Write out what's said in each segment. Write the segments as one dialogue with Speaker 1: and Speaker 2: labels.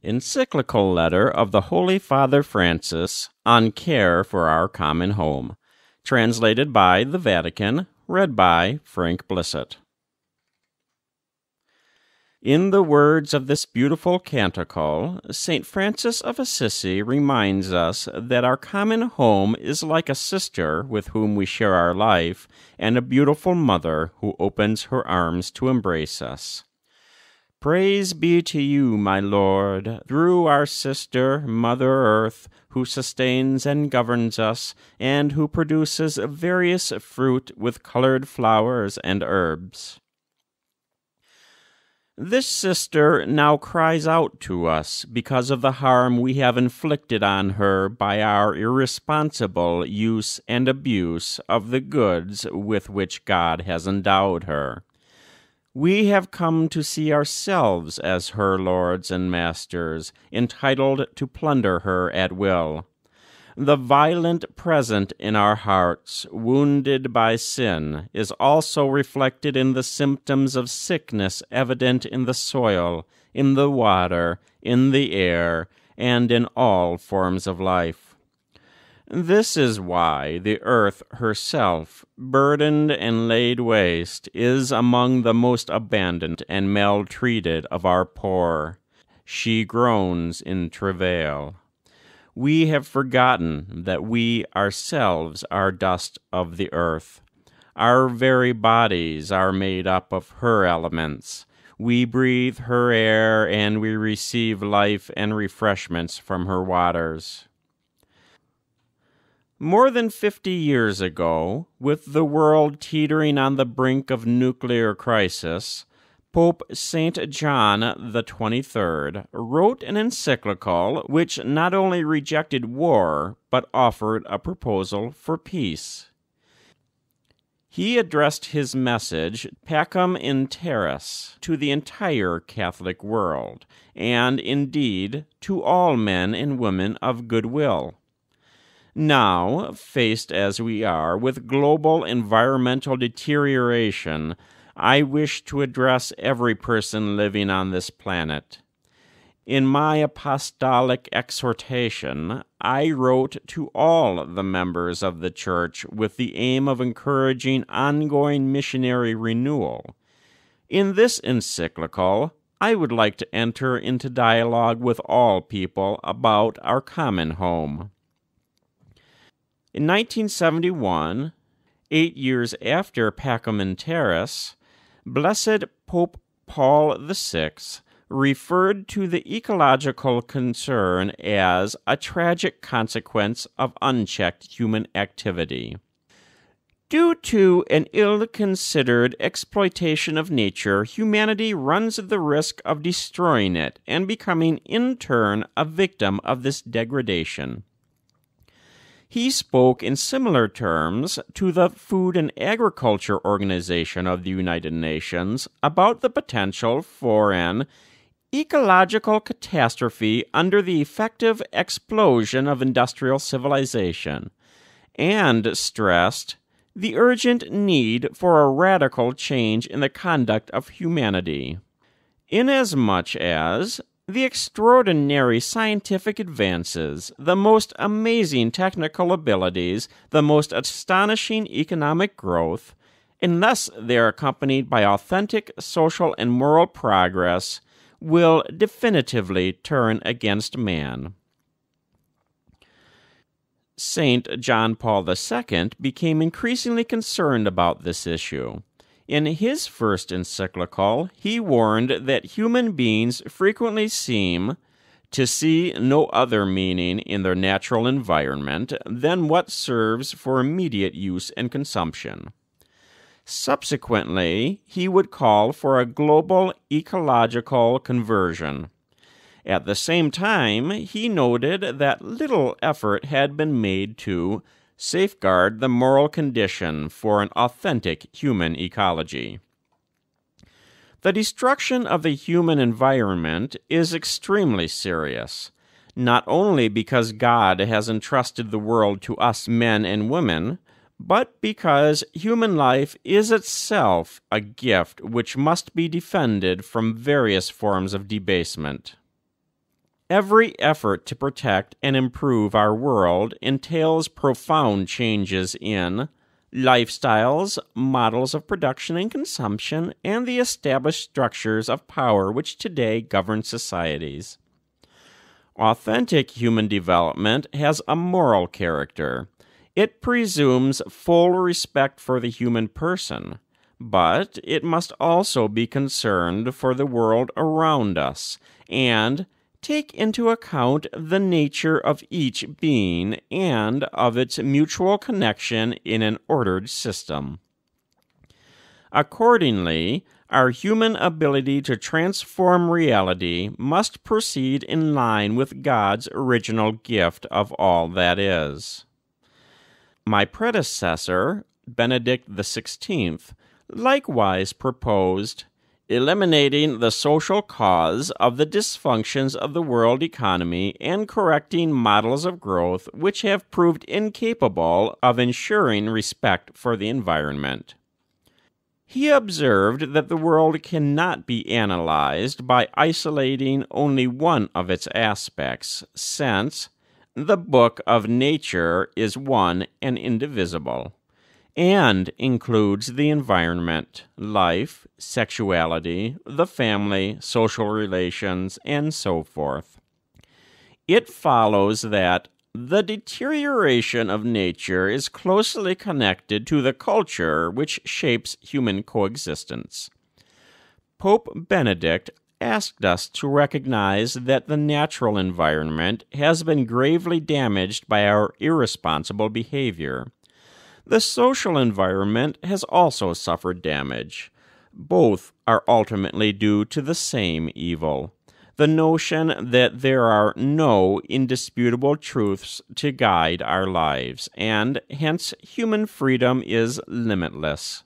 Speaker 1: Encyclical Letter of the Holy Father Francis on Care for Our Common Home. Translated by the Vatican. Read by Frank Blissett. In the words of this beautiful canticle, St. Francis of Assisi reminds us that our common home is like a sister with whom we share our life, and a beautiful mother who opens her arms to embrace us. Praise be to you, my Lord, through our sister, Mother Earth, who sustains and governs us, and who produces various fruit with colored flowers and herbs. This sister now cries out to us because of the harm we have inflicted on her by our irresponsible use and abuse of the goods with which God has endowed her. We have come to see ourselves as her lords and masters, entitled to plunder her at will the violent present in our hearts, wounded by sin, is also reflected in the symptoms of sickness evident in the soil, in the water, in the air, and in all forms of life. This is why the earth herself, burdened and laid waste, is among the most abandoned and maltreated of our poor. She groans in travail we have forgotten that we ourselves are dust of the earth. Our very bodies are made up of her elements. We breathe her air and we receive life and refreshments from her waters. More than fifty years ago, with the world teetering on the brink of nuclear crisis, Pope St. John the 23rd wrote an encyclical which not only rejected war but offered a proposal for peace. He addressed his message, Pacem in Terris, to the entire Catholic world, and indeed to all men and women of good will. Now, faced as we are with global environmental deterioration, I wish to address every person living on this planet. In my apostolic exhortation, I wrote to all the members of the Church with the aim of encouraging ongoing missionary renewal. In this encyclical, I would like to enter into dialogue with all people about our common home. In 1971, eight years after Pacem in Terris, Blessed Pope Paul VI referred to the ecological concern as a tragic consequence of unchecked human activity. Due to an ill considered exploitation of nature, humanity runs the risk of destroying it and becoming in turn a victim of this degradation he spoke in similar terms to the Food and Agriculture Organization of the United Nations about the potential for an ecological catastrophe under the effective explosion of industrial civilization, and stressed the urgent need for a radical change in the conduct of humanity. Inasmuch as the extraordinary scientific advances, the most amazing technical abilities, the most astonishing economic growth, unless they are accompanied by authentic social and moral progress, will definitively turn against man. St. John Paul II became increasingly concerned about this issue. In his first encyclical, he warned that human beings frequently seem to see no other meaning in their natural environment than what serves for immediate use and consumption. Subsequently, he would call for a global ecological conversion. At the same time, he noted that little effort had been made to safeguard the moral condition for an authentic human ecology. The destruction of the human environment is extremely serious, not only because God has entrusted the world to us men and women, but because human life is itself a gift which must be defended from various forms of debasement. Every effort to protect and improve our world entails profound changes in lifestyles, models of production and consumption, and the established structures of power which today govern societies. Authentic human development has a moral character. It presumes full respect for the human person, but it must also be concerned for the world around us and take into account the nature of each being and of its mutual connection in an ordered system. Accordingly, our human ability to transform reality must proceed in line with God's original gift of all that is. My predecessor, Benedict XVI, likewise proposed eliminating the social cause of the dysfunctions of the world economy and correcting models of growth which have proved incapable of ensuring respect for the environment. He observed that the world cannot be analyzed by isolating only one of its aspects, since the book of nature is one and indivisible and includes the environment, life, sexuality, the family, social relations, and so forth. It follows that the deterioration of nature is closely connected to the culture which shapes human coexistence. Pope Benedict asked us to recognize that the natural environment has been gravely damaged by our irresponsible behavior the social environment has also suffered damage. Both are ultimately due to the same evil the notion that there are no indisputable truths to guide our lives, and hence human freedom is limitless.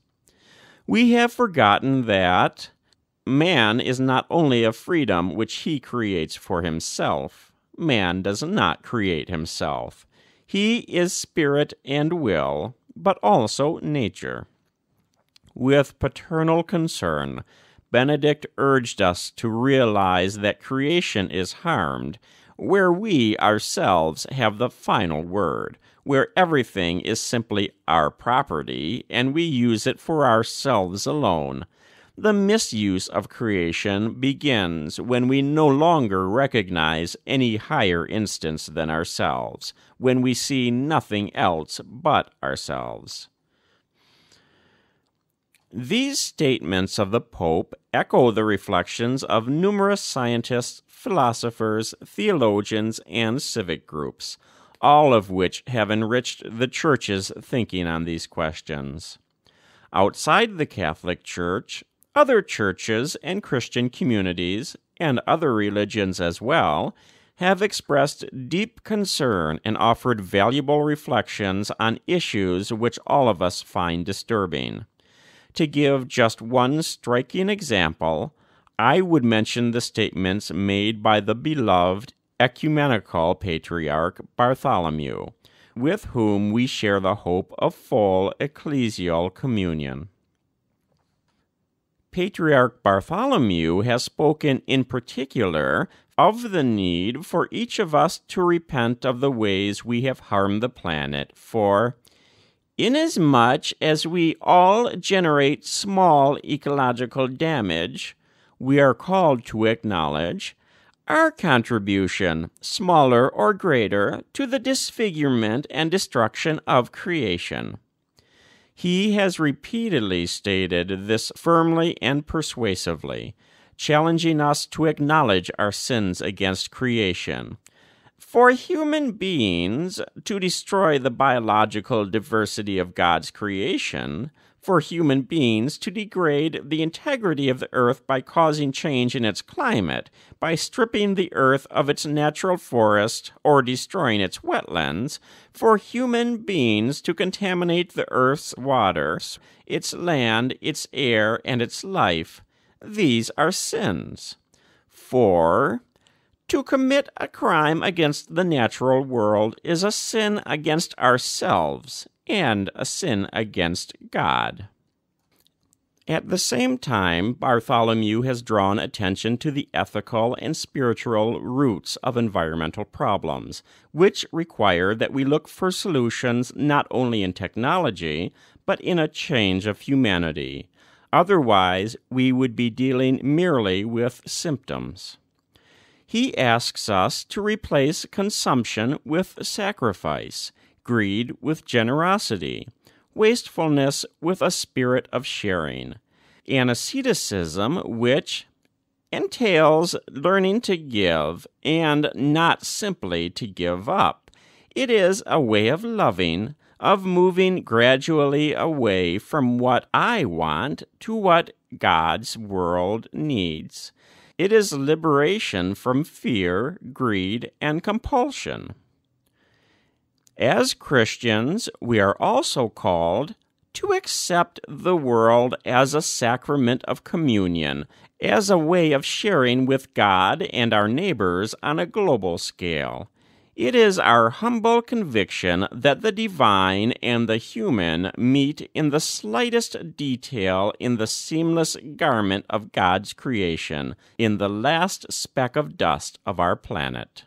Speaker 1: We have forgotten that man is not only a freedom which he creates for himself, man does not create himself. He is spirit and will, but also nature. With paternal concern, Benedict urged us to realize that creation is harmed where we ourselves have the final word, where everything is simply our property and we use it for ourselves alone. The misuse of creation begins when we no longer recognize any higher instance than ourselves, when we see nothing else but ourselves. These statements of the Pope echo the reflections of numerous scientists, philosophers, theologians, and civic groups, all of which have enriched the Church's thinking on these questions. Outside the Catholic Church, other churches and Christian communities, and other religions as well, have expressed deep concern and offered valuable reflections on issues which all of us find disturbing. To give just one striking example, I would mention the statements made by the beloved ecumenical patriarch Bartholomew, with whom we share the hope of full ecclesial communion. Patriarch Bartholomew has spoken in particular of the need for each of us to repent of the ways we have harmed the planet, for inasmuch as we all generate small ecological damage, we are called to acknowledge our contribution, smaller or greater, to the disfigurement and destruction of creation. He has repeatedly stated this firmly and persuasively, challenging us to acknowledge our sins against creation. For human beings to destroy the biological diversity of God's creation for human beings to degrade the integrity of the earth by causing change in its climate, by stripping the earth of its natural forest or destroying its wetlands, for human beings to contaminate the earth's waters, its land, its air, and its life. These are sins. For to commit a crime against the natural world is a sin against ourselves and a sin against God. At the same time, Bartholomew has drawn attention to the ethical and spiritual roots of environmental problems, which require that we look for solutions not only in technology, but in a change of humanity. Otherwise, we would be dealing merely with symptoms. He asks us to replace consumption with sacrifice, greed with generosity, wastefulness with a spirit of sharing, and asceticism, which entails learning to give and not simply to give up. It is a way of loving, of moving gradually away from what I want to what God's world needs. It is liberation from fear, greed, and compulsion. As Christians, we are also called to accept the world as a sacrament of communion, as a way of sharing with God and our neighbors on a global scale. It is our humble conviction that the divine and the human meet in the slightest detail in the seamless garment of God's creation, in the last speck of dust of our planet.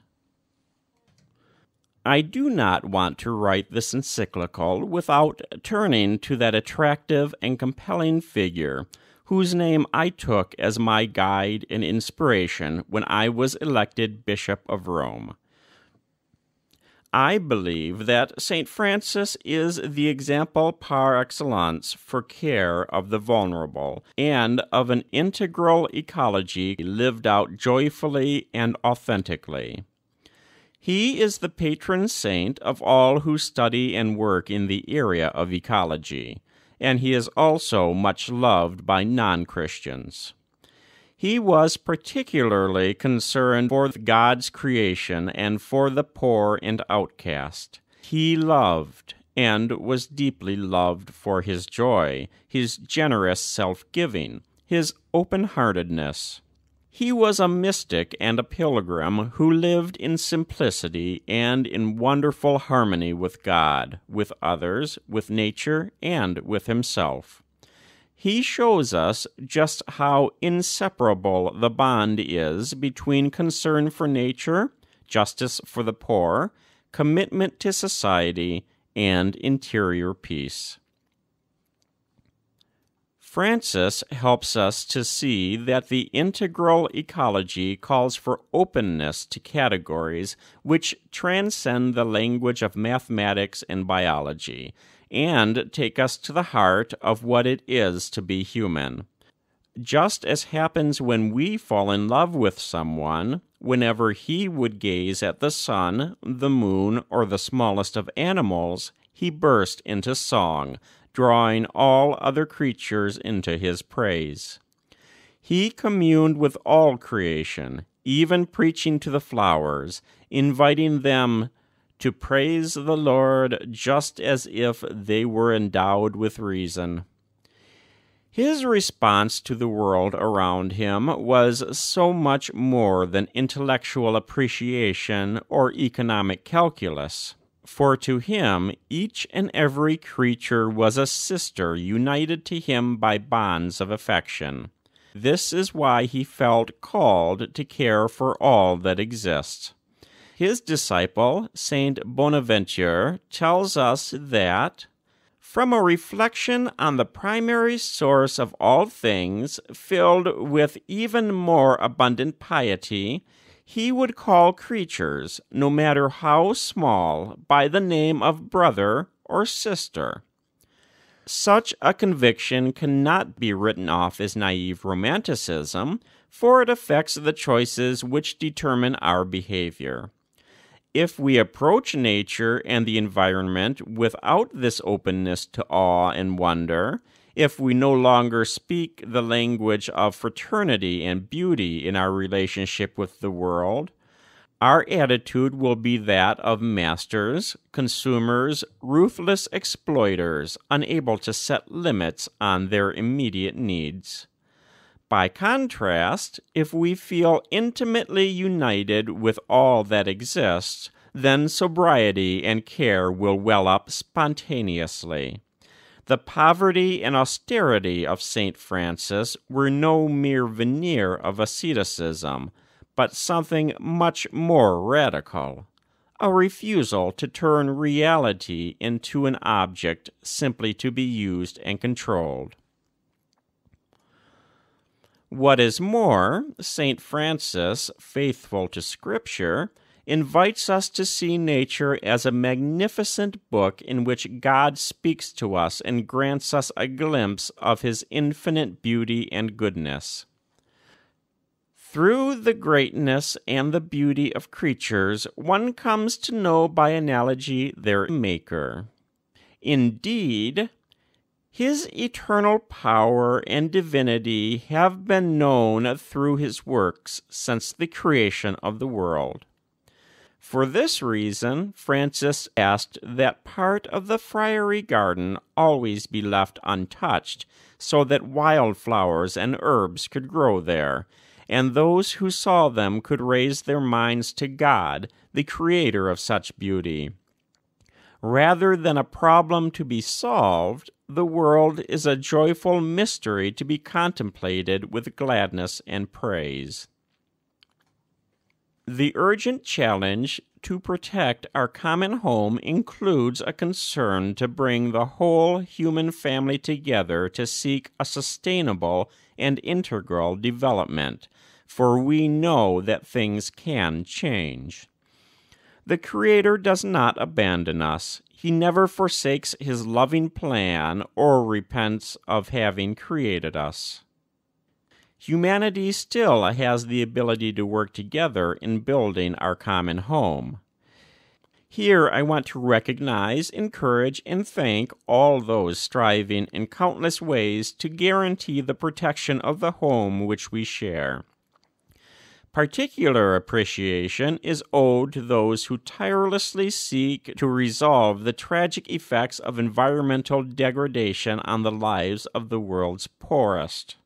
Speaker 1: I do not want to write this encyclical without turning to that attractive and compelling figure whose name I took as my guide and inspiration when I was elected Bishop of Rome. I believe that St. Francis is the example par excellence for care of the vulnerable and of an integral ecology lived out joyfully and authentically. He is the patron saint of all who study and work in the area of ecology, and he is also much loved by non Christians. He was particularly concerned for God's creation and for the poor and outcast. He loved and was deeply loved for his joy, his generous self giving, his open heartedness. He was a mystic and a pilgrim who lived in simplicity and in wonderful harmony with God, with others, with nature, and with himself. He shows us just how inseparable the bond is between concern for nature, justice for the poor, commitment to society, and interior peace. Francis helps us to see that the integral ecology calls for openness to categories which transcend the language of mathematics and biology and take us to the heart of what it is to be human. Just as happens when we fall in love with someone, whenever he would gaze at the sun, the moon, or the smallest of animals, he burst into song, drawing all other creatures into his praise. He communed with all creation, even preaching to the flowers, inviting them to praise the Lord just as if they were endowed with reason. His response to the world around him was so much more than intellectual appreciation or economic calculus. For to him each and every creature was a sister united to him by bonds of affection. This is why he felt called to care for all that exists. His disciple, Saint Bonaventure, tells us that from a reflection on the primary source of all things, filled with even more abundant piety, he would call creatures, no matter how small, by the name of brother or sister. Such a conviction cannot be written off as naive romanticism, for it affects the choices which determine our behavior. If we approach nature and the environment without this openness to awe and wonder, if we no longer speak the language of fraternity and beauty in our relationship with the world, our attitude will be that of masters, consumers, ruthless exploiters, unable to set limits on their immediate needs. By contrast, if we feel intimately united with all that exists, then sobriety and care will well up spontaneously. The poverty and austerity of St. Francis were no mere veneer of asceticism, but something much more radical a refusal to turn reality into an object simply to be used and controlled. What is more, St. Francis, faithful to Scripture, invites us to see nature as a magnificent book in which God speaks to us and grants us a glimpse of his infinite beauty and goodness. Through the greatness and the beauty of creatures, one comes to know by analogy their Maker. Indeed, his eternal power and divinity have been known through his works since the creation of the world. For this reason, Francis asked that part of the friary garden always be left untouched, so that wildflowers and herbs could grow there, and those who saw them could raise their minds to God, the Creator of such beauty. Rather than a problem to be solved, the world is a joyful mystery to be contemplated with gladness and praise. The urgent challenge to protect our common home includes a concern to bring the whole human family together to seek a sustainable and integral development, for we know that things can change. The Creator does not abandon us. He never forsakes His loving plan or repents of having created us humanity still has the ability to work together in building our common home. Here I want to recognize, encourage, and thank all those striving in countless ways to guarantee the protection of the home which we share. Particular appreciation is owed to those who tirelessly seek to resolve the tragic effects of environmental degradation on the lives of the world's poorest.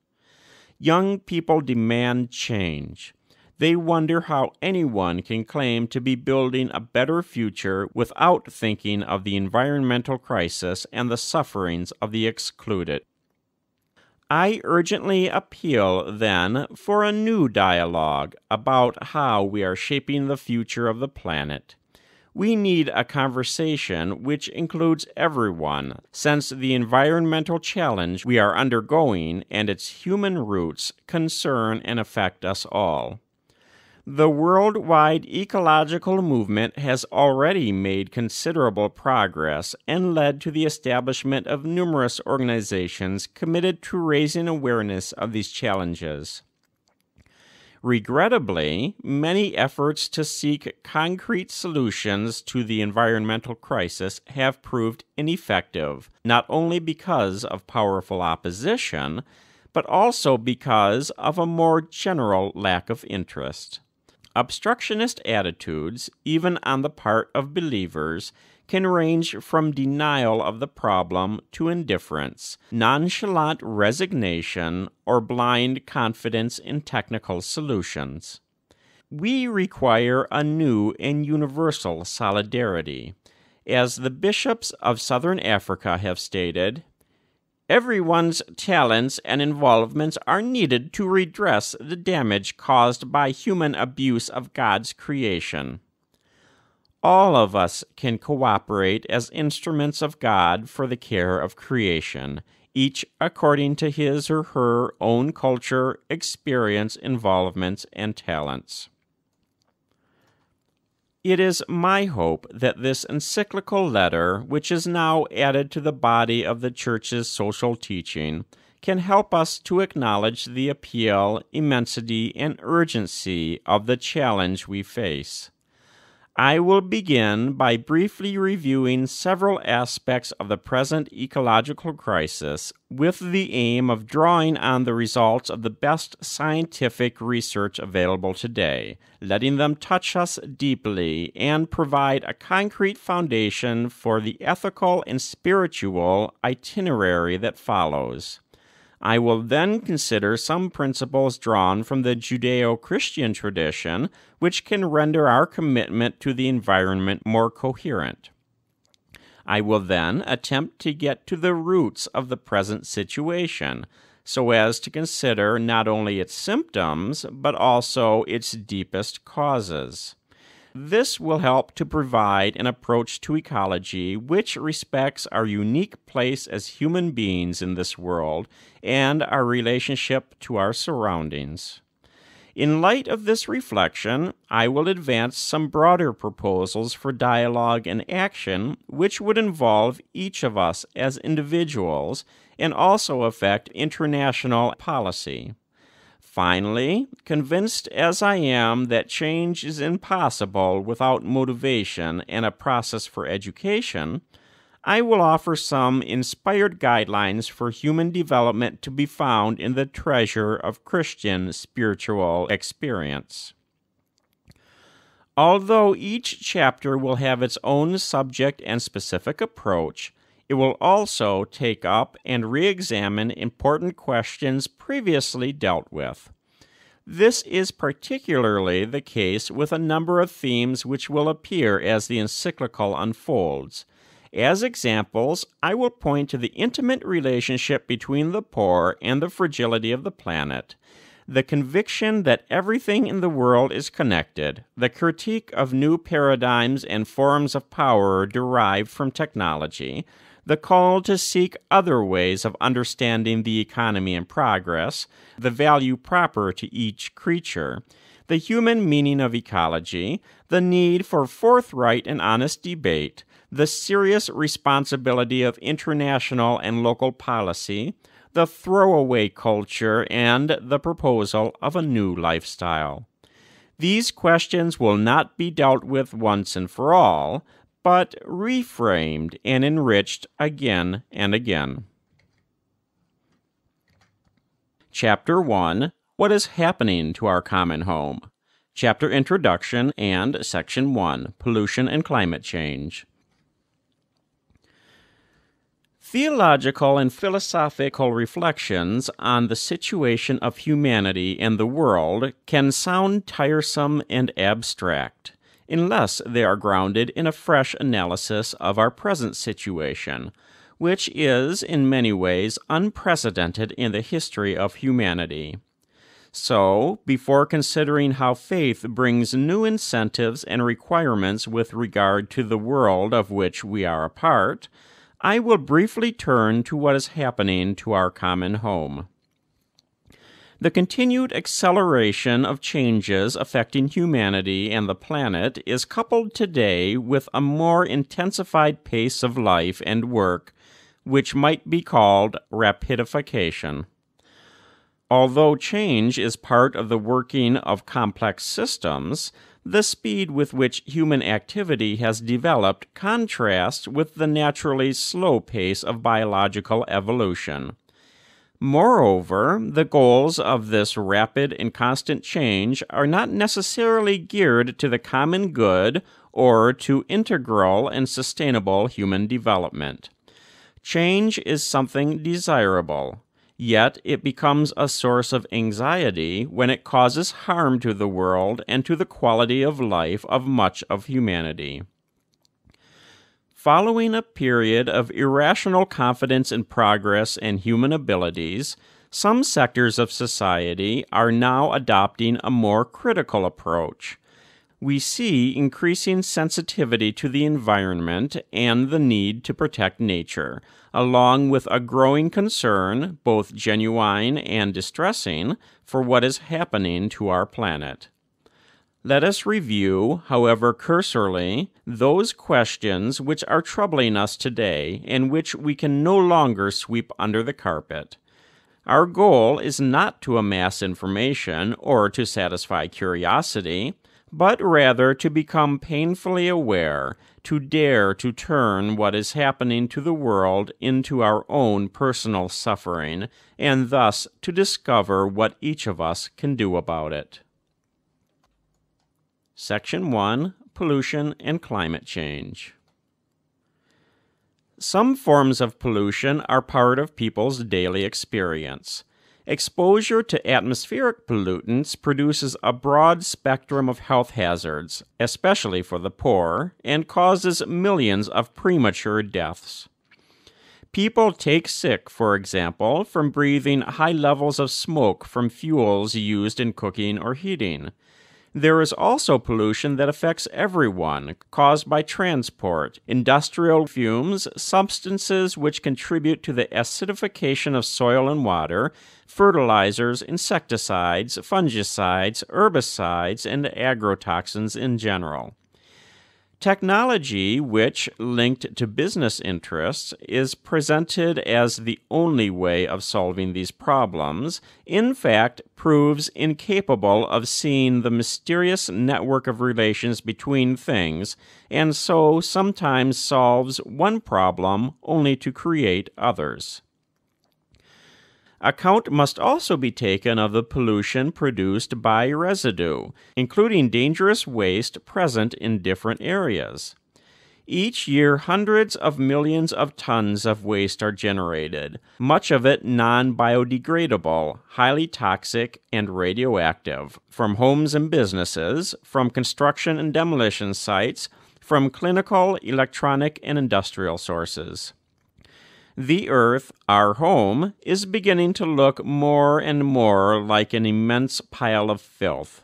Speaker 1: Young people demand change. They wonder how anyone can claim to be building a better future without thinking of the environmental crisis and the sufferings of the excluded. I urgently appeal, then, for a new dialogue about how we are shaping the future of the planet. We need a conversation which includes everyone, since the environmental challenge we are undergoing and its human roots concern and affect us all. The worldwide ecological movement has already made considerable progress and led to the establishment of numerous organizations committed to raising awareness of these challenges. Regrettably, many efforts to seek concrete solutions to the environmental crisis have proved ineffective, not only because of powerful opposition, but also because of a more general lack of interest. Obstructionist attitudes, even on the part of believers, can range from denial of the problem to indifference, nonchalant resignation, or blind confidence in technical solutions. We require a new and universal solidarity. As the bishops of southern Africa have stated, everyone's talents and involvements are needed to redress the damage caused by human abuse of God's creation all of us can cooperate as instruments of God for the care of creation, each according to his or her own culture, experience, involvements, and talents. It is my hope that this encyclical letter, which is now added to the body of the Church's social teaching, can help us to acknowledge the appeal, immensity, and urgency of the challenge we face. I will begin by briefly reviewing several aspects of the present ecological crisis with the aim of drawing on the results of the best scientific research available today, letting them touch us deeply and provide a concrete foundation for the ethical and spiritual itinerary that follows. I will then consider some principles drawn from the Judeo Christian tradition which can render our commitment to the environment more coherent. I will then attempt to get to the roots of the present situation so as to consider not only its symptoms, but also its deepest causes. This will help to provide an approach to ecology which respects our unique place as human beings in this world and our relationship to our surroundings. In light of this reflection, I will advance some broader proposals for dialogue and action which would involve each of us as individuals and also affect international policy. Finally, convinced as I am that change is impossible without motivation and a process for education, I will offer some inspired guidelines for human development to be found in the treasure of Christian spiritual experience. Although each chapter will have its own subject and specific approach, it will also take up and re examine important questions previously dealt with. This is particularly the case with a number of themes which will appear as the encyclical unfolds. As examples, I will point to the intimate relationship between the poor and the fragility of the planet, the conviction that everything in the world is connected, the critique of new paradigms and forms of power derived from technology, the call to seek other ways of understanding the economy and progress, the value proper to each creature, the human meaning of ecology, the need for forthright and honest debate, the serious responsibility of international and local policy, the throwaway culture, and the proposal of a new lifestyle. These questions will not be dealt with once and for all, but reframed and enriched again and again. Chapter 1 What is happening to our common home? Chapter Introduction and Section 1 Pollution and Climate Change. Theological and philosophical reflections on the situation of humanity and the world can sound tiresome and abstract unless they are grounded in a fresh analysis of our present situation, which is in many ways unprecedented in the history of humanity. So, before considering how faith brings new incentives and requirements with regard to the world of which we are a part, I will briefly turn to what is happening to our common home. The continued acceleration of changes affecting humanity and the planet is coupled today with a more intensified pace of life and work, which might be called rapidification. Although change is part of the working of complex systems, the speed with which human activity has developed contrasts with the naturally slow pace of biological evolution. Moreover, the goals of this rapid and constant change are not necessarily geared to the common good or to integral and sustainable human development. Change is something desirable, Yet it becomes a source of anxiety when it causes harm to the world and to the quality of life of much of humanity. Following a period of irrational confidence in progress and human abilities, some sectors of society are now adopting a more critical approach we see increasing sensitivity to the environment and the need to protect nature, along with a growing concern, both genuine and distressing, for what is happening to our planet. Let us review, however cursorily, those questions which are troubling us today and which we can no longer sweep under the carpet. Our goal is not to amass information or to satisfy curiosity but rather to become painfully aware, to dare to turn what is happening to the world into our own personal suffering, and thus to discover what each of us can do about it. Section 1 Pollution and Climate Change. Some forms of pollution are part of people's daily experience. Exposure to atmospheric pollutants produces a broad spectrum of health hazards, especially for the poor, and causes millions of premature deaths. People take sick, for example, from breathing high levels of smoke from fuels used in cooking or heating. There is also pollution that affects everyone, caused by transport, industrial fumes, substances which contribute to the acidification of soil and water, fertilizers, insecticides, fungicides, herbicides, and agrotoxins in general. Technology, which, linked to business interests, is presented as the only way of solving these problems, in fact, proves incapable of seeing the mysterious network of relations between things, and so sometimes solves one problem only to create others. Account must also be taken of the pollution produced by residue, including dangerous waste present in different areas. Each year, hundreds of millions of tons of waste are generated, much of it non biodegradable, highly toxic, and radioactive, from homes and businesses, from construction and demolition sites, from clinical, electronic, and industrial sources. The Earth, our home, is beginning to look more and more like an immense pile of filth.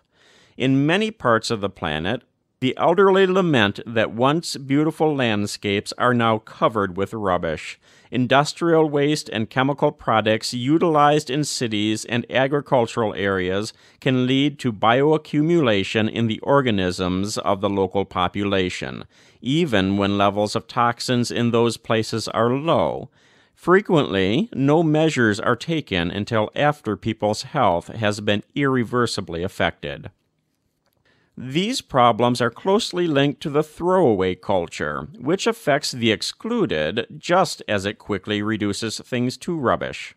Speaker 1: In many parts of the planet, the elderly lament that once beautiful landscapes are now covered with rubbish. Industrial waste and chemical products utilized in cities and agricultural areas can lead to bioaccumulation in the organisms of the local population, even when levels of toxins in those places are low. Frequently, no measures are taken until after people's health has been irreversibly affected. These problems are closely linked to the throwaway culture, which affects the excluded just as it quickly reduces things to rubbish.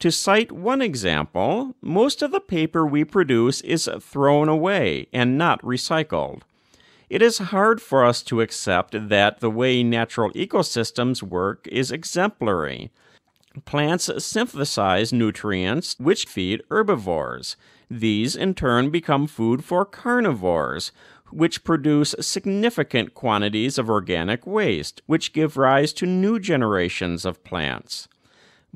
Speaker 1: To cite one example, most of the paper we produce is thrown away and not recycled it is hard for us to accept that the way natural ecosystems work is exemplary. Plants synthesize nutrients which feed herbivores. These, in turn, become food for carnivores, which produce significant quantities of organic waste, which give rise to new generations of plants.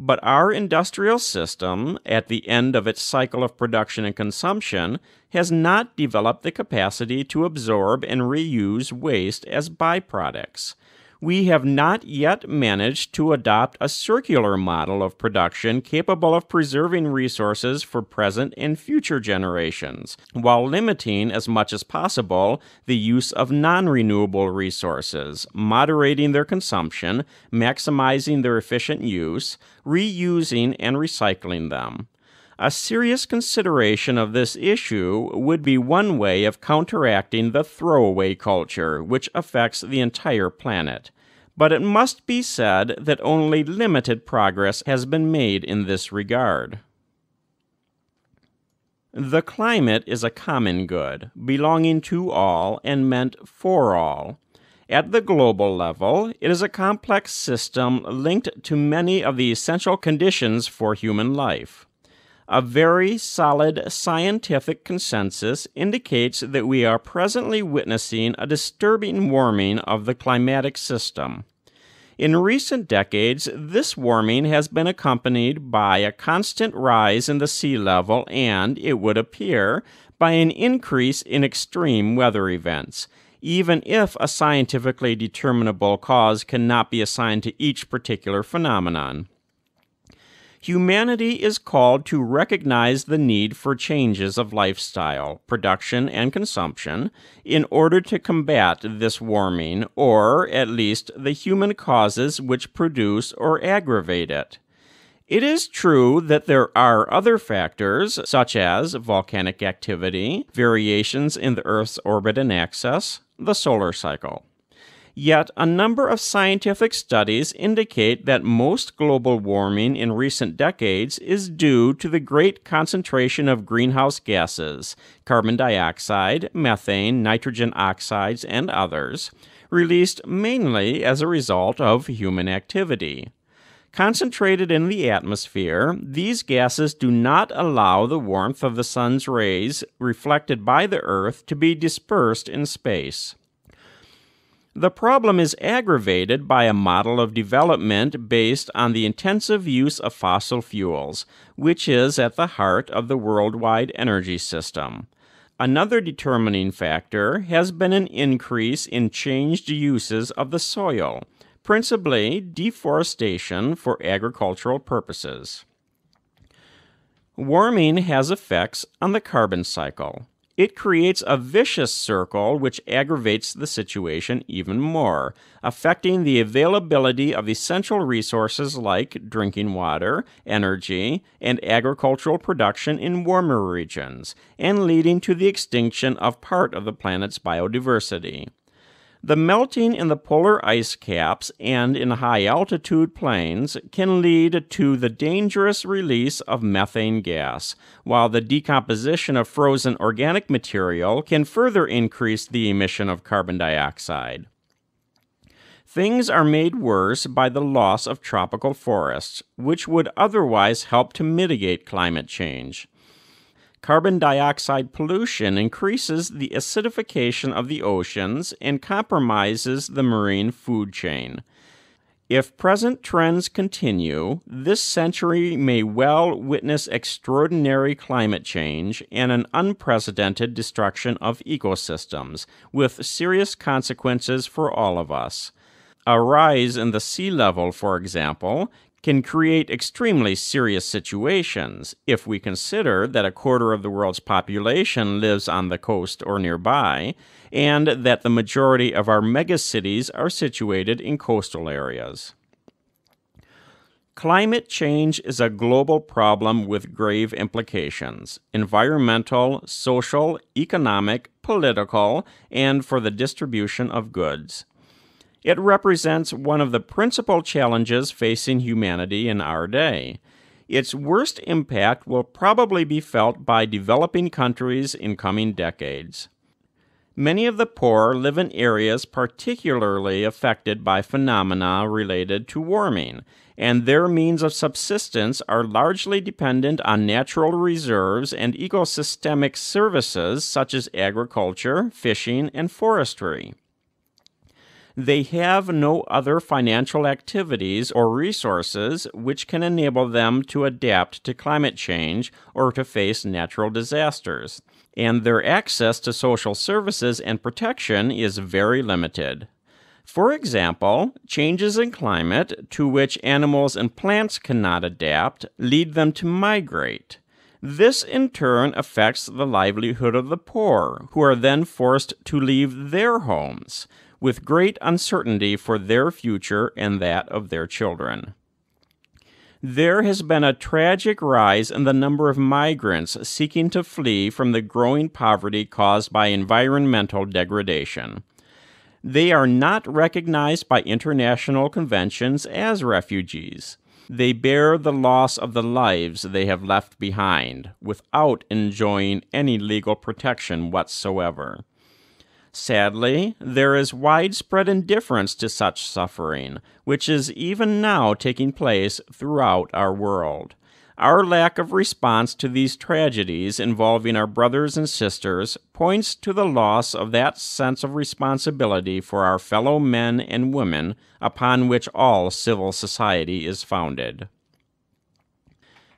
Speaker 1: But our industrial system, at the end of its cycle of production and consumption, has not developed the capacity to absorb and reuse waste as byproducts we have not yet managed to adopt a circular model of production capable of preserving resources for present and future generations, while limiting as much as possible the use of non renewable resources, moderating their consumption, maximizing their efficient use, reusing and recycling them. A serious consideration of this issue would be one way of counteracting the throwaway culture, which affects the entire planet. But it must be said that only limited progress has been made in this regard. The climate is a common good, belonging to all and meant for all. At the global level, it is a complex system linked to many of the essential conditions for human life. A very solid scientific consensus indicates that we are presently witnessing a disturbing warming of the climatic system. In recent decades, this warming has been accompanied by a constant rise in the sea level and, it would appear, by an increase in extreme weather events, even if a scientifically determinable cause cannot be assigned to each particular phenomenon humanity is called to recognize the need for changes of lifestyle, production, and consumption in order to combat this warming, or at least the human causes which produce or aggravate it. It is true that there are other factors, such as volcanic activity, variations in the Earth's orbit and axis, the solar cycle. Yet, a number of scientific studies indicate that most global warming in recent decades is due to the great concentration of greenhouse gases, carbon dioxide, methane, nitrogen oxides, and others, released mainly as a result of human activity. Concentrated in the atmosphere, these gases do not allow the warmth of the sun's rays reflected by the Earth to be dispersed in space. The problem is aggravated by a model of development based on the intensive use of fossil fuels, which is at the heart of the worldwide energy system. Another determining factor has been an increase in changed uses of the soil principally deforestation for agricultural purposes. Warming has effects on the carbon cycle. It creates a vicious circle which aggravates the situation even more, affecting the availability of essential resources like drinking water, energy, and agricultural production in warmer regions, and leading to the extinction of part of the planet's biodiversity. The melting in the polar ice caps and in high altitude plains can lead to the dangerous release of methane gas, while the decomposition of frozen organic material can further increase the emission of carbon dioxide. Things are made worse by the loss of tropical forests, which would otherwise help to mitigate climate change. Carbon dioxide pollution increases the acidification of the oceans and compromises the marine food chain. If present trends continue, this century may well witness extraordinary climate change and an unprecedented destruction of ecosystems, with serious consequences for all of us. A rise in the sea level, for example, can create extremely serious situations if we consider that a quarter of the world's population lives on the coast or nearby, and that the majority of our megacities are situated in coastal areas. Climate change is a global problem with grave implications environmental, social, economic, political, and for the distribution of goods. It represents one of the principal challenges facing humanity in our day. Its worst impact will probably be felt by developing countries in coming decades. Many of the poor live in areas particularly affected by phenomena related to warming, and their means of subsistence are largely dependent on natural reserves and ecosystemic services such as agriculture, fishing, and forestry. They have no other financial activities or resources which can enable them to adapt to climate change or to face natural disasters, and their access to social services and protection is very limited. For example, changes in climate to which animals and plants cannot adapt lead them to migrate. This in turn affects the livelihood of the poor, who are then forced to leave their homes, with great uncertainty for their future and that of their children. There has been a tragic rise in the number of migrants seeking to flee from the growing poverty caused by environmental degradation. They are not recognized by international conventions as refugees. They bear the loss of the lives they have left behind without enjoying any legal protection whatsoever. Sadly, there is widespread indifference to such suffering, which is even now taking place throughout our world. Our lack of response to these tragedies involving our brothers and sisters points to the loss of that sense of responsibility for our fellow men and women upon which all civil society is founded.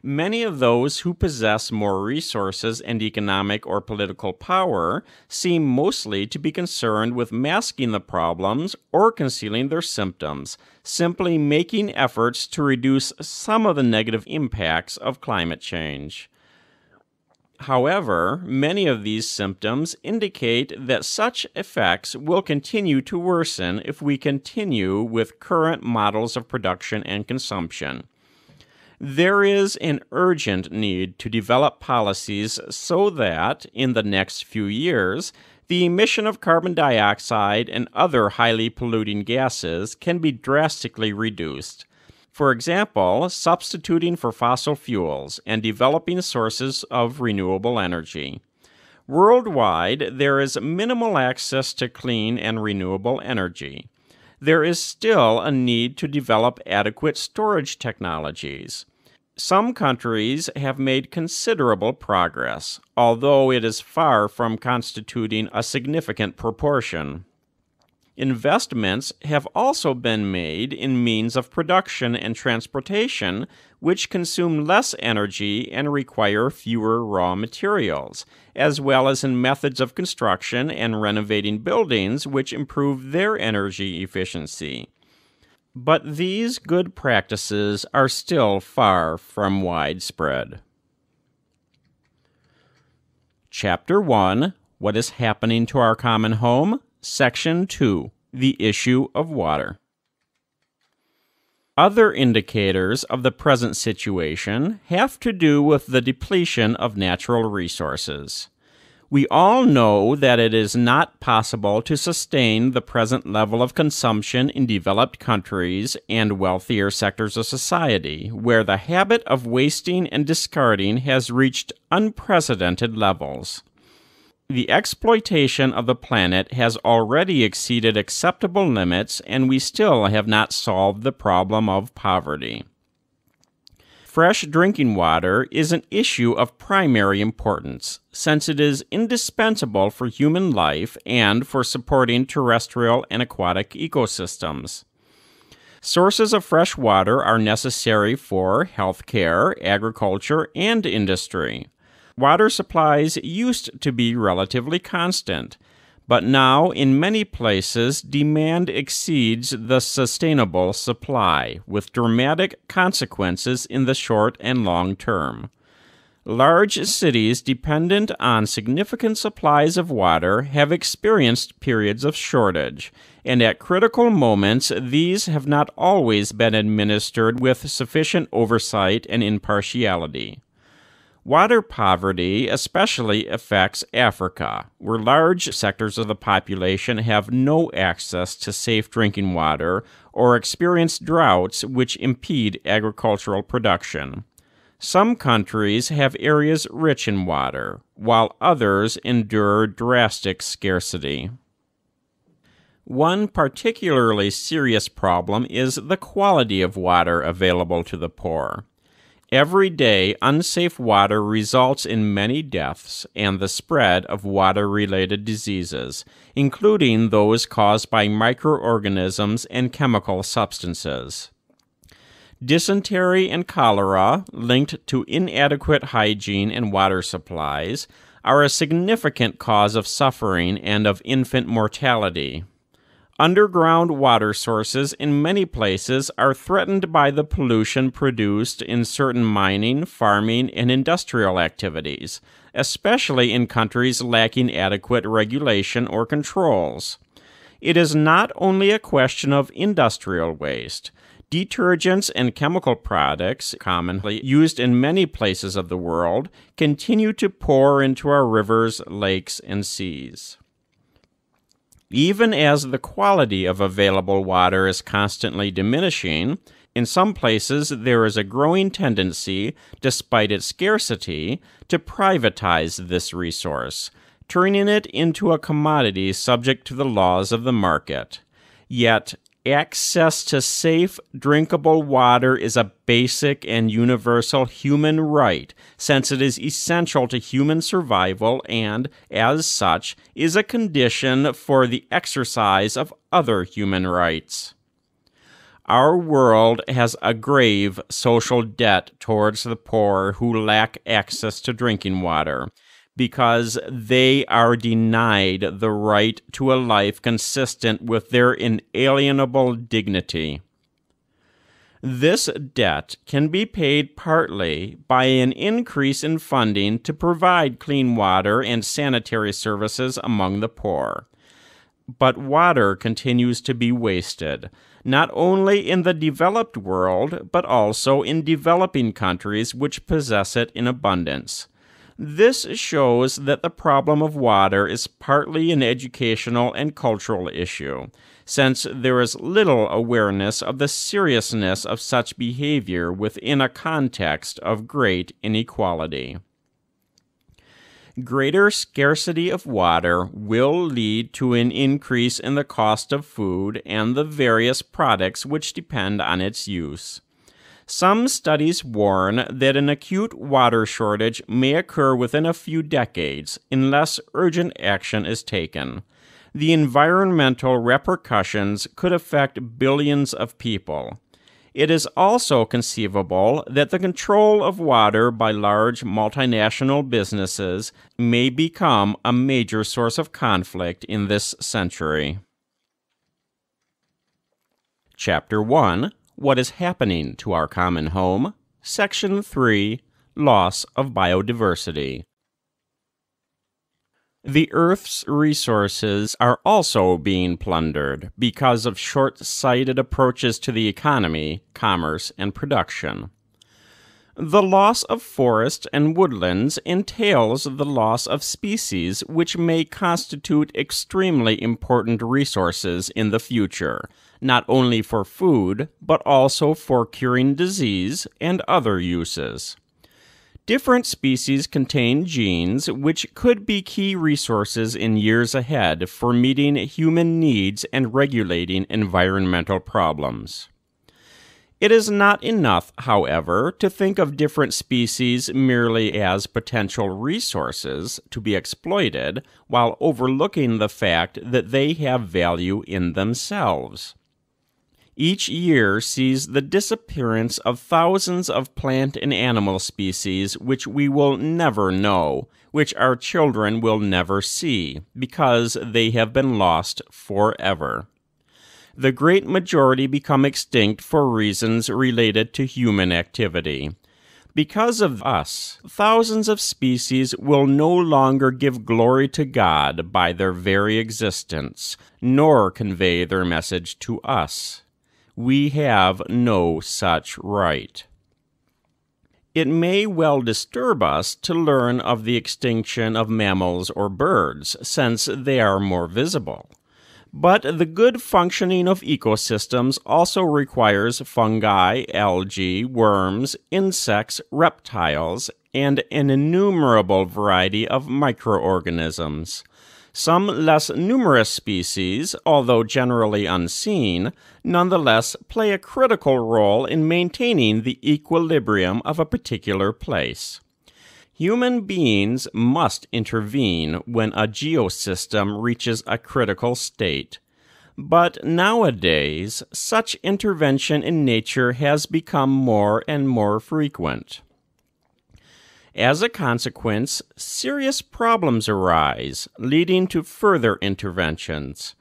Speaker 1: Many of those who possess more resources and economic or political power seem mostly to be concerned with masking the problems or concealing their symptoms, simply making efforts to reduce some of the negative impacts of climate change. However, many of these symptoms indicate that such effects will continue to worsen if we continue with current models of production and consumption. There is an urgent need to develop policies so that, in the next few years, the emission of carbon dioxide and other highly polluting gases can be drastically reduced. For example, substituting for fossil fuels and developing sources of renewable energy. Worldwide, there is minimal access to clean and renewable energy. there is still a need to develop adequate storage technologies. Some countries have made considerable progress, although it is far from constituting a significant proportion. Investments have also been made in means of production and transportation which consume less energy and require fewer raw materials, as well as in methods of construction and renovating buildings which improve their energy efficiency. But these good practices are still far from widespread. Chapter 1 What is Happening to Our Common Home? Section 2 The Issue of Water. Other indicators of the present situation have to do with the depletion of natural resources. We all know that it is not possible to sustain the present level of consumption in developed countries and wealthier sectors of society, where the habit of wasting and discarding has reached unprecedented levels. The exploitation of the planet has already exceeded acceptable limits, and we still have not solved the problem of poverty fresh drinking water is an issue of primary importance, since it is indispensable for human life and for supporting terrestrial and aquatic ecosystems. Sources of fresh water are necessary for healthcare, agriculture, and industry. Water supplies used to be relatively constant, but now, in many places, demand exceeds the sustainable supply, with dramatic consequences in the short and long term. Large cities dependent on significant supplies of water have experienced periods of shortage, and at critical moments, these have not always been administered with sufficient oversight and impartiality. Water poverty especially affects Africa, where large sectors of the population have no access to safe drinking water or experience droughts which impede agricultural production. Some countries have areas rich in water, while others endure drastic scarcity. One particularly serious problem is the quality of water available to the poor. Every day, unsafe water results in many deaths and the spread of water related diseases, including those caused by microorganisms and chemical substances. Dysentery and cholera, linked to inadequate hygiene and water supplies, are a significant cause of suffering and of infant mortality. Underground water sources in many places are threatened by the pollution produced in certain mining, farming, and industrial activities, especially in countries lacking adequate regulation or controls. It is not only a question of industrial waste. Detergents and chemical products, commonly used in many places of the world, continue to pour into our rivers, lakes, and seas. Even as the quality of available water is constantly diminishing, in some places there is a growing tendency, despite its scarcity, to privatize this resource, turning it into a commodity subject to the laws of the market. Yet, access to safe, drinkable water is a basic and universal human right, since it is essential to human survival and, as such, is a condition for the exercise of other human rights. Our world has a grave social debt towards the poor who lack access to drinking water because they are denied the right to a life consistent with their inalienable dignity. This debt can be paid partly by an increase in funding to provide clean water and sanitary services among the poor. But water continues to be wasted, not only in the developed world, but also in developing countries which possess it in abundance. This shows that the problem of water is partly an educational and cultural issue, since there is little awareness of the seriousness of such behavior within a context of great inequality. greater scarcity of water will lead to an increase in the cost of food and the various products which depend on its use. Some studies warn that an acute water shortage may occur within a few decades unless urgent action is taken. The environmental repercussions could affect billions of people. It is also conceivable that the control of water by large multinational businesses may become a major source of conflict in this century. Chapter 1 What is Happening to Our Common Home? Section 3 Loss of Biodiversity. The Earth's resources are also being plundered because of short sighted approaches to the economy, commerce, and production. The loss of forests and woodlands entails the loss of species which may constitute extremely important resources in the future, not only for food, but also for curing disease and other uses. Different species contain genes which could be key resources in years ahead for meeting human needs and regulating environmental problems. It is not enough, however, to think of different species merely as potential resources to be exploited while overlooking the fact that they have value in themselves each year sees the disappearance of thousands of plant and animal species which we will never know, which our children will never see, because they have been lost forever. The great majority become extinct for reasons related to human activity. Because of us, thousands of species will no longer give glory to God by their very existence, nor convey their message to us we have no such right. It may well disturb us to learn of the extinction of mammals or birds, since they are more visible. But the good functioning of ecosystems also requires fungi, algae, worms, insects, reptiles, and an innumerable variety of microorganisms. Some less numerous species, although generally unseen, nonetheless play a critical role in maintaining the equilibrium of a particular place. Human beings must intervene when a geosystem reaches a critical state. But nowadays, such intervention in nature has become more and more frequent. As a consequence, serious problems arise, leading to further interventions.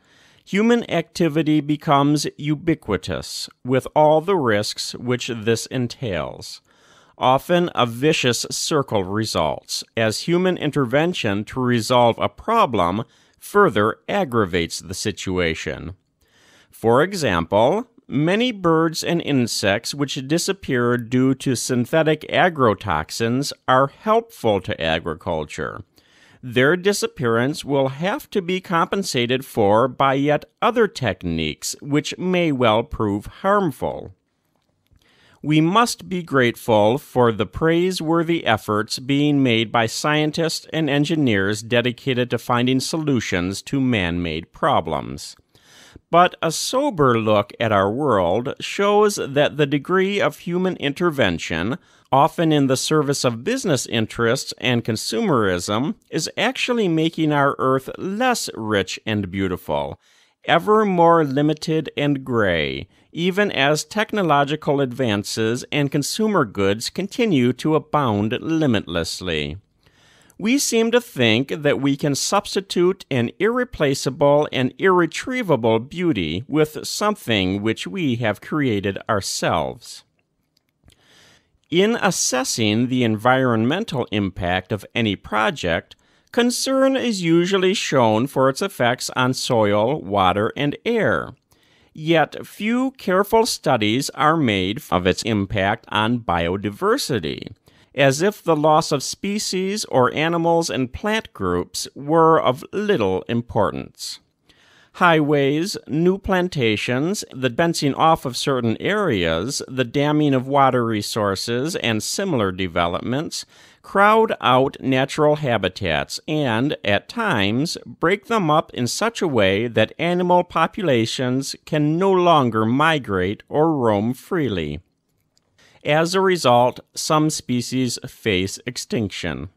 Speaker 1: Human activity becomes ubiquitous, with all the risks which this entails. Often a vicious circle results, as human intervention to resolve a problem further aggravates the situation. For example, Many birds and insects which disappear due to synthetic agrotoxins are helpful to agriculture. Their disappearance will have to be compensated for by yet other techniques which may well prove harmful. We must be grateful for the praiseworthy efforts being made by scientists and engineers dedicated to finding solutions to man made problems. But a sober look at our world shows that the degree of human intervention, often in the service of business interests and consumerism, is actually making our Earth less rich and beautiful, ever more limited and gray, even as technological advances and consumer goods continue to abound limitlessly we seem to think that we can substitute an irreplaceable and irretrievable beauty with something which we have created ourselves. In assessing the environmental impact of any project, concern is usually shown for its effects on soil, water, and air. Yet few careful studies are made of its impact on biodiversity as if the loss of species or animals and plant groups were of little importance. Highways, new plantations, the fencing off of certain areas, the damming of water resources, and similar developments crowd out natural habitats and, at times, break them up in such a way that animal populations can no longer migrate or roam freely. As a result, some species face extinction.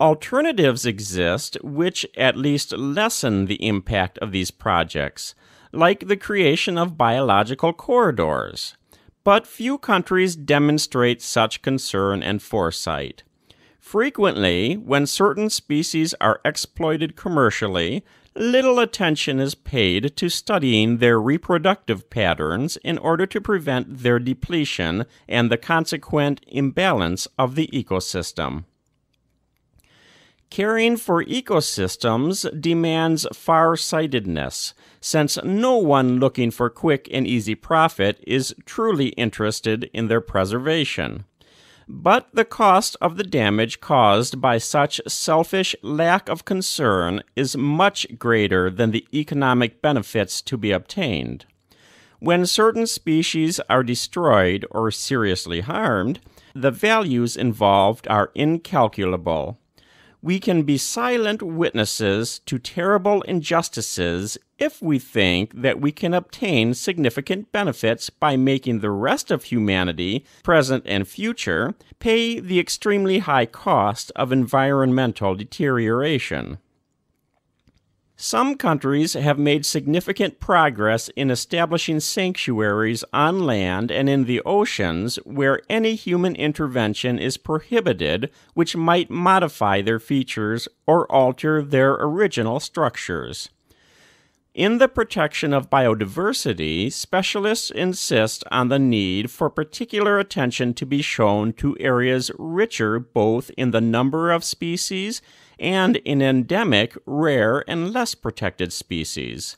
Speaker 1: Alternatives exist which at least lessen the impact of these projects, like the creation of biological corridors. But few countries demonstrate such concern and foresight. Frequently, when certain species are exploited commercially, little attention is paid to studying their reproductive patterns in order to prevent their depletion and the consequent imbalance of the ecosystem. Caring for ecosystems demands far-sightedness, since no one looking for quick and easy profit is truly interested in their preservation but the cost of the damage caused by such selfish lack of concern is much greater than the economic benefits to be obtained. When certain species are destroyed or seriously harmed, the values involved are incalculable we can be silent witnesses to terrible injustices if we think that we can obtain significant benefits by making the rest of humanity, present and future, pay the extremely high cost of environmental deterioration. Some countries have made significant progress in establishing sanctuaries on land and in the oceans where any human intervention is prohibited, which might modify their features or alter their original structures. In the protection of biodiversity, specialists insist on the need for particular attention to be shown to areas richer both in the number of species and in endemic, rare, and less protected species.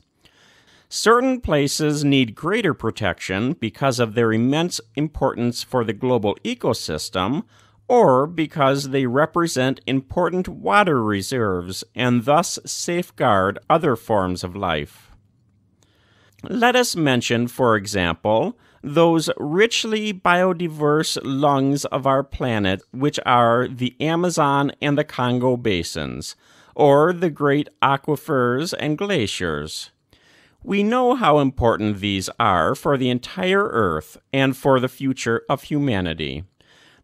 Speaker 1: Certain places need greater protection because of their immense importance for the global ecosystem, or because they represent important water reserves and thus safeguard other forms of life. Let us mention, for example, those richly biodiverse lungs of our planet, which are the Amazon and the Congo basins, or the great aquifers and glaciers. We know how important these are for the entire Earth and for the future of humanity.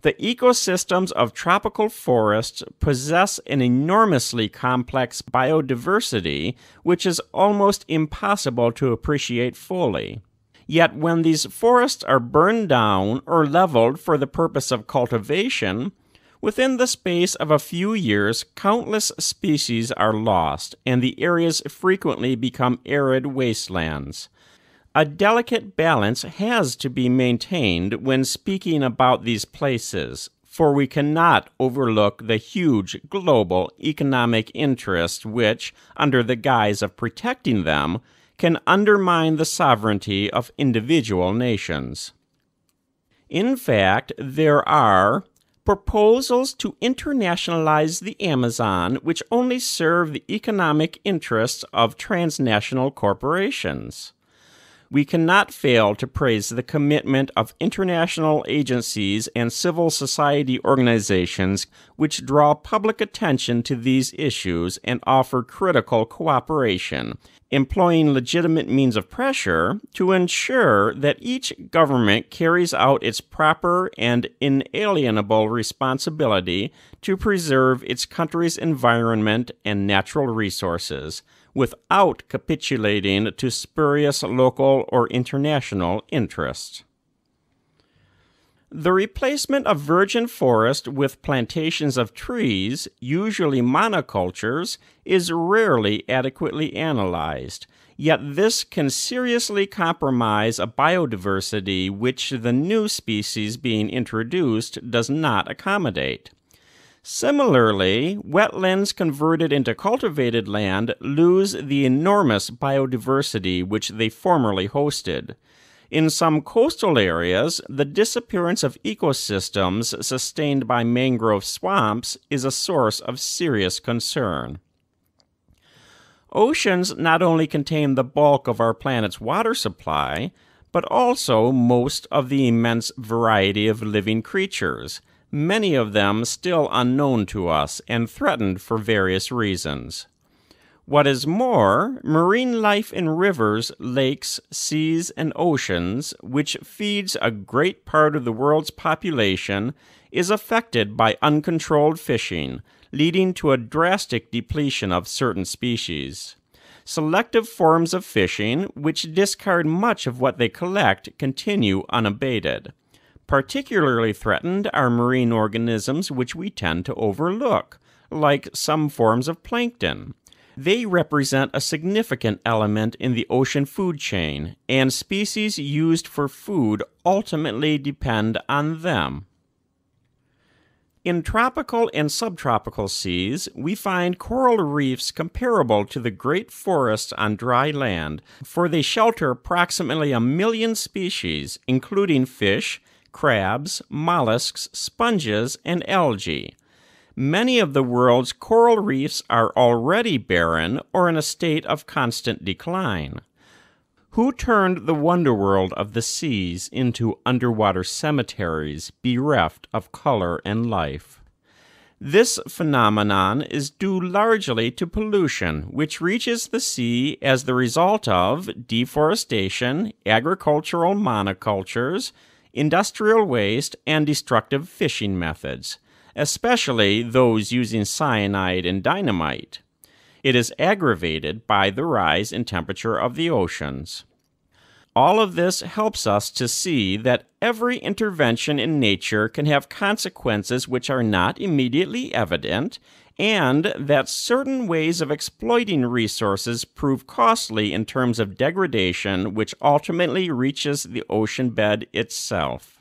Speaker 1: The ecosystems of tropical forests possess an enormously complex biodiversity which is almost impossible to appreciate fully. Yet when these forests are burned down or leveled for the purpose of cultivation, within the space of a few years, countless species are lost, and the areas frequently become arid wastelands. A delicate balance has to be maintained when speaking about these places, for we cannot overlook the huge global economic interest which, under the guise of protecting them, can undermine the sovereignty of individual nations. In fact, there are proposals to internationalize the Amazon which only serve the economic interests of transnational corporations we cannot fail to praise the commitment of international agencies and civil society organizations which draw public attention to these issues and offer critical cooperation, employing legitimate means of pressure to ensure that each government carries out its proper and inalienable responsibility to preserve its country's environment and natural resources without capitulating to spurious local or international interests. The replacement of virgin forest with plantations of trees, usually monocultures, is rarely adequately analyzed, yet this can seriously compromise a biodiversity which the new species being introduced does not accommodate. Similarly, wetlands converted into cultivated land lose the enormous biodiversity which they formerly hosted. In some coastal areas, the disappearance of ecosystems sustained by mangrove swamps is a source of serious concern. Oceans not only contain the bulk of our planet's water supply, but also most of the immense variety of living creatures many of them still unknown to us and threatened for various reasons. What is more, marine life in rivers, lakes, seas, and oceans, which feeds a great part of the world's population, is affected by uncontrolled fishing, leading to a drastic depletion of certain species. Selective forms of fishing, which discard much of what they collect, continue unabated. Particularly threatened are marine organisms which we tend to overlook, like some forms of plankton. They represent a significant element in the ocean food chain, and species used for food ultimately depend on them. In tropical and subtropical seas, we find coral reefs comparable to the great forests on dry land, for they shelter approximately a million species, including fish, crabs, mollusks, sponges, and algae. Many of the world's coral reefs are already barren or in a state of constant decline. Who turned the wonder world of the seas into underwater cemeteries bereft of color and life? This phenomenon is due largely to pollution, which reaches the sea as the result of deforestation, agricultural monocultures, industrial waste, and destructive fishing methods especially those using cyanide and dynamite. It is aggravated by the rise in temperature of the oceans. All of this helps us to see that every intervention in nature can have consequences which are not immediately evident, and that certain ways of exploiting resources prove costly in terms of degradation, which ultimately reaches the ocean bed itself.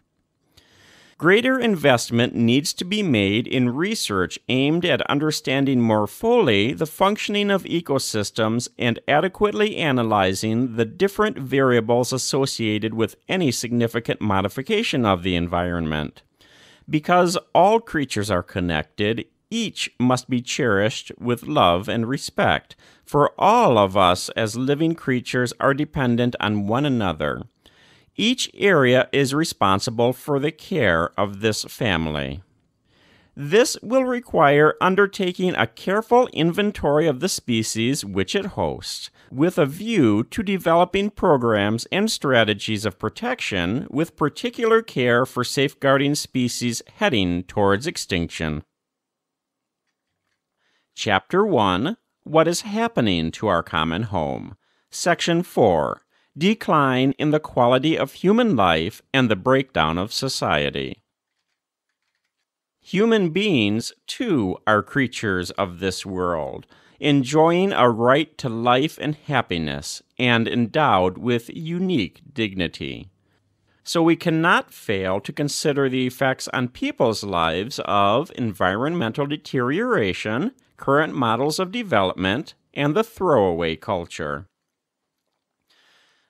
Speaker 1: Greater investment needs to be made in research aimed at understanding more fully the functioning of ecosystems and adequately analyzing the different variables associated with any significant modification of the environment. Because all creatures are connected, each must be cherished with love and respect, for all of us as living creatures are dependent on one another. Each area is responsible for the care of this family. This will require undertaking a careful inventory of the species which it hosts, with a view to developing programs and strategies of protection with particular care for safeguarding species heading towards extinction. Chapter 1 What is Happening to Our Common Home? Section 4 decline in the quality of human life and the breakdown of society. Human beings, too, are creatures of this world, enjoying a right to life and happiness, and endowed with unique dignity. So we cannot fail to consider the effects on people's lives of environmental deterioration, current models of development, and the throwaway culture.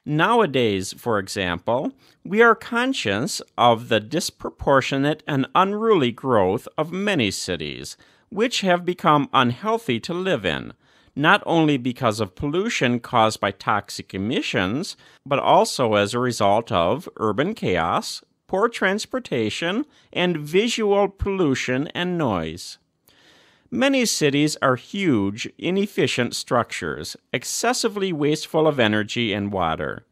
Speaker 1: Nowadays, for example, we are conscious of the disproportionate and unruly growth of many cities, which have become unhealthy to live in, not only because of pollution caused by toxic emissions, but also as a result of urban chaos, poor transportation, and visual pollution and noise. Many cities are huge, inefficient structures, excessively wasteful of energy and water.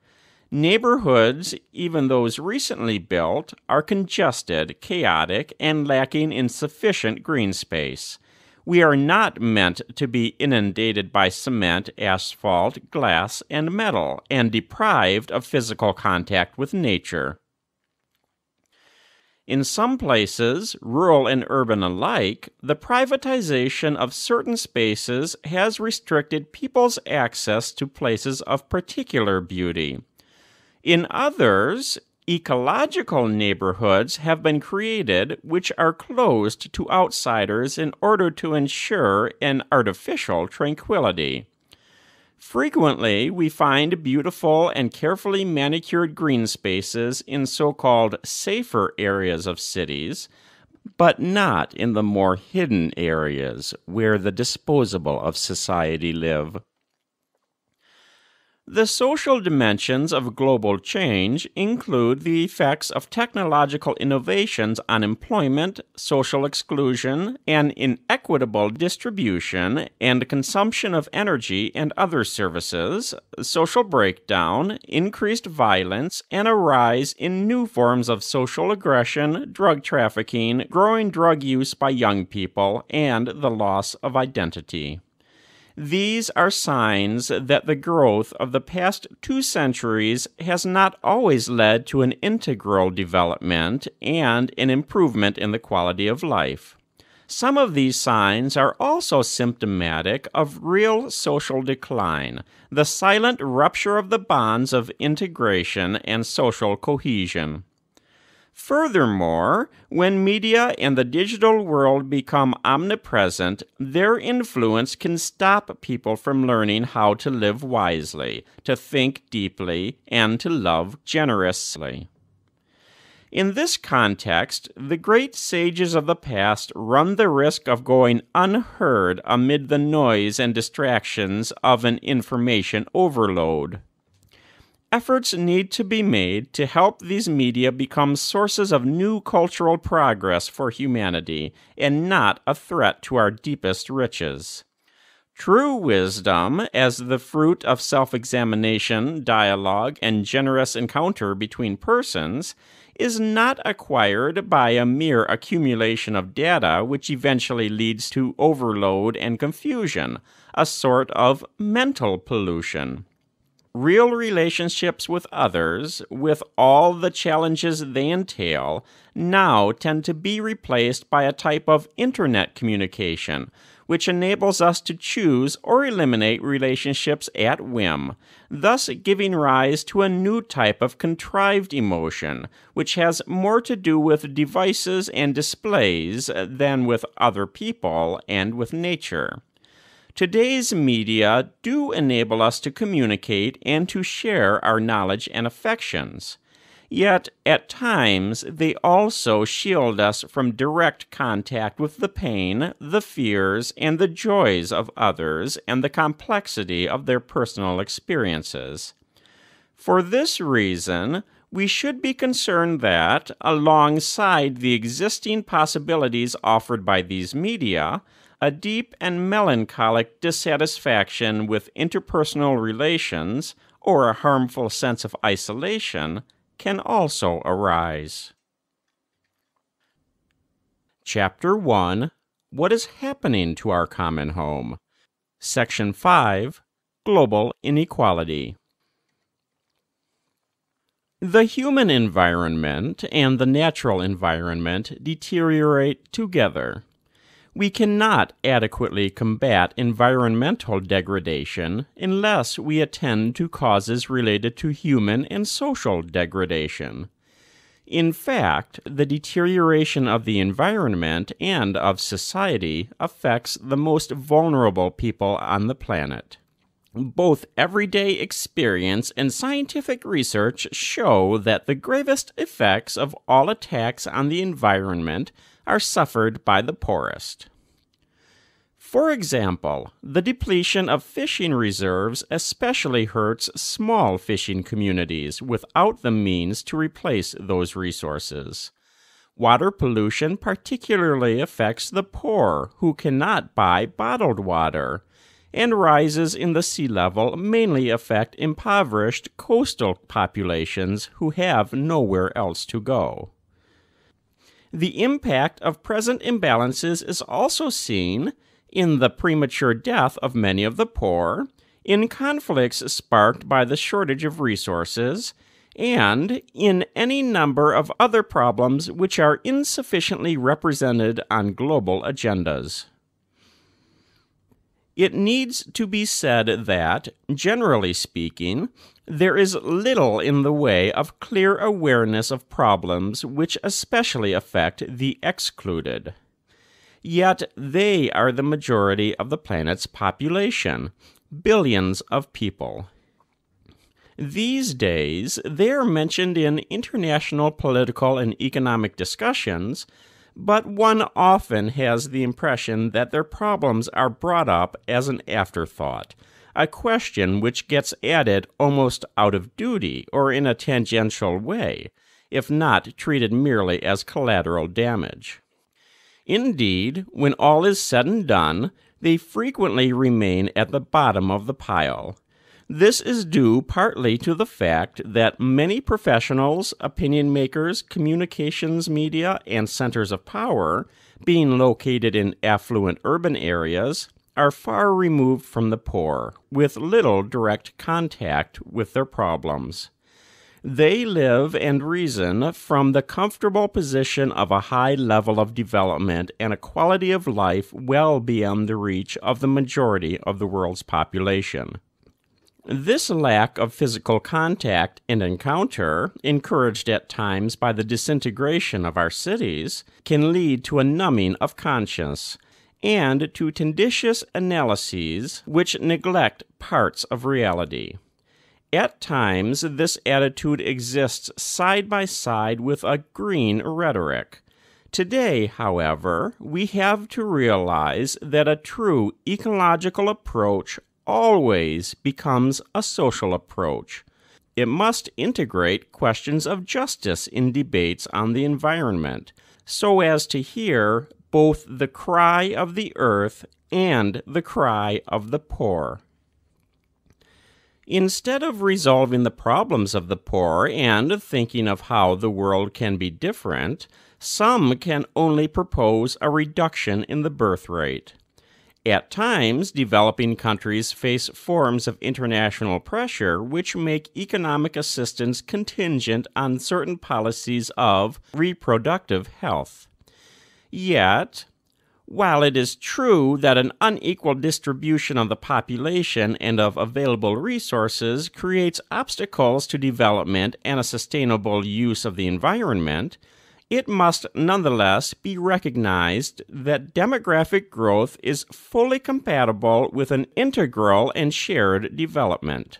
Speaker 1: Neighborhoods, even those recently built, are congested, chaotic, and lacking in sufficient green space. We are not meant to be inundated by cement, asphalt, glass, and metal, and deprived of physical contact with nature. In some places, rural and urban alike, the privatization of certain spaces has restricted people's access to places of particular beauty. In others, ecological neighborhoods have been created which are closed to outsiders in order to ensure an artificial tranquility. Frequently, we find beautiful and carefully manicured green spaces in so called safer areas of cities, but not in the more hidden areas where the disposable of society live. The social dimensions of global change include the effects of technological innovations on employment, social exclusion, and inequitable distribution and consumption of energy and other services, social breakdown, increased violence, and a rise in new forms of social aggression, drug trafficking, growing drug use by young people, and the loss of identity. These are signs that the growth of the past two centuries has not always led to an integral development and an improvement in the quality of life. Some of these signs are also symptomatic of real social decline, the silent rupture of the bonds of integration and social cohesion. Furthermore, when media and the digital world become omnipresent, their influence can stop people from learning how to live wisely, to think deeply, and to love generously. In this context, the great sages of the past run the risk of going unheard amid the noise and distractions of an information overload efforts need to be made to help these media become sources of new cultural progress for humanity and not a threat to our deepest riches. True wisdom, as the fruit of self examination, dialogue, and generous encounter between persons, is not acquired by a mere accumulation of data which eventually leads to overload and confusion, a sort of mental pollution real relationships with others, with all the challenges they entail, now tend to be replaced by a type of internet communication, which enables us to choose or eliminate relationships at whim, thus giving rise to a new type of contrived emotion, which has more to do with devices and displays than with other people and with nature. Today's media do enable us to communicate and to share our knowledge and affections. Yet, at times, they also shield us from direct contact with the pain, the fears, and the joys of others and the complexity of their personal experiences. For this reason, we should be concerned that, alongside the existing possibilities offered by these media, a deep and melancholic dissatisfaction with interpersonal relations or a harmful sense of isolation can also arise. Chapter 1 What is happening to our common home? Section 5 Global Inequality. The human environment and the natural environment deteriorate together we cannot adequately combat environmental degradation unless we attend to causes related to human and social degradation. In fact, the deterioration of the environment and of society affects the most vulnerable people on the planet. Both everyday experience and scientific research show that the gravest effects of all attacks on the environment are suffered by the poorest. For example, the depletion of fishing reserves especially hurts small fishing communities without the means to replace those resources. Water pollution particularly affects the poor who cannot buy bottled water, and rises in the sea level mainly affect impoverished coastal populations who have nowhere else to go. The impact of present imbalances is also seen in the premature death of many of the poor, in conflicts sparked by the shortage of resources, and in any number of other problems which are insufficiently represented on global agendas. It needs to be said that, generally speaking, there is little in the way of clear awareness of problems which especially affect the excluded. Yet they are the majority of the planet's population, billions of people. These days, they are mentioned in international political and economic discussions, but one often has the impression that their problems are brought up as an afterthought, a question which gets added almost out of duty or in a tangential way, if not treated merely as collateral damage. Indeed, when all is said and done, they frequently remain at the bottom of the pile. This is due partly to the fact that many professionals, opinion makers, communications media, and centers of power, being located in affluent urban areas, are far removed from the poor, with little direct contact with their problems. They live and reason from the comfortable position of a high level of development and a quality of life well beyond the reach of the majority of the world's population. This lack of physical contact and encounter, encouraged at times by the disintegration of our cities, can lead to a numbing of conscience and to tendentious analyses which neglect parts of reality. At times, this attitude exists side by side with a green rhetoric. Today, however, we have to realize that a true ecological approach always becomes a social approach. It must integrate questions of justice in debates on the environment so as to hear both the cry of the earth and the cry of the poor. Instead of resolving the problems of the poor and thinking of how the world can be different, some can only propose a reduction in the birth rate. At times, developing countries face forms of international pressure which make economic assistance contingent on certain policies of reproductive health. Yet, while it is true that an unequal distribution of the population and of available resources creates obstacles to development and a sustainable use of the environment, it must nonetheless be recognized that demographic growth is fully compatible with an integral and shared development.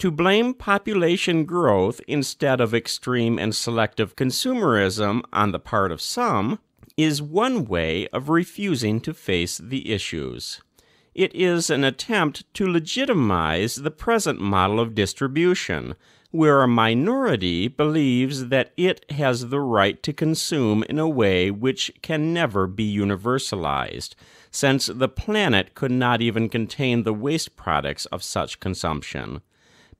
Speaker 1: To blame population growth instead of extreme and selective consumerism on the part of some is one way of refusing to face the issues. It is an attempt to legitimize the present model of distribution, where a minority believes that it has the right to consume in a way which can never be universalized, since the planet could not even contain the waste products of such consumption.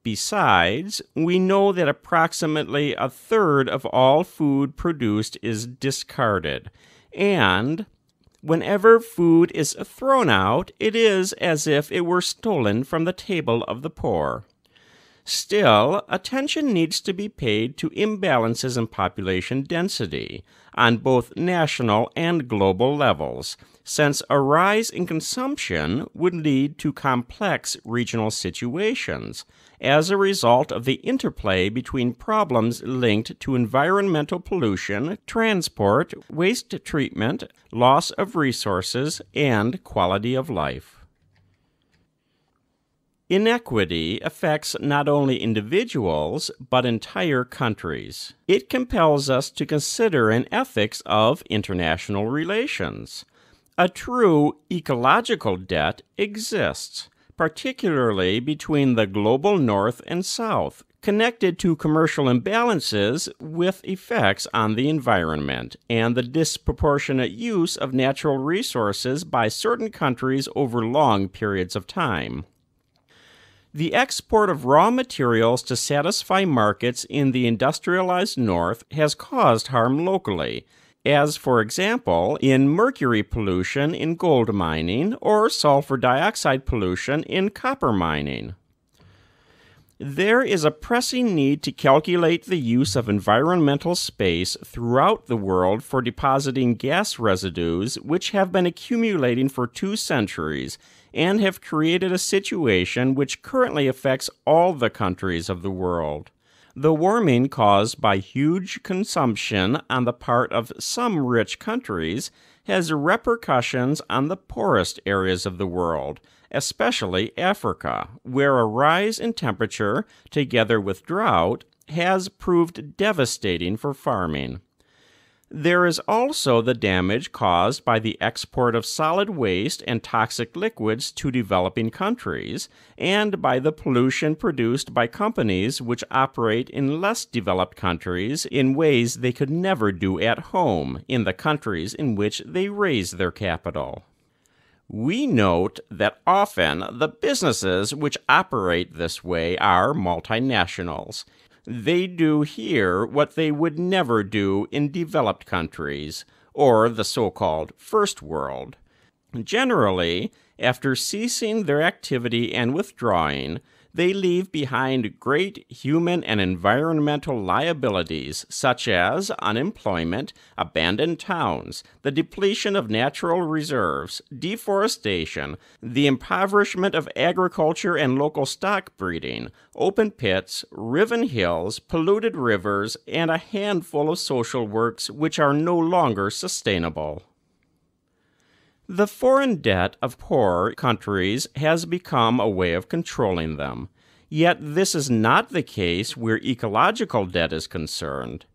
Speaker 1: Besides, we know that approximately a third of all food produced is discarded, and whenever food is thrown out, it is as if it were stolen from the table of the poor. Still, attention needs to be paid to imbalances in population density on both national and global levels, since a rise in consumption would lead to complex regional situations as a result of the interplay between problems linked to environmental pollution, transport, waste treatment, loss of resources, and quality of life. Inequity affects not only individuals, but entire countries. It compels us to consider an ethics of international relations. A true ecological debt exists, particularly between the global north and south, connected to commercial imbalances with effects on the environment and the disproportionate use of natural resources by certain countries over long periods of time. The export of raw materials to satisfy markets in the industrialized North has caused harm locally, as, for example, in mercury pollution in gold mining or sulfur dioxide pollution in copper mining. There is a pressing need to calculate the use of environmental space throughout the world for depositing gas residues which have been accumulating for two centuries and have created a situation which currently affects all the countries of the world. The warming caused by huge consumption on the part of some rich countries has repercussions on the poorest areas of the world especially Africa, where a rise in temperature, together with drought, has proved devastating for farming. There is also the damage caused by the export of solid waste and toxic liquids to developing countries, and by the pollution produced by companies which operate in less developed countries in ways they could never do at home in the countries in which they raise their capital. We note that often the businesses which operate this way are multinationals, they do here what they would never do in developed countries, or the so called First World. Generally, after ceasing their activity and withdrawing, they leave behind great human and environmental liabilities such as unemployment, abandoned towns, the depletion of natural reserves, deforestation, the impoverishment of agriculture and local stock breeding, open pits, riven hills, polluted rivers, and a handful of social works which are no longer sustainable. The foreign debt of poor countries has become a way of controlling them. Yet this is not the case where ecological debt is concerned.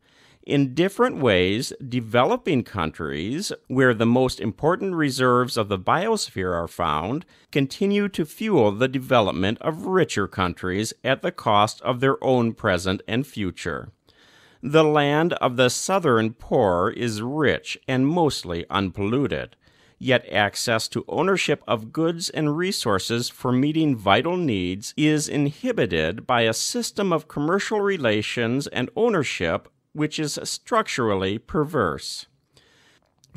Speaker 1: In different ways, developing countries, where the most important reserves of the biosphere are found, continue to fuel the development of richer countries at the cost of their own present and future. The land of the southern poor is rich and mostly unpolluted yet access to ownership of goods and resources for meeting vital needs is inhibited by a system of commercial relations and ownership which is structurally perverse.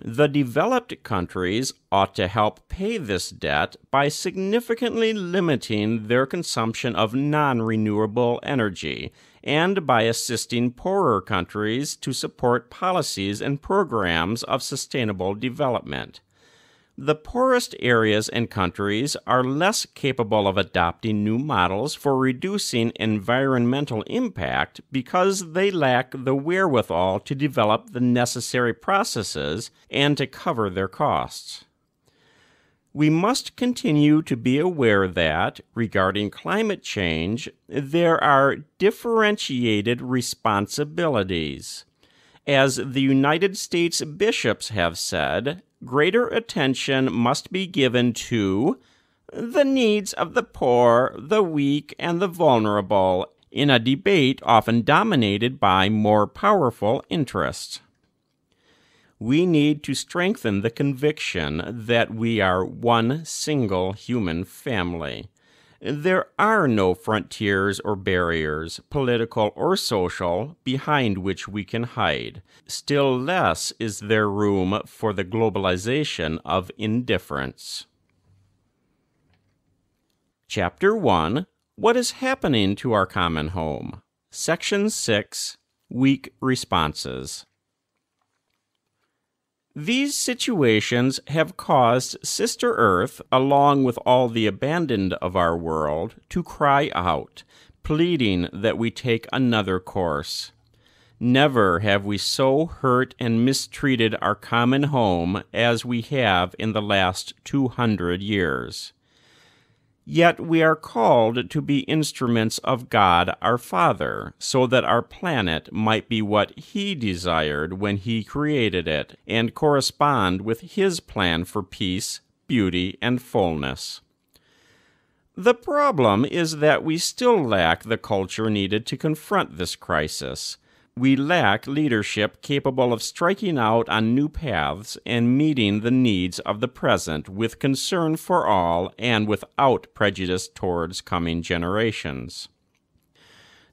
Speaker 1: The developed countries ought to help pay this debt by significantly limiting their consumption of non renewable energy and by assisting poorer countries to support policies and programs of sustainable development. The poorest areas and countries are less capable of adopting new models for reducing environmental impact because they lack the wherewithal to develop the necessary processes and to cover their costs. We must continue to be aware that, regarding climate change, there are differentiated responsibilities. As the United States bishops have said, greater attention must be given to the needs of the poor, the weak, and the vulnerable in a debate often dominated by more powerful interests. We need to strengthen the conviction that we are one single human family there are no frontiers or barriers, political or social, behind which we can hide. Still less is there room for the globalization of indifference. Chapter 1 What is happening to our common home? Section 6 Weak Responses. These situations have caused Sister Earth, along with all the abandoned of our world, to cry out, pleading that we take another course. Never have we so hurt and mistreated our common home as we have in the last two hundred years. Yet we are called to be instruments of God our Father, so that our planet might be what He desired when He created it, and correspond with His plan for peace, beauty, and fullness. The problem is that we still lack the culture needed to confront this crisis we lack leadership capable of striking out on new paths and meeting the needs of the present with concern for all and without prejudice towards coming generations.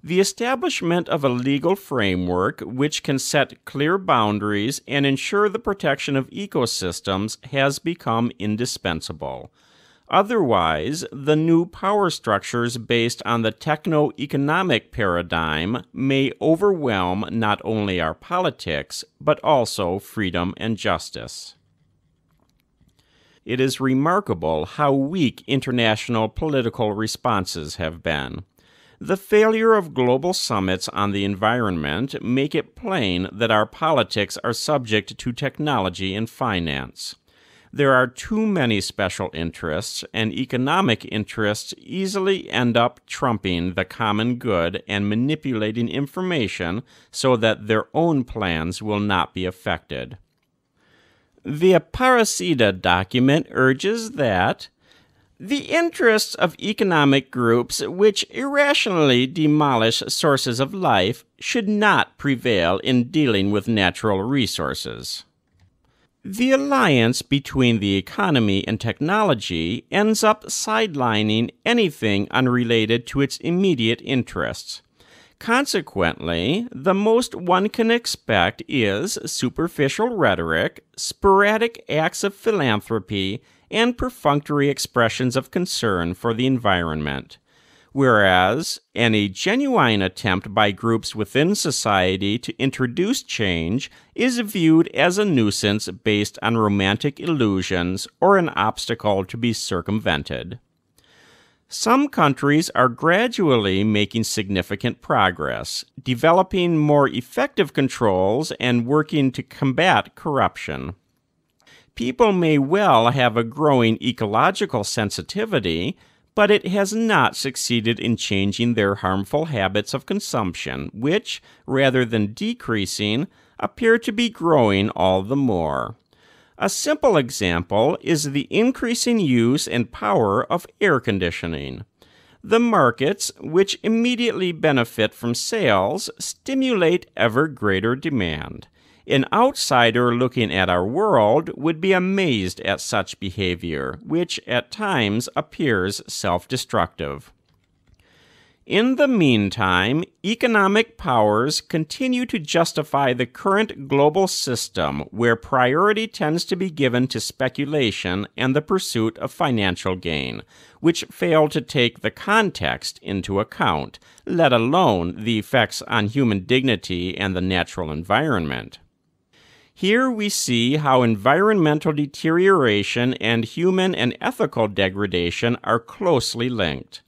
Speaker 1: The establishment of a legal framework which can set clear boundaries and ensure the protection of ecosystems has become indispensable Otherwise, the new power structures based on the techno economic paradigm may overwhelm not only our politics, but also freedom and justice. It is remarkable how weak international political responses have been. The failure of global summits on the environment make it plain that our politics are subject to technology and finance There are too many special interests, and economic interests easily end up trumping the common good and manipulating information so that their own plans will not be affected. The Aparecida document urges that the interests of economic groups which irrationally demolish sources of life should not prevail in dealing with natural resources. The alliance between the economy and technology ends up sidelining anything unrelated to its immediate interests. Consequently, the most one can expect is superficial rhetoric, sporadic acts of philanthropy, and perfunctory expressions of concern for the environment whereas any genuine attempt by groups within society to introduce change is viewed as a nuisance based on romantic illusions or an obstacle to be circumvented. Some countries are gradually making significant progress, developing more effective controls and working to combat corruption. People may well have a growing ecological sensitivity, but it has not succeeded in changing their harmful habits of consumption, which, rather than decreasing, appear to be growing all the more. A simple example is the increasing use and power of air conditioning. The markets, which immediately benefit from sales, stimulate ever greater demand. An outsider looking at our world would be amazed at such behavior, which at times appears self destructive. In the meantime, economic powers continue to justify the current global system where priority tends to be given to speculation and the pursuit of financial gain, which fail to take the context into account, let alone the effects on human dignity and the natural environment. Here we see how environmental deterioration and human and ethical degradation are closely linked.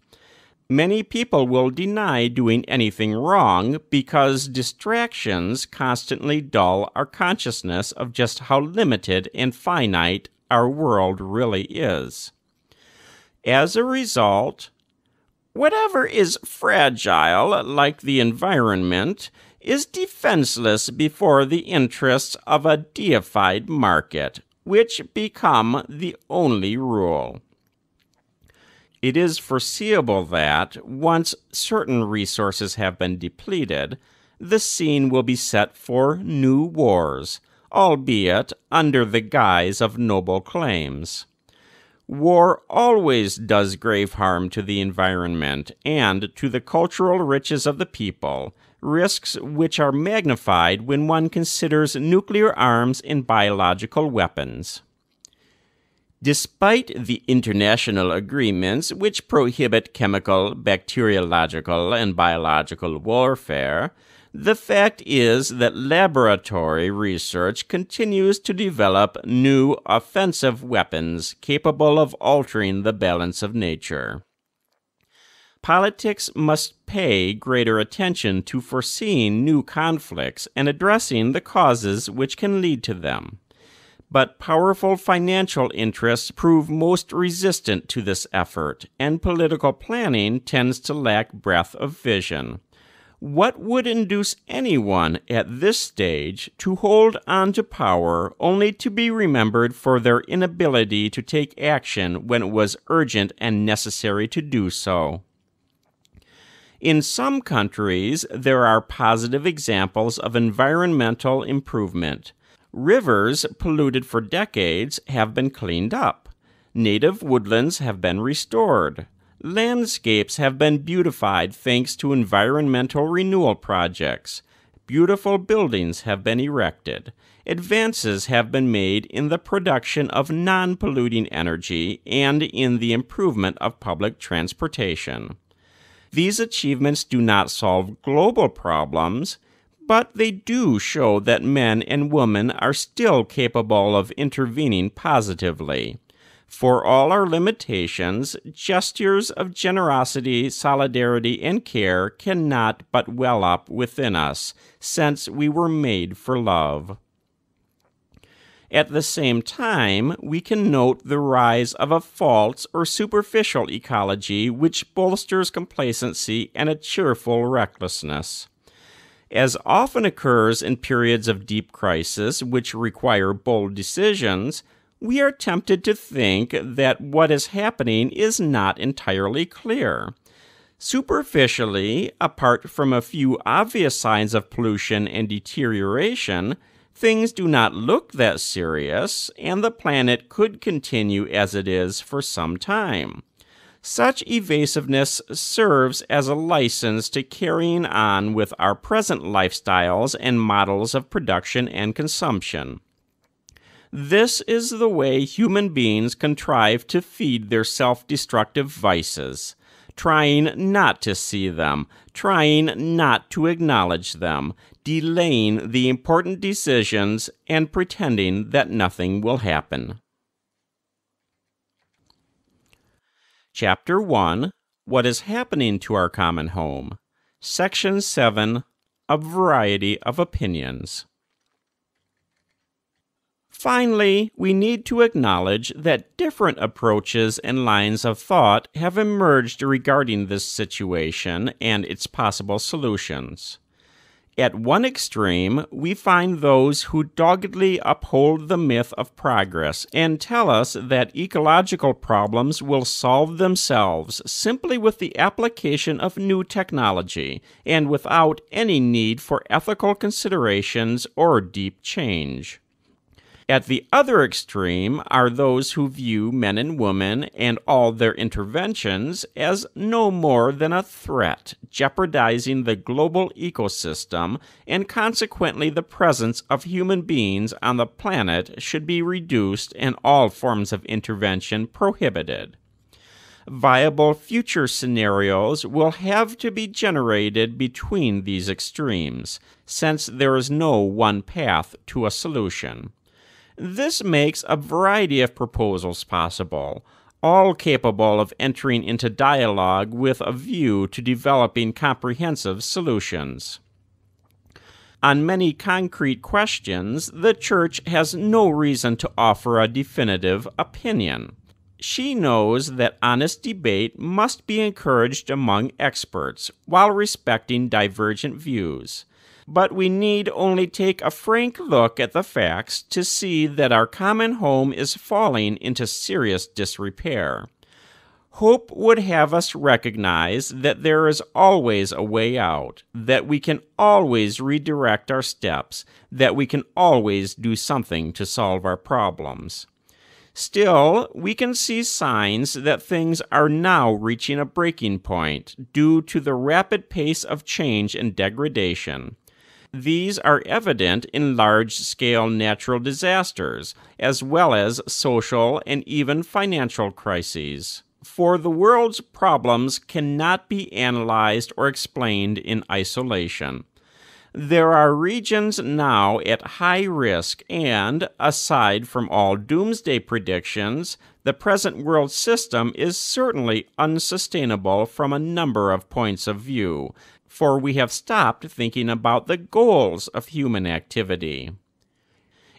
Speaker 1: Many people will deny doing anything wrong because distractions constantly dull our consciousness of just how limited and finite our world really is. As a result, whatever is fragile, like the environment, is defenseless before the interests of a deified market, which become the only rule. It is foreseeable that, once certain resources have been depleted, the scene will be set for new wars, albeit under the guise of noble claims. War always does grave harm to the environment and to the cultural riches of the people, risks which are magnified when one considers nuclear arms and biological weapons. Despite the international agreements which prohibit chemical, bacteriological, and biological warfare, the fact is that laboratory research continues to develop new offensive weapons capable of altering the balance of nature politics must pay greater attention to foreseeing new conflicts and addressing the causes which can lead to them. But powerful financial interests prove most resistant to this effort, and political planning tends to lack breadth of vision. What would induce anyone at this stage to hold on to power only to be remembered for their inability to take action when it was urgent and necessary to do so? In some countries, there are positive examples of environmental improvement. Rivers polluted for decades have been cleaned up. Native woodlands have been restored. Landscapes have been beautified thanks to environmental renewal projects. Beautiful buildings have been erected. Advances have been made in the production of non polluting energy and in the improvement of public transportation. These achievements do not solve global problems, but they do show that men and women are still capable of intervening positively. For all our limitations, gestures of generosity, solidarity, and care cannot but well up within us, since we were made for love. At the same time, we can note the rise of a false or superficial ecology which bolsters complacency and a cheerful recklessness. As often occurs in periods of deep crisis which require bold decisions, we are tempted to think that what is happening is not entirely clear. Superficially, apart from a few obvious signs of pollution and deterioration, things do not look that serious, and the planet could continue as it is for some time. Such evasiveness serves as a license to carrying on with our present lifestyles and models of production and consumption. This is the way human beings contrive to feed their self destructive vices, trying not to see them, trying not to acknowledge them, delaying the important decisions, and pretending that nothing will happen. Chapter 1 What is Happening to Our Common Home? Section 7 A Variety of Opinions. Finally, we need to acknowledge that different approaches and lines of thought have emerged regarding this situation and its possible solutions. At one extreme, we find those who doggedly uphold the myth of progress and tell us that ecological problems will solve themselves simply with the application of new technology and without any need for ethical considerations or deep change. At the other extreme are those who view men and women and all their interventions as no more than a threat, jeopardizing the global ecosystem, and consequently the presence of human beings on the planet should be reduced and all forms of intervention prohibited viable future scenarios will have to be generated between these extremes, since there is no one path to a solution. This makes a variety of proposals possible, all capable of entering into dialogue with a view to developing comprehensive solutions. On many concrete questions, the Church has no reason to offer a definitive opinion. She knows that honest debate must be encouraged among experts while respecting divergent views but we need only take a frank look at the facts to see that our common home is falling into serious disrepair. Hope would have us recognize that there is always a way out, that we can always redirect our steps, that we can always do something to solve our problems. Still, we can see signs that things are now reaching a breaking point due to the rapid pace of change and degradation. These are evident in large scale natural disasters, as well as social and even financial crises. For the world's problems cannot be analyzed or explained in isolation. There are regions now at high risk, and, aside from all doomsday predictions, the present world system is certainly unsustainable from a number of points of view, for we have stopped thinking about the goals of human activity.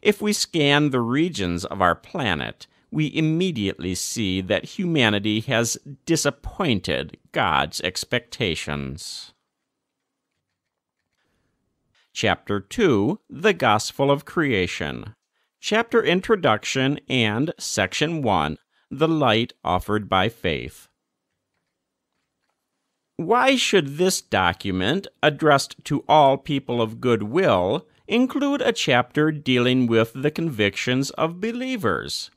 Speaker 1: If we scan the regions of our planet, we immediately see that humanity has disappointed God's expectations. Chapter 2 The Gospel of Creation. Chapter Introduction and Section 1 The Light Offered by Faith. Why should this document, addressed to all people of goodwill, include a chapter dealing with the convictions of believers?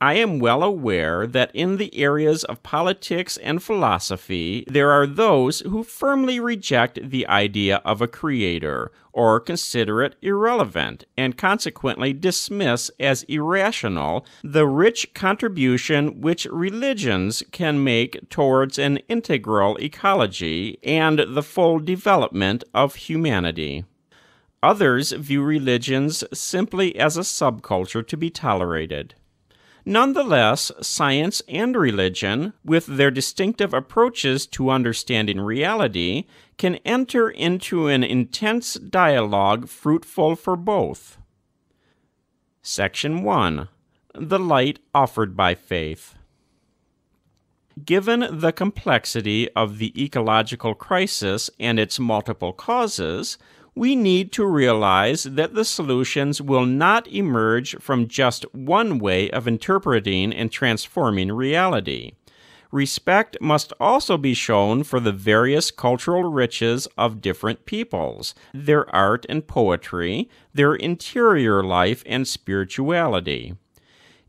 Speaker 1: I am well aware that in the areas of politics and philosophy, there are those who firmly reject the idea of a creator, or consider it irrelevant, and consequently dismiss as irrational the rich contribution which religions can make towards an integral ecology and the full development of humanity. Others view religions simply as a subculture to be tolerated. Nonetheless, science and religion, with their distinctive approaches to understanding reality, can enter into an intense dialogue fruitful for both. Section 1 The Light Offered by Faith. Given the complexity of the ecological crisis and its multiple causes, we need to realize that the solutions will not emerge from just one way of interpreting and transforming reality. Respect must also be shown for the various cultural riches of different peoples, their art and poetry, their interior life and spirituality.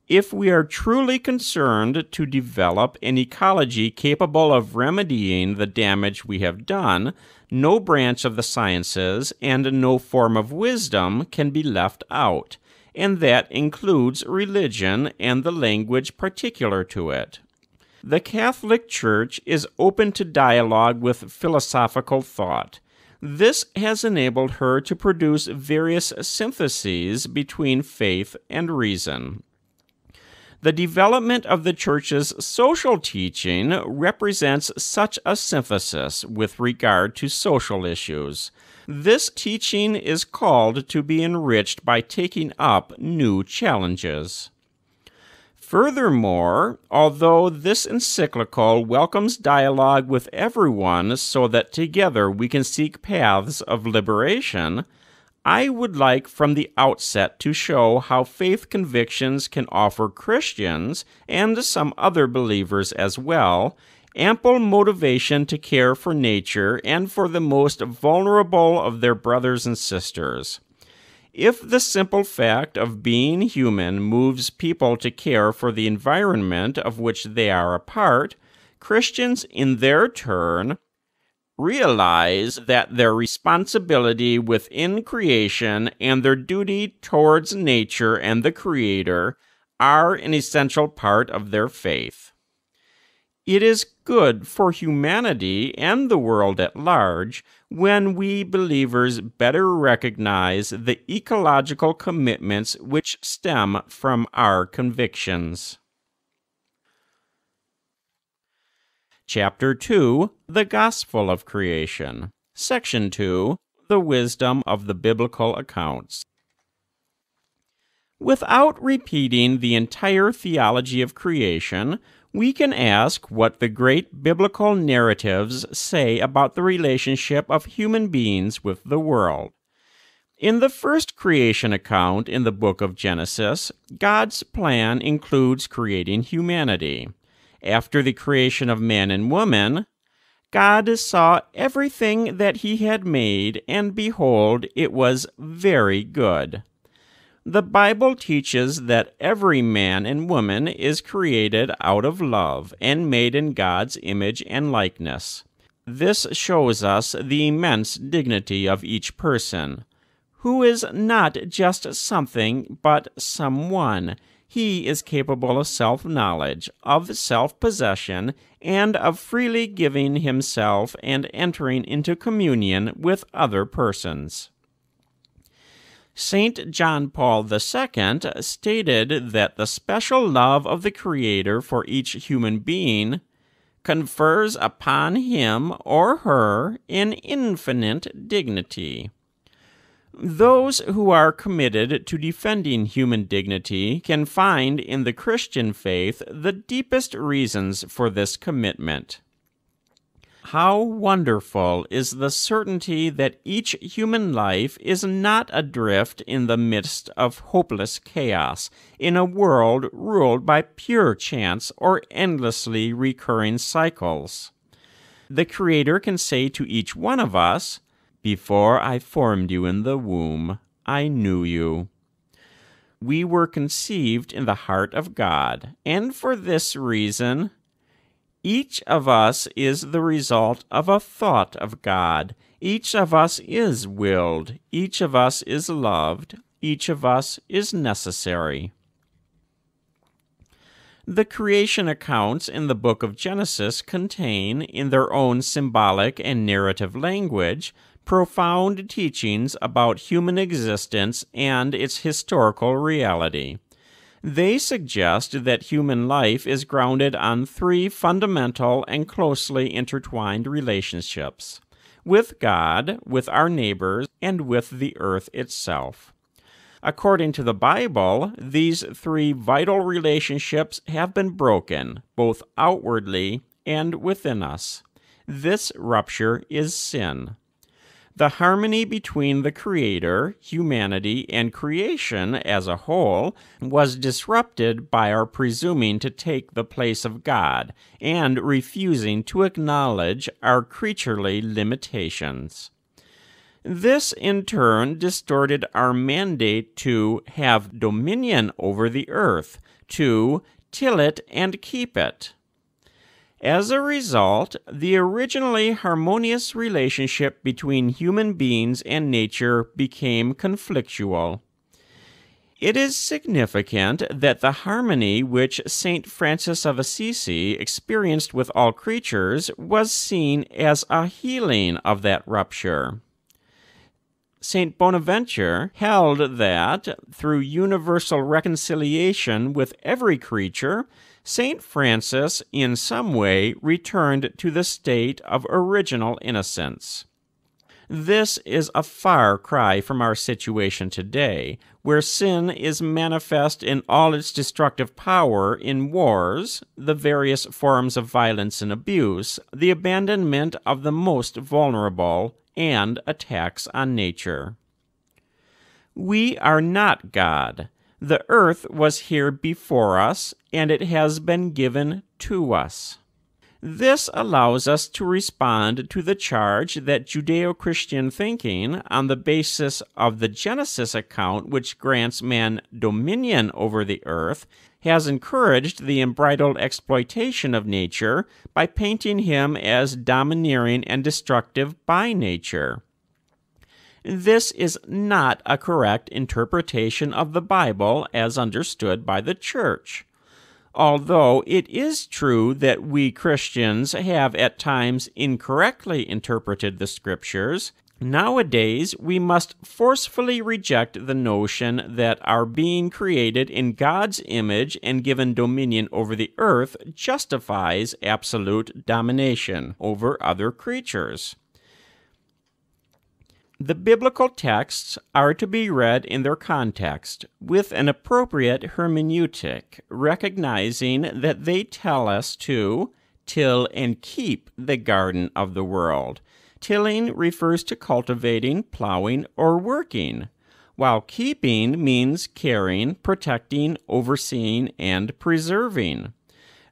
Speaker 1: If we are truly concerned to develop an ecology capable of remedying the damage we have done, no branch of the sciences and no form of wisdom can be left out, and that includes religion and the language particular to it. The Catholic Church is open to dialogue with philosophical thought. This has enabled her to produce various syntheses between faith and reason. The development of the Church's social teaching represents such a synthesis with regard to social issues. This teaching is called to be enriched by taking up new challenges. Furthermore, although this encyclical welcomes dialogue with everyone so that together we can seek paths of liberation, I would like from the outset to show how faith convictions can offer Christians, and some other believers as well, ample motivation to care for nature and for the most vulnerable of their brothers and sisters. If the simple fact of being human moves people to care for the environment of which they are a part, Christians, in their turn, realize that their responsibility within creation and their duty towards nature and the Creator are an essential part of their faith. It is good for humanity and the world at large when we believers better recognize the ecological commitments which stem from our convictions. Chapter 2 The Gospel of Creation. Section 2 The Wisdom of the Biblical Accounts. Without repeating the entire theology of creation, we can ask what the great biblical narratives say about the relationship of human beings with the world. In the first creation account in the book of Genesis, God's plan includes creating humanity. After the creation of man and woman, God saw everything that he had made, and behold, it was very good. The Bible teaches that every man and woman is created out of love and made in God's image and likeness. This shows us the immense dignity of each person, who is not just something, but someone, he is capable of self knowledge, of self possession, and of freely giving himself and entering into communion with other persons. St. John Paul II stated that the special love of the Creator for each human being confers upon him or her an infinite dignity. Those who are committed to defending human dignity can find in the Christian faith the deepest reasons for this commitment. How wonderful is the certainty that each human life is not adrift in the midst of hopeless chaos, in a world ruled by pure chance or endlessly recurring cycles. The Creator can say to each one of us, before I formed you in the womb, I knew you. We were conceived in the heart of God, and for this reason, each of us is the result of a thought of God. Each of us is willed. Each of us is loved. Each of us is necessary. The creation accounts in the book of Genesis contain, in their own symbolic and narrative language, profound teachings about human existence and its historical reality. They suggest that human life is grounded on three fundamental and closely intertwined relationships with God, with our neighbors, and with the earth itself. According to the Bible, these three vital relationships have been broken, both outwardly and within us. This rupture is sin. The harmony between the Creator, humanity, and creation as a whole was disrupted by our presuming to take the place of God and refusing to acknowledge our creaturely limitations. This, in turn, distorted our mandate to have dominion over the earth, to till it and keep it. As a result, the originally harmonious relationship between human beings and nature became conflictual. It is significant that the harmony which St. Francis of Assisi experienced with all creatures was seen as a healing of that rupture. St. Bonaventure held that, through universal reconciliation with every creature, St. Francis in some way returned to the state of original innocence. This is a far cry from our situation today, where sin is manifest in all its destructive power in wars, the various forms of violence and abuse, the abandonment of the most vulnerable, and attacks on nature. We are not God. The earth was here before us, and it has been given to us. This allows us to respond to the charge that Judeo Christian thinking, on the basis of the Genesis account, which grants man dominion over the earth, has encouraged the unbridled exploitation of nature by painting him as domineering and destructive by nature. This is not a correct interpretation of the Bible as understood by the Church. Although it is true that we Christians have at times incorrectly interpreted the Scriptures, Nowadays, we must forcefully reject the notion that our being created in God's image and given dominion over the earth justifies absolute domination over other creatures. The biblical texts are to be read in their context with an appropriate hermeneutic, recognizing that they tell us to till and keep the garden of the world Tilling refers to cultivating, plowing, or working, while keeping means caring, protecting, overseeing, and preserving.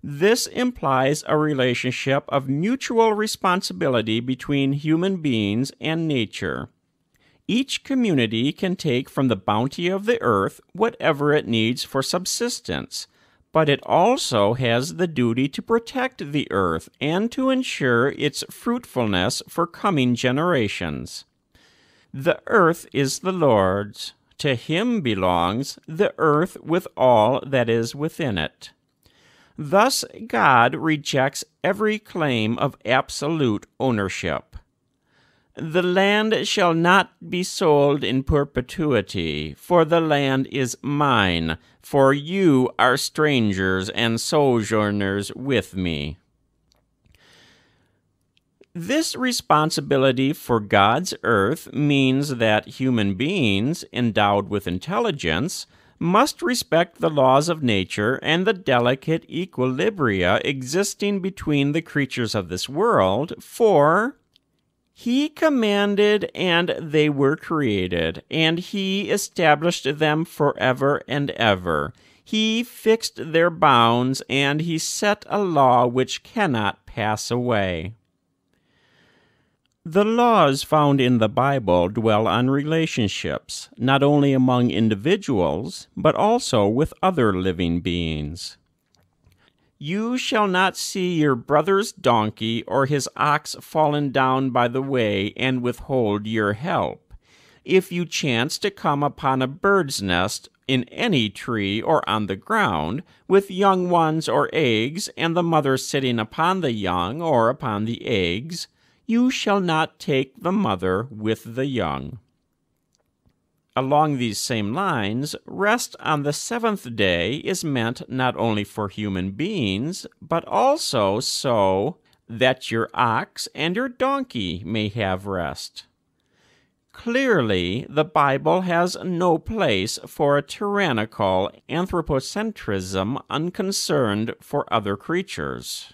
Speaker 1: This implies a relationship of mutual responsibility between human beings and nature. Each community can take from the bounty of the earth whatever it needs for subsistence, but it also has the duty to protect the earth and to ensure its fruitfulness for coming generations. The earth is the Lord's. To him belongs the earth with all that is within it. Thus, God rejects every claim of absolute ownership. The land shall not be sold in perpetuity, for the land is mine, for you are strangers and sojourners with me. This responsibility for God's earth means that human beings, endowed with intelligence, must respect the laws of nature and the delicate equilibria existing between the creatures of this world, for he commanded, and they were created, and He established them forever and ever. He fixed their bounds, and He set a law which cannot pass away. The laws found in the Bible dwell on relationships, not only among individuals, but also with other living beings. You shall not see your brother's donkey or his ox fallen down by the way and withhold your help. If you chance to come upon a bird's nest in any tree or on the ground, with young ones or eggs, and the mother sitting upon the young or upon the eggs, you shall not take the mother with the young. Along these same lines, rest on the seventh day is meant not only for human beings, but also so that your ox and your donkey may have rest. Clearly, the Bible has no place for a tyrannical anthropocentrism unconcerned for other creatures.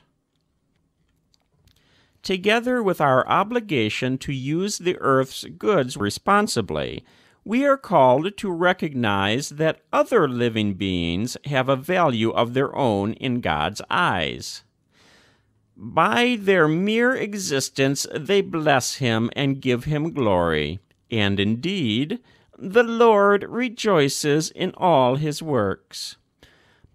Speaker 1: Together with our obligation to use the earth's goods responsibly, we are called to recognize that other living beings have a value of their own in God's eyes. By their mere existence, they bless Him and give Him glory. And indeed, the Lord rejoices in all His works.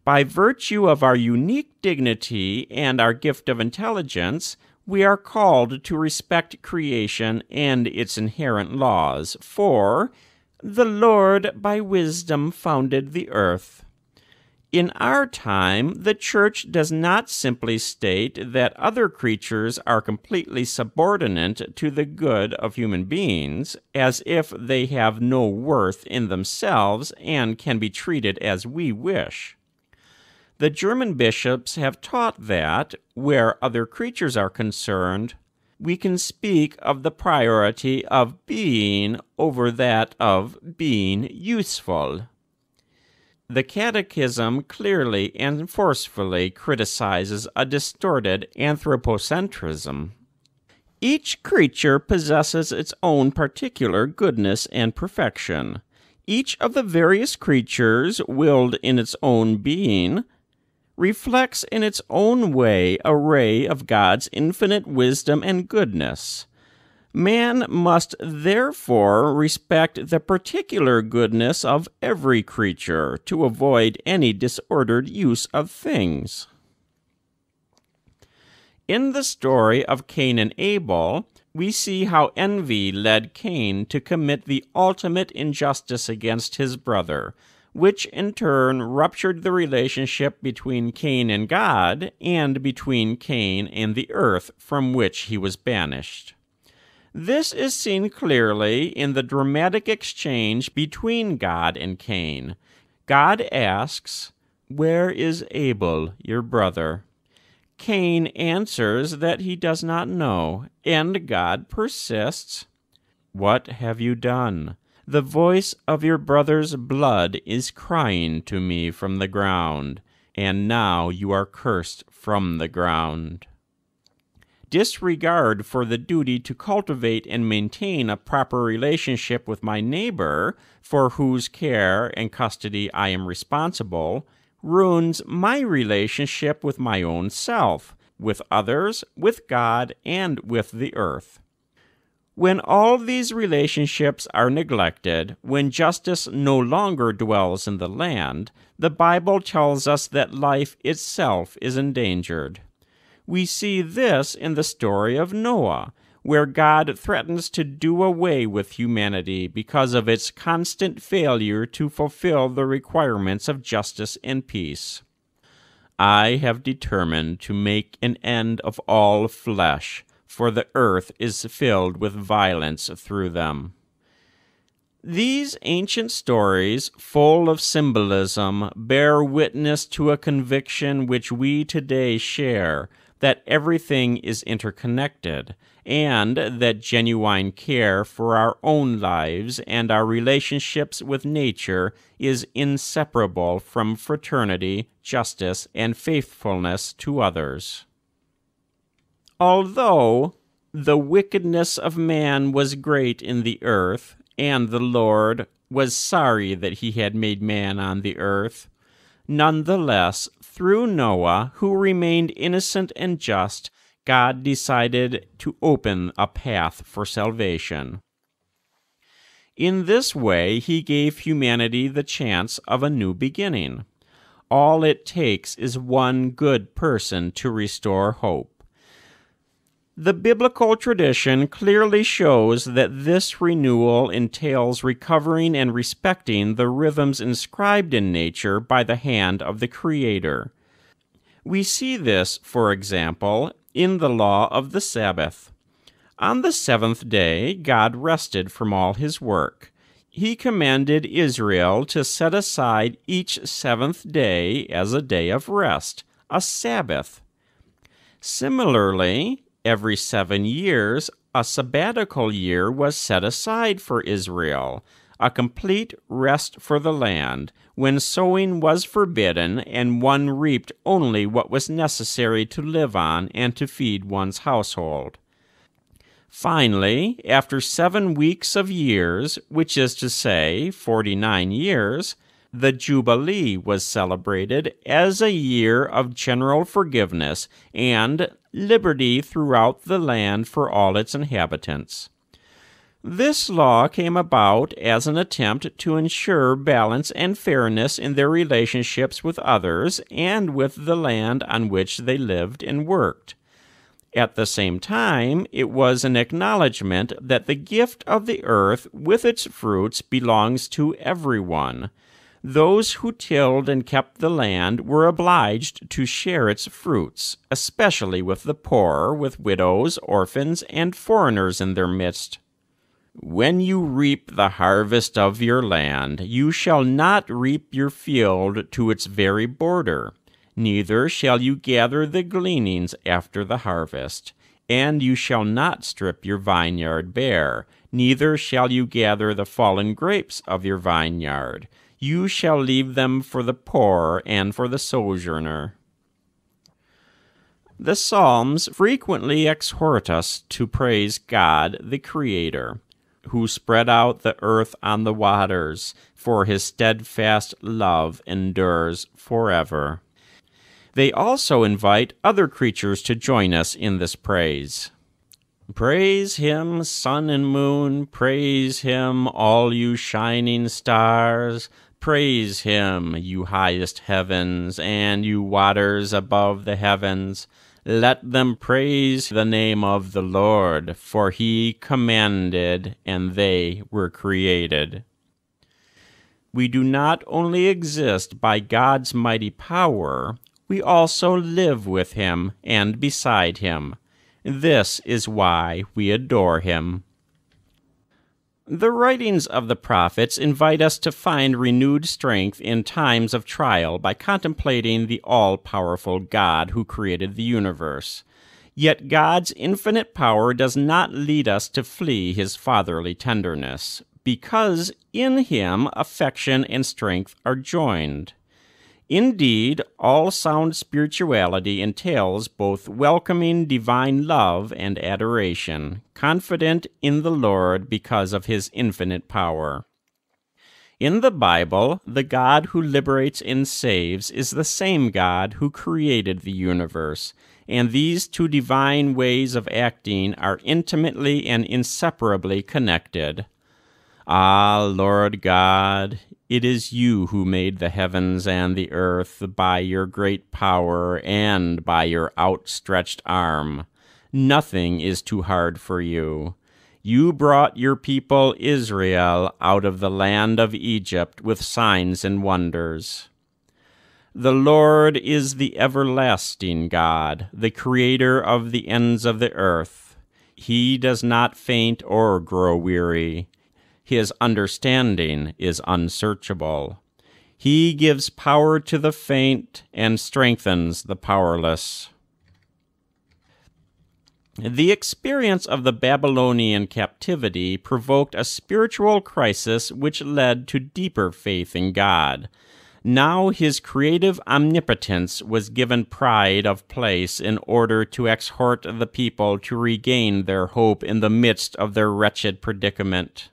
Speaker 1: By virtue of our unique dignity and our gift of intelligence, we are called to respect creation and its inherent laws, for the Lord by wisdom founded the earth. In our time, the Church does not simply state that other creatures are completely subordinate to the good of human beings, as if they have no worth in themselves and can be treated as we wish. The German bishops have taught that, where other creatures are concerned, we can speak of the priority of being over that of being useful. The Catechism clearly and forcefully criticizes a distorted anthropocentrism. Each creature possesses its own particular goodness and perfection. Each of the various creatures, willed in its own being, reflects in its own way a ray of God's infinite wisdom and goodness. Man must therefore respect the particular goodness of every creature to avoid any disordered use of things. In the story of Cain and Abel, we see how envy led Cain to commit the ultimate injustice against his brother, which in turn ruptured the relationship between Cain and God and between Cain and the earth from which he was banished. This is seen clearly in the dramatic exchange between God and Cain. God asks, Where is Abel, your brother? Cain answers that he does not know, and God persists, What have you done? The voice of your brother's blood is crying to me from the ground, and now you are cursed from the ground. Disregard for the duty to cultivate and maintain a proper relationship with my neighbor, for whose care and custody I am responsible, ruins my relationship with my own self, with others, with God, and with the earth. When all these relationships are neglected, when justice no longer dwells in the land, the Bible tells us that life itself is endangered. We see this in the story of Noah, where God threatens to do away with humanity because of its constant failure to fulfill the requirements of justice and peace. I have determined to make an end of all flesh for the earth is filled with violence through them. These ancient stories, full of symbolism, bear witness to a conviction which we today share that everything is interconnected, and that genuine care for our own lives and our relationships with nature is inseparable from fraternity, justice, and faithfulness to others. Although the wickedness of man was great in the earth, and the Lord was sorry that he had made man on the earth, nonetheless, through Noah, who remained innocent and just, God decided to open a path for salvation. In this way, he gave humanity the chance of a new beginning. All it takes is one good person to restore hope. The biblical tradition clearly shows that this renewal entails recovering and respecting the rhythms inscribed in nature by the hand of the Creator. We see this, for example, in the law of the Sabbath. On the seventh day, God rested from all his work. He commanded Israel to set aside each seventh day as a day of rest, a Sabbath. Similarly, every seven years, a sabbatical year was set aside for Israel, a complete rest for the land, when sowing was forbidden and one reaped only what was necessary to live on and to feed one's household. Finally, after seven weeks of years, which is to say, forty nine years, the Jubilee was celebrated as a year of general forgiveness and liberty throughout the land for all its inhabitants. This law came about as an attempt to ensure balance and fairness in their relationships with others and with the land on which they lived and worked. At the same time, it was an acknowledgement that the gift of the earth with its fruits belongs to everyone. Those who tilled and kept the land were obliged to share its fruits, especially with the poor, with widows, orphans, and foreigners in their midst. When you reap the harvest of your land, you shall not reap your field to its very border neither shall you gather the gleanings after the harvest. And you shall not strip your vineyard bare, neither shall you gather the fallen grapes of your vineyard. You shall leave them for the poor and for the sojourner. The Psalms frequently exhort us to praise God, the Creator, who spread out the earth on the waters, for his steadfast love endures forever. They also invite other creatures to join us in this praise. Praise him, sun and moon, praise him, all you shining stars. Praise him, you highest heavens, and you waters above the heavens. Let them praise the name of the Lord, for he commanded, and they were created. We do not only exist by God's mighty power, we also live with him and beside him. This is why we adore him. The writings of the prophets invite us to find renewed strength in times of trial by contemplating the all powerful God who created the universe. Yet God's infinite power does not lead us to flee his fatherly tenderness, because in him affection and strength are joined. Indeed, all sound spirituality entails both welcoming divine love and adoration, confident in the Lord because of his infinite power. In the Bible, the God who liberates and saves is the same God who created the universe, and these two divine ways of acting are intimately and inseparably connected. Ah, Lord God, it is you who made the heavens and the earth by your great power and by your outstretched arm. Nothing is too hard for you. You brought your people Israel out of the land of Egypt with signs and wonders. The Lord is the everlasting God, the creator of the ends of the earth. He does not faint or grow weary. His understanding is unsearchable. He gives power to the faint and strengthens the powerless. The experience of the Babylonian captivity provoked a spiritual crisis which led to deeper faith in God. Now his creative omnipotence was given pride of place in order to exhort the people to regain their hope in the midst of their wretched predicament.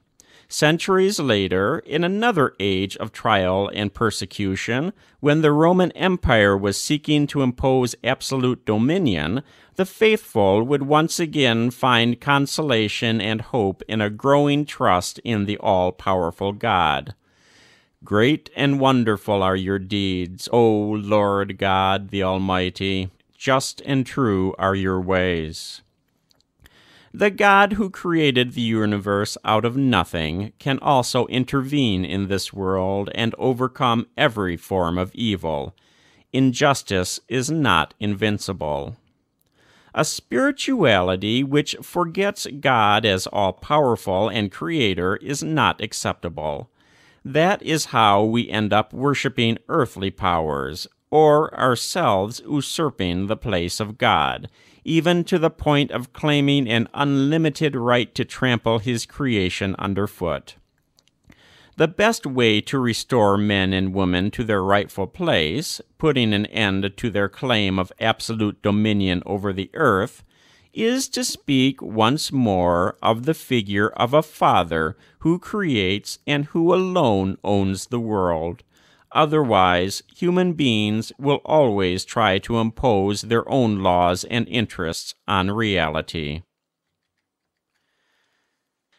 Speaker 1: Centuries later, in another age of trial and persecution, when the Roman Empire was seeking to impose absolute dominion, the faithful would once again find consolation and hope in a growing trust in the all powerful God. Great and wonderful are your deeds, O Lord God the Almighty. Just and true are your ways. The God who created the universe out of nothing can also intervene in this world and overcome every form of evil. Injustice is not invincible. A spirituality which forgets God as all powerful and creator is not acceptable. That is how we end up worshiping earthly powers, or ourselves usurping the place of God even to the point of claiming an unlimited right to trample his creation underfoot. The best way to restore men and women to their rightful place, putting an end to their claim of absolute dominion over the earth, is to speak once more of the figure of a Father who creates and who alone owns the world. Otherwise, human beings will always try to impose their own laws and interests on reality.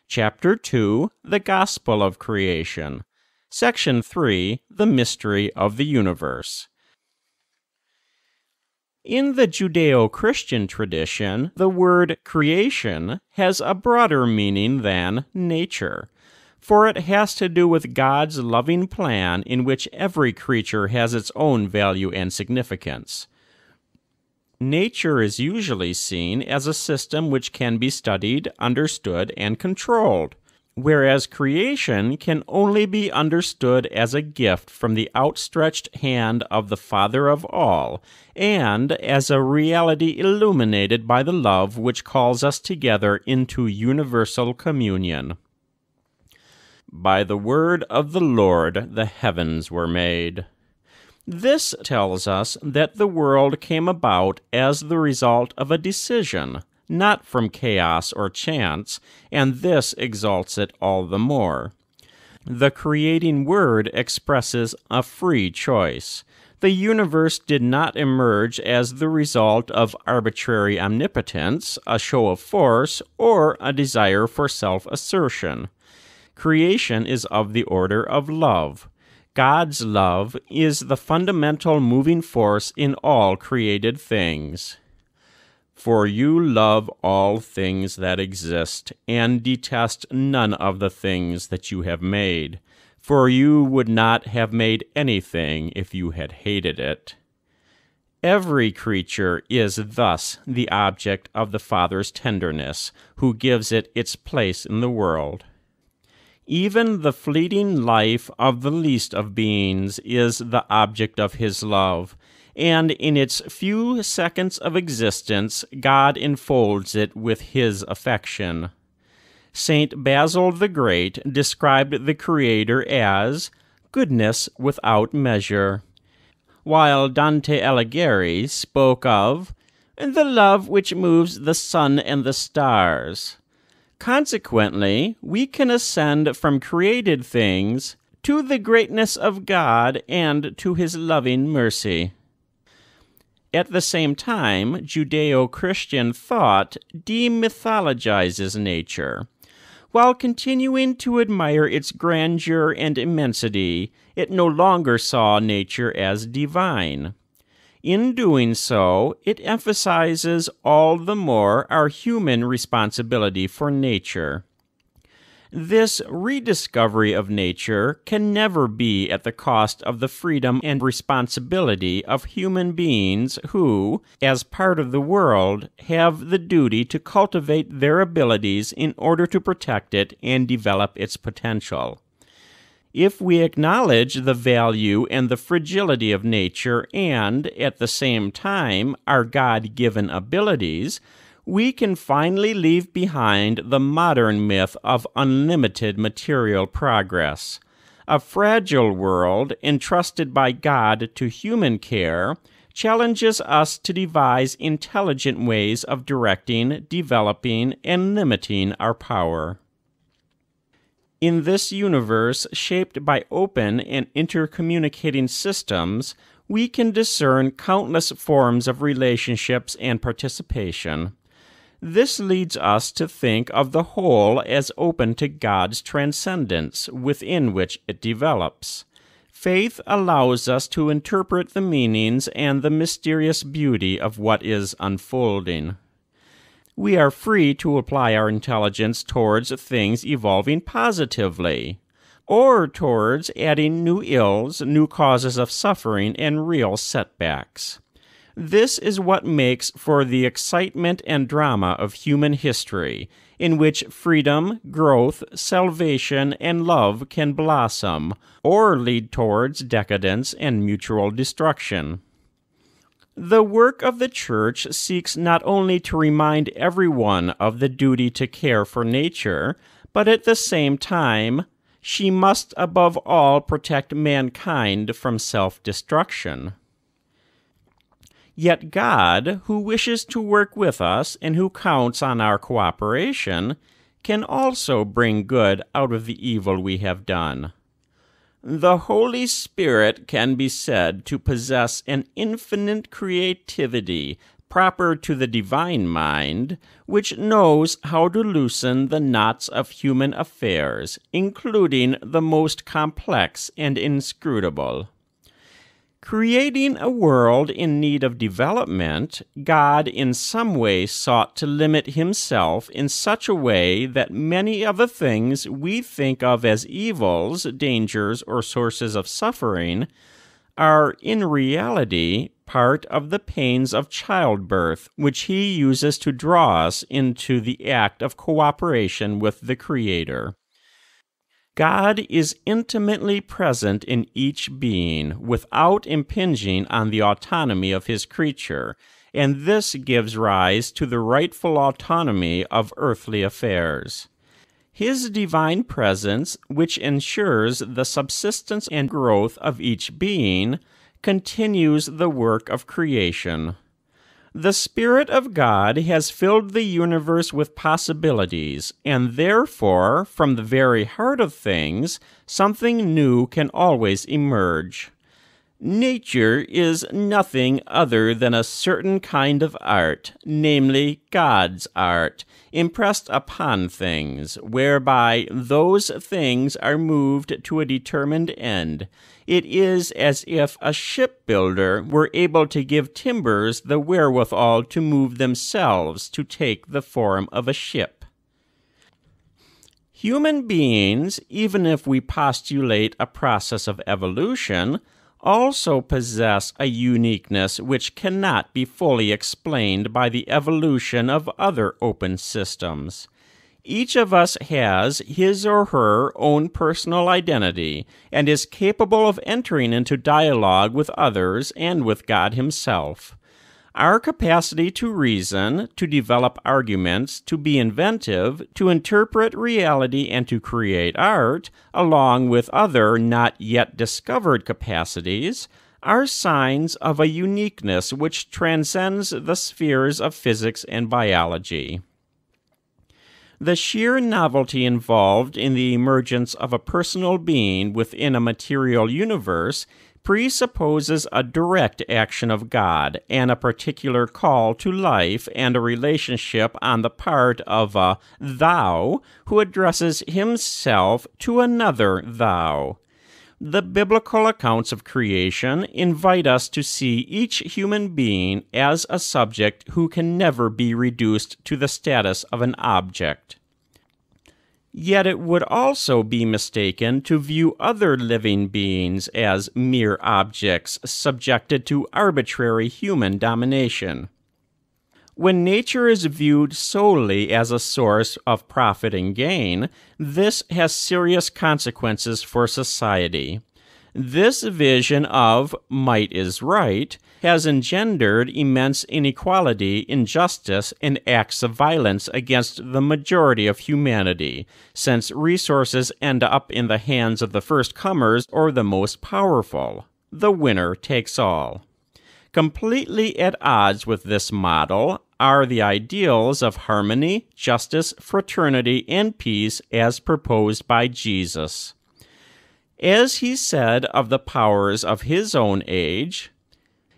Speaker 1: Chapter 2 The Gospel of Creation. Section 3 The Mystery of the Universe. In the Judeo Christian tradition, the word creation has a broader meaning than nature, for it has to do with God's loving plan in which every creature has its own value and significance. Nature is usually seen as a system which can be studied, understood, and controlled whereas creation can only be understood as a gift from the outstretched hand of the Father of all, and as a reality illuminated by the love which calls us together into universal communion. By the word of the Lord the heavens were made. This tells us that the world came about as the result of a decision not from chaos or chance, and this exalts it all the more. The creating word expresses a free choice. The universe did not emerge as the result of arbitrary omnipotence, a show of force, or a desire for self assertion. Creation is of the order of love. God's love is the fundamental moving force in all created things. For you love all things that exist, and detest none of the things that you have made. For you would not have made anything if you had hated it. Every creature is thus the object of the Father's tenderness, who gives it its place in the world. Even the fleeting life of the least of beings is the object of his love, and in its few seconds of existence, God enfolds it with his affection. St. Basil the Great described the Creator as goodness without measure, while Dante Alighieri spoke of the love which moves the sun and the stars. Consequently, we can ascend from created things to the greatness of God and to his loving mercy. At the same time, Judeo Christian thought demythologizes nature. While continuing to admire its grandeur and immensity, it no longer saw nature as divine. In doing so, it emphasizes all the more our human responsibility for nature. This rediscovery of nature can never be at the cost of the freedom and responsibility of human beings who, as part of the world, have the duty to cultivate their abilities in order to protect it and develop its potential. If we acknowledge the value and the fragility of nature and, at the same time, our God given abilities, we can finally leave behind the modern myth of unlimited material progress. A fragile world entrusted by God to human care challenges us to devise intelligent ways of directing, developing, and limiting our power. In this universe, shaped by open and intercommunicating systems, we can discern countless forms of relationships and participation. This leads us to think of the whole as open to God's transcendence within which it develops. Faith allows us to interpret the meanings and the mysterious beauty of what is unfolding. We are free to apply our intelligence towards things evolving positively, or towards adding new ills, new causes of suffering, and real setbacks. This is what makes for the excitement and drama of human history, in which freedom, growth, salvation, and love can blossom, or lead towards decadence and mutual destruction. The work of the Church seeks not only to remind everyone of the duty to care for nature, but at the same time, she must above all protect mankind from self destruction. Yet God, who wishes to work with us and who counts on our cooperation, can also bring good out of the evil we have done. The Holy Spirit can be said to possess an infinite creativity proper to the divine mind, which knows how to loosen the knots of human affairs, including the most complex and inscrutable. Creating a world in need of development, God in some way sought to limit himself in such a way that many of the things we think of as evils, dangers, or sources of suffering are in reality part of the pains of childbirth, which he uses to draw us into the act of cooperation with the Creator. God is intimately present in each being without impinging on the autonomy of his creature, and this gives rise to the rightful autonomy of earthly affairs. His divine presence, which ensures the subsistence and growth of each being, continues the work of creation. The Spirit of God has filled the universe with possibilities, and therefore, from the very heart of things, something new can always emerge. Nature is nothing other than a certain kind of art, namely God's art, impressed upon things, whereby those things are moved to a determined end. It is as if a shipbuilder were able to give timbers the wherewithal to move themselves to take the form of a ship. Human beings, even if we postulate a process of evolution, also possess a uniqueness which cannot be fully explained by the evolution of other open systems. Each of us has his or her own personal identity and is capable of entering into dialogue with others and with God Himself. Our capacity to reason, to develop arguments, to be inventive, to interpret reality, and to create art, along with other not yet discovered capacities, are signs of a uniqueness which transcends the spheres of physics and biology. The sheer novelty involved in the emergence of a personal being within a material universe presupposes a direct action of God and a particular call to life and a relationship on the part of a thou who addresses himself to another thou. The biblical accounts of creation invite us to see each human being as a subject who can never be reduced to the status of an object. Yet it would also be mistaken to view other living beings as mere objects subjected to arbitrary human domination. When nature is viewed solely as a source of profit and gain, this has serious consequences for society. This vision of might is right has engendered immense inequality, injustice, and acts of violence against the majority of humanity, since resources end up in the hands of the first comers or the most powerful. The winner takes all. Completely at odds with this model are the ideals of harmony, justice, fraternity, and peace as proposed by Jesus. As he said of the powers of his own age,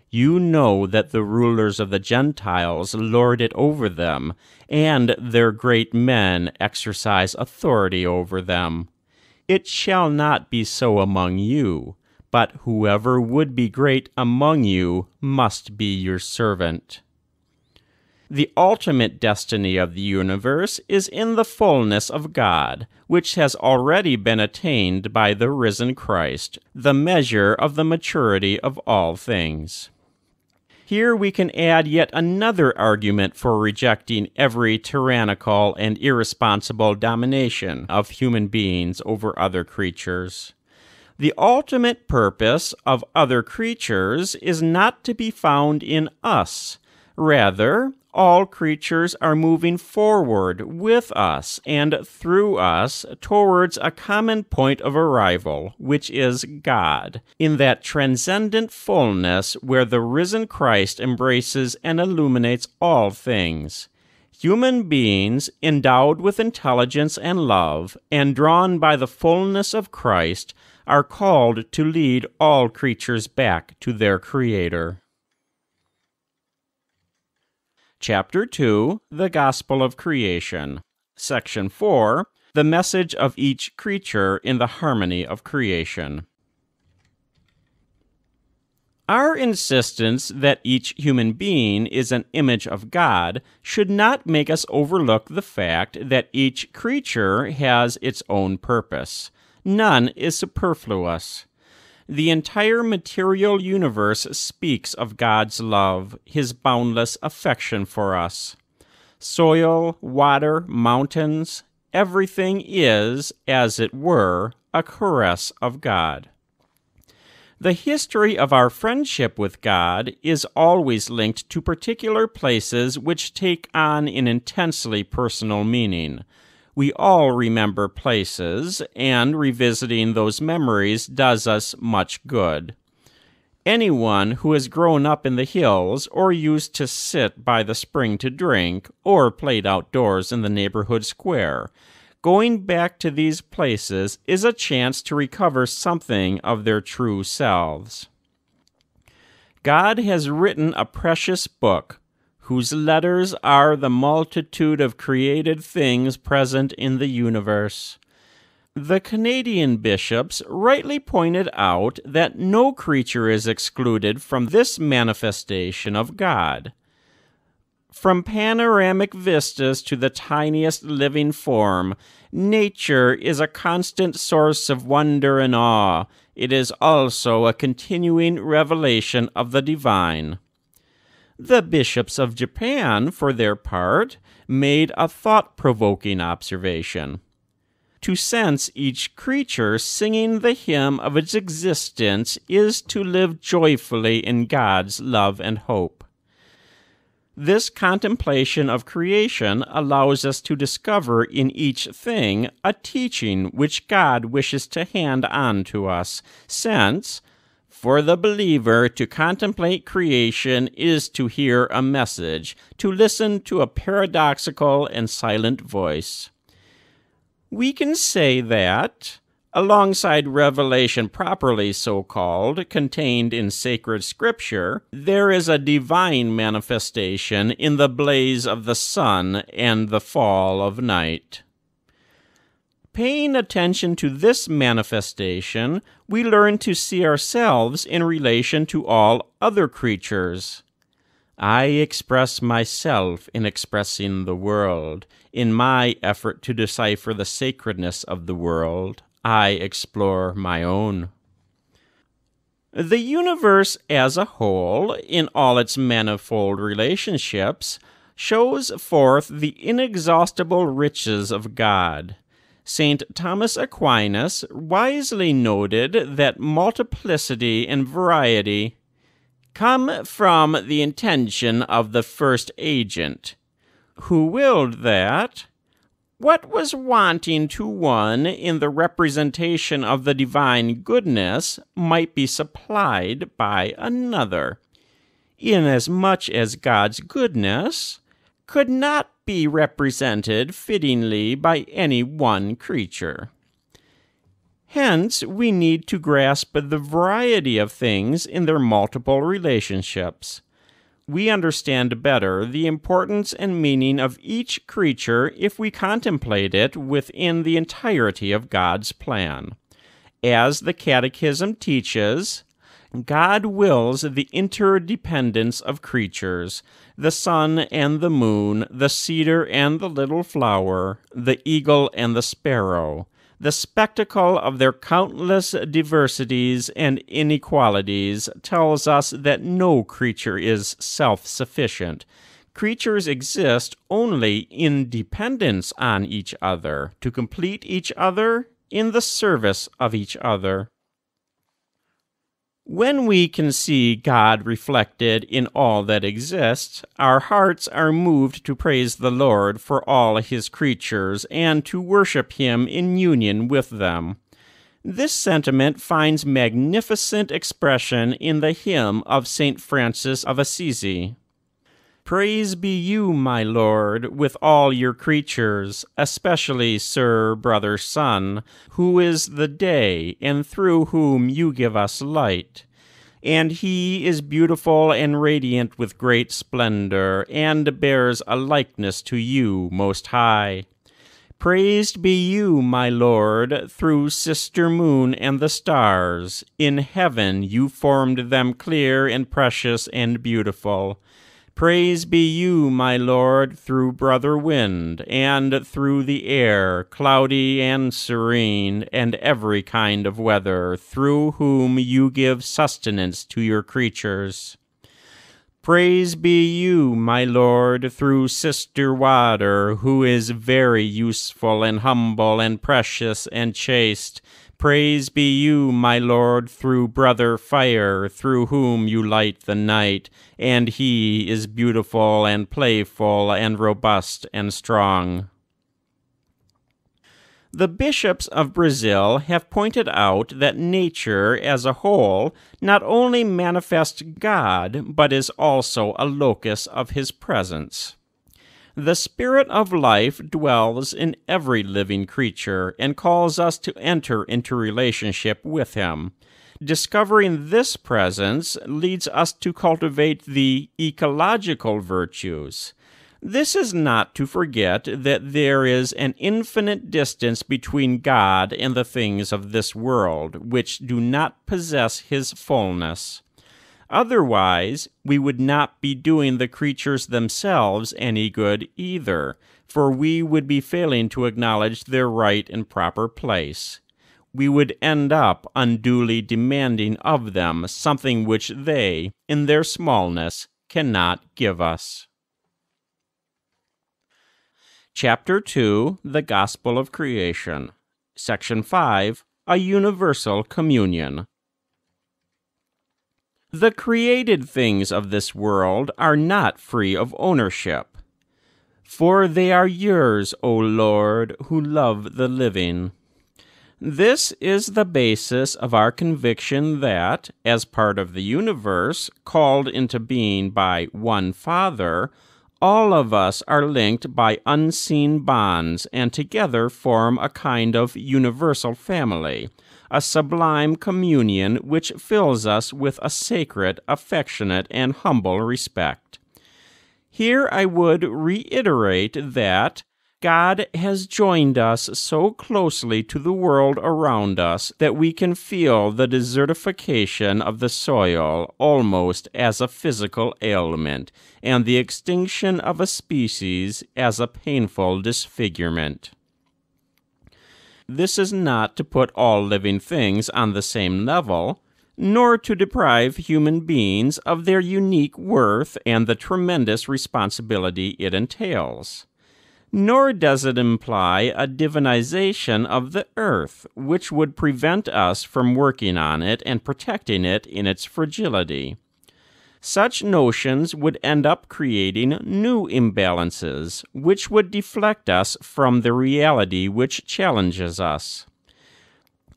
Speaker 1: you know that the rulers of the Gentiles lord it over them, and their great men exercise authority over them. It shall not be so among you, but whoever would be great among you must be your servant. The ultimate destiny of the universe is in the fullness of God, which has already been attained by the risen Christ, the measure of the maturity of all things. Here we can add yet another argument for rejecting every tyrannical and irresponsible domination of human beings over other creatures. The ultimate purpose of other creatures is not to be found in us. Rather, all creatures are moving forward with us and through us towards a common point of arrival, which is God, in that transcendent fullness where the risen Christ embraces and illuminates all things. Human beings, endowed with intelligence and love, and drawn by the fullness of Christ, are called to lead all creatures back to their Creator. Chapter 2 The Gospel of Creation. Section 4 The Message of Each Creature in the Harmony of Creation. Our insistence that each human being is an image of God should not make us overlook the fact that each creature has its own purpose. None is superfluous. The entire material universe speaks of God's love, His boundless affection for us. Soil, water, mountains, everything is, as it were, a caress of God. The history of our friendship with God is always linked to particular places which take on an intensely personal meaning. We all remember places, and revisiting those memories does us much good. Anyone who has grown up in the hills, or used to sit by the spring to drink, or played outdoors in the neighborhood square, going back to these places is a chance to recover something of their true selves. God has written a precious book whose letters are the multitude of created things present in the universe. The Canadian bishops rightly pointed out that no creature is excluded from this manifestation of God. From panoramic vistas to the tiniest living form, nature is a constant source of wonder and awe. It is also a continuing revelation of the divine. The bishops of Japan, for their part, made a thought provoking observation. To sense each creature singing the hymn of its existence is to live joyfully in God's love and hope. This contemplation of creation allows us to discover in each thing a teaching which God wishes to hand on to us, since, for the believer to contemplate creation is to hear a message, to listen to a paradoxical and silent voice. We can say that, alongside revelation properly so called, contained in sacred scripture, there is a divine manifestation in the blaze of the sun and the fall of night. Paying attention to this manifestation, we learn to see ourselves in relation to all other creatures. I express myself in expressing the world. In my effort to decipher the sacredness of the world, I explore my own. The universe as a whole, in all its manifold relationships, shows forth the inexhaustible riches of God. St. Thomas Aquinas wisely noted that multiplicity and variety come from the intention of the first agent, who willed that what was wanting to one in the representation of the divine goodness might be supplied by another, inasmuch as God's goodness could not be represented fittingly by any one creature. Hence, we need to grasp the variety of things in their multiple relationships. We understand better the importance and meaning of each creature if we contemplate it within the entirety of God's plan. As the Catechism teaches, God wills the interdependence of creatures, the sun and the moon, the cedar and the little flower, the eagle and the sparrow. The spectacle of their countless diversities and inequalities tells us that no creature is self sufficient. Creatures exist only in dependence on each other, to complete each other, in the service of each other. When we can see God reflected in all that exists, our hearts are moved to praise the Lord for all his creatures and to worship him in union with them. This sentiment finds magnificent expression in the hymn of St. Francis of Assisi. Praise be you, my Lord, with all your creatures, especially, Sir, brother, sun, who is the day, and through whom you give us light. And he is beautiful and radiant with great splendor, and bears a likeness to you, Most High. Praised be you, my Lord, through sister moon and the stars. In heaven you formed them clear and precious and beautiful. Praise be you, my Lord, through brother wind, and through the air, cloudy and serene, and every kind of weather, through whom you give sustenance to your creatures. Praise be you, my Lord, through sister water, who is very useful and humble and precious and chaste, Praise be you, my Lord, through brother fire, through whom you light the night, and he is beautiful and playful and robust and strong. The bishops of Brazil have pointed out that nature as a whole not only manifests God, but is also a locus of his presence. The Spirit of life dwells in every living creature and calls us to enter into relationship with Him. Discovering this presence leads us to cultivate the ecological virtues. This is not to forget that there is an infinite distance between God and the things of this world, which do not possess His fullness. Otherwise, we would not be doing the creatures themselves any good either, for we would be failing to acknowledge their right and proper place. We would end up unduly demanding of them something which they, in their smallness, cannot give us. Chapter 2 The Gospel of Creation, Section 5 A Universal Communion. The created things of this world are not free of ownership. For they are yours, O Lord, who love the living. This is the basis of our conviction that, as part of the universe, called into being by one Father, all of us are linked by unseen bonds and together form a kind of universal family a sublime communion which fills us with a sacred, affectionate, and humble respect. Here I would reiterate that God has joined us so closely to the world around us that we can feel the desertification of the soil almost as a physical ailment, and the extinction of a species as a painful disfigurement. This is not to put all living things on the same level, nor to deprive human beings of their unique worth and the tremendous responsibility it entails. Nor does it imply a divinization of the earth, which would prevent us from working on it and protecting it in its fragility. Such notions would end up creating new imbalances, which would deflect us from the reality which challenges us.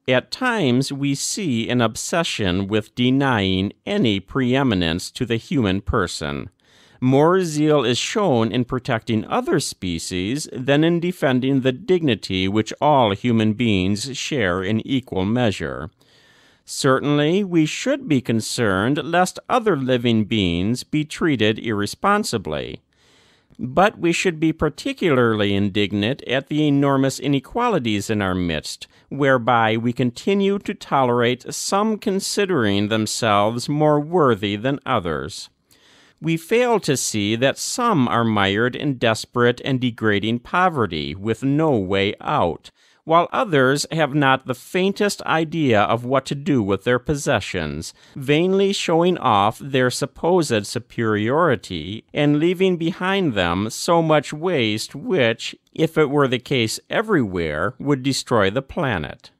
Speaker 1: At times, we see an obsession with denying any preeminence to the human person. More zeal is shown in protecting other species than in defending the dignity which all human beings share in equal measure. Certainly, we should be concerned lest other living beings be treated irresponsibly. But we should be particularly indignant at the enormous inequalities in our midst, whereby we continue to tolerate some considering themselves more worthy than others. We fail to see that some are mired in desperate and degrading poverty with no way out while others have not the faintest idea of what to do with their possessions, vainly showing off their supposed superiority and leaving behind them so much waste which, if it were the case everywhere, would destroy the planet.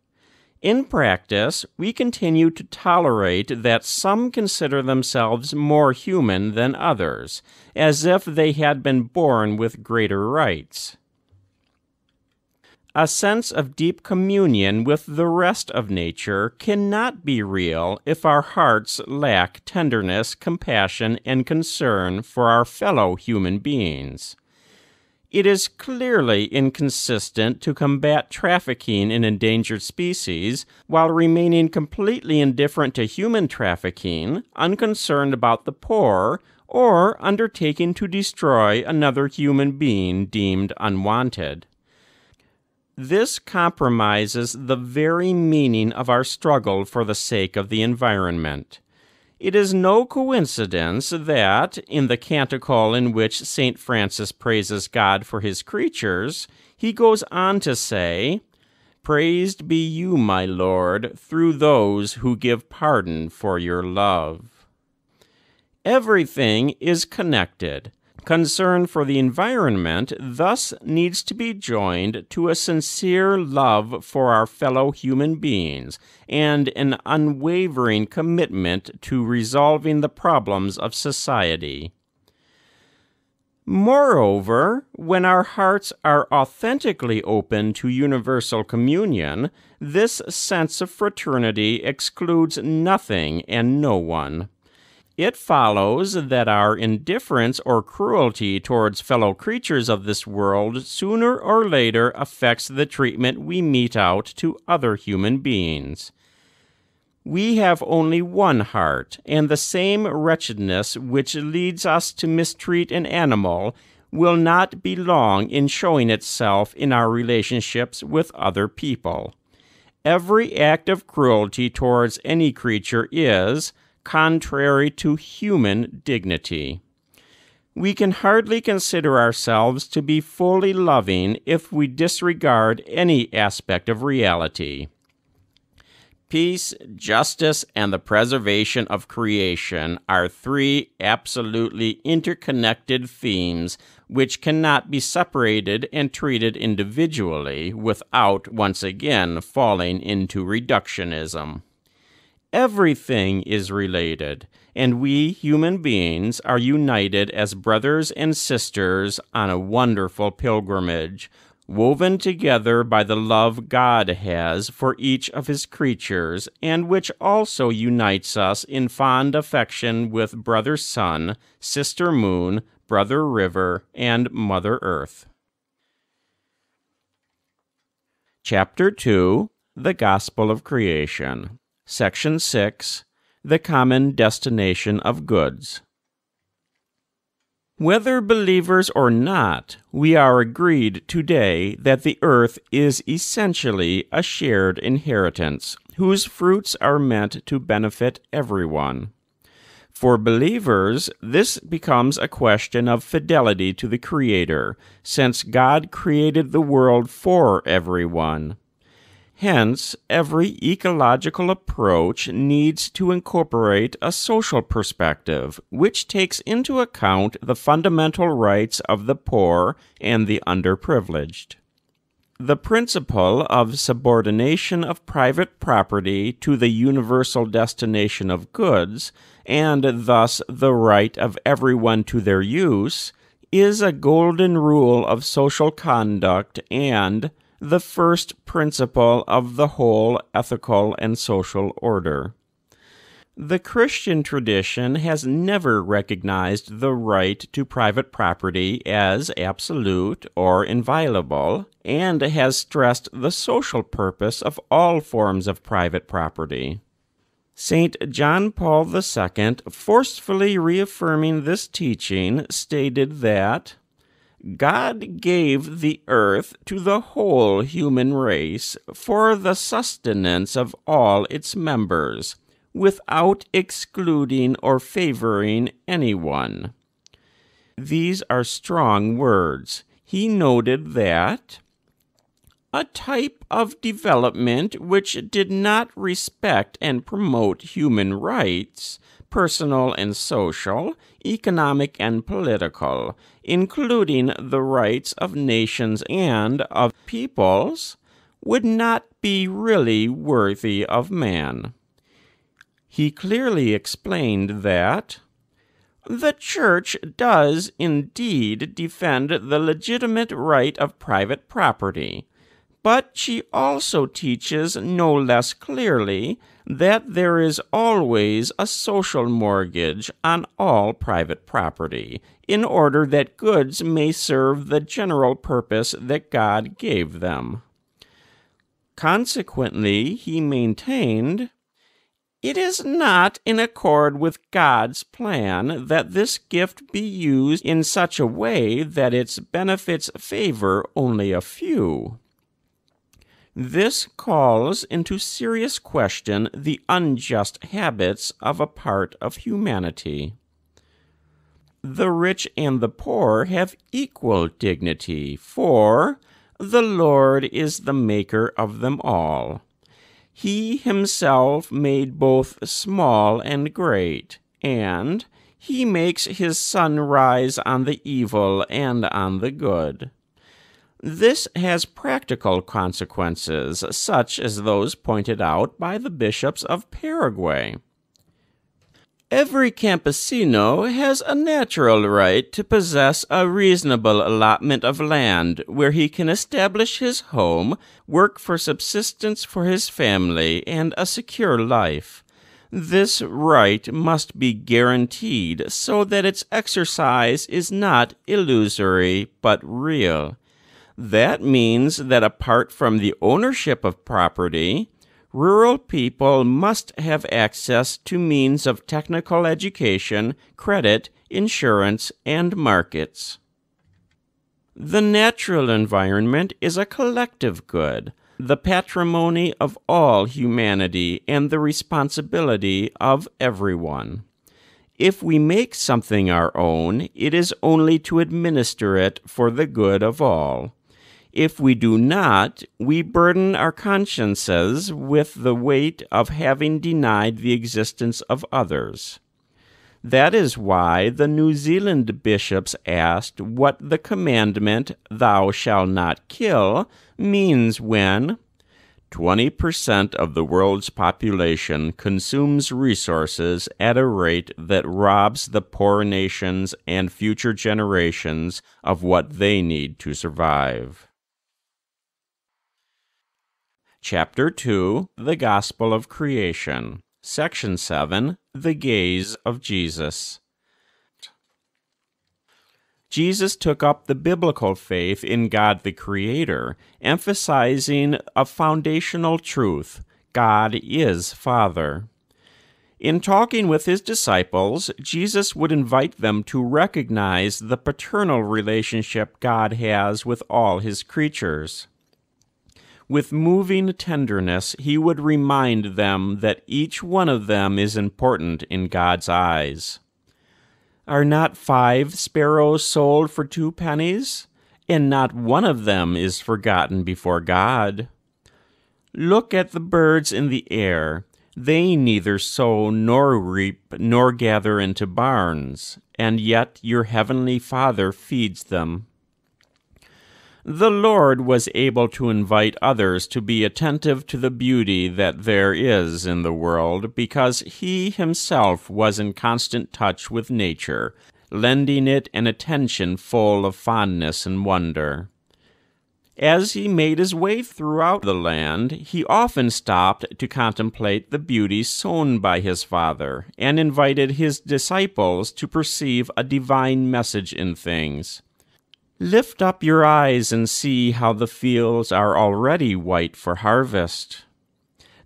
Speaker 1: In practice, we continue to tolerate that some consider themselves more human than others, as if they had been born with greater rights. A sense of deep communion with the rest of nature cannot be real if our hearts lack tenderness, compassion, and concern for our fellow human beings. It is clearly inconsistent to combat trafficking in endangered species while remaining completely indifferent to human trafficking, unconcerned about the poor, or undertaking to destroy another human being deemed unwanted. This compromises the very meaning of our struggle for the sake of the environment. It is no coincidence that, in the canticle in which St. Francis praises God for his creatures, he goes on to say, Praised be you, my Lord, through those who give pardon for your love. Everything is connected. Concern for the environment thus needs to be joined to a sincere love for our fellow human beings and an unwavering commitment to resolving the problems of society. Moreover, when our hearts are authentically open to universal communion, this sense of fraternity excludes nothing and no one. It follows that our indifference or cruelty towards fellow creatures of this world sooner or later affects the treatment we mete out to other human beings. We have only one heart, and the same wretchedness which leads us to mistreat an animal will not be long in showing itself in our relationships with other people. Every act of cruelty towards any creature is, contrary to human dignity. We can hardly consider ourselves to be fully loving if we disregard any aspect of reality. Peace, justice, and the preservation of creation are three absolutely interconnected themes which cannot be separated and treated individually without once again falling into reductionism. Everything is related, and we human beings are united as brothers and sisters on a wonderful pilgrimage, woven together by the love God has for each of his creatures, and which also unites us in fond affection with brother sun, sister moon, brother river, and mother earth. Chapter 2 The Gospel of Creation Section 6 The Common Destination of Goods. Whether believers or not, we are agreed today that the earth is essentially a shared inheritance, whose fruits are meant to benefit everyone. For believers, this becomes a question of fidelity to the Creator, since God created the world for everyone. Hence, every ecological approach needs to incorporate a social perspective, which takes into account the fundamental rights of the poor and the underprivileged. The principle of subordination of private property to the universal destination of goods, and thus the right of everyone to their use, is a golden rule of social conduct and, the first principle of the whole ethical and social order. The Christian tradition has never recognized the right to private property as absolute or inviolable, and has stressed the social purpose of all forms of private property. St. John Paul II, forcefully reaffirming this teaching, stated that God gave the earth to the whole human race for the sustenance of all its members, without excluding or favoring anyone. These are strong words. He noted that a type of development which did not respect and promote human rights personal and social, economic and political, including the rights of nations and of peoples, would not be really worthy of man. He clearly explained that the Church does indeed defend the legitimate right of private property, but she also teaches no less clearly that there is always a social mortgage on all private property, in order that goods may serve the general purpose that God gave them. Consequently, he maintained, it is not in accord with God's plan that this gift be used in such a way that its benefits favor only a few. This calls into serious question the unjust habits of a part of humanity. The rich and the poor have equal dignity, for the Lord is the maker of them all. He himself made both small and great, and he makes his sun rise on the evil and on the good. This has practical consequences, such as those pointed out by the bishops of Paraguay. Every campesino has a natural right to possess a reasonable allotment of land where he can establish his home, work for subsistence for his family, and a secure life. This right must be guaranteed so that its exercise is not illusory but real. That means that apart from the ownership of property, rural people must have access to means of technical education, credit, insurance, and markets. The natural environment is a collective good, the patrimony of all humanity, and the responsibility of everyone. If we make something our own, it is only to administer it for the good of all. If we do not, we burden our consciences with the weight of having denied the existence of others. That is why the New Zealand bishops asked what the commandment, Thou shalt not kill, means when 20% of the world's population consumes resources at a rate that robs the poor nations and future generations of what they need to survive. Chapter 2 The Gospel of Creation. Section 7 The Gaze of Jesus. Jesus took up the biblical faith in God the Creator, emphasizing a foundational truth God is Father. In talking with his disciples, Jesus would invite them to recognize the paternal relationship God has with all his creatures. With moving tenderness, he would remind them that each one of them is important in God's eyes. Are not five sparrows sold for two pennies? And not one of them is forgotten before God. Look at the birds in the air. They neither sow nor reap nor gather into barns, and yet your heavenly Father feeds them the Lord was able to invite others to be attentive to the beauty that there is in the world because he himself was in constant touch with nature, lending it an attention full of fondness and wonder. As he made his way throughout the land, he often stopped to contemplate the beauty sown by his Father, and invited his disciples to perceive a divine message in things. Lift up your eyes and see how the fields are already white for harvest.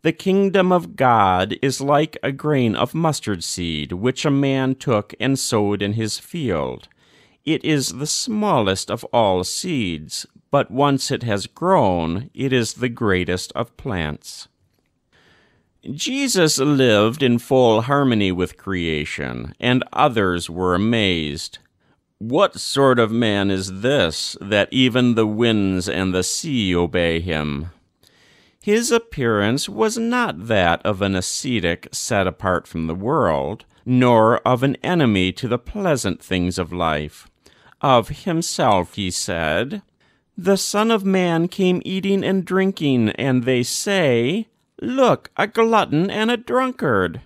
Speaker 1: The kingdom of God is like a grain of mustard seed which a man took and sowed in his field. It is the smallest of all seeds, but once it has grown, it is the greatest of plants. Jesus lived in full harmony with creation, and others were amazed. What sort of man is this, that even the winds and the sea obey him? His appearance was not that of an ascetic set apart from the world, nor of an enemy to the pleasant things of life. Of himself he said, The Son of Man came eating and drinking, and they say, Look, a glutton and a drunkard.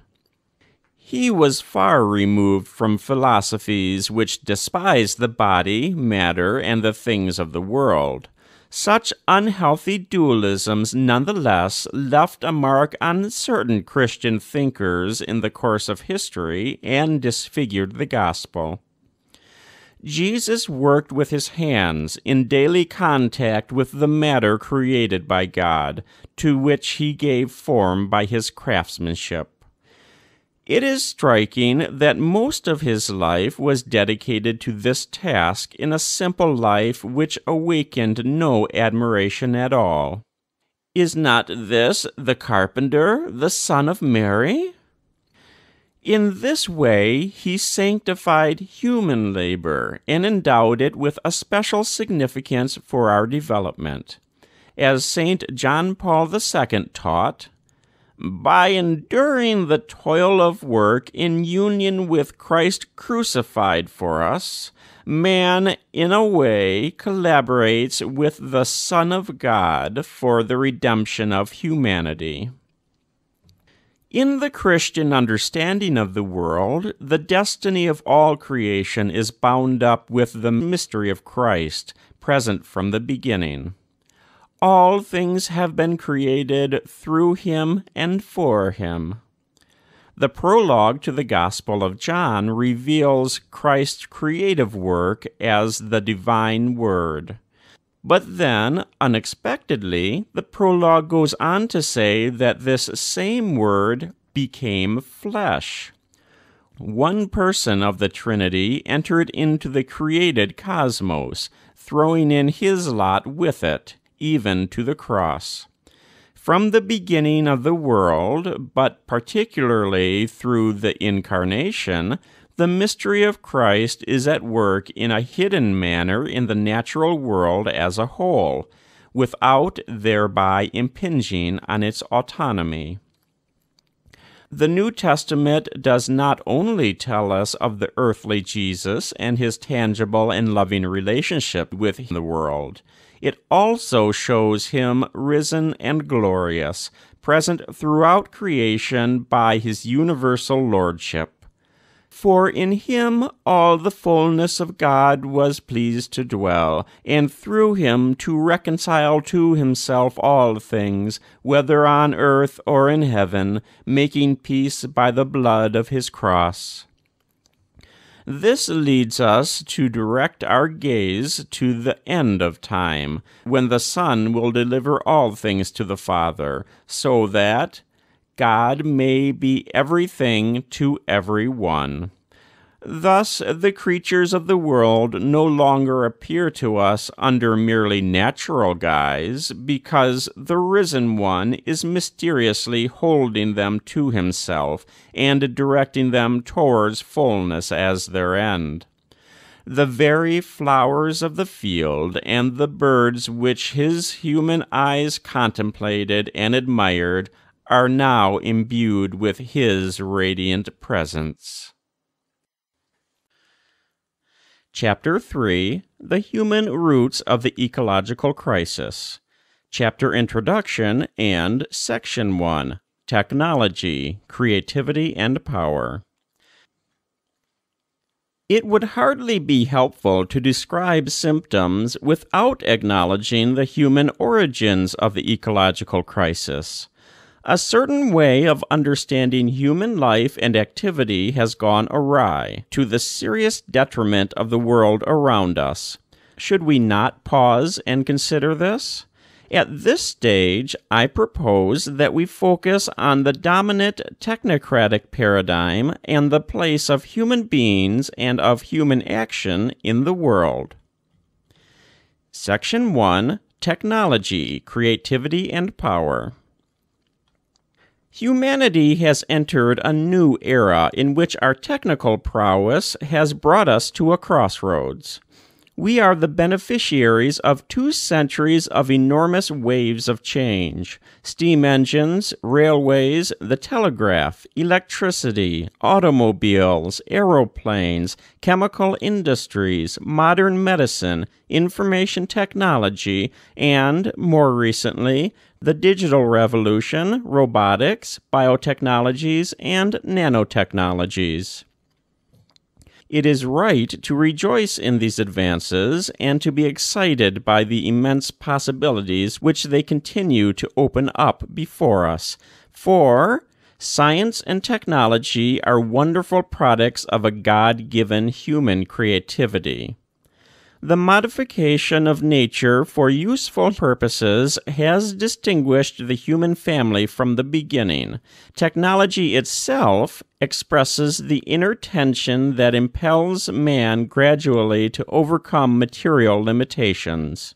Speaker 1: He was far removed from philosophies which despise the body, matter, and the things of the world. Such unhealthy dualisms nonetheless left a mark on certain Christian thinkers in the course of history and disfigured the gospel. Jesus worked with his hands in daily contact with the matter created by God, to which he gave form by his craftsmanship. It is striking that most of his life was dedicated to this task in a simple life which awakened no admiration at all. Is not this the carpenter, the son of Mary? In this way, he sanctified human labor and endowed it with a special significance for our development. As St. John Paul II taught, by enduring the toil of work in union with Christ crucified for us, man, in a way, collaborates with the Son of God for the redemption of humanity. In the Christian understanding of the world, the destiny of all creation is bound up with the mystery of Christ, present from the beginning. All things have been created through him and for him. The prologue to the Gospel of John reveals Christ's creative work as the divine Word. But then, unexpectedly, the prologue goes on to say that this same Word became flesh. One person of the Trinity entered into the created cosmos, throwing in his lot with it, even to the cross. From the beginning of the world, but particularly through the Incarnation, the mystery of Christ is at work in a hidden manner in the natural world as a whole, without thereby impinging on its autonomy. The New Testament does not only tell us of the earthly Jesus and his tangible and loving relationship with the world, it also shows him risen and glorious, present throughout creation by his universal lordship. For in him all the fullness of God was pleased to dwell, and through him to reconcile to himself all things, whether on earth or in heaven, making peace by the blood of his cross. This leads us to direct our gaze to the end of time, when the Son will deliver all things to the Father, so that, God may be everything to every one. Thus, the creatures of the world no longer appear to us under merely natural guise, because the risen one is mysteriously holding them to himself and directing them towards fullness as their end. The very flowers of the field and the birds which his human eyes contemplated and admired are now imbued with His radiant presence. Chapter 3 The Human Roots of the Ecological Crisis. Chapter Introduction and Section 1 Technology, Creativity, and Power. It would hardly be helpful to describe symptoms without acknowledging the human origins of the ecological crisis. A certain way of understanding human life and activity has gone awry, to the serious detriment of the world around us. Should we not pause and consider this? At this stage, I propose that we focus on the dominant technocratic paradigm and the place of human beings and of human action in the world. Section 1 Technology, Creativity, and Power. Humanity has entered a new era in which our technical prowess has brought us to a crossroads. We are the beneficiaries of two centuries of enormous waves of change steam engines, railways, the telegraph, electricity, automobiles, aeroplanes, chemical industries, modern medicine, information technology, and, more recently, the digital revolution, robotics, biotechnologies, and nanotechnologies. It is right to rejoice in these advances and to be excited by the immense possibilities which they continue to open up before us. For science and technology are wonderful products of a God given human creativity. The modification of nature for useful purposes has distinguished the human family from the beginning. Technology itself expresses the inner tension that impels man gradually to overcome material limitations.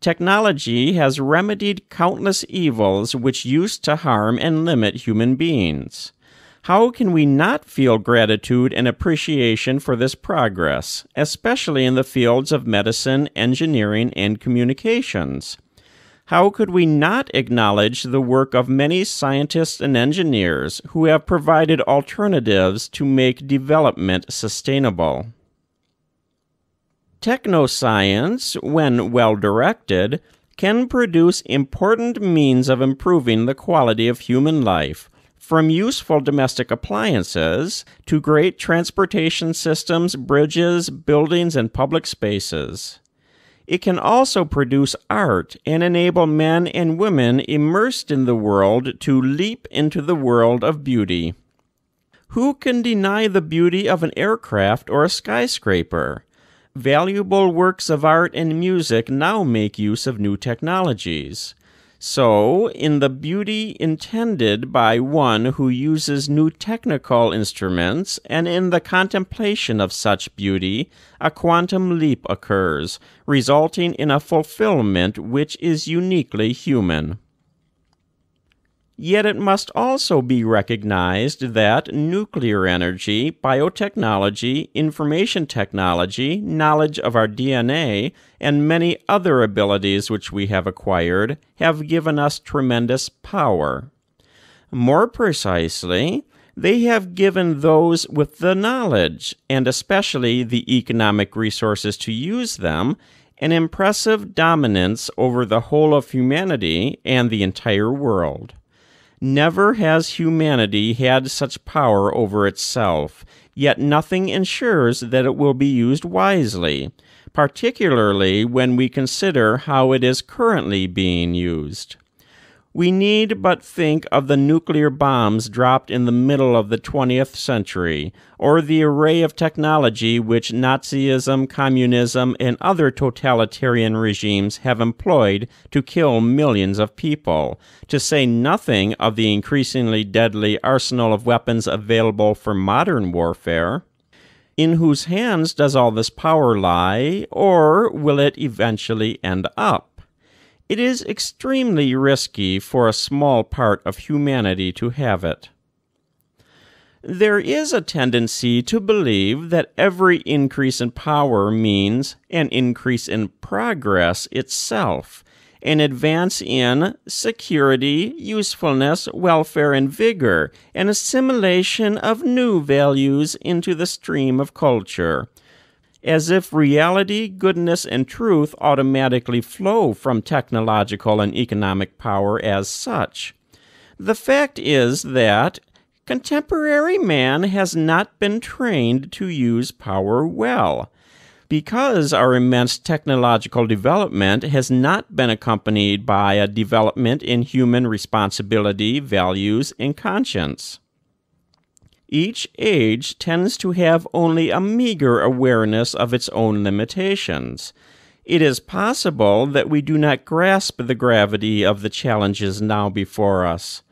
Speaker 1: Technology has remedied countless evils which used to harm and limit human beings. How can we not feel gratitude and appreciation for this progress, especially in the fields of medicine, engineering, and communications? How could we not acknowledge the work of many scientists and engineers who have provided alternatives to make development sustainable? Technoscience, when well directed, can produce important means of improving the quality of human life from useful domestic appliances to great transportation systems, bridges, buildings, and public spaces. It can also produce art and enable men and women immersed in the world to leap into the world of beauty. Who can deny the beauty of an aircraft or a skyscraper? Valuable works of art and music now make use of new technologies. So, in the beauty intended by one who uses new technical instruments, and in the contemplation of such beauty, a quantum leap occurs, resulting in a fulfillment which is uniquely human. Yet it must also be recognized that nuclear energy, biotechnology, information technology, knowledge of our DNA, and many other abilities which we have acquired have given us tremendous power. More precisely, they have given those with the knowledge, and especially the economic resources to use them, an impressive dominance over the whole of humanity and the entire world. Never has humanity had such power over itself, yet nothing ensures that it will be used wisely, particularly when we consider how it is currently being used. We need but think of the nuclear bombs dropped in the middle of the 20th century, or the array of technology which Nazism, communism, and other totalitarian regimes have employed to kill millions of people, to say nothing of the increasingly deadly arsenal of weapons available for modern warfare. In whose hands does all this power lie, or will it eventually end up? It is extremely risky for a small part of humanity to have it. There is a tendency to believe that every increase in power means an increase in progress itself, an advance in security, usefulness, welfare, and vigor, an assimilation of new values into the stream of culture as if reality, goodness, and truth automatically flow from technological and economic power as such. The fact is that contemporary man has not been trained to use power well. Because our immense technological development has not been accompanied by a development in human responsibility, values, and conscience. Each age tends to have only a meager awareness of its own limitations. It is possible that we do not grasp the gravity of the challenges now before us.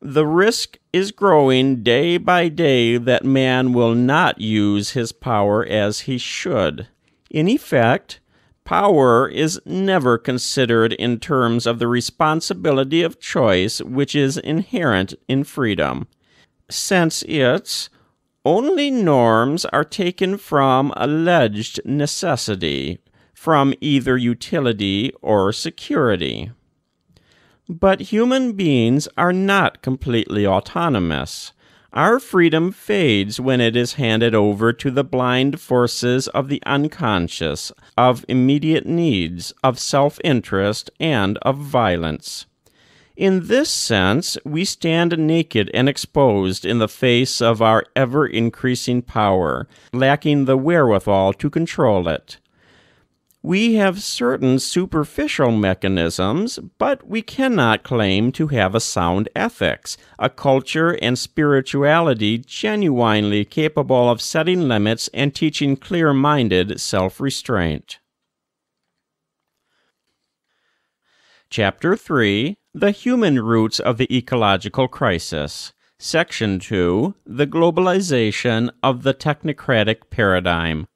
Speaker 1: The risk is growing day by day that man will not use his power as he should. In effect, power is never considered in terms of the responsibility of choice which is inherent in freedom since it's Only norms are taken from alleged necessity, from either utility or security. But human beings are not completely autonomous. Our freedom fades when it is handed over to the blind forces of the unconscious, of immediate needs, of self interest, and of violence. In this sense, we stand naked and exposed in the face of our ever increasing power, lacking the wherewithal to control it. We have certain superficial mechanisms, but we cannot claim to have a sound ethics, a culture and spirituality genuinely capable of setting limits and teaching clear minded self restraint. Chapter 3 The Human Roots of the Ecological Crisis. Section 2 The Globalization of the Technocratic Paradigm.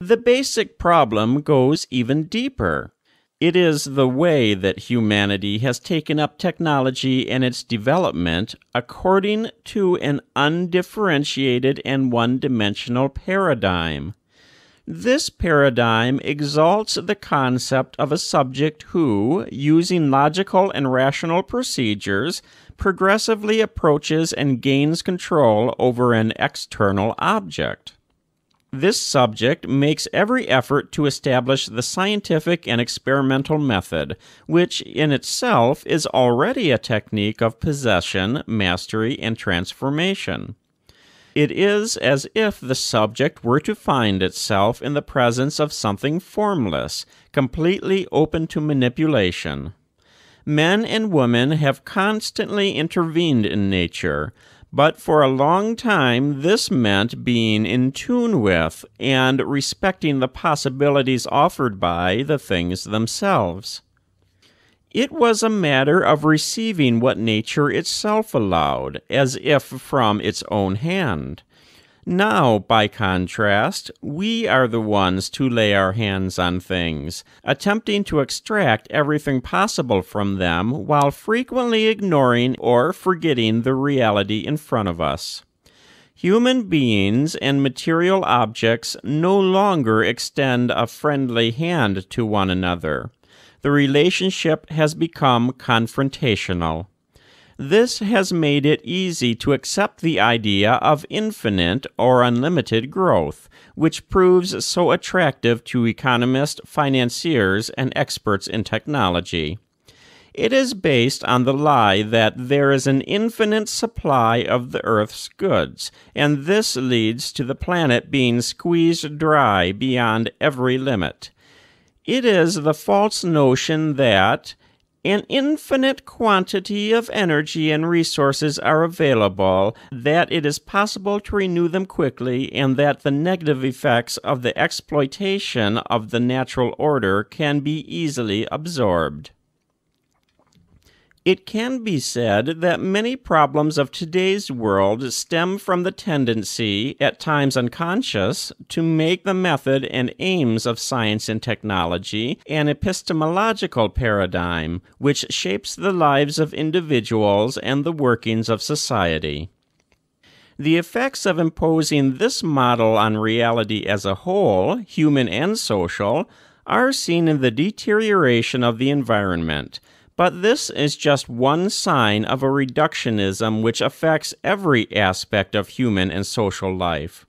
Speaker 1: The basic problem goes even deeper. It is the way that humanity has taken up technology and its development according to an undifferentiated and one dimensional paradigm. This paradigm exalts the concept of a subject who, using logical and rational procedures, progressively approaches and gains control over an external object. This subject makes every effort to establish the scientific and experimental method, which in itself is already a technique of possession, mastery, and transformation. It is as if the subject were to find itself in the presence of something formless, completely open to manipulation. Men and women have constantly intervened in nature, but for a long time, this meant being in tune with and respecting the possibilities offered by the things themselves. It was a matter of receiving what nature itself allowed, as if from its own hand. Now, by contrast, we are the ones to lay our hands on things, attempting to extract everything possible from them while frequently ignoring or forgetting the reality in front of us. Human beings and material objects no longer extend a friendly hand to one another. The relationship has become confrontational. This has made it easy to accept the idea of infinite or unlimited growth, which proves so attractive to economists, financiers, and experts in technology. It is based on the lie that there is an infinite supply of the Earth's goods, and this leads to the planet being squeezed dry beyond every limit. It is the false notion that, an infinite quantity of energy and resources are available, that it is possible to renew them quickly, and that the negative effects of the exploitation of the natural order can be easily absorbed. It can be said that many problems of today's world stem from the tendency, at times unconscious, to make the method and aims of science and technology an epistemological paradigm which shapes the lives of individuals and the workings of society. The effects of imposing this model on reality as a whole, human and social, are seen in the deterioration of the environment but this is just one sign of a reductionism which affects every aspect of human and social life.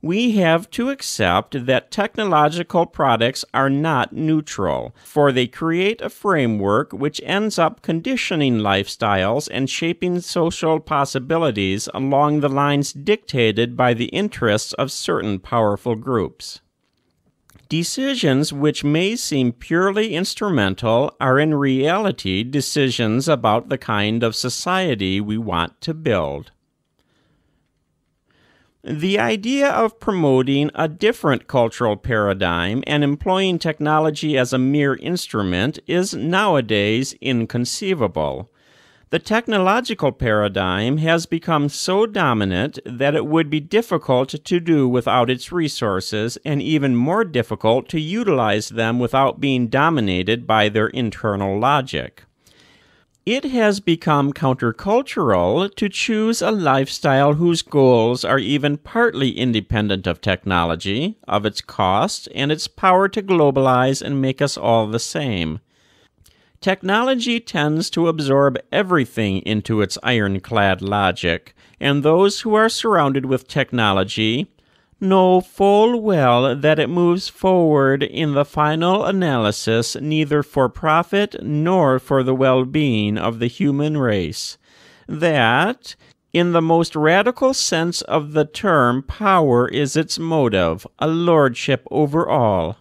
Speaker 1: We have to accept that technological products are not neutral, for they create a framework which ends up conditioning lifestyles and shaping social possibilities along the lines dictated by the interests of certain powerful groups. Decisions which may seem purely instrumental are in reality decisions about the kind of society we want to build. The idea of promoting a different cultural paradigm and employing technology as a mere instrument is nowadays inconceivable. The technological paradigm has become so dominant that it would be difficult to do without its resources and even more difficult to utilize them without being dominated by their internal logic. It has become countercultural to choose a lifestyle whose goals are even partly independent of technology, of its cost, and its power to globalize and make us all the same. Technology tends to absorb everything into its ironclad logic, and those who are surrounded with technology know full well that it moves forward in the final analysis neither for profit nor for the well being of the human race. That, in the most radical sense of the term, power is its motive, a lordship over all.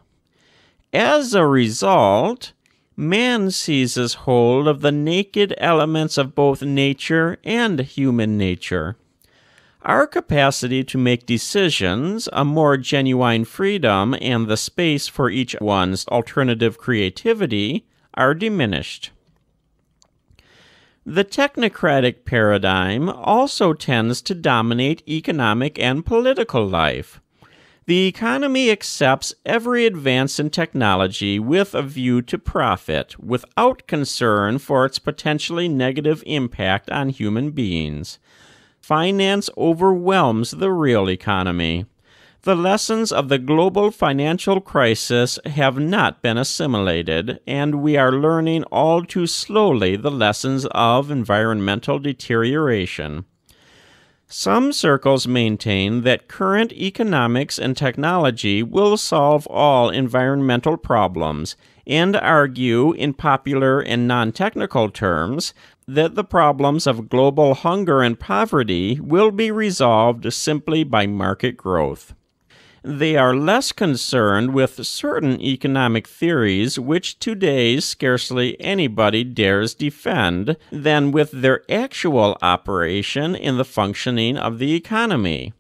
Speaker 1: As a result, man seizes hold of the naked elements of both nature and human nature. Our capacity to make decisions, a more genuine freedom, and the space for each one's alternative creativity are diminished. The technocratic paradigm also tends to dominate economic and political life. The economy accepts every advance in technology with a view to profit, without concern for its potentially negative impact on human beings finance overwhelms the real economy. The lessons of the global financial crisis have not been assimilated, and we are learning all too slowly the lessons of environmental deterioration. Some circles maintain that current economics and technology will solve all environmental problems and argue, in popular and non technical terms, that the problems of global hunger and poverty will be resolved simply by market growth. They are less concerned with certain economic theories which today scarcely anybody dares defend than with their actual operation in the functioning of the economy.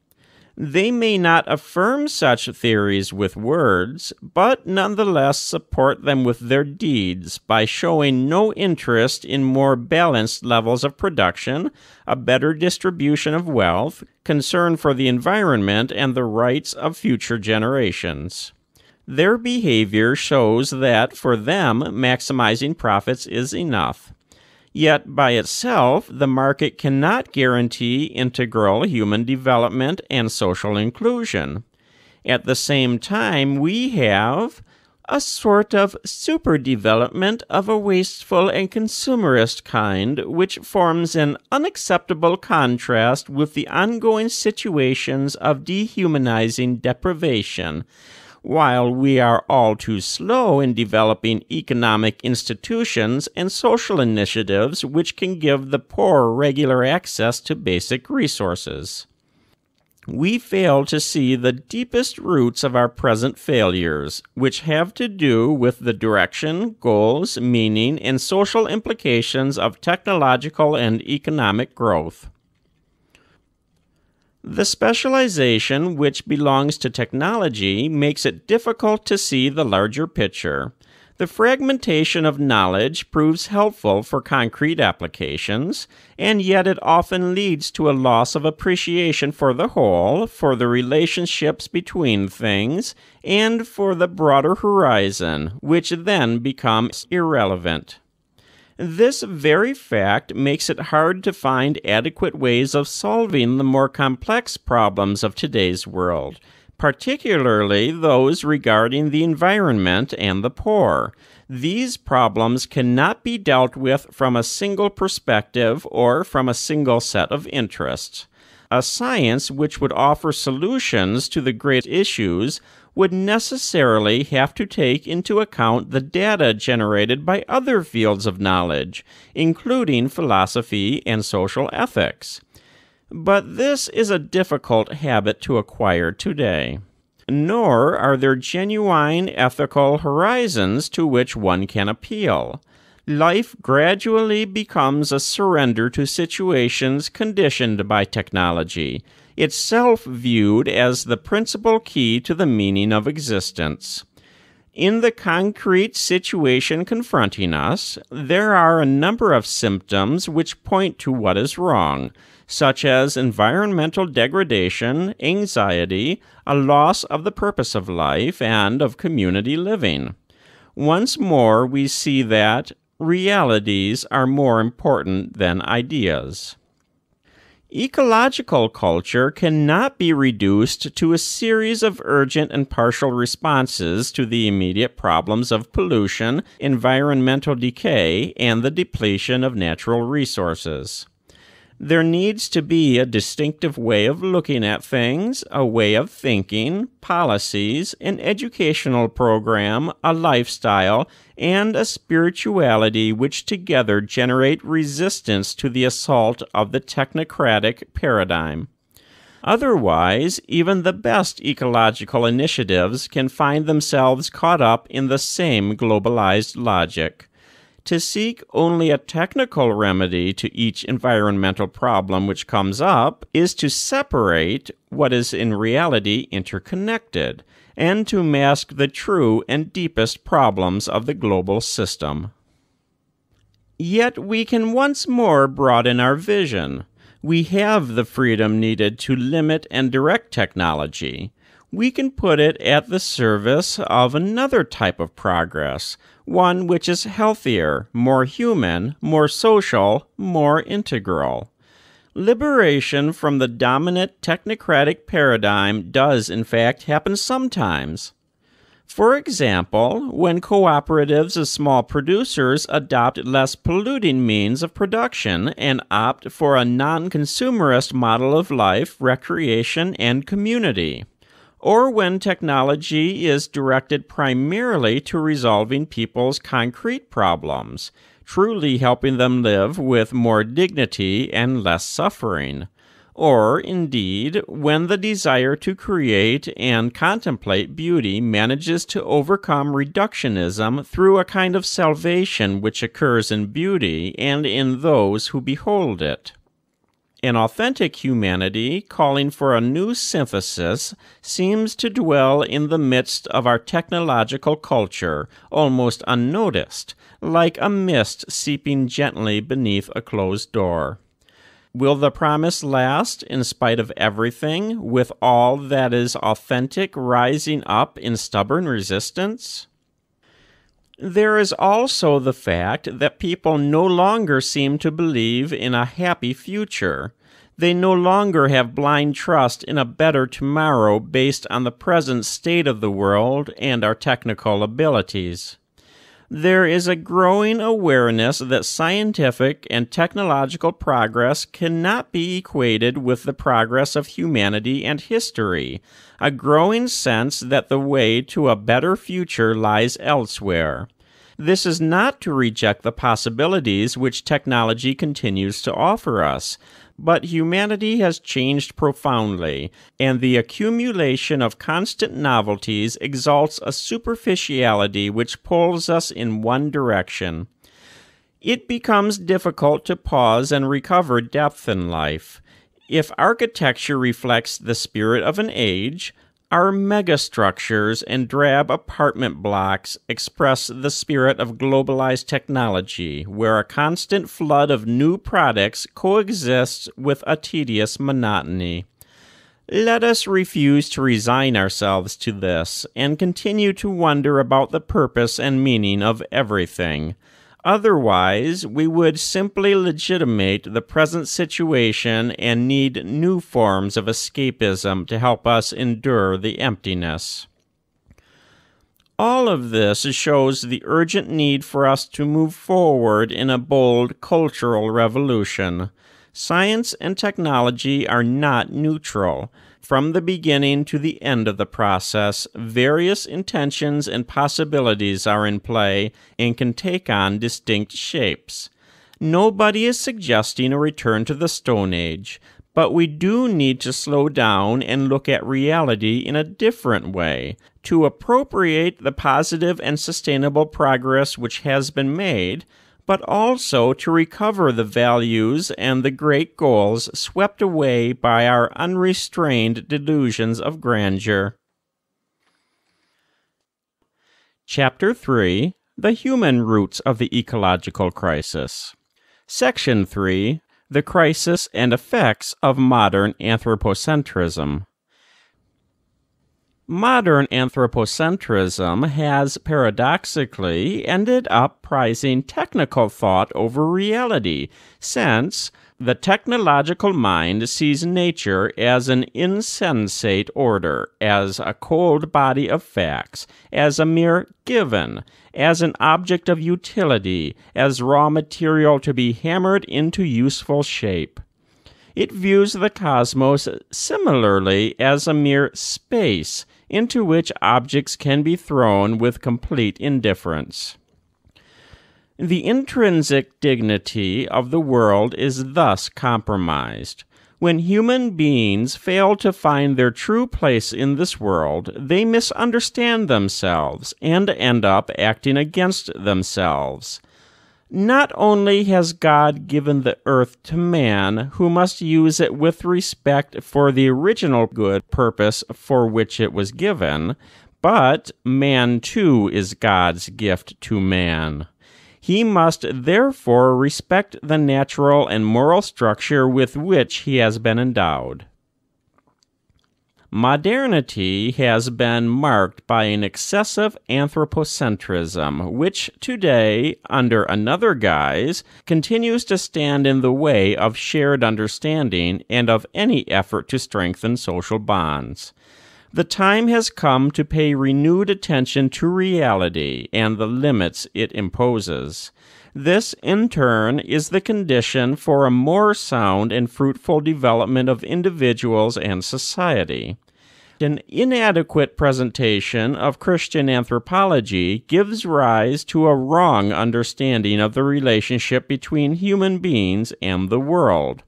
Speaker 1: They may not affirm such theories with words, but nonetheless support them with their deeds by showing no interest in more balanced levels of production, a better distribution of wealth, concern for the environment, and the rights of future generations. Their behavior shows that for them, maximizing profits is enough. Yet, by itself, the market cannot guarantee integral human development and social inclusion. At the same time, we have a sort of super development of a wasteful and consumerist kind, which forms an unacceptable contrast with the ongoing situations of dehumanizing deprivation while we are all too slow in developing economic institutions and social initiatives which can give the poor regular access to basic resources. We fail to see the deepest roots of our present failures, which have to do with the direction, goals, meaning, and social implications of technological and economic growth. The specialization which belongs to technology makes it difficult to see the larger picture. The fragmentation of knowledge proves helpful for concrete applications, and yet it often leads to a loss of appreciation for the whole, for the relationships between things, and for the broader horizon, which then becomes irrelevant. This very fact makes it hard to find adequate ways of solving the more complex problems of today's world, particularly those regarding the environment and the poor. These problems cannot be dealt with from a single perspective or from a single set of interests. A science which would offer solutions to the great issues would necessarily have to take into account the data generated by other fields of knowledge, including philosophy and social ethics. But this is a difficult habit to acquire today. Nor are there genuine ethical horizons to which one can appeal. Life gradually becomes a surrender to situations conditioned by technology, itself viewed as the principal key to the meaning of existence. In the concrete situation confronting us, there are a number of symptoms which point to what is wrong, such as environmental degradation, anxiety, a loss of the purpose of life and of community living. Once more, we see that realities are more important than ideas. Ecological culture cannot be reduced to a series of urgent and partial responses to the immediate problems of pollution, environmental decay, and the depletion of natural resources. There needs to be a distinctive way of looking at things, a way of thinking, policies, an educational program, a lifestyle, and a spirituality which together generate resistance to the assault of the technocratic paradigm. Otherwise, even the best ecological initiatives can find themselves caught up in the same globalized logic. To seek only a technical remedy to each environmental problem which comes up is to separate what is in reality interconnected and to mask the true and deepest problems of the global system. Yet we can once more broaden our vision. We have the freedom needed to limit and direct technology. We can put it at the service of another type of progress, one which is healthier, more human, more social, more integral. Liberation from the dominant technocratic paradigm does, in fact, happen sometimes. For example, when cooperatives of small producers adopt less polluting means of production and opt for a non consumerist model of life, recreation, and community or when technology is directed primarily to resolving people's concrete problems, truly helping them live with more dignity and less suffering. Or, indeed, when the desire to create and contemplate beauty manages to overcome reductionism through a kind of salvation which occurs in beauty and in those who behold it. An authentic humanity, calling for a new synthesis, seems to dwell in the midst of our technological culture, almost unnoticed, like a mist seeping gently beneath a closed door. Will the promise last in spite of everything, with all that is authentic rising up in stubborn resistance? There is also the fact that people no longer seem to believe in a happy future. They no longer have blind trust in a better tomorrow based on the present state of the world and our technical abilities. There is a growing awareness that scientific and technological progress cannot be equated with the progress of humanity and history, a growing sense that the way to a better future lies elsewhere. This is not to reject the possibilities which technology continues to offer us, but humanity has changed profoundly, and the accumulation of constant novelties exalts a superficiality which pulls us in one direction. It becomes difficult to pause and recover depth in life. If architecture reflects the spirit of an age, our megastructures and drab apartment blocks express the spirit of globalized technology, where a constant flood of new products coexists with a tedious monotony. Let us refuse to resign ourselves to this and continue to wonder about the purpose and meaning of everything. Otherwise, we would simply legitimate the present situation and need new forms of escapism to help us endure the emptiness. All of this shows the urgent need for us to move forward in a bold cultural revolution. Science and technology are not neutral. From the beginning to the end of the process, various intentions and possibilities are in play and can take on distinct shapes. Nobody is suggesting a return to the Stone Age, but we do need to slow down and look at reality in a different way, to appropriate the positive and sustainable progress which has been made, but also to recover the values and the great goals swept away by our unrestrained delusions of grandeur. Chapter 3 The Human Roots of the Ecological Crisis. Section 3 The Crisis and Effects of Modern Anthropocentrism. Modern anthropocentrism has paradoxically ended up prizing technical thought over reality, since the technological mind sees nature as an insensate order, as a cold body of facts, as a mere given, as an object of utility, as raw material to be hammered into useful shape. It views the cosmos similarly as a mere space into which objects can be thrown with complete indifference. The intrinsic dignity of the world is thus compromised. When human beings fail to find their true place in this world, they misunderstand themselves and end up acting against themselves. Not only has God given the earth to man, who must use it with respect for the original good purpose for which it was given, but man too is God's gift to man. He must therefore respect the natural and moral structure with which he has been endowed. Modernity has been marked by an excessive anthropocentrism, which today, under another guise, continues to stand in the way of shared understanding and of any effort to strengthen social bonds. The time has come to pay renewed attention to reality and the limits it imposes. This, in turn, is the condition for a more sound and fruitful development of individuals and society. An inadequate presentation of Christian anthropology gives rise to a wrong understanding of the relationship between human beings and the world.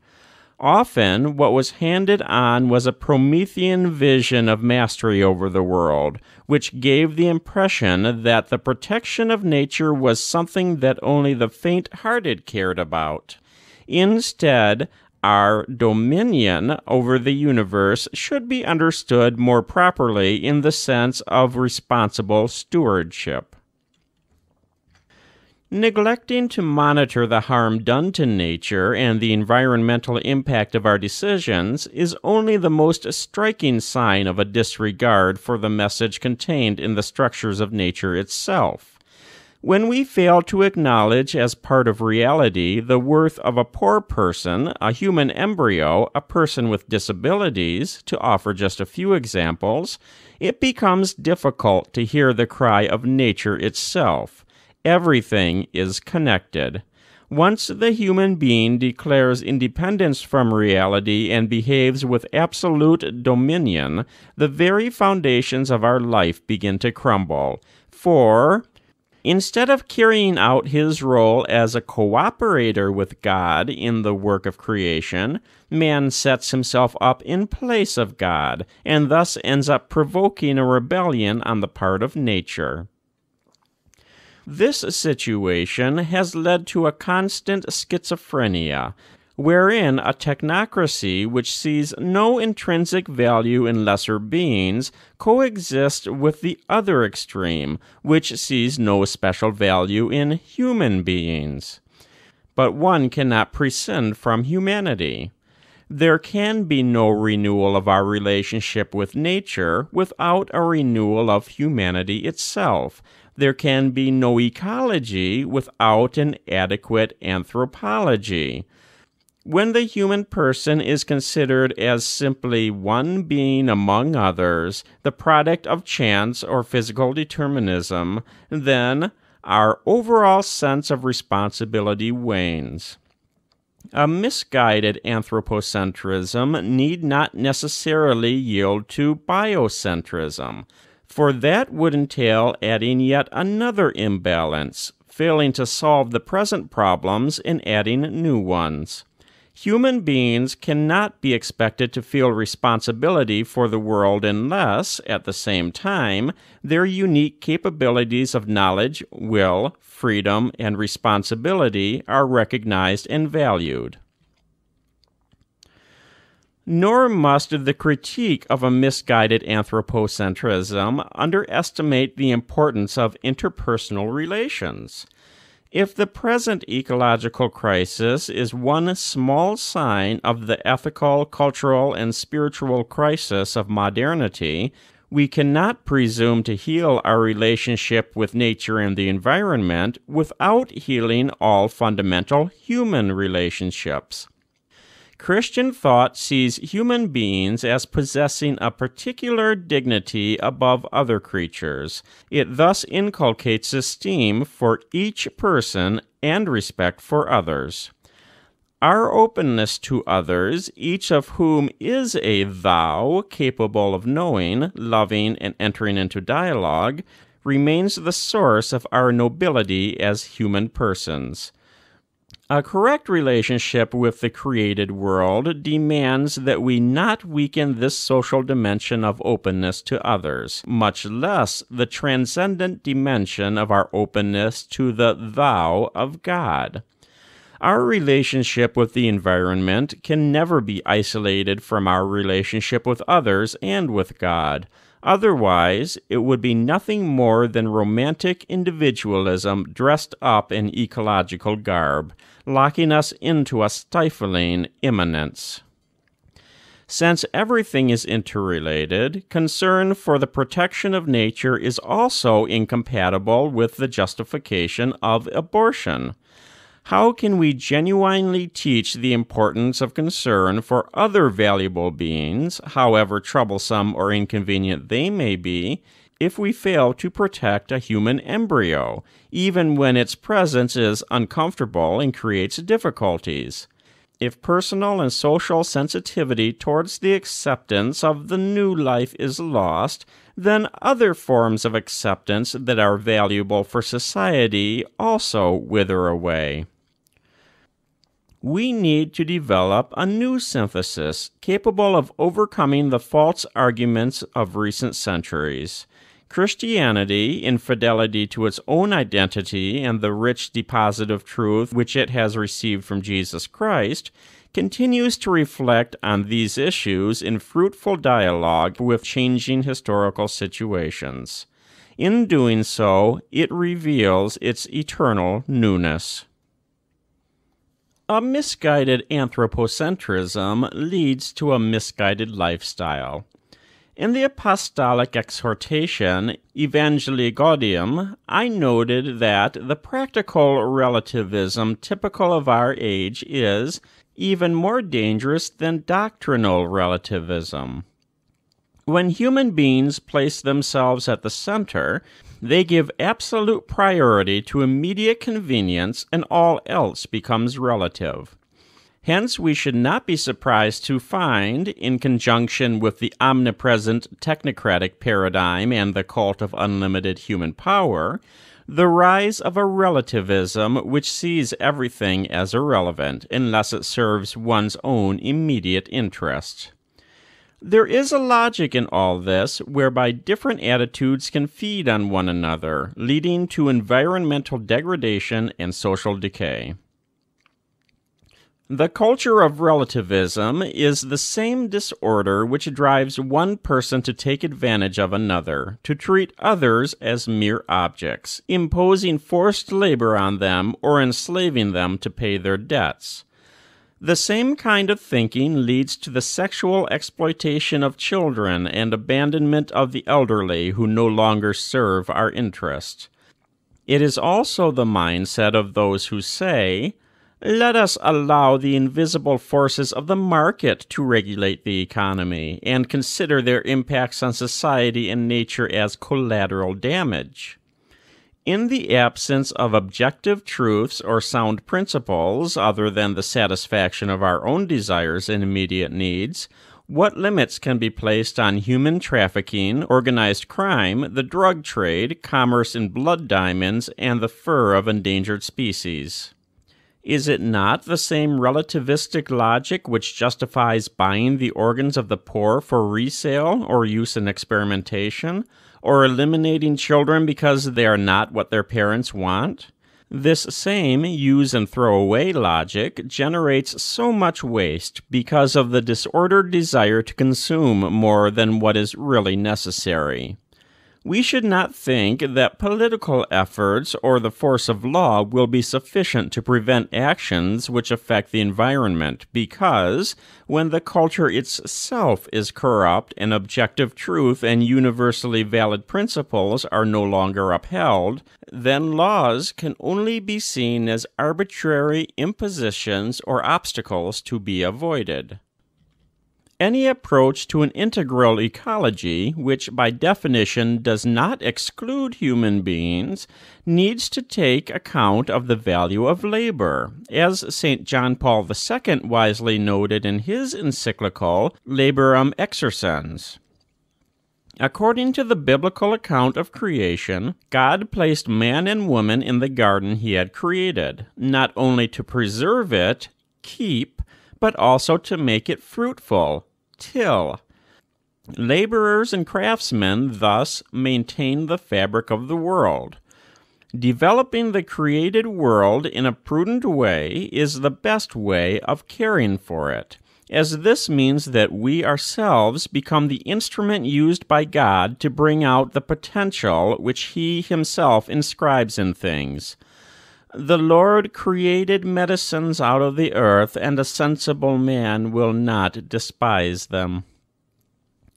Speaker 1: Often, what was handed on was a Promethean vision of mastery over the world, which gave the impression that the protection of nature was something that only the faint hearted cared about. Instead, our dominion over the universe should be understood more properly in the sense of responsible stewardship. Neglecting to monitor the harm done to nature and the environmental impact of our decisions is only the most striking sign of a disregard for the message contained in the structures of nature itself. When we fail to acknowledge as part of reality the worth of a poor person, a human embryo, a person with disabilities, to offer just a few examples, it becomes difficult to hear the cry of nature itself Everything is connected. Once the human being declares independence from reality and behaves with absolute dominion, the very foundations of our life begin to crumble. For, instead of carrying out his role as a cooperator with God in the work of creation, man sets himself up in place of God, and thus ends up provoking a rebellion on the part of nature. This situation has led to a constant schizophrenia, wherein a technocracy which sees no intrinsic value in lesser beings coexists with the other extreme, which sees no special value in human beings. But one cannot prescind from humanity. There can be no renewal of our relationship with nature without a renewal of humanity itself, there can be no ecology without an adequate anthropology. When the human person is considered as simply one being among others, the product of chance or physical determinism, then our overall sense of responsibility wanes. A misguided anthropocentrism need not necessarily yield to biocentrism for that would entail adding yet another imbalance, failing to solve the present problems and adding new ones. Human beings cannot be expected to feel responsibility for the world unless, at the same time, their unique capabilities of knowledge, will, freedom, and responsibility are recognized and valued. Nor must the critique of a misguided anthropocentrism underestimate the importance of interpersonal relations. If the present ecological crisis is one small sign of the ethical, cultural, and spiritual crisis of modernity, We cannot presume to heal our relationship with nature and the environment without healing all fundamental human relationships. Christian thought sees human beings as possessing a particular dignity above other creatures. It thus inculcates esteem for each person and respect for others. Our openness to others, each of whom is a thou capable of knowing, loving, and entering into dialogue, remains the source of our nobility as human persons. A correct relationship with the created world demands that we not weaken this social dimension of openness to others, much less the transcendent dimension of our openness to the thou of God. Our relationship with the environment can never be isolated from our relationship with others and with God. Otherwise, it would be nothing more than romantic individualism dressed up in ecological garb, locking us into a stifling immanence. Since everything is interrelated, concern for the protection of nature is also incompatible with the justification of abortion. How can we genuinely teach the importance of concern for other valuable beings, however troublesome or inconvenient they may be, if we fail to protect a human embryo, even when its presence is uncomfortable and creates difficulties? If personal and social sensitivity towards the acceptance of the new life is lost, then other forms of acceptance that are valuable for society also wither away we need to develop a new synthesis capable of overcoming the false arguments of recent centuries. Christianity, in fidelity to its own identity and the rich deposit of truth which it has received from Jesus Christ, continues to reflect on these issues in fruitful dialogue with changing historical situations. In doing so, it reveals its eternal newness. A misguided anthropocentrism leads to a misguided lifestyle. In the apostolic exhortation Evangelii Gaudium, I noted that the practical relativism typical of our age is even more dangerous than doctrinal relativism. When human beings place themselves at the center, they give absolute priority to immediate convenience, and all else becomes relative. Hence, we should not be surprised to find, in conjunction with the omnipresent technocratic paradigm and the cult of unlimited human power, the rise of a relativism which sees everything as irrelevant unless it serves one's own immediate interest. There is a logic in all this whereby different attitudes can feed on one another, leading to environmental degradation and social decay. The culture of relativism is the same disorder which drives one person to take advantage of another, to treat others as mere objects, imposing forced labor on them or enslaving them to pay their debts. The same kind of thinking leads to the sexual exploitation of children and abandonment of the elderly who no longer serve our interest. It is also the mindset of those who say, let us allow the invisible forces of the market to regulate the economy and consider their impacts on society and nature as collateral damage. In the absence of objective truths or sound principles other than the satisfaction of our own desires and immediate needs, what limits can be placed on human trafficking, organized crime, the drug trade, commerce in blood diamonds, and the fur of endangered species? Is it not the same relativistic logic which justifies buying the organs of the poor for resale or use in experimentation, or eliminating children because they are not what their parents want? This same use and throw away logic generates so much waste because of the disordered desire to consume more than what is really necessary. We should not think that political efforts or the force of law will be sufficient to prevent actions which affect the environment, because when the culture itself is corrupt and objective truth and universally valid principles are no longer upheld, then laws can only be seen as arbitrary impositions or obstacles to be avoided. Any approach to an integral ecology, which by definition does not exclude human beings, needs to take account of the value of labor, as St. John Paul II wisely noted in his encyclical Laborem Exercens. According to the biblical account of creation, God placed man and woman in the garden he had created, not only to preserve it, keep, but also to make it fruitful, till. Laborers and craftsmen thus maintain the fabric of the world. Developing the created world in a prudent way is the best way of caring for it, as this means that we ourselves become the instrument used by God to bring out the potential which He Himself inscribes in things. The Lord created medicines out of the earth, and a sensible man will not despise them.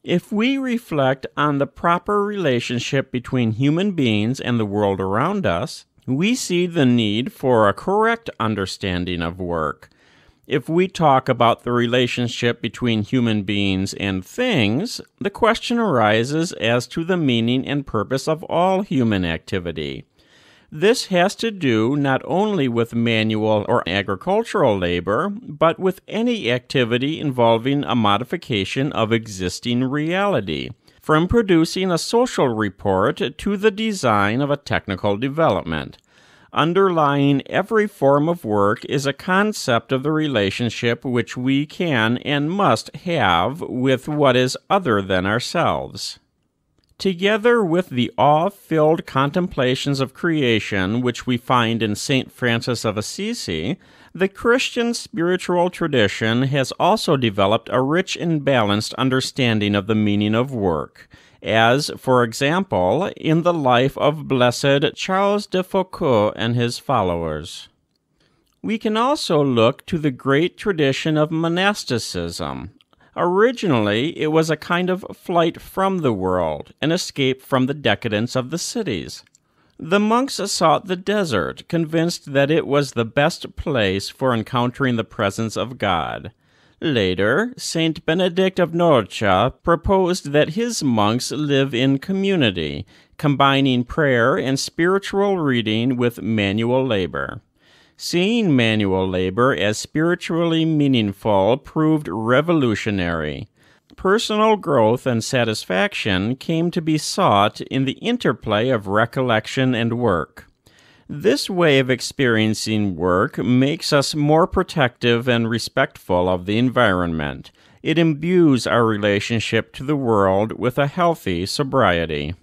Speaker 1: If we reflect on the proper relationship between human beings and the world around us, we see the need for a correct understanding of work. If we talk about the relationship between human beings and things, the question arises as to the meaning and purpose of all human activity. This has to do not only with manual or agricultural labor, but with any activity involving a modification of existing reality, from producing a social report to the design of a technical development. Underlying every form of work is a concept of the relationship which we can and must have with what is other than ourselves. Together with the awe filled contemplations of creation which we find in St. Francis of Assisi, the Christian spiritual tradition has also developed a rich and balanced understanding of the meaning of work, as, for example, in the life of Blessed Charles de Foucauld and his followers. We can also look to the great tradition of monasticism, Originally, it was a kind of flight from the world, an escape from the decadence of the cities. The monks sought the desert, convinced that it was the best place for encountering the presence of God. Later, Saint Benedict of Nurcia proposed that his monks live in community, combining prayer and spiritual reading with manual labor. Seeing manual labor as spiritually meaningful proved revolutionary. Personal growth and satisfaction came to be sought in the interplay of recollection and work. This way of experiencing work makes us more protective and respectful of the environment. It imbues our relationship to the world with a healthy sobriety.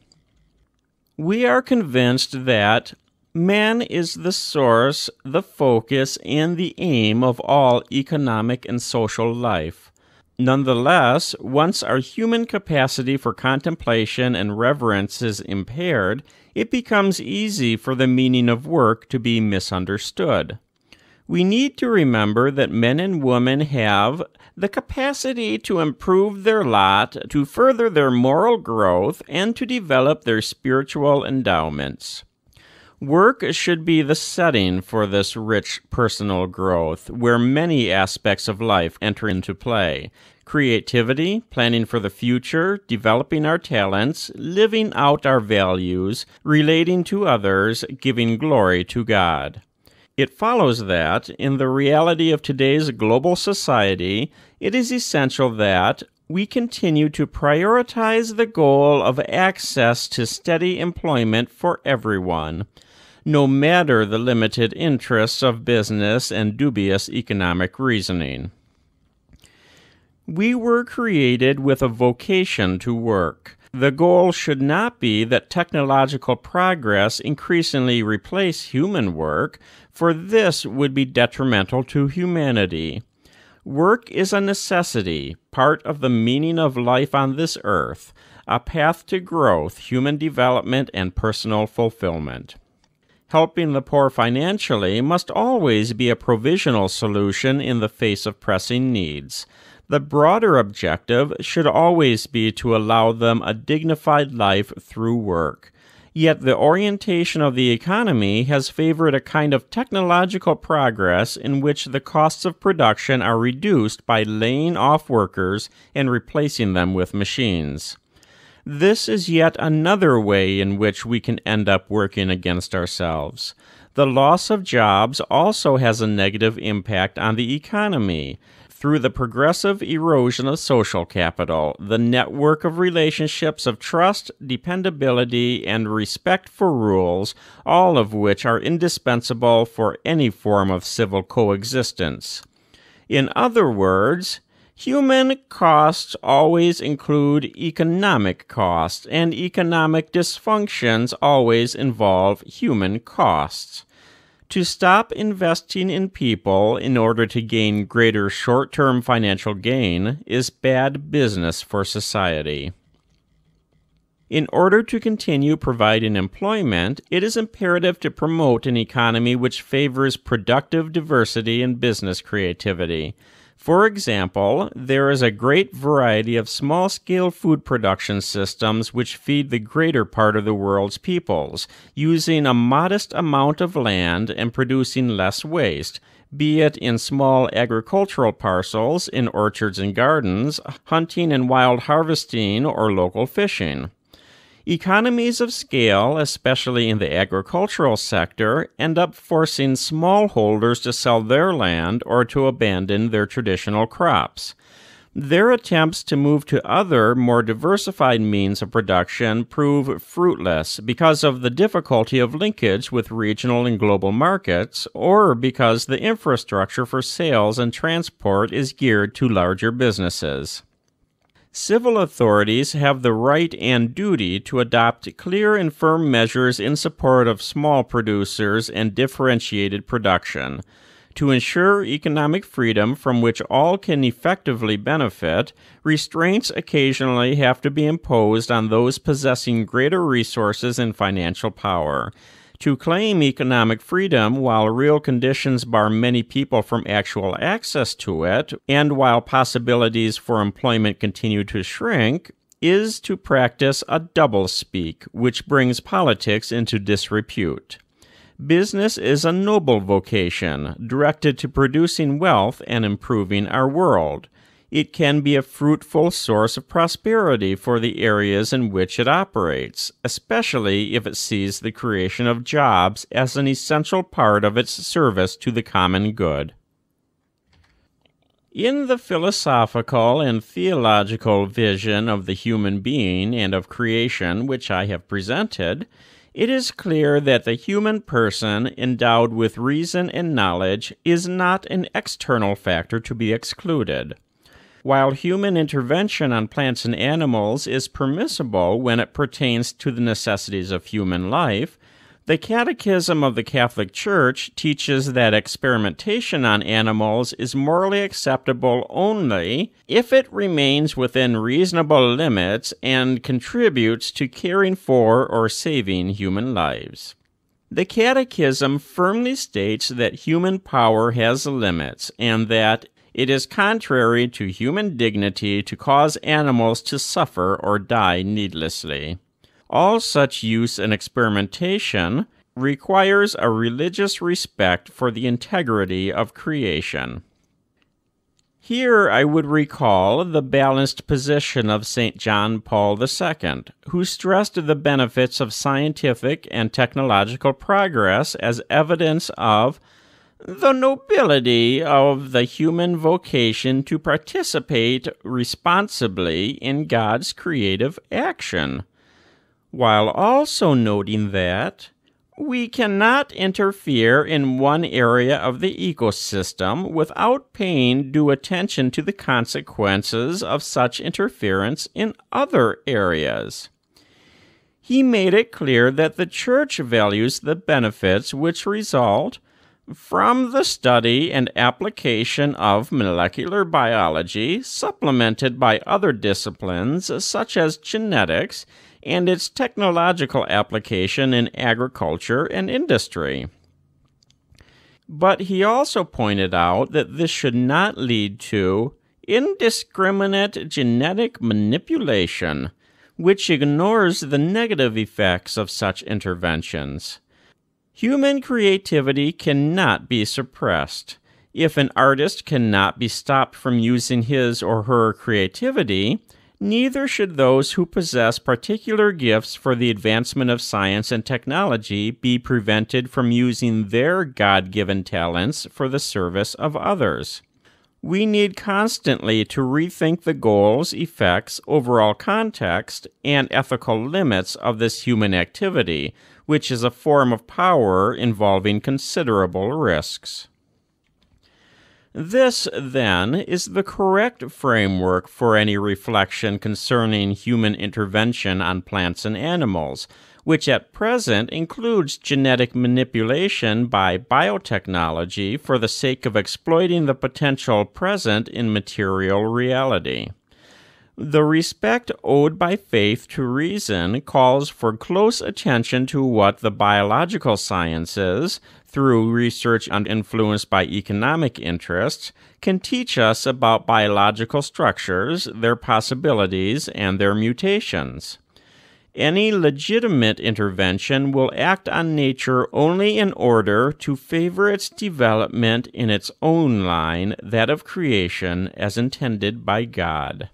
Speaker 1: We are convinced that Man is the source, the focus, and the aim of all economic and social life. Nonetheless, once our human capacity for contemplation and reverence is impaired, it becomes easy for the meaning of work to be misunderstood. We need to remember that men and women have the capacity to improve their lot, to further their moral growth, and to develop their spiritual endowments. Work should be the setting for this rich personal growth, where many aspects of life enter into play creativity, planning for the future, developing our talents, living out our values, relating to others, giving glory to God. It follows that, in the reality of today's global society, it is essential that we continue to prioritize the goal of access to steady employment for everyone no matter the limited interests of business and dubious economic reasoning. We were created with a vocation to work. The goal should not be that technological progress increasingly replace human work, for this would be detrimental to humanity. Work is a necessity, part of the meaning of life on this earth, a path to growth, human development, and personal fulfillment. Helping the poor financially must always be a provisional solution in the face of pressing needs. The broader objective should always be to allow them a dignified life through work. Yet the orientation of the economy has favored a kind of technological progress in which the costs of production are reduced by laying off workers and replacing them with machines. This is yet another way in which we can end up working against ourselves. The loss of jobs also has a negative impact on the economy. Through the progressive erosion of social capital, the network of relationships of trust, dependability, and respect for rules, all of which are indispensable for any form of civil coexistence. In other words, Human costs always include economic costs, and economic dysfunctions always involve human costs. To stop investing in people in order to gain greater short term financial gain is bad business for society. In order to continue providing employment, it is imperative to promote an economy which favors productive diversity and business creativity. For example, there is a great variety of small scale food production systems which feed the greater part of the world's peoples, using a modest amount of land and producing less waste, be it in small agricultural parcels, in orchards and gardens, hunting and wild harvesting, or local fishing. Economies of scale, especially in the agricultural sector, end up forcing smallholders to sell their land or to abandon their traditional crops. Their attempts to move to other, more diversified means of production prove fruitless because of the difficulty of linkage with regional and global markets, or because the infrastructure for sales and transport is geared to larger businesses. Civil authorities have the right and duty to adopt clear and firm measures in support of small producers and differentiated production. To ensure economic freedom from which all can effectively benefit, restraints occasionally have to be imposed on those possessing greater resources and financial power. To claim economic freedom while real conditions bar many people from actual access to it, and while possibilities for employment continue to shrink, is to practice a doublespeak, which brings politics into disrepute. Business is a noble vocation, directed to producing wealth and improving our world it can be a fruitful source of prosperity for the areas in which it operates, especially if it sees the creation of jobs as an essential part of its service to the common good. In the philosophical and theological vision of the human being and of creation which I have presented, it is clear that the human person, endowed with reason and knowledge, is not an external factor to be excluded. While human intervention on plants and animals is permissible when it pertains to the necessities of human life, the Catechism of the Catholic Church teaches that experimentation on animals is morally acceptable only if it remains within reasonable limits and contributes to caring for or saving human lives. The Catechism firmly states that human power has limits and that it is contrary to human dignity to cause animals to suffer or die needlessly. All such use and experimentation requires a religious respect for the integrity of creation. Here I would recall the balanced position of St. John Paul II, who stressed the benefits of scientific and technological progress as evidence of the nobility of the human vocation to participate responsibly in God's creative action, while also noting that we cannot interfere in one area of the ecosystem without paying due attention to the consequences of such interference in other areas. He made it clear that the Church values the benefits which result from the study and application of molecular biology, supplemented by other disciplines such as genetics and its technological application in agriculture and industry. But he also pointed out that this should not lead to indiscriminate genetic manipulation, which ignores the negative effects of such interventions. Human creativity cannot be suppressed. If an artist cannot be stopped from using his or her creativity, neither should those who possess particular gifts for the advancement of science and technology be prevented from using their God given talents for the service of others. We need constantly to rethink the goals, effects, overall context, and ethical limits of this human activity which is a form of power involving considerable risks. This, then, is the correct framework for any reflection concerning human intervention on plants and animals, which at present includes genetic manipulation by biotechnology for the sake of exploiting the potential present in material reality. The respect owed by faith to reason calls for close attention to what the biological sciences, through research and influenced by economic interests, can teach us about biological structures, their possibilities, and their mutations. Any legitimate intervention will act on nature only in order to favor its development in its own line, that of creation, as intended by God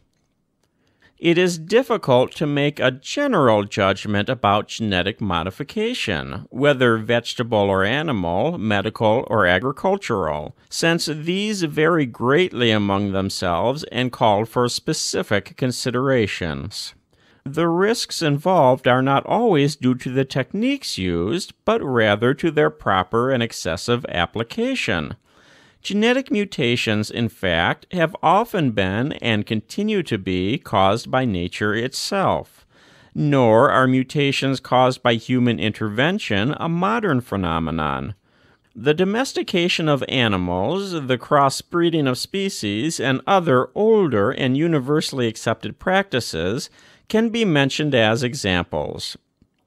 Speaker 1: it is difficult to make a general judgment about genetic modification, whether vegetable or animal, medical or agricultural, since these vary greatly among themselves and call for specific considerations. The risks involved are not always due to the techniques used, but rather to their proper and excessive application Genetic mutations, in fact, have often been and continue to be caused by nature itself. Nor are mutations caused by human intervention a modern phenomenon. The domestication of animals, the crossbreeding of species, and other older and universally accepted practices can be mentioned as examples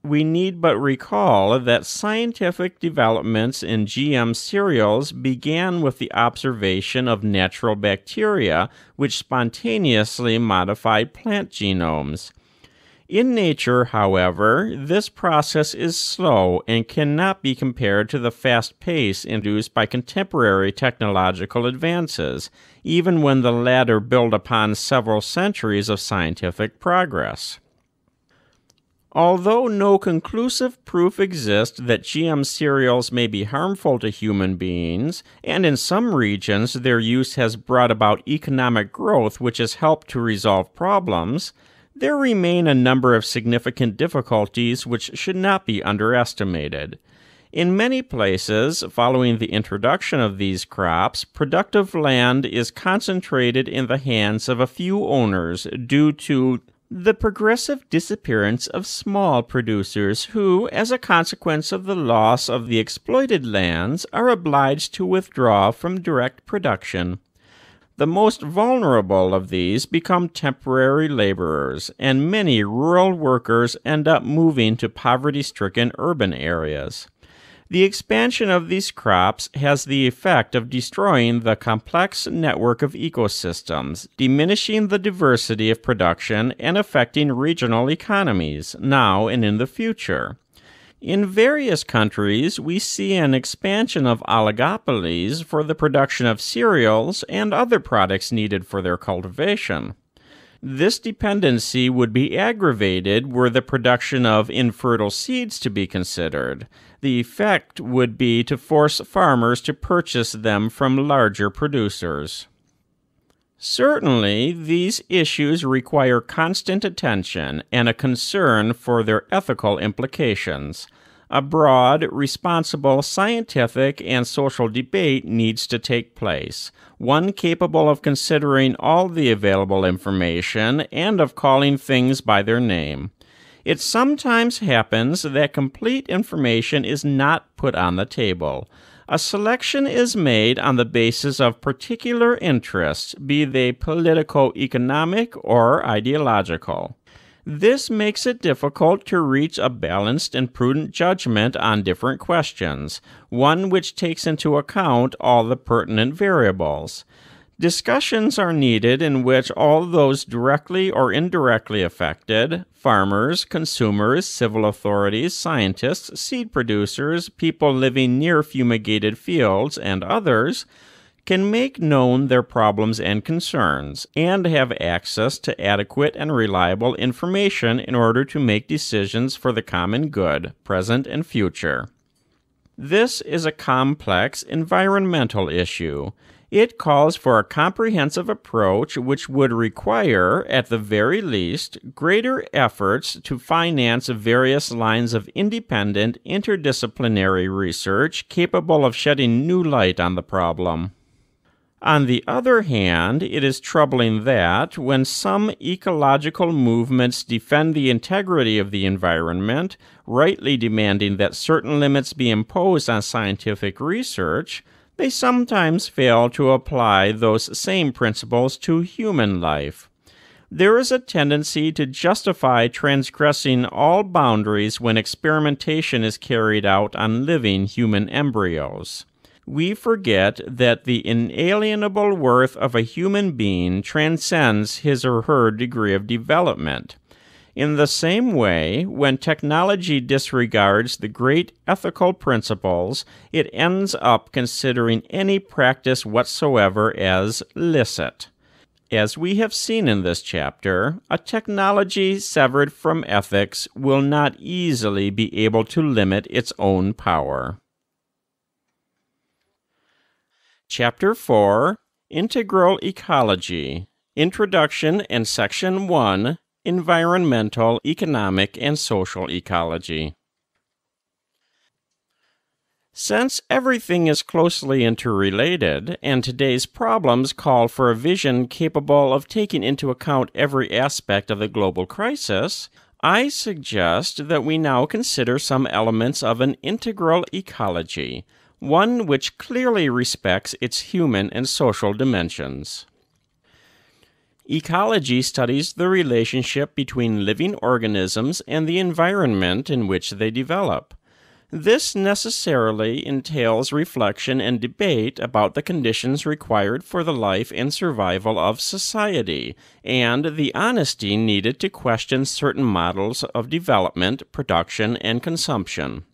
Speaker 1: we need but recall that scientific developments in GM cereals began with the observation of natural bacteria which spontaneously modified plant genomes. In nature, however, this process is slow and cannot be compared to the fast pace induced by contemporary technological advances, even when the latter build upon several centuries of scientific progress. Although no conclusive proof exists that GM cereals may be harmful to human beings, and in some regions their use has brought about economic growth which has helped to resolve problems, there remain a number of significant difficulties which should not be underestimated. In many places, following the introduction of these crops, productive land is concentrated in the hands of a few owners due to the progressive disappearance of small producers who, as a consequence of the loss of the exploited lands, are obliged to withdraw from direct production. The most vulnerable of these become temporary laborers, and many rural workers end up moving to poverty stricken urban areas. The expansion of these crops has the effect of destroying the complex network of ecosystems, diminishing the diversity of production, and affecting regional economies, now and in the future. In various countries, we see an expansion of oligopolies for the production of cereals and other products needed for their cultivation. This dependency would be aggravated were the production of infertile seeds to be considered. The effect would be to force farmers to purchase them from larger producers. Certainly, these issues require constant attention and a concern for their ethical implications. A broad, responsible scientific and social debate needs to take place, one capable of considering all the available information and of calling things by their name. It sometimes happens that complete information is not put on the table. A selection is made on the basis of particular interests, be they politico economic or ideological. This makes it difficult to reach a balanced and prudent judgment on different questions, one which takes into account all the pertinent variables. Discussions are needed in which all those directly or indirectly affected farmers, consumers, civil authorities, scientists, seed producers, people living near fumigated fields, and others can make known their problems and concerns, and have access to adequate and reliable information in order to make decisions for the common good, present and future. This is a complex environmental issue. It calls for a comprehensive approach which would require, at the very least, greater efforts to finance various lines of independent, interdisciplinary research capable of shedding new light on the problem. On the other hand, it is troubling that when some ecological movements defend the integrity of the environment, rightly demanding that certain limits be imposed on scientific research, they sometimes fail to apply those same principles to human life. There is a tendency to justify transgressing all boundaries when experimentation is carried out on living human embryos we forget that the inalienable worth of a human being transcends his or her degree of development. In the same way, when technology disregards the great ethical principles, it ends up considering any practice whatsoever as licit. As we have seen in this chapter, a technology severed from ethics will not easily be able to limit its own power. Chapter 4 Integral Ecology Introduction and Section 1 Environmental, Economic, and Social Ecology. Since everything is closely interrelated, and today's problems call for a vision capable of taking into account every aspect of the global crisis, I suggest that we now consider some elements of an integral ecology one which clearly respects its human and social dimensions. Ecology studies the relationship between living organisms and the environment in which they develop. This necessarily entails reflection and debate about the conditions required for the life and survival of society, and the honesty needed to question certain models of development, production, and consumption.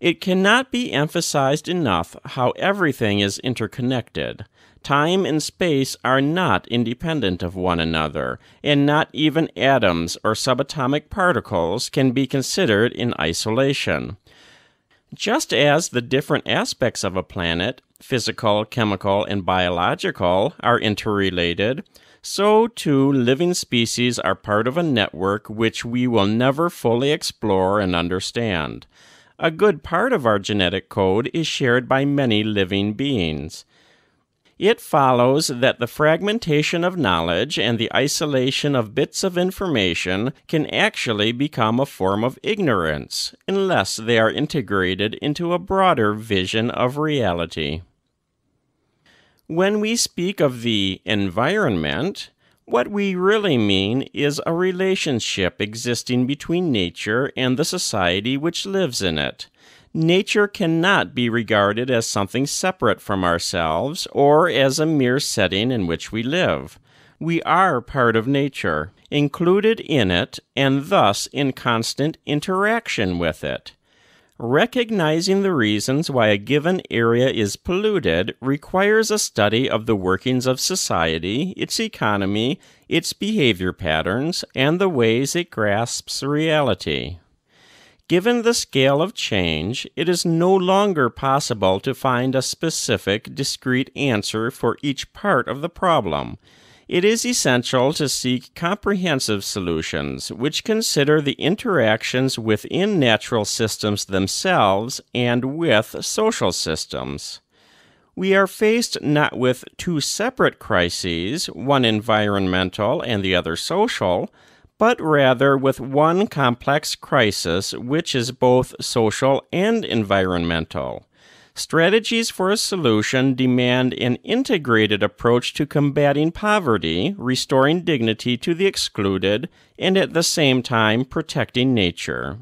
Speaker 1: It cannot be emphasized enough how everything is interconnected. Time and space are not independent of one another, and not even atoms or subatomic particles can be considered in isolation. Just as the different aspects of a planet, physical, chemical, and biological, are interrelated, so too living species are part of a network which we will never fully explore and understand. A good part of our genetic code is shared by many living beings. It follows that the fragmentation of knowledge and the isolation of bits of information can actually become a form of ignorance unless they are integrated into a broader vision of reality. When we speak of the environment, what we really mean is a relationship existing between nature and the society which lives in it. Nature cannot be regarded as something separate from ourselves or as a mere setting in which we live. We are part of nature, included in it, and thus in constant interaction with it. Recognizing the reasons why a given area is polluted requires a study of the workings of society, its economy, its behavior patterns, and the ways it grasps reality. Given the scale of change, it is no longer possible to find a specific, discrete answer for each part of the problem it is essential to seek comprehensive solutions which consider the interactions within natural systems themselves and with social systems. We are faced not with two separate crises, one environmental and the other social, but rather with one complex crisis which is both social and environmental. Strategies for a solution demand an integrated approach to combating poverty, restoring dignity to the excluded, and at the same time protecting nature.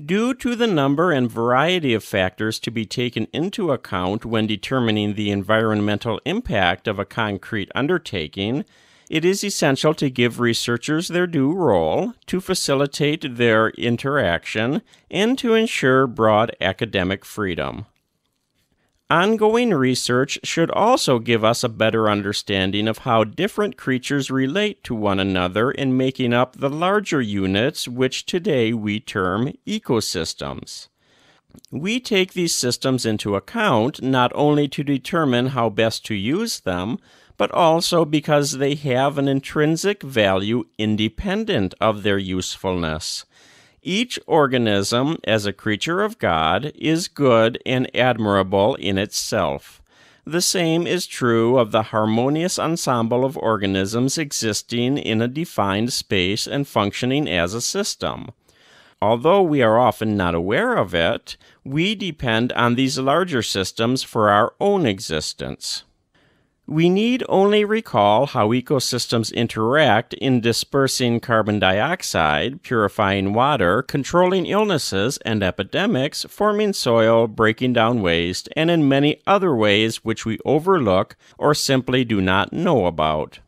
Speaker 1: Due to the number and variety of factors to be taken into account when determining the environmental impact of a concrete undertaking, it is essential to give researchers their due role, to facilitate their interaction, and to ensure broad academic freedom. Ongoing research should also give us a better understanding of how different creatures relate to one another in making up the larger units which today we term ecosystems. We take these systems into account not only to determine how best to use them, but also because they have an intrinsic value independent of their usefulness. Each organism, as a creature of God, is good and admirable in itself. The same is true of the harmonious ensemble of organisms existing in a defined space and functioning as a system. Although we are often not aware of it, we depend on these larger systems for our own existence. We need only recall how ecosystems interact in dispersing carbon dioxide, purifying water, controlling illnesses and epidemics, forming soil, breaking down waste, and in many other ways which we overlook or simply do not know about.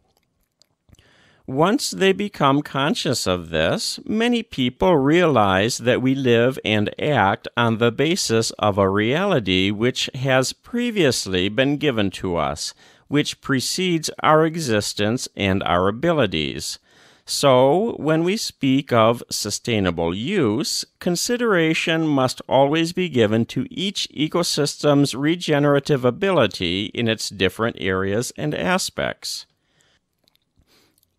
Speaker 1: Once they become conscious of this, many people realize that we live and act on the basis of a reality which has previously been given to us which precedes our existence and our abilities. So, when we speak of sustainable use, consideration must always be given to each ecosystem's regenerative ability in its different areas and aspects.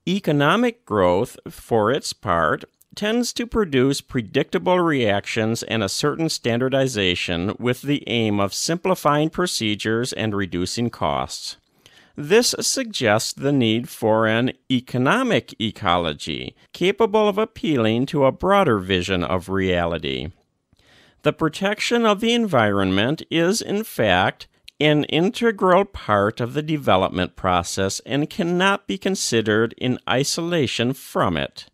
Speaker 1: Economic growth, for its part, tends to produce predictable reactions and a certain standardization with the aim of simplifying procedures and reducing costs. This suggests the need for an economic ecology capable of appealing to a broader vision of reality. The protection of the environment is, in fact, an integral part of the development process and cannot be considered in isolation from it.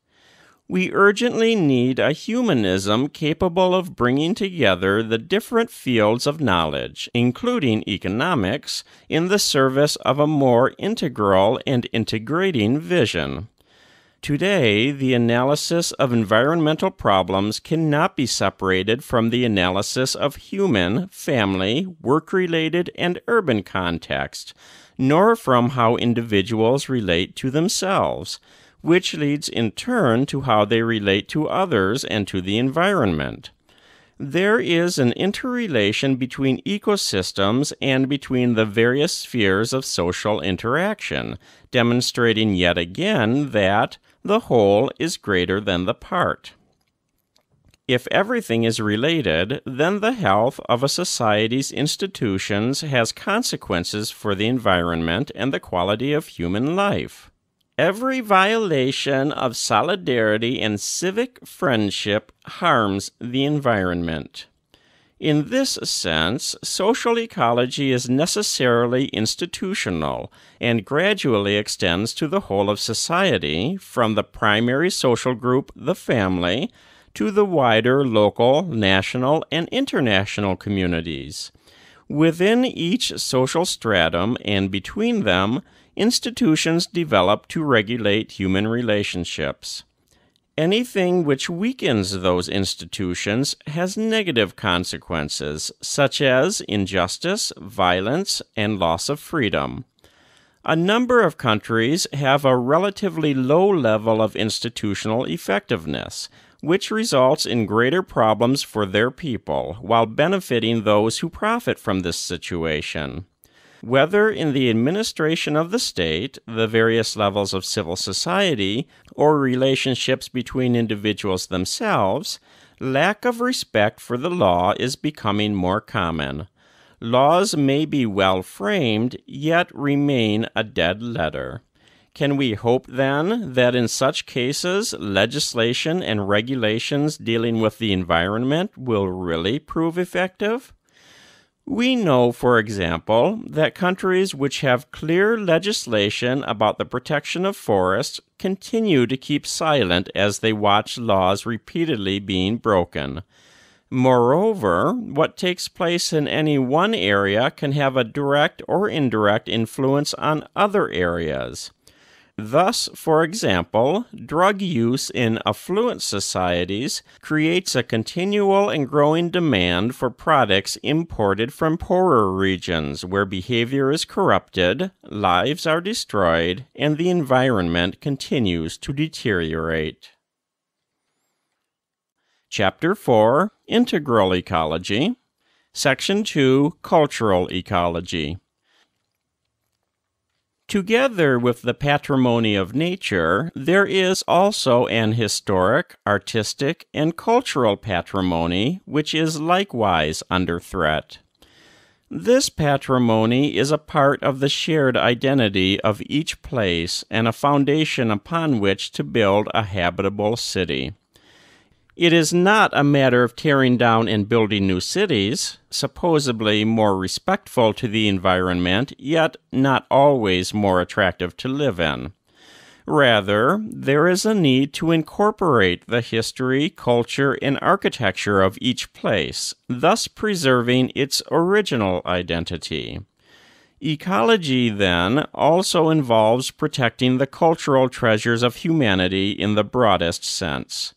Speaker 1: We urgently need a humanism capable of bringing together the different fields of knowledge, including economics, in the service of a more integral and integrating vision. Today, the analysis of environmental problems cannot be separated from the analysis of human, family, work related, and urban context, nor from how individuals relate to themselves which leads in turn to how they relate to others and to the environment. There is an interrelation between ecosystems and between the various spheres of social interaction, demonstrating yet again that the whole is greater than the part. If everything is related, then the health of a society's institutions has consequences for the environment and the quality of human life. Every violation of solidarity and civic friendship harms the environment. In this sense, social ecology is necessarily institutional and gradually extends to the whole of society, from the primary social group, the family, to the wider local, national, and international communities. Within each social stratum and between them, institutions develop to regulate human relationships. Anything which weakens those institutions has negative consequences, such as injustice, violence, and loss of freedom. A number of countries have a relatively low level of institutional effectiveness, which results in greater problems for their people while benefiting those who profit from this situation. Whether in the administration of the state, the various levels of civil society, or relationships between individuals themselves, lack of respect for the law is becoming more common. Laws may be well framed, yet remain a dead letter. Can we hope then that in such cases legislation and regulations dealing with the environment will really prove effective? We know, for example, that countries which have clear legislation about the protection of forests continue to keep silent as they watch laws repeatedly being broken. Moreover, what takes place in any one area can have a direct or indirect influence on other areas. Thus, for example, drug use in affluent societies creates a continual and growing demand for products imported from poorer regions where behavior is corrupted, lives are destroyed, and the environment continues to deteriorate. Chapter 4 Integral Ecology Section 2 Cultural Ecology Together with the patrimony of nature, there is also an historic, artistic, and cultural patrimony which is likewise under threat. This patrimony is a part of the shared identity of each place and a foundation upon which to build a habitable city. It is not a matter of tearing down and building new cities, supposedly more respectful to the environment, yet not always more attractive to live in. Rather, there is a need to incorporate the history, culture, and architecture of each place, thus preserving its original identity. Ecology, then, also involves protecting the cultural treasures of humanity in the broadest sense.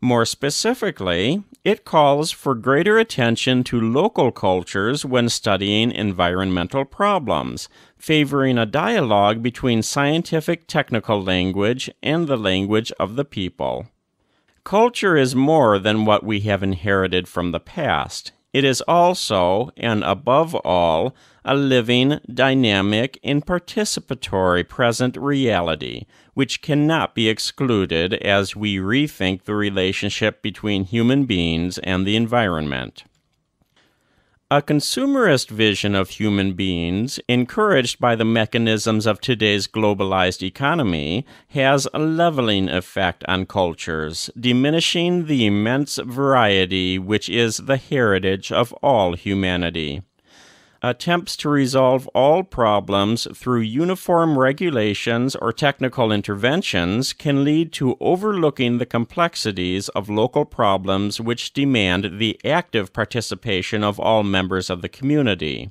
Speaker 1: More specifically, it calls for greater attention to local cultures when studying environmental problems, favoring a dialogue between scientific technical language and the language of the people. Culture is more than what we have inherited from the past. It is also, and above all, a living, dynamic, and participatory present reality, which cannot be excluded as we rethink the relationship between human beings and the environment. A consumerist vision of human beings, encouraged by the mechanisms of today's globalized economy, has a leveling effect on cultures, diminishing the immense variety which is the heritage of all humanity attempts to resolve all problems through uniform regulations or technical interventions can lead to overlooking the complexities of local problems which demand the active participation of all members of the community.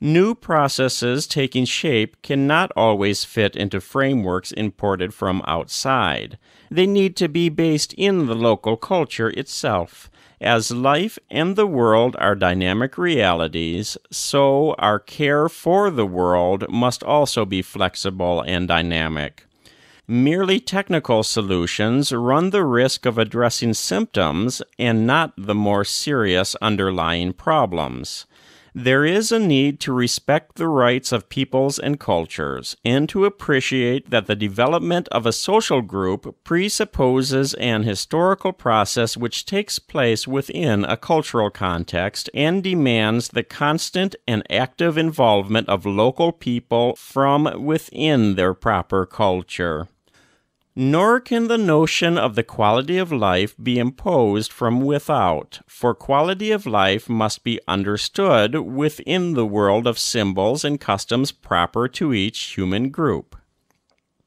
Speaker 1: New processes taking shape cannot always fit into frameworks imported from outside. They need to be based in the local culture itself as life and the world are dynamic realities, so our care for the world must also be flexible and dynamic. Merely technical solutions run the risk of addressing symptoms and not the more serious underlying problems. There is a need to respect the rights of peoples and cultures, and to appreciate that the development of a social group presupposes an historical process which takes place within a cultural context and demands the constant and active involvement of local people from within their proper culture. Nor can the notion of the quality of life be imposed from without, for quality of life must be understood within the world of symbols and customs proper to each human group.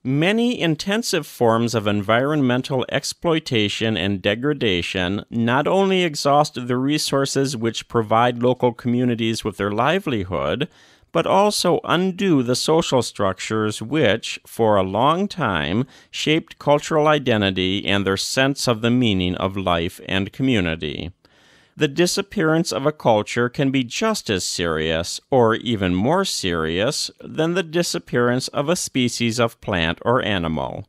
Speaker 1: Many intensive forms of environmental exploitation and degradation not only exhaust the resources which provide local communities with their livelihood, but also undo the social structures which, for a long time, shaped cultural identity and their sense of the meaning of life and community. The disappearance of a culture can be just as serious, or even more serious, than the disappearance of a species of plant or animal.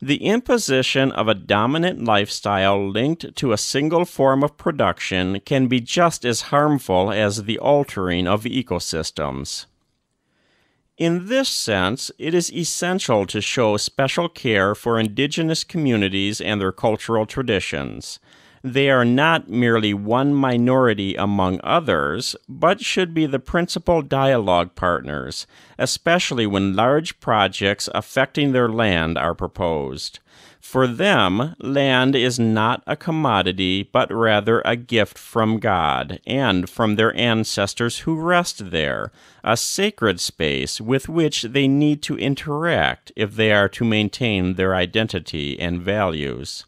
Speaker 1: The imposition of a dominant lifestyle linked to a single form of production can be just as harmful as the altering of ecosystems. In this sense, it is essential to show special care for indigenous communities and their cultural traditions. They are not merely one minority among others, but should be the principal dialogue partners, especially when large projects affecting their land are proposed. For them, land is not a commodity, but rather a gift from God and from their ancestors who rest there, a sacred space with which they need to interact if they are to maintain their identity and values.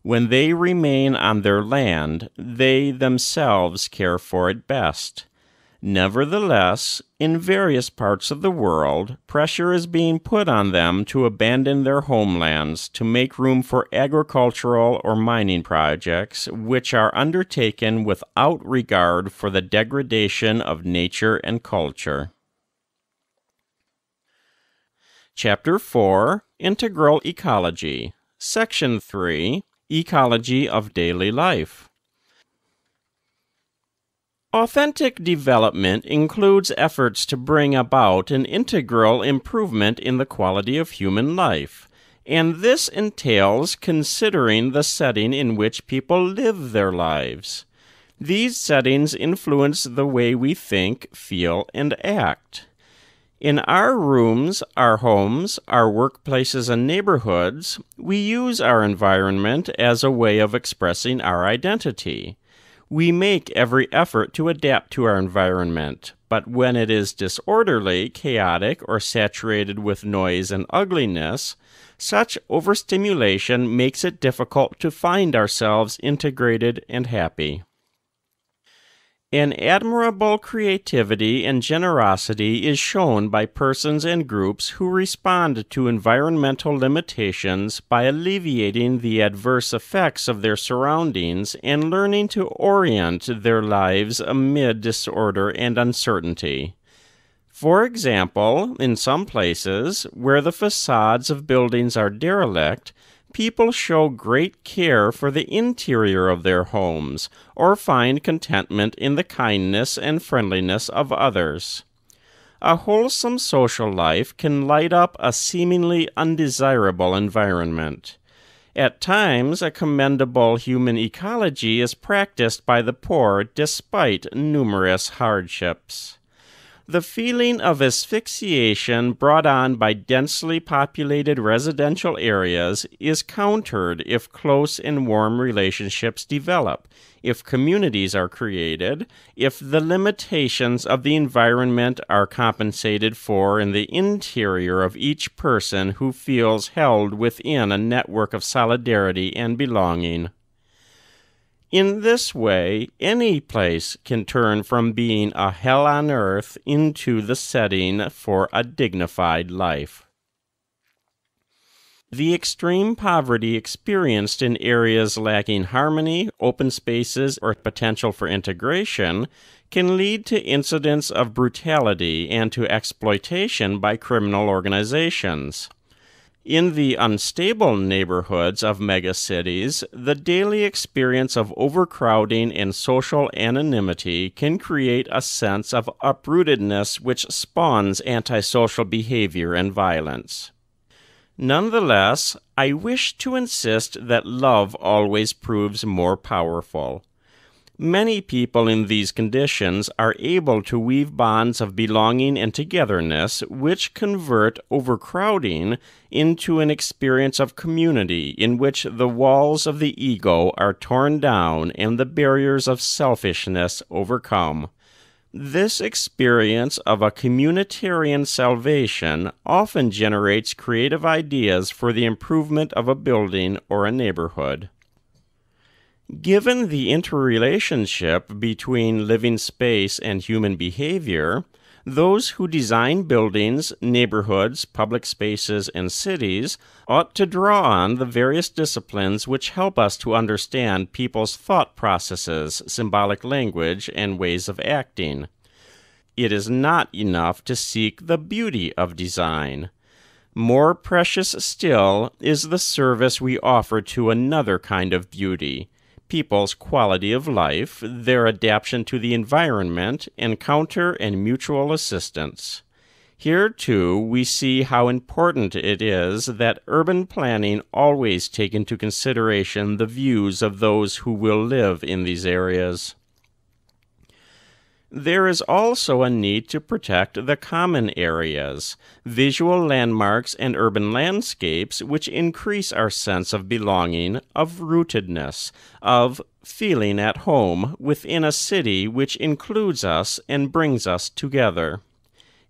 Speaker 1: When they remain on their land, they themselves care for it best. Nevertheless, in various parts of the world, pressure is being put on them to abandon their homelands to make room for agricultural or mining projects which are undertaken without regard for the degradation of nature and culture. Chapter 4 Integral Ecology, Section 3 Ecology of Daily Life. Authentic development includes efforts to bring about an integral improvement in the quality of human life, and this entails considering the setting in which people live their lives. These settings influence the way we think, feel, and act. In our rooms, our homes, our workplaces, and neighborhoods, we use our environment as a way of expressing our identity. We make every effort to adapt to our environment, but when it is disorderly, chaotic, or saturated with noise and ugliness, such overstimulation makes it difficult to find ourselves integrated and happy. An admirable creativity and generosity is shown by persons and groups who respond to environmental limitations by alleviating the adverse effects of their surroundings and learning to orient their lives amid disorder and uncertainty. For example, in some places where the facades of buildings are derelict, people show great care for the interior of their homes, or find contentment in the kindness and friendliness of others. A wholesome social life can light up a seemingly undesirable environment. At times, a commendable human ecology is practiced by the poor despite numerous hardships. The feeling of asphyxiation brought on by densely populated residential areas is countered if close and warm relationships develop, if communities are created, if the limitations of the environment are compensated for in the interior of each person who feels held within a network of solidarity and belonging. In this way, any place can turn from being a hell on earth into the setting for a dignified life. The extreme poverty experienced in areas lacking harmony, open spaces, or potential for integration can lead to incidents of brutality and to exploitation by criminal organizations. In the unstable neighborhoods of megacities, the daily experience of overcrowding and social anonymity can create a sense of uprootedness which spawns antisocial behavior and violence. Nonetheless, I wish to insist that love always proves more powerful. Many people in these conditions are able to weave bonds of belonging and togetherness which convert overcrowding into an experience of community in which the walls of the ego are torn down and the barriers of selfishness overcome. This experience of a communitarian salvation often generates creative ideas for the improvement of a building or a neighborhood. Given the interrelationship between living space and human behavior, those who design buildings, neighborhoods, public spaces, and cities ought to draw on the various disciplines which help us to understand people's thought processes, symbolic language, and ways of acting. It is not enough to seek the beauty of design. More precious still is the service we offer to another kind of beauty people's quality of life, their adaptation to the environment, encounter, and mutual assistance. Here, too, we see how important it is that urban planning always take into consideration the views of those who will live in these areas. There is also a need to protect the common areas, visual landmarks, and urban landscapes which increase our sense of belonging, of rootedness, of feeling at home within a city which includes us and brings us together.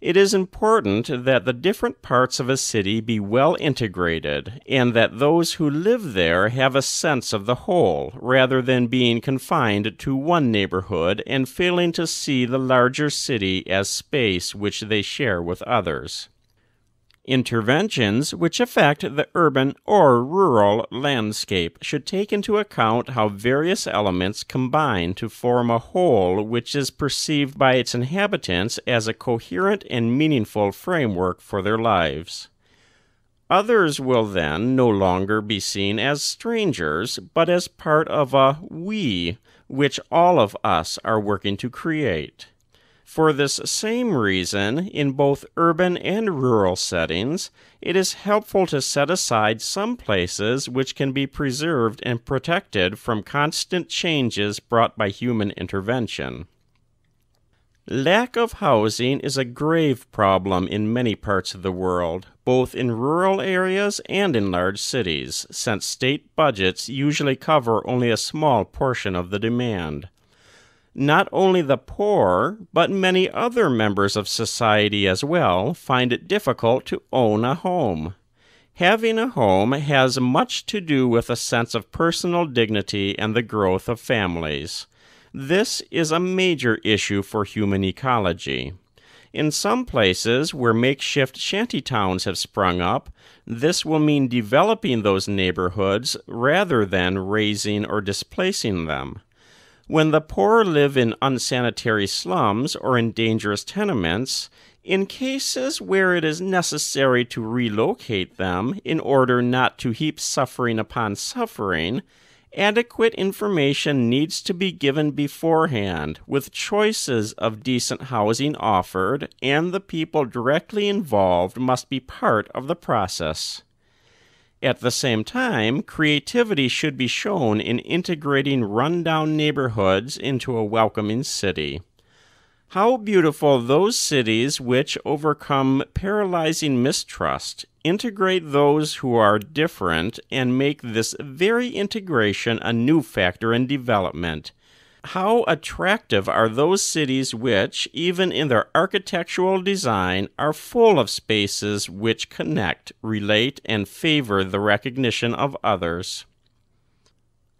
Speaker 1: It is important that the different parts of a city be well integrated, and that those who live there have a sense of the whole, rather than being confined to one neighborhood and failing to see the larger city as space which they share with others. Interventions which affect the urban or rural landscape should take into account how various elements combine to form a whole which is perceived by its inhabitants as a coherent and meaningful framework for their lives. Others will then no longer be seen as strangers, but as part of a we which all of us are working to create. For this same reason, in both urban and rural settings, it is helpful to set aside some places which can be preserved and protected from constant changes brought by human intervention. Lack of housing is a grave problem in many parts of the world, both in rural areas and in large cities, since state budgets usually cover only a small portion of the demand not only the poor, but many other members of society as well find it difficult to own a home. Having a home has much to do with a sense of personal dignity and the growth of families. This is a major issue for human ecology. In some places where makeshift shanty towns have sprung up, this will mean developing those neighborhoods rather than razing or displacing them. When the poor live in unsanitary slums or in dangerous tenements, in cases where it is necessary to relocate them in order not to heap suffering upon suffering, adequate information needs to be given beforehand, with choices of decent housing offered, and the people directly involved must be part of the process. At the same time, creativity should be shown in integrating rundown neighborhoods into a welcoming city. How beautiful those cities which overcome paralyzing mistrust, integrate those who are different, and make this very integration a new factor in development, how attractive are those cities which, even in their architectural design, are full of spaces which connect, relate, and favor the recognition of others?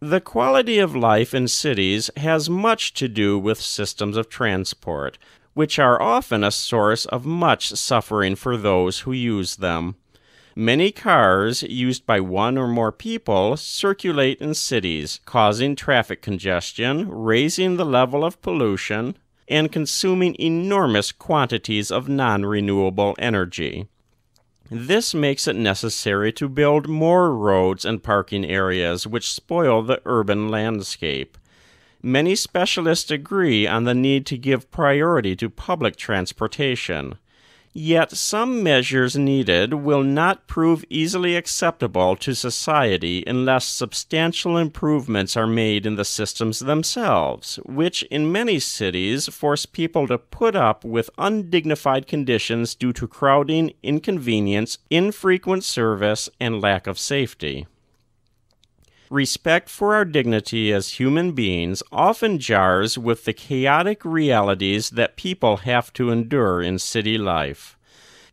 Speaker 1: The quality of life in cities has much to do with systems of transport, which are often a source of much suffering for those who use them. Many cars used by one or more people circulate in cities, causing traffic congestion, raising the level of pollution, and consuming enormous quantities of non renewable energy. This makes it necessary to build more roads and parking areas which spoil the urban landscape. Many specialists agree on the need to give priority to public transportation. Yet some measures needed will not prove easily acceptable to society unless substantial improvements are made in the systems themselves, which in many cities force people to put up with undignified conditions due to crowding, inconvenience, infrequent service, and lack of safety. Respect for our dignity as human beings often jars with the chaotic realities that people have to endure in city life.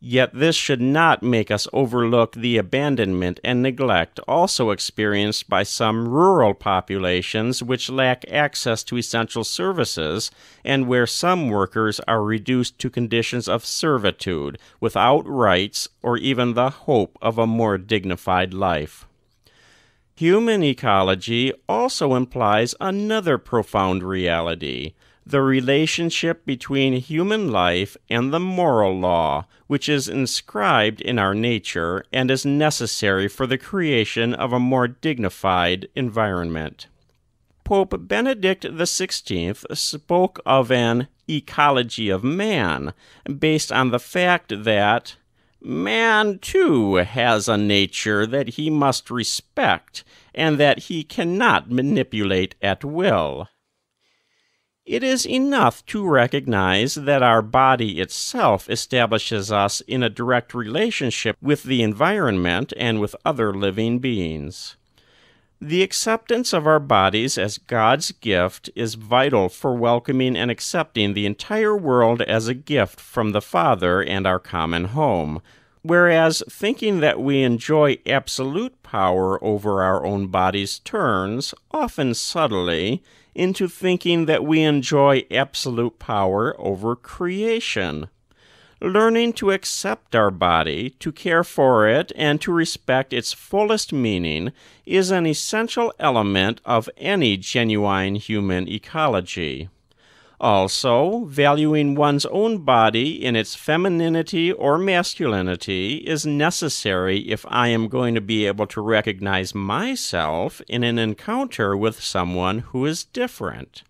Speaker 1: Yet this should not make us overlook the abandonment and neglect also experienced by some rural populations which lack access to essential services and where some workers are reduced to conditions of servitude without rights or even the hope of a more dignified life. Human ecology also implies another profound reality the relationship between human life and the moral law, which is inscribed in our nature and is necessary for the creation of a more dignified environment. Pope Benedict XVI spoke of an ecology of man based on the fact that Man, too, has a nature that he must respect and that he cannot manipulate at will. It is enough to recognize that our body itself establishes us in a direct relationship with the environment and with other living beings. The acceptance of our bodies as God's gift is vital for welcoming and accepting the entire world as a gift from the Father and our common home. Whereas thinking that we enjoy absolute power over our own bodies turns, often subtly, into thinking that we enjoy absolute power over creation. Learning to accept our body, to care for it, and to respect its fullest meaning is an essential element of any genuine human ecology. Also, valuing one's own body in its femininity or masculinity is necessary if I am going to be able to recognize myself in an encounter with someone who is different.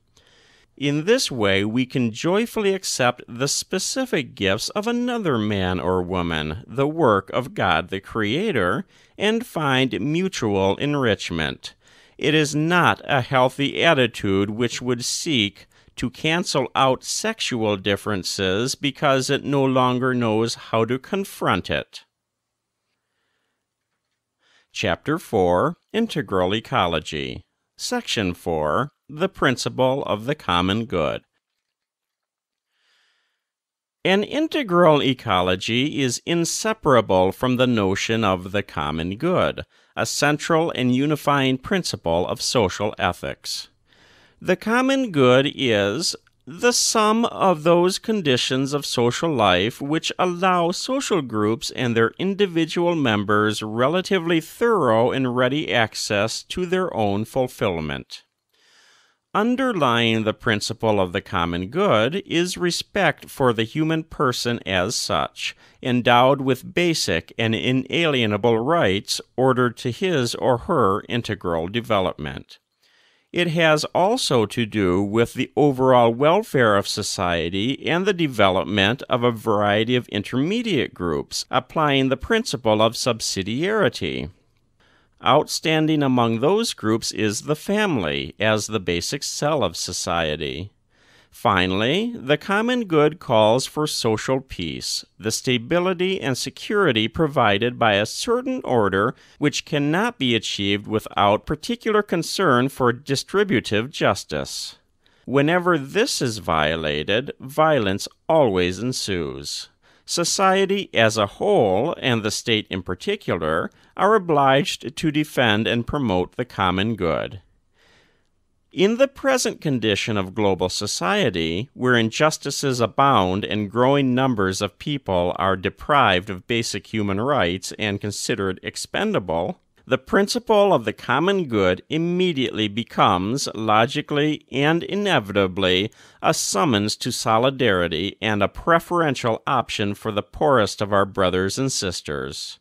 Speaker 1: In this way, we can joyfully accept the specific gifts of another man or woman, the work of God the Creator, and find mutual enrichment. It is not a healthy attitude which would seek to cancel out sexual differences because it no longer knows how to confront it. Chapter 4 Integral Ecology Section 4 The Principle of the Common Good An integral ecology is inseparable from the notion of the common good, a central and unifying principle of social ethics. The common good is the sum of those conditions of social life which allow social groups and their individual members relatively thorough and ready access to their own fulfillment. Underlying the principle of the common good is respect for the human person as such, endowed with basic and inalienable rights ordered to his or her integral development. It has also to do with the overall welfare of society and the development of a variety of intermediate groups, applying the principle of subsidiarity. Outstanding among those groups is the family as the basic cell of society. Finally, the common good calls for social peace, the stability and security provided by a certain order which cannot be achieved without particular concern for distributive justice. Whenever this is violated, violence always ensues. Society as a whole, and the state in particular, are obliged to defend and promote the common good. In the present condition of global society, where injustices abound and growing numbers of people are deprived of basic human rights and considered expendable, the principle of the common good immediately becomes, logically and inevitably, a summons to solidarity and a preferential option for the poorest of our brothers and sisters.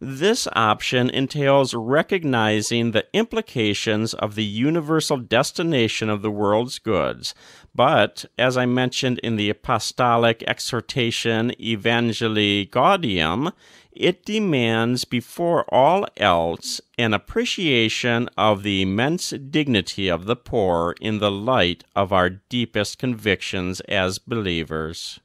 Speaker 1: This option entails recognizing the implications of the universal destination of the world's goods, but, as I mentioned in the apostolic exhortation Evangelii Gaudium, it demands before all else an appreciation of the immense dignity of the poor in the light of our deepest convictions as believers.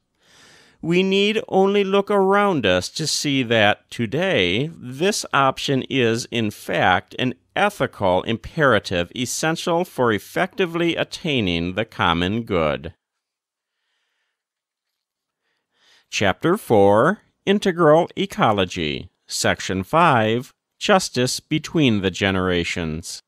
Speaker 1: We need only look around us to see that today this option is, in fact, an ethical imperative essential for effectively attaining the common good. Chapter 4 Integral Ecology, Section 5 Justice Between the Generations.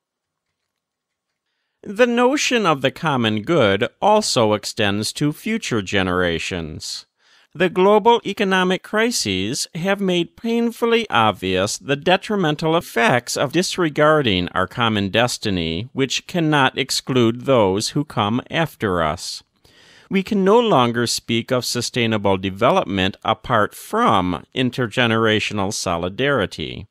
Speaker 1: The notion of the common good also extends to future generations. The global economic crises have made painfully obvious the detrimental effects of disregarding our common destiny, which cannot exclude those who come after us. We can no longer speak of sustainable development apart from intergenerational solidarity.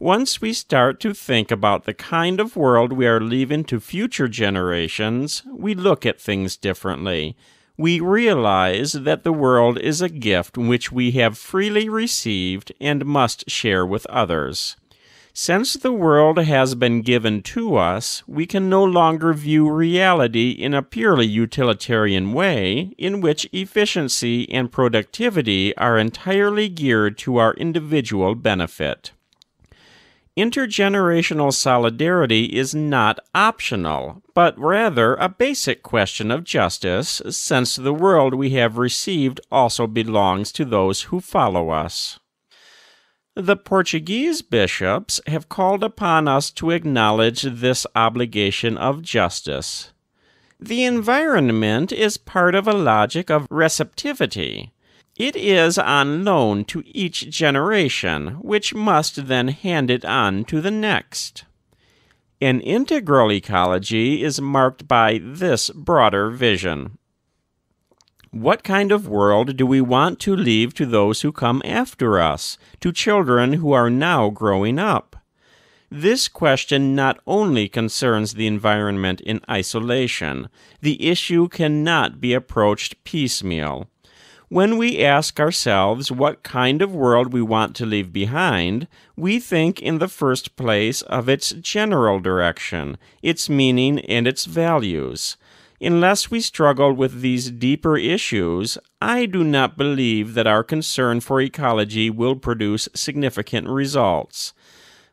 Speaker 1: Once we start to think about the kind of world we are leaving to future generations, we look at things differently we realize that the world is a gift which we have freely received and must share with others. Since the world has been given to us, we can no longer view reality in a purely utilitarian way, in which efficiency and productivity are entirely geared to our individual benefit. Intergenerational solidarity is not optional, but rather a basic question of justice, since the world we have received also belongs to those who follow us. The Portuguese bishops have called upon us to acknowledge this obligation of justice. The environment is part of a logic of receptivity. It is on loan to each generation, which must then hand it on to the next. An integral ecology is marked by this broader vision. What kind of world do we want to leave to those who come after us, to children who are now growing up? This question not only concerns the environment in isolation, the issue cannot be approached piecemeal. When we ask ourselves what kind of world we want to leave behind, we think in the first place of its general direction, its meaning, and its values. Unless we struggle with these deeper issues, I do not believe that our concern for ecology will produce significant results.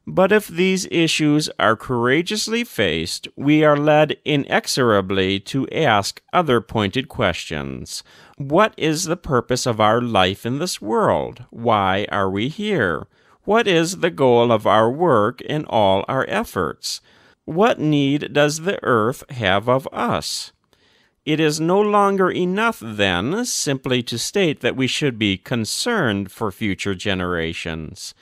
Speaker 1: But if these issues are courageously faced, we are led inexorably to ask other pointed questions. What is the purpose of our life in this world? Why are we here? What is the goal of our work and all our efforts? What need does the earth have of us? It is no longer enough, then, simply to state that we should be concerned for future generations.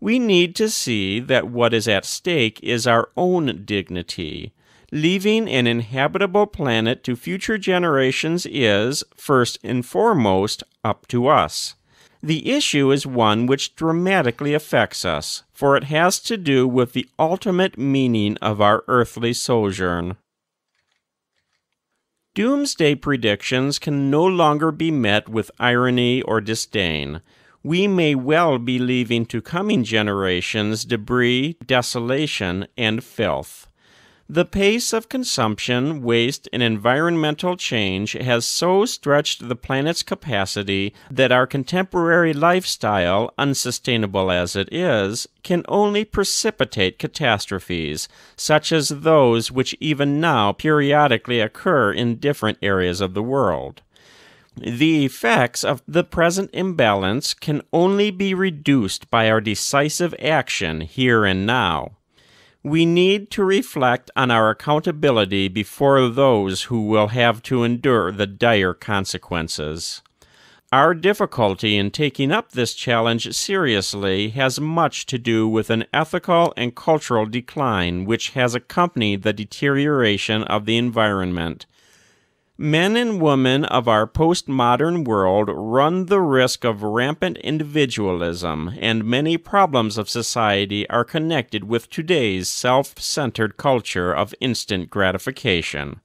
Speaker 1: We need to see that what is at stake is our own dignity. Leaving an inhabitable planet to future generations is, first and foremost, up to us. The issue is one which dramatically affects us, for it has to do with the ultimate meaning of our earthly sojourn. Doomsday predictions can no longer be met with irony or disdain. We may well be leaving to coming generations debris, desolation, and filth. The pace of consumption, waste, and environmental change has so stretched the planet's capacity that our contemporary lifestyle, unsustainable as it is, can only precipitate catastrophes, such as those which even now periodically occur in different areas of the world. The effects of the present imbalance can only be reduced by our decisive action here and now we need to reflect on our accountability before those who will have to endure the dire consequences. Our difficulty in taking up this challenge seriously has much to do with an ethical and cultural decline which has accompanied the deterioration of the environment Men and women of our postmodern world run the risk of rampant individualism, and many problems of society are connected with today's self centered culture of instant gratification.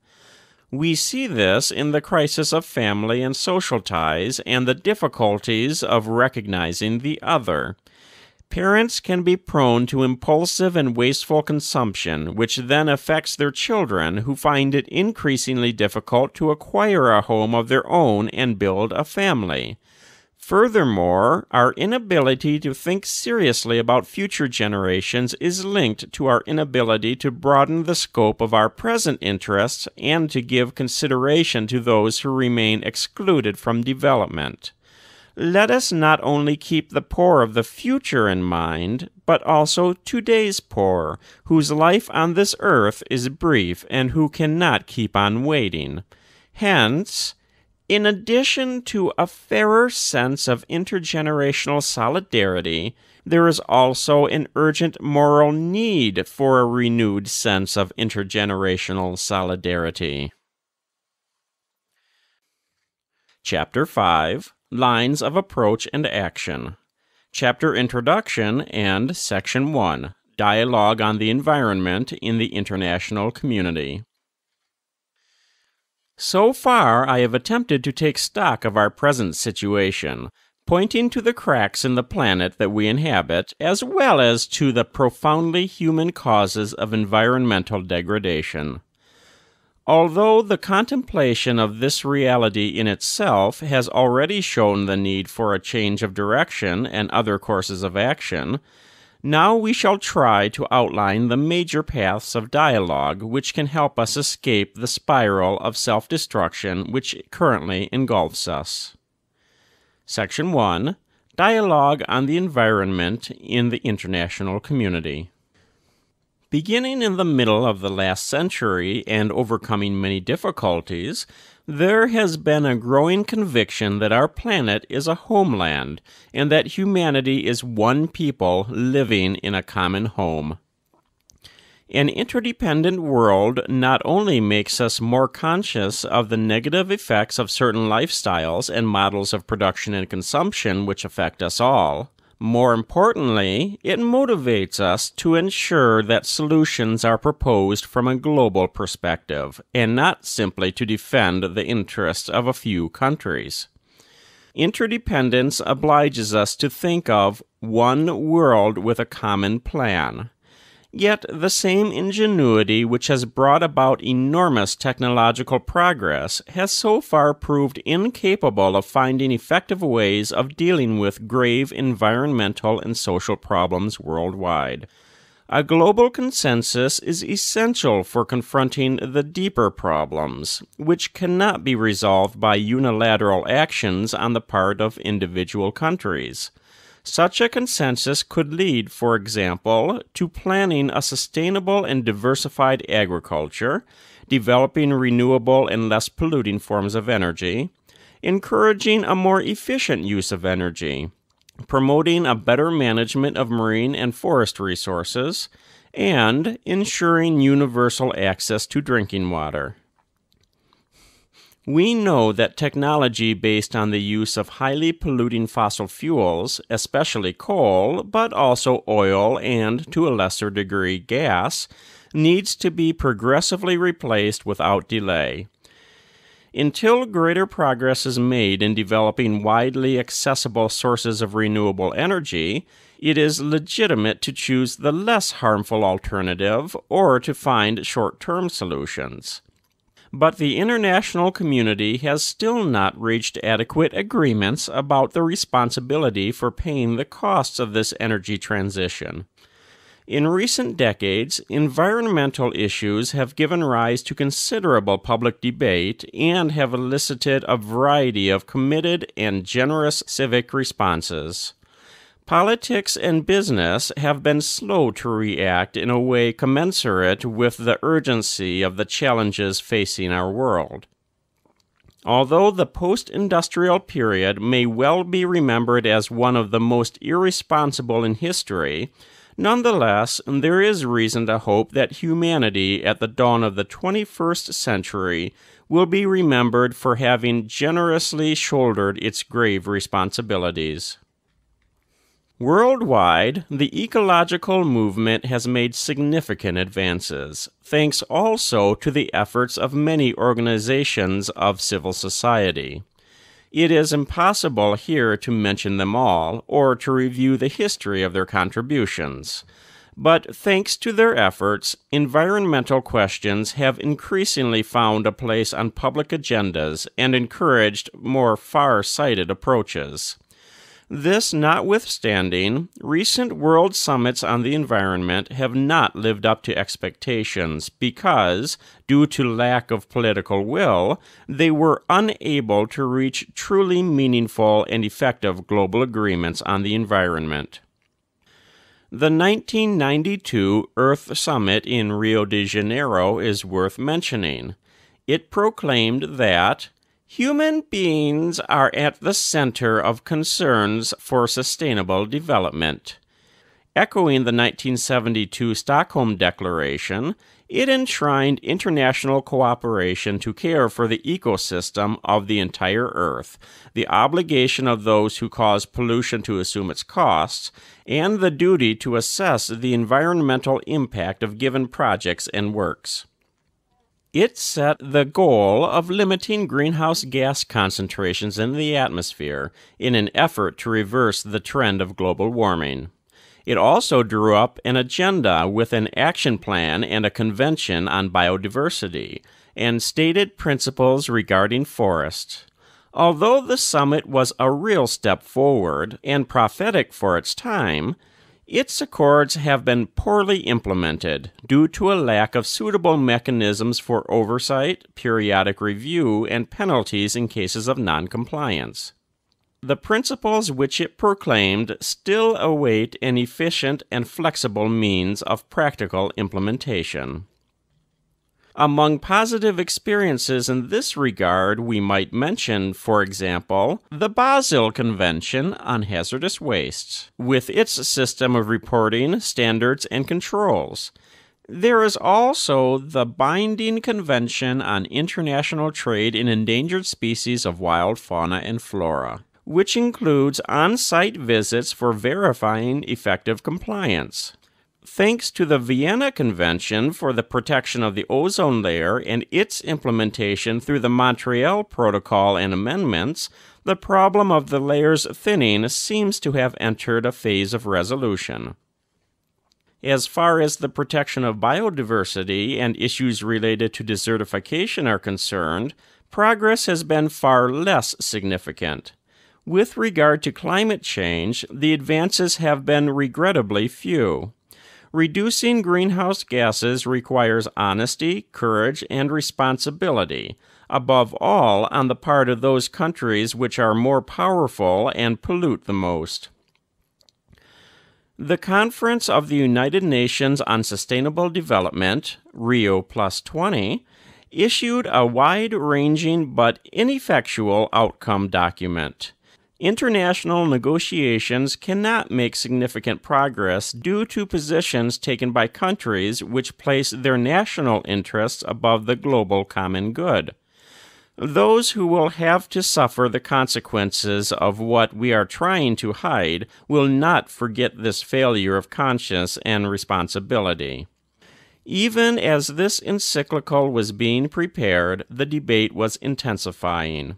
Speaker 1: We see this in the crisis of family and social ties and the difficulties of recognizing the other. Parents can be prone to impulsive and wasteful consumption, which then affects their children, who find it increasingly difficult to acquire a home of their own and build a family. Furthermore, our inability to think seriously about future generations is linked to our inability to broaden the scope of our present interests and to give consideration to those who remain excluded from development let us not only keep the poor of the future in mind, but also today's poor, whose life on this earth is brief and who cannot keep on waiting. Hence, in addition to a fairer sense of intergenerational solidarity, there is also an urgent moral need for a renewed sense of intragenerational solidarity. Chapter 5 Lines of Approach and Action, Chapter Introduction, and Section 1 Dialogue on the Environment in the International Community. So far, I have attempted to take stock of our present situation, pointing to the cracks in the planet that we inhabit, as well as to the profoundly human causes of environmental degradation. Although the contemplation of this reality in itself has already shown the need for a change of direction and other courses of action, now we shall try to outline the major paths of dialogue which can help us escape the spiral of self destruction which currently engulfs us. Section 1 Dialogue on the Environment in the International Community. Beginning in the middle of the last century and overcoming many difficulties, there has been a growing conviction that our planet is a homeland and that humanity is one people living in a common home. An interdependent world not only makes us more conscious of the negative effects of certain lifestyles and models of production and consumption which affect us all, more importantly, it motivates us to ensure that solutions are proposed from a global perspective and not simply to defend the interests of a few countries. Interdependence obliges us to think of one world with a common plan Yet the same ingenuity which has brought about enormous technological progress has so far proved incapable of finding effective ways of dealing with grave environmental and social problems worldwide. A global consensus is essential for confronting the deeper problems, which cannot be resolved by unilateral actions on the part of individual countries. Such a consensus could lead, for example, to planning a sustainable and diversified agriculture, developing renewable and less polluting forms of energy, encouraging a more efficient use of energy, promoting a better management of marine and forest resources, and ensuring universal access to drinking water. We know that technology based on the use of highly polluting fossil fuels, especially coal, but also oil and, to a lesser degree, gas, needs to be progressively replaced without delay. Until greater progress is made in developing widely accessible sources of renewable energy, it is legitimate to choose the less harmful alternative or to find short term solutions but the international community has still not reached adequate agreements about the responsibility for paying the costs of this energy transition. In recent decades, environmental issues have given rise to considerable public debate and have elicited a variety of committed and generous civic responses. Politics and business have been slow to react in a way commensurate with the urgency of the challenges facing our world. Although the post industrial period may well be remembered as one of the most irresponsible in history, nonetheless, there is reason to hope that humanity at the dawn of the 21st century will be remembered for having generously shouldered its grave responsibilities. Worldwide, the ecological movement has made significant advances, thanks also to the efforts of many organizations of civil society. It is impossible here to mention them all or to review the history of their contributions. But thanks to their efforts, environmental questions have increasingly found a place on public agendas and encouraged more far sighted approaches. This notwithstanding, recent world summits on the environment have not lived up to expectations because, due to lack of political will, they were unable to reach truly meaningful and effective global agreements on the environment. The 1992 Earth Summit in Rio de Janeiro is worth mentioning. It proclaimed that Human beings are at the center of concerns for sustainable development. Echoing the 1972 Stockholm Declaration, it enshrined international cooperation to care for the ecosystem of the entire Earth, the obligation of those who cause pollution to assume its costs, and the duty to assess the environmental impact of given projects and works. It set the goal of limiting greenhouse gas concentrations in the atmosphere in an effort to reverse the trend of global warming. It also drew up an agenda with an action plan and a convention on biodiversity, and stated principles regarding forests. Although the summit was a real step forward and prophetic for its time, its accords have been poorly implemented due to a lack of suitable mechanisms for oversight, periodic review, and penalties in cases of noncompliance. The principles which it proclaimed still await an efficient and flexible means of practical implementation. Among positive experiences in this regard, we might mention, for example, the Basel Convention on Hazardous Wastes, with its system of reporting, standards, and controls. There is also the Binding Convention on International Trade in Endangered Species of Wild Fauna and Flora, which includes on site visits for verifying effective compliance thanks to the Vienna Convention for the Protection of the Ozone Layer and its implementation through the Montreal Protocol and amendments, the problem of the layer's thinning seems to have entered a phase of resolution. As far as the protection of biodiversity and issues related to desertification are concerned, progress has been far less significant. With regard to climate change, the advances have been regrettably few. Reducing greenhouse gases requires honesty, courage, and responsibility, above all on the part of those countries which are more powerful and pollute the most. The Conference of the United Nations on Sustainable Development, Rio Plus 20, issued a wide ranging but ineffectual outcome document. International negotiations cannot make significant progress due to positions taken by countries which place their national interests above the global common good. Those who will have to suffer the consequences of what we are trying to hide will not forget this failure of conscience and responsibility. Even as this encyclical was being prepared, the debate was intensifying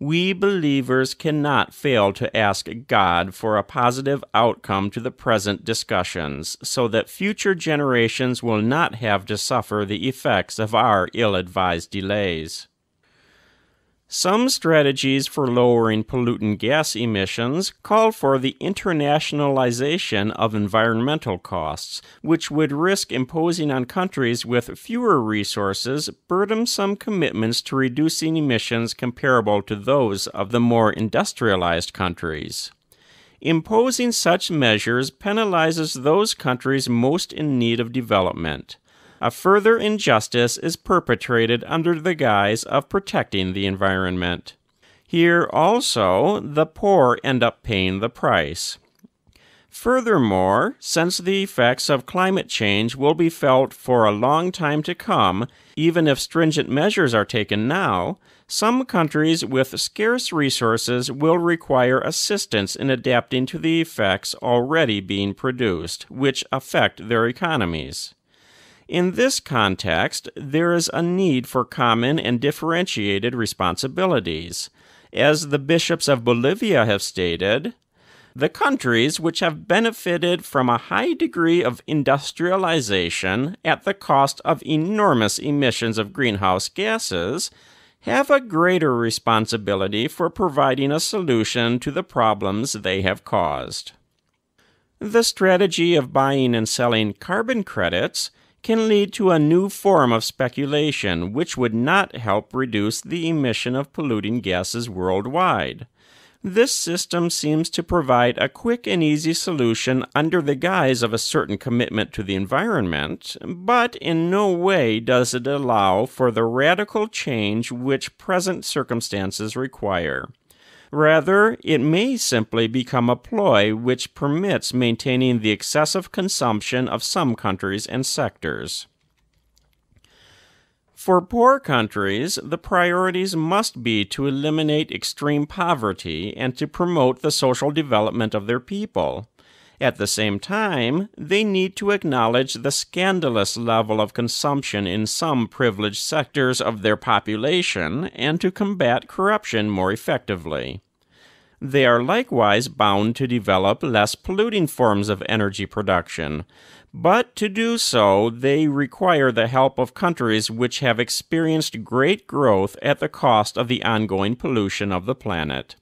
Speaker 1: we believers cannot fail to ask God for a positive outcome to the present discussions, so that future generations will not have to suffer the effects of our ill advised delays. Some strategies for lowering pollutant gas emissions call for the internationalization of environmental costs, which would risk imposing on countries with fewer resources burdensome commitments to reducing emissions comparable to those of the more industrialized countries. Imposing such measures penalizes those countries most in need of development a further injustice is perpetrated under the guise of protecting the environment. Here also, the poor end up paying the price. Furthermore, since the effects of climate change will be felt for a long time to come, even if stringent measures are taken now, some countries with scarce resources will require assistance in adapting to the effects already being produced, which affect their economies. In this context, there is a need for common and differentiated responsibilities. As the bishops of Bolivia have stated, the countries which have benefited from a high degree of industrialization at the cost of enormous emissions of greenhouse gases have a greater responsibility for providing a solution to the problems they have caused. The strategy of buying and selling carbon credits can lead to a new form of speculation which would not help reduce the emission of polluting gases worldwide. This system seems to provide a quick and easy solution under the guise of a certain commitment to the environment, but in no way does it allow for the radical change which present circumstances require. Rather, it may simply become a ploy which permits maintaining the excessive consumption of some countries and sectors. For poor countries, the priorities must be to eliminate extreme poverty and to promote the social development of their people. At the same time, they need to acknowledge the scandalous level of consumption in some privileged sectors of their population and to combat corruption more effectively. They are likewise bound to develop less polluting forms of energy production, but to do so, they require the help of countries which have experienced great growth at the cost of the ongoing pollution of the planet.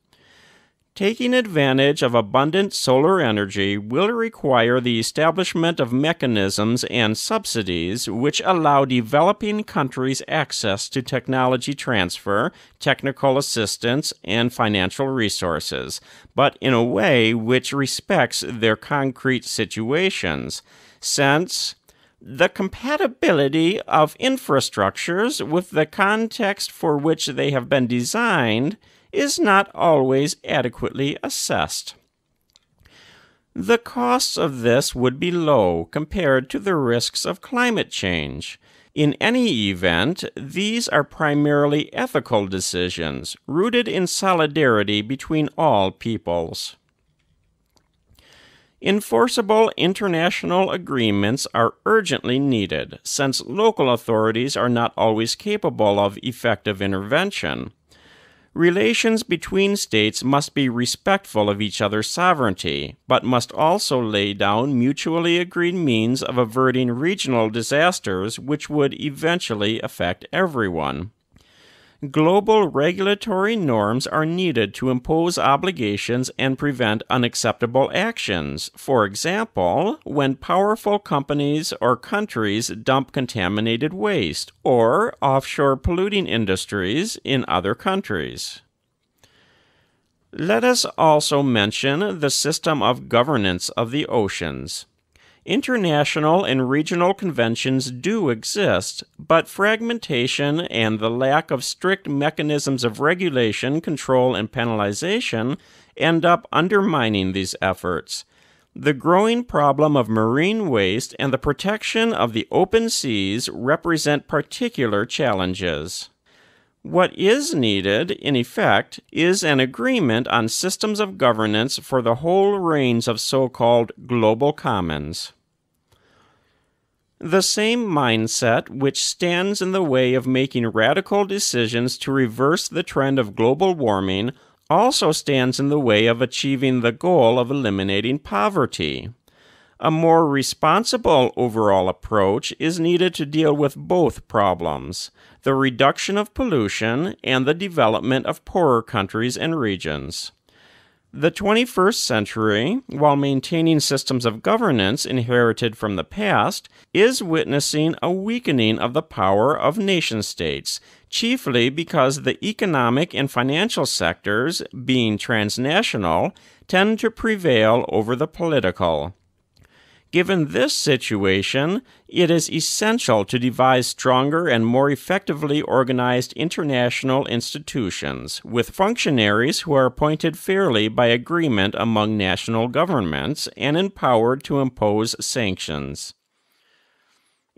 Speaker 1: Taking advantage of abundant solar energy will require the establishment of mechanisms and subsidies which allow developing countries access to technology transfer, technical assistance, and financial resources, but in a way which respects their concrete situations, since the compatibility of infrastructures with the context for which they have been designed is not always adequately assessed. The costs of this would be low compared to the risks of climate change. In any event, these are primarily ethical decisions rooted in solidarity between all peoples. Enforceable international agreements are urgently needed, since local authorities are not always capable of effective intervention. Relations between states must be respectful of each other's sovereignty, but must also lay down mutually agreed means of averting regional disasters which would eventually affect everyone. Global regulatory norms are needed to impose obligations and prevent unacceptable actions. For example, when powerful companies or countries dump contaminated waste or offshore polluting industries in other countries. Let us also mention the system of governance of the oceans. International and regional conventions do exist, but fragmentation and the lack of strict mechanisms of regulation, control, and penalization end up undermining these efforts. The growing problem of marine waste and the protection of the open seas represent particular challenges. What is needed, in effect, is an agreement on systems of governance for the whole range of so called global commons. The same mindset which stands in the way of making radical decisions to reverse the trend of global warming also stands in the way of achieving the goal of eliminating poverty. A more responsible overall approach is needed to deal with both problems the reduction of pollution and the development of poorer countries and regions. The 21st century, while maintaining systems of governance inherited from the past, is witnessing a weakening of the power of nation states, chiefly because the economic and financial sectors, being transnational, tend to prevail over the political. Given this situation, it is essential to devise stronger and more effectively organized international institutions, with functionaries who are appointed fairly by agreement among national governments and empowered to impose sanctions.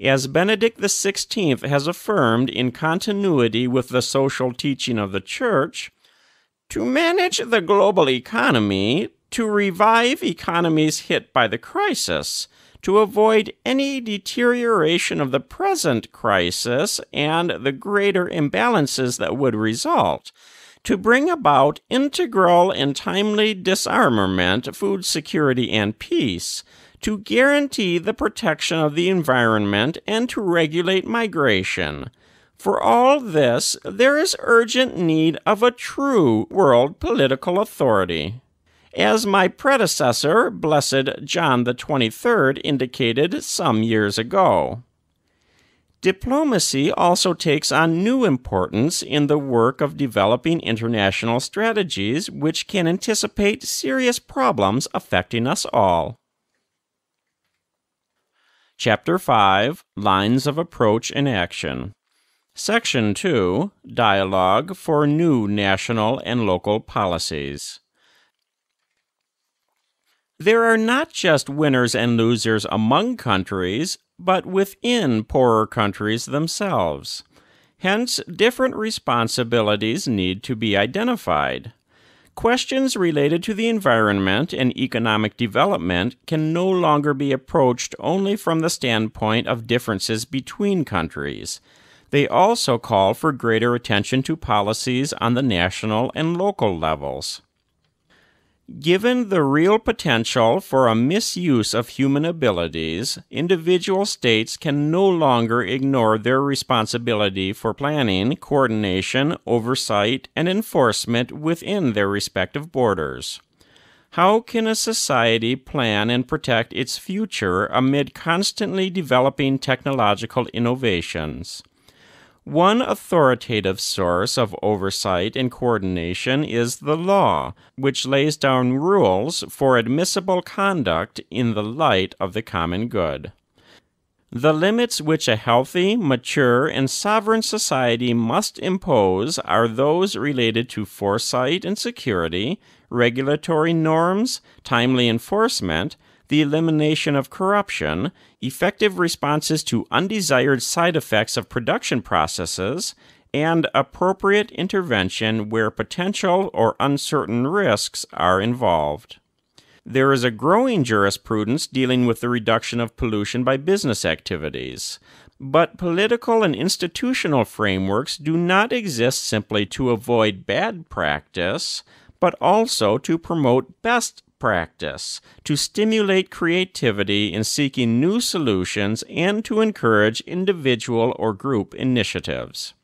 Speaker 1: As Benedict XVI has affirmed in continuity with the social teaching of the Church, to manage the global economy, to revive economies hit by the crisis, to avoid any deterioration of the present crisis and the greater imbalances that would result, to bring about integral and timely disarmament, food security, and peace, to guarantee the protection of the environment, and to regulate migration. For all this, there is urgent need of a true world political authority. As my predecessor, Blessed John the Twenty-Third, indicated some years ago. Diplomacy also takes on new importance in the work of developing international strategies which can anticipate serious problems affecting us all. Chapter 5 Lines of Approach and Action. Section 2 Dialogue for New National and Local Policies. There are not just winners and losers among countries, but within poorer countries themselves. Hence, different responsibilities need to be identified. questions related to the environment and economic development can no longer be approached only from the standpoint of differences between countries. They also call for greater attention to policies on the national and local levels. Given the real potential for a misuse of human abilities, individual states can no longer ignore their responsibility for planning, coordination, oversight, and enforcement within their respective borders. How can a society plan and protect its future amid constantly developing technological innovations? One authoritative source of oversight and coordination is the law, which lays down rules for admissible conduct in the light of the common good. The limits which a healthy, mature, and sovereign society must impose are those related to foresight and security, regulatory norms, timely enforcement, the elimination of corruption, effective responses to undesired side effects of production processes, and appropriate intervention where potential or uncertain risks are involved. There is a growing jurisprudence dealing with the reduction of pollution by business activities. But political and institutional frameworks do not exist simply to avoid bad practice, but also to promote best practice to stimulate creativity in seeking new solutions and to encourage individual or group initiatives.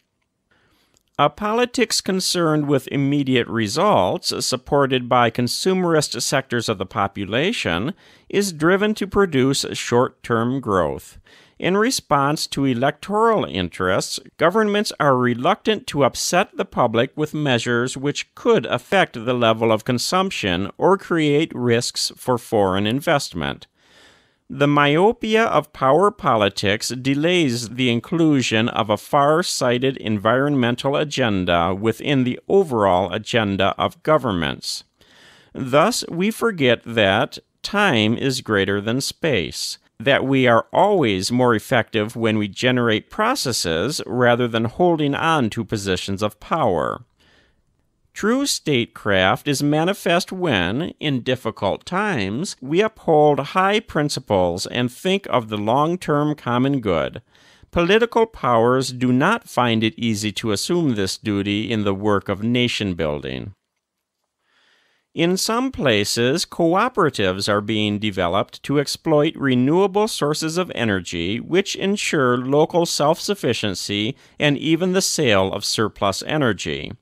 Speaker 1: A politics concerned with immediate results, supported by consumerist sectors of the population, is driven to produce short term growth. In response to electoral interests, governments are reluctant to upset the public with measures which could affect the level of consumption or create risks for foreign investment. The myopia of power politics delays the inclusion of a far sighted environmental agenda within the overall agenda of governments. Thus, we forget that time is greater than space that we are always more effective when we generate processes rather than holding on to positions of power. True statecraft is manifest when, in difficult times, we uphold high principles and think of the long term common good. Political powers do not find it easy to assume this duty in the work of nation building. In some places, cooperatives are being developed to exploit renewable sources of energy which ensure local self sufficiency and even the sale of surplus energy.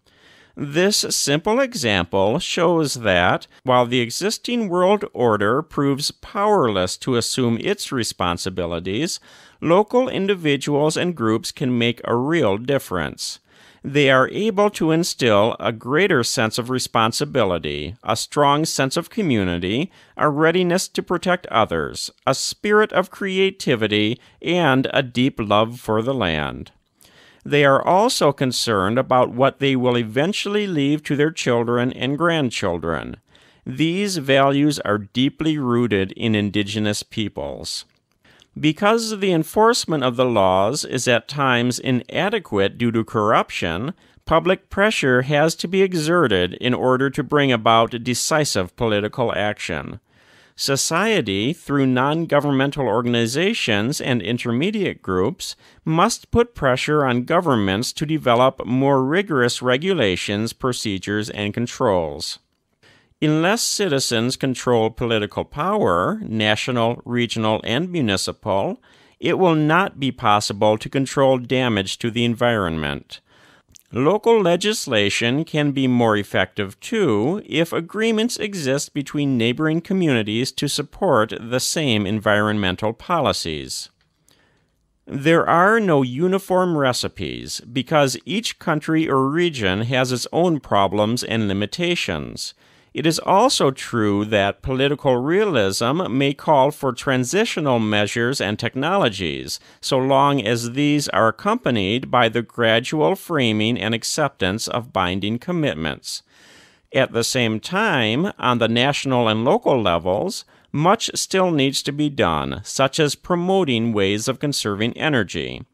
Speaker 1: This simple example shows that, while the existing world order proves powerless to assume its responsibilities, local individuals and groups can make a real difference they are able to instill a greater sense of responsibility, a strong sense of community, a readiness to protect others, a spirit of creativity, and a deep love for the land. They are also concerned about what they will eventually leave to their children and grandchildren. These values are deeply rooted in indigenous peoples. Because the enforcement of the laws is at times inadequate due to corruption, public pressure has to be exerted in order to bring about decisive political action. Society, through non governmental organizations and intermediate groups, must put pressure on governments to develop more rigorous regulations, procedures, and controls. Unless citizens control political power, national, regional, and municipal, it will not be possible to control damage to the environment. Local legislation can be more effective too if agreements exist between neighboring communities to support the same environmental policies. There are no uniform recipes because each country or region has its own problems and limitations. It is also true that political realism may call for transitional measures and technologies, so long as these are accompanied by the gradual framing and acceptance of binding commitments. At the same time, on the national and local levels, much still needs to be done, such as promoting ways of conserving energy.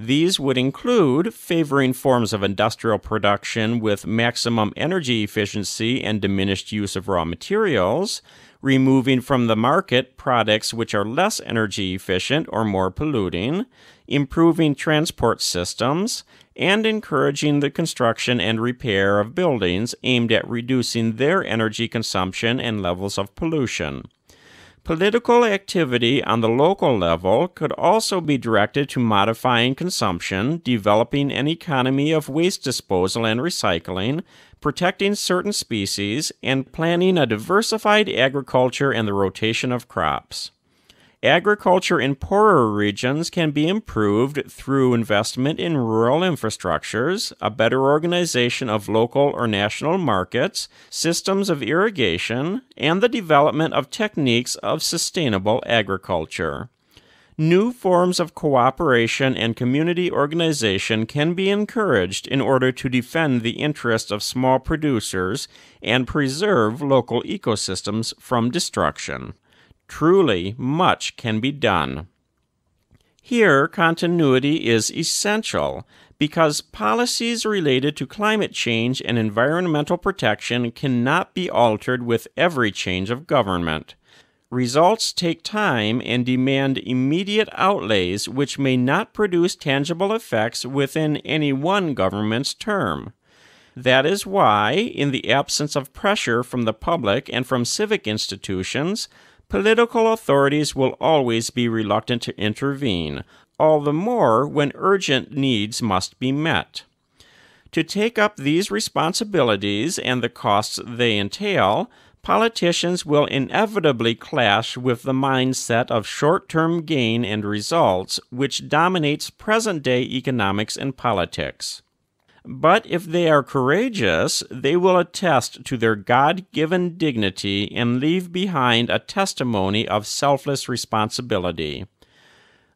Speaker 1: These would include favoring forms of industrial production with maximum energy efficiency and diminished use of raw materials, removing from the market products which are less energy efficient or more polluting, improving transport systems, and encouraging the construction and repair of buildings aimed at reducing their energy consumption and levels of pollution. Political activity on the local level could also be directed to modifying consumption, developing an economy of waste disposal and recycling, protecting certain species, and planning a diversified agriculture and the rotation of crops. Agriculture in poorer regions can be improved through investment in rural infrastructures, a better organization of local or national markets, systems of irrigation, and the development of techniques of sustainable agriculture. New forms of cooperation and community organization can be encouraged in order to defend the interests of small producers and preserve local ecosystems from destruction. Truly, much can be done. Here, continuity is essential because policies related to climate change and environmental protection cannot be altered with every change of government. Results take time and demand immediate outlays which may not produce tangible effects within any one government's term. That is why, in the absence of pressure from the public and from civic institutions, Political authorities will always be reluctant to intervene, all the more when urgent needs must be met. To take up these responsibilities and the costs they entail, politicians will inevitably clash with the mindset of short term gain and results which dominates present day economics and politics. But if they are courageous, they will attest to their God given dignity and leave behind a testimony of selfless responsibility.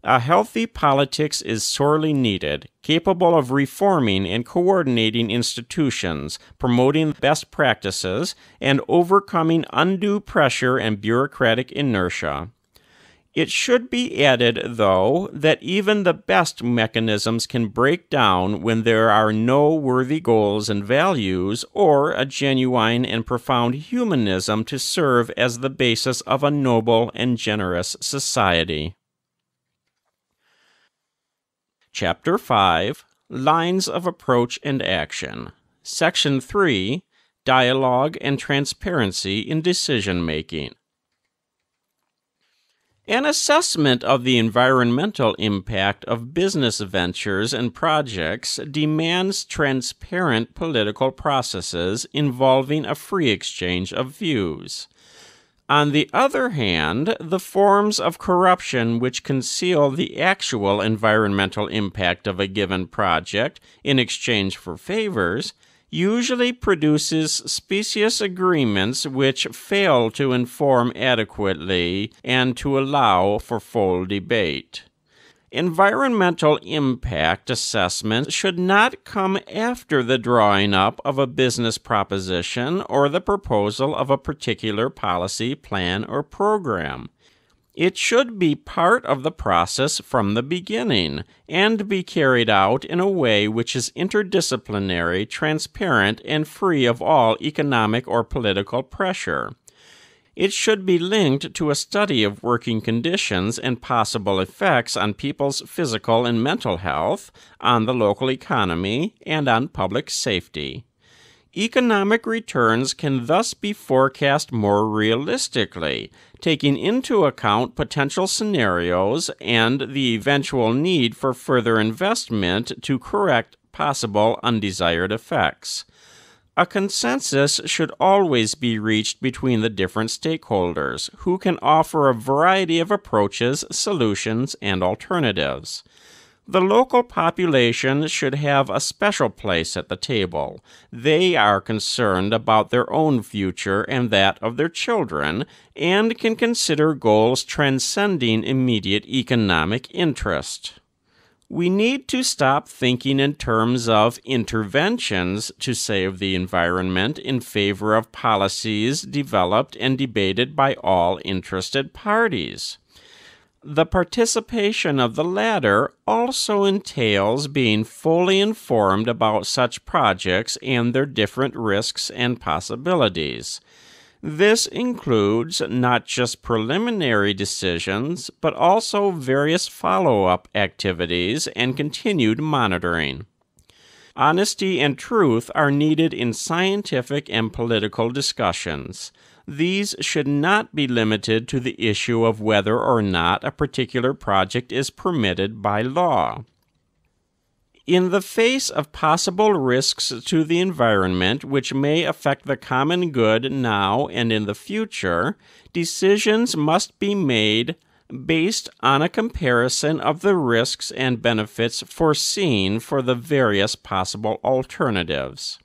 Speaker 1: A healthy politics is sorely needed, capable of reforming and coordinating institutions, promoting best practices, and overcoming undue pressure and bureaucratic inertia. It should be added, though, that even the best mechanisms can break down when there are no worthy goals and values or a genuine and profound humanism to serve as the basis of a noble and generous society. Chapter 5 Lines of Approach and Action. Section 3 Dialogue and Transparency in Decision Making. An assessment of the environmental impact of business ventures and projects demands transparent political processes involving a free exchange of views. On the other hand, the forms of corruption which conceal the actual environmental impact of a given project in exchange for favors usually produces specious agreements which fail to inform adequately and to allow for full debate. Environmental impact assessment should not come after the drawing up of a business proposition or the proposal of a particular policy, plan, or program. It should be part of the process from the beginning and be carried out in a way which is interdisciplinary, transparent, and free of all economic or political pressure. It should be linked to a study of working conditions and possible effects on people's physical and mental health, on the local economy, and on public safety. Economic returns can thus be forecast more realistically, taking into account potential scenarios and the eventual need for further investment to correct possible undesired effects. A consensus should always be reached between the different stakeholders, who can offer a variety of approaches, solutions, and alternatives. The local population should have a special place at the table. They are concerned about their own future and that of their children, and can consider goals transcending immediate economic interest. We need to stop thinking in terms of interventions to save the environment in favor of policies developed and debated by all interested parties. The participation of the latter also entails being fully informed about such projects and their different risks and possibilities. This includes not just preliminary decisions, but also various follow up activities and continued monitoring. Honesty and truth are needed in scientific and political discussions. These should not be limited to the issue of whether or not a particular project is permitted by law. In the face of possible risks to the environment which may affect the common good now and in the future, decisions must be made based on a comparison of the risks and benefits foreseen for the various possible alternatives.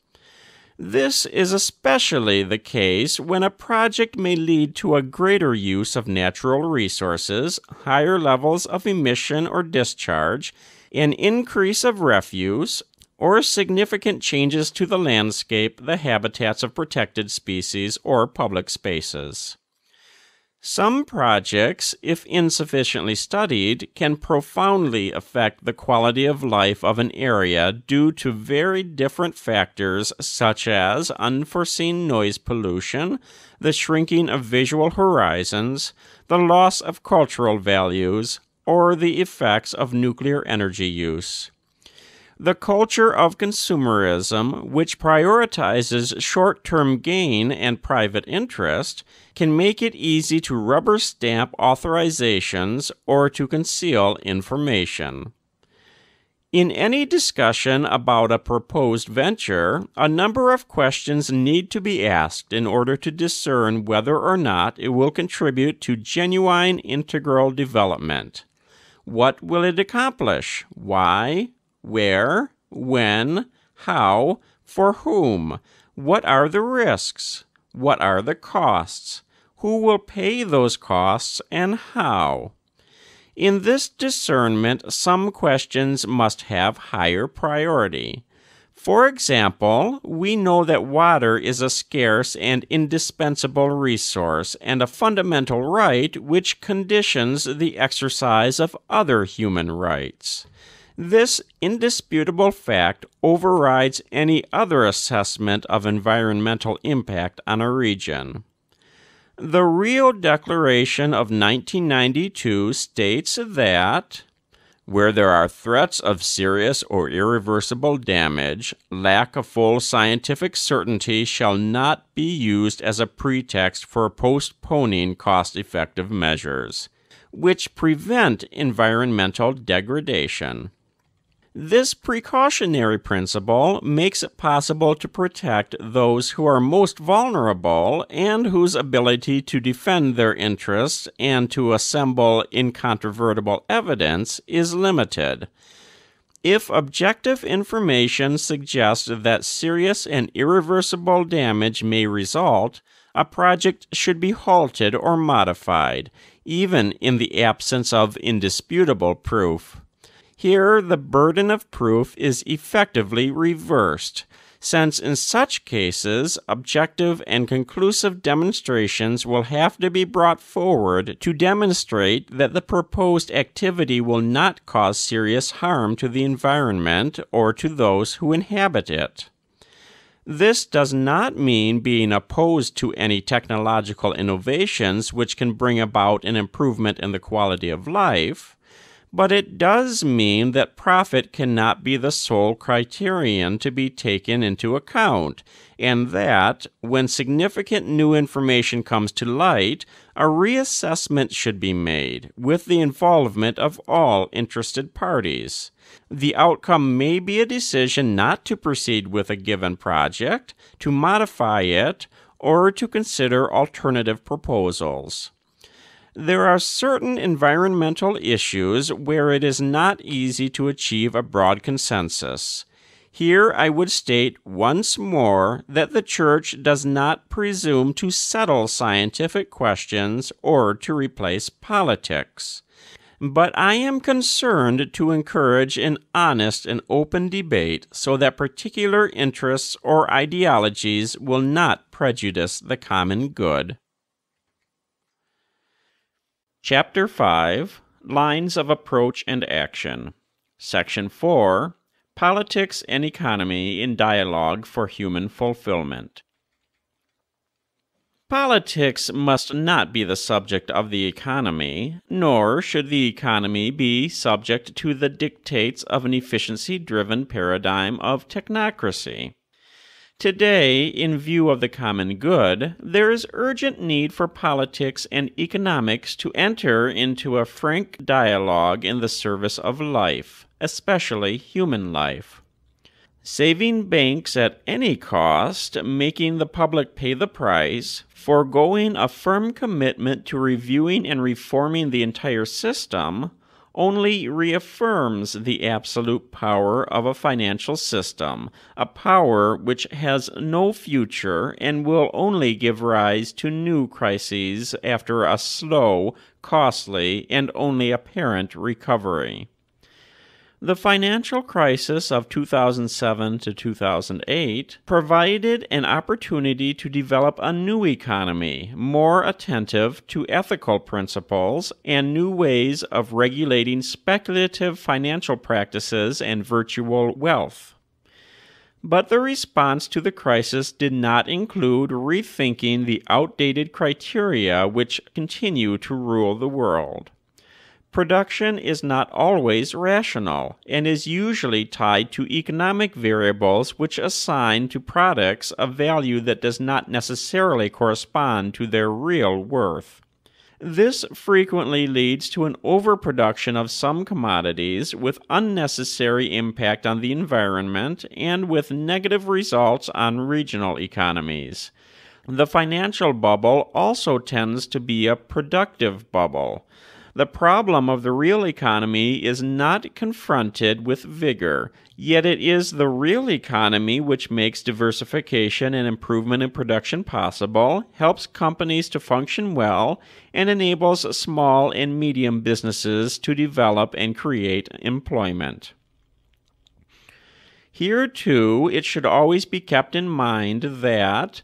Speaker 1: This is especially the case when a project may lead to a greater use of natural resources, higher levels of emission or discharge, an increase of refuse, or significant changes to the landscape, the habitats of protected species, or public spaces. Some projects, if insufficiently studied, can profoundly affect the quality of life of an area due to very different factors such as unforeseen noise pollution, the shrinking of visual horizons, the loss of cultural values, or the effects of nuclear energy use. The culture of consumerism, which prioritizes short term gain and private interest, can make it easy to rubber stamp authorizations or to conceal information. In any discussion about a proposed venture, a number of questions need to be asked in order to discern whether or not it will contribute to genuine integral development. What will it accomplish? Why? Where? When? How? For whom? What are the risks? What are the costs? Who will pay those costs and how? In this discernment, some questions must have higher priority. For example, we know that water is a scarce and indispensable resource and a fundamental right which conditions the exercise of other human rights. This indisputable fact overrides any other assessment of environmental impact on a region. The Rio Declaration of 1992 states that where there are threats of serious or irreversible damage, lack of full scientific certainty shall not be used as a pretext for postponing cost effective measures, which prevent environmental degradation. This precautionary principle makes it possible to protect those who are most vulnerable and whose ability to defend their interests and to assemble incontrovertible evidence is limited. If objective information suggests that serious and irreversible damage may result, a project should be halted or modified, even in the absence of indisputable proof. Here, the burden of proof is effectively reversed, since in such cases, objective and conclusive demonstrations will have to be brought forward to demonstrate that the proposed activity will not cause serious harm to the environment or to those who inhabit it. This does not mean being opposed to any technological innovations which can bring about an improvement in the quality of life but it does mean that profit cannot be the sole criterion to be taken into account, and that, when significant new information comes to light, a reassessment should be made with the involvement of all interested parties. The outcome may be a decision not to proceed with a given project, to modify it, or to consider alternative proposals. There are certain environmental issues where it is not easy to achieve a broad consensus. Here I would state once more that the Church does not presume to settle scientific questions or to replace politics. But I am concerned to encourage an honest and open debate so that particular interests or ideologies will not prejudice the common good. Chapter 5 Lines of Approach and Action. Section 4 Politics and Economy in Dialogue for Human Fulfillment. Politics must not be the subject of the economy, nor should the economy be subject to the dictates of an efficiency driven paradigm of technocracy. Today, in view of the common good, there is urgent need for politics and economics to enter into a frank dialogue in the service of life, especially human life. Saving banks at any cost, making the public pay the price, foregoing a firm commitment to reviewing and reforming the entire system, only reaffirms the absolute power of a financial system, a power which has no future and will only give rise to new crises after a slow, costly, and only apparent recovery. The financial crisis of 2007 to 2008 provided an opportunity to develop a new economy, more attentive to ethical principles and new ways of regulating speculative financial practices and virtual wealth. But the response to the crisis did not include rethinking the outdated criteria which continue to rule the world. Production is not always rational and is usually tied to economic variables which assign to products a value that does not necessarily correspond to their real worth. This frequently leads to an overproduction of some commodities with unnecessary impact on the environment and with negative results on regional economies. The financial bubble also tends to be a productive bubble. The problem of the real economy is not confronted with vigor, yet it is the real economy which makes diversification and improvement in production possible, helps companies to function well, and enables small and medium businesses to develop and create employment. Here, too, it should always be kept in mind that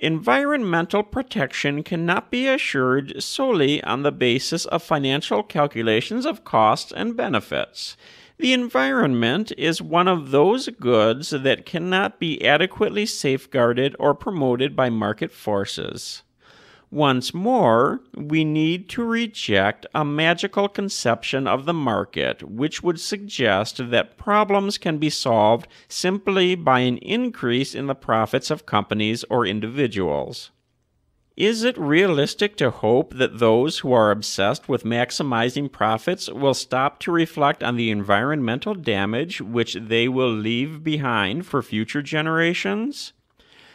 Speaker 1: Environmental protection cannot be assured solely on the basis of financial calculations of costs and benefits. The environment is one of those goods that cannot be adequately safeguarded or promoted by market forces. Once more, we need to reject a magical conception of the market which would suggest that problems can be solved simply by an increase in the profits of companies or individuals. Is it realistic to hope that those who are obsessed with maximizing profits will stop to reflect on the environmental damage which they will leave behind for future generations?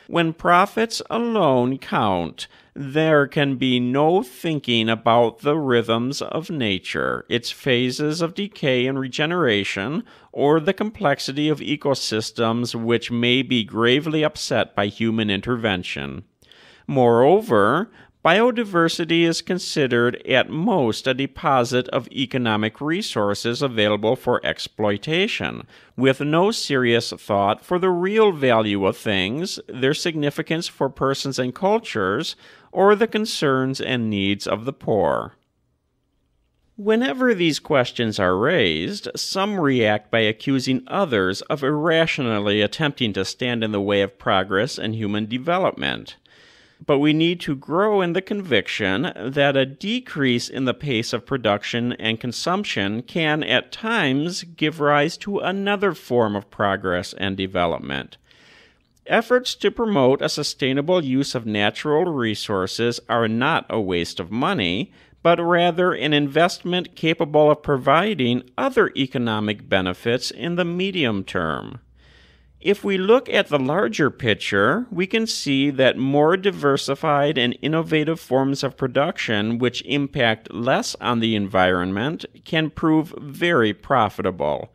Speaker 1: When profits alone count, there can be no thinking about the rhythms of nature, its phases of decay and regeneration, or the complexity of ecosystems which may be gravely upset by human intervention. Moreover, Biodiversity is considered at most a deposit of economic resources available for exploitation, with no serious thought for the real value of things, their significance for persons and cultures, or the concerns and needs of the poor. Whenever these questions are raised, some react by accusing others of irrationally attempting to stand in the way of progress and human development but we need to grow in the conviction that a decrease in the pace of production and consumption can at times give rise to another form of progress and development. Efforts to promote a sustainable use of natural resources are not a waste of money, but rather an investment capable of providing other economic benefits in the medium term. If we look at the larger picture, we can see that more diversified and innovative forms of production which impact less on the environment can prove very profitable.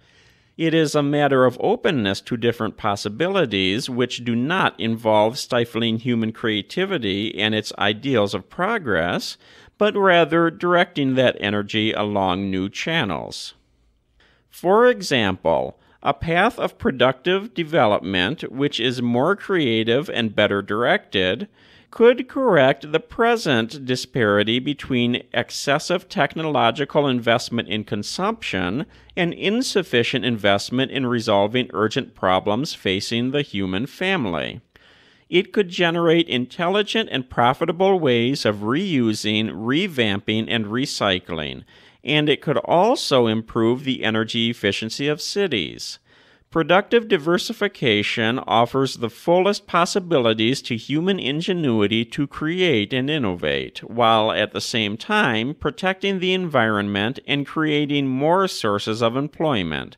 Speaker 1: It is a matter of openness to different possibilities which do not involve stifling human creativity and its ideals of progress, but rather directing that energy along new channels. For example, a path of productive development which is more creative and better directed could correct the present disparity between excessive technological investment in consumption and insufficient investment in resolving urgent problems facing the human family. It could generate intelligent and profitable ways of reusing, revamping, and recycling, and it could also improve the energy efficiency of cities. Productive diversification offers the fullest possibilities to human ingenuity to create and innovate, while at the same time protecting the environment and creating more sources of employment.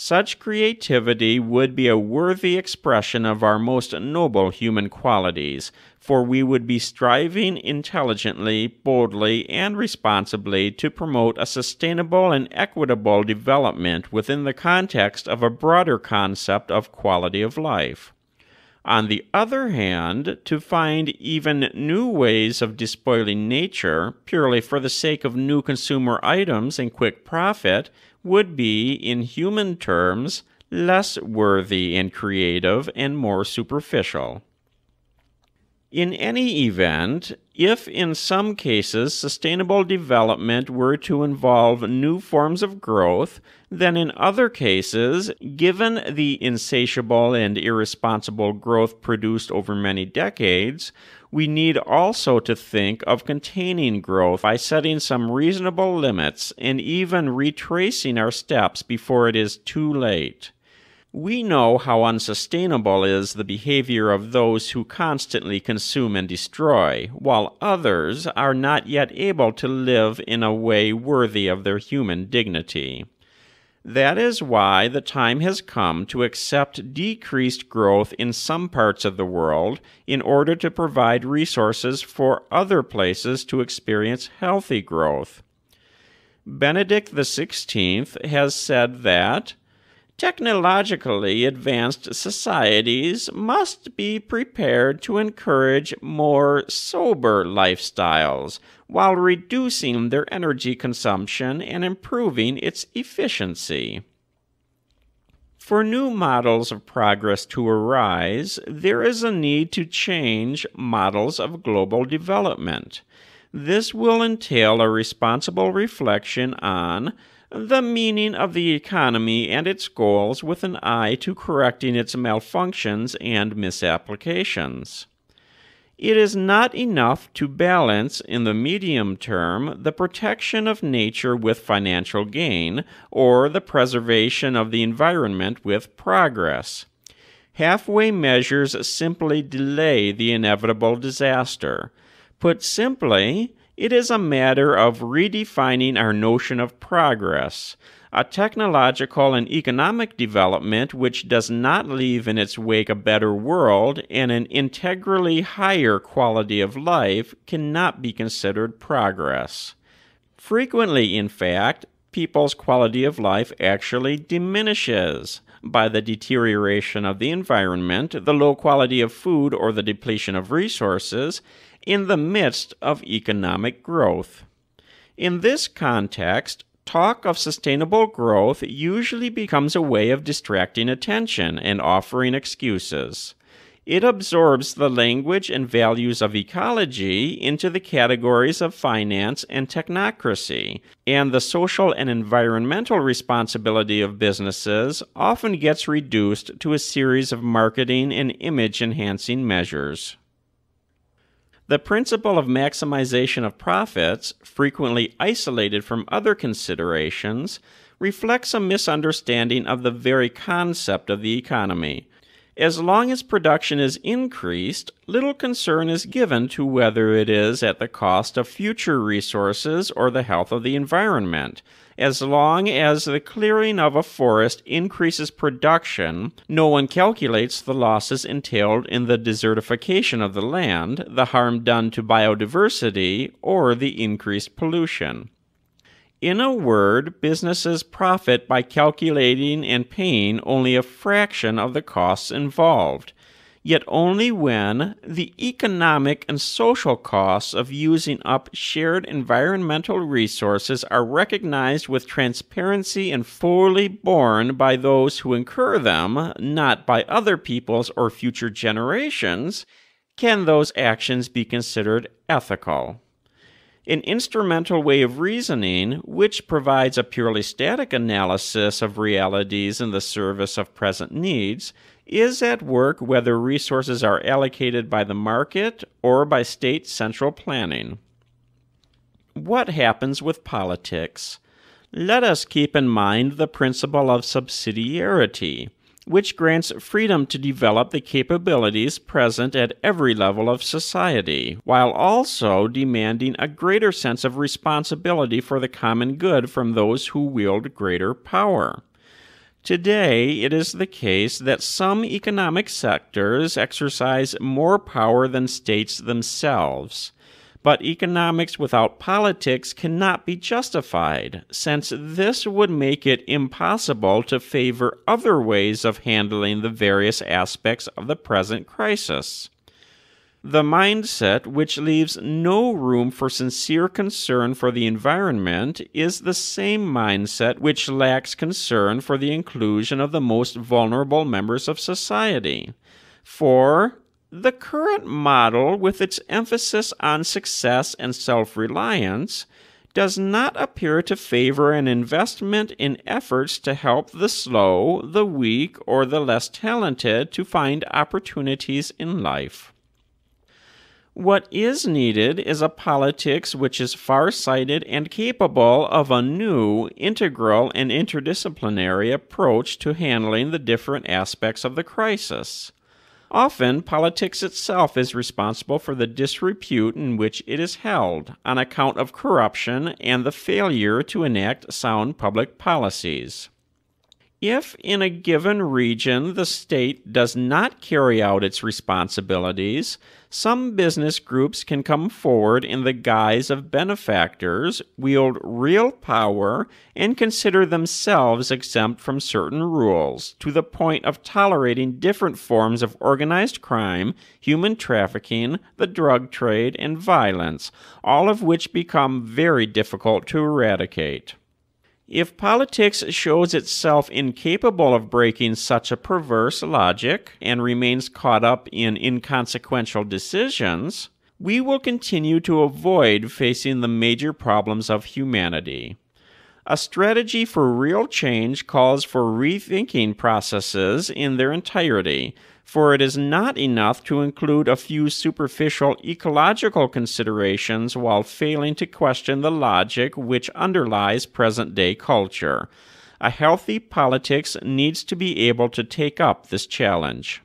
Speaker 1: Such creativity would be a worthy expression of our most noble human qualities, for we would be striving intelligently, boldly, and responsibly to promote a sustainable and equitable development within the context of a broader concept of quality of life. On the other hand, to find even new ways of despoiling nature purely for the sake of new consumer items and quick profit would be, in human terms, less worthy and creative and more superficial. In any event, if in some cases sustainable development were to involve new forms of growth, then in other cases, given the insatiable and irresponsible growth produced over many decades, we need also to think of containing growth by setting some reasonable limits and even retracing our steps before it is too late. We know how unsustainable is the behavior of those who constantly consume and destroy, while others are not yet able to live in a way worthy of their human dignity. That is why the time has come to accept decreased growth in some parts of the world in order to provide resources for other places to experience healthy growth. Benedict XVI has said that Technologically advanced societies must be prepared to encourage more sober lifestyles while reducing their energy consumption and improving its efficiency. For new models of progress to arise, there is a need to change models of global development. This will entail a responsible reflection on the meaning of the economy and its goals with an eye to correcting its malfunctions and misapplications. It is not enough to balance in the medium term the protection of nature with financial gain or the preservation of the environment with progress. Halfway measures simply delay the inevitable disaster. Put simply, it is a matter of redefining our notion of progress, a technological and economic development which does not leave in its wake a better world and an integrally higher quality of life cannot be considered progress. Frequently, in fact, people's quality of life actually diminishes by the deterioration of the environment, the low quality of food, or the depletion of resources, in the midst of economic growth. In this context, talk of sustainable growth usually becomes a way of distracting attention and offering excuses. It absorbs the language and values of ecology into the categories of finance and technocracy, and the social and environmental responsibility of businesses often gets reduced to a series of marketing and image enhancing measures. The principle of maximization of profits, frequently isolated from other considerations, reflects a misunderstanding of the very concept of the economy. As long as production is increased, little concern is given to whether it is at the cost of future resources or the health of the environment. As long as the clearing of a forest increases production, no one calculates the losses entailed in the desertification of the land, the harm done to biodiversity, or the increased pollution. In a word, businesses profit by calculating and paying only a fraction of the costs involved yet only when the economic and social costs of using up shared environmental resources are recognized with transparency and fully borne by those who incur them, not by other peoples or future generations, can those actions be considered ethical? An instrumental way of reasoning, which provides a purely static analysis of realities in the service of present needs, is at work whether resources are allocated by the market or by state central planning. What happens with politics? Let us keep in mind the principle of subsidiarity which grants freedom to develop the capabilities present at every level of society, while also demanding a greater sense of responsibility for the common good from those who wield greater power. Today, it is the case that some economic sectors exercise more power than states themselves. But economics without politics cannot be justified, since this would make it impossible to favor other ways of handling the various aspects of the present crisis. The mindset which leaves no room for sincere concern for the environment is the same mindset which lacks concern for the inclusion of the most vulnerable members of society. For, the current model, with its emphasis on success and self reliance, does not appear to favor an investment in efforts to help the slow, the weak, or the less talented to find opportunities in life. What is needed is a politics which is far sighted and capable of a new, integral, and interdisciplinary approach to handling the different aspects of the crisis. Often, politics itself is responsible for the disrepute in which it is held on account of corruption and the failure to enact sound public policies. If in a given region the state does not carry out its responsibilities, some business groups can come forward in the guise of benefactors, wield real power, and consider themselves exempt from certain rules, to the point of tolerating different forms of organized crime, human trafficking, the drug trade, and violence, all of which become very difficult to eradicate. If politics shows itself incapable of breaking such a perverse logic and remains caught up in inconsequential decisions, we will continue to avoid facing the major problems of humanity. A strategy for real change calls for rethinking processes in their entirety for it is not enough to include a few superficial ecological considerations while failing to question the logic which underlies present day culture. A healthy politics needs to be able to take up this challenge.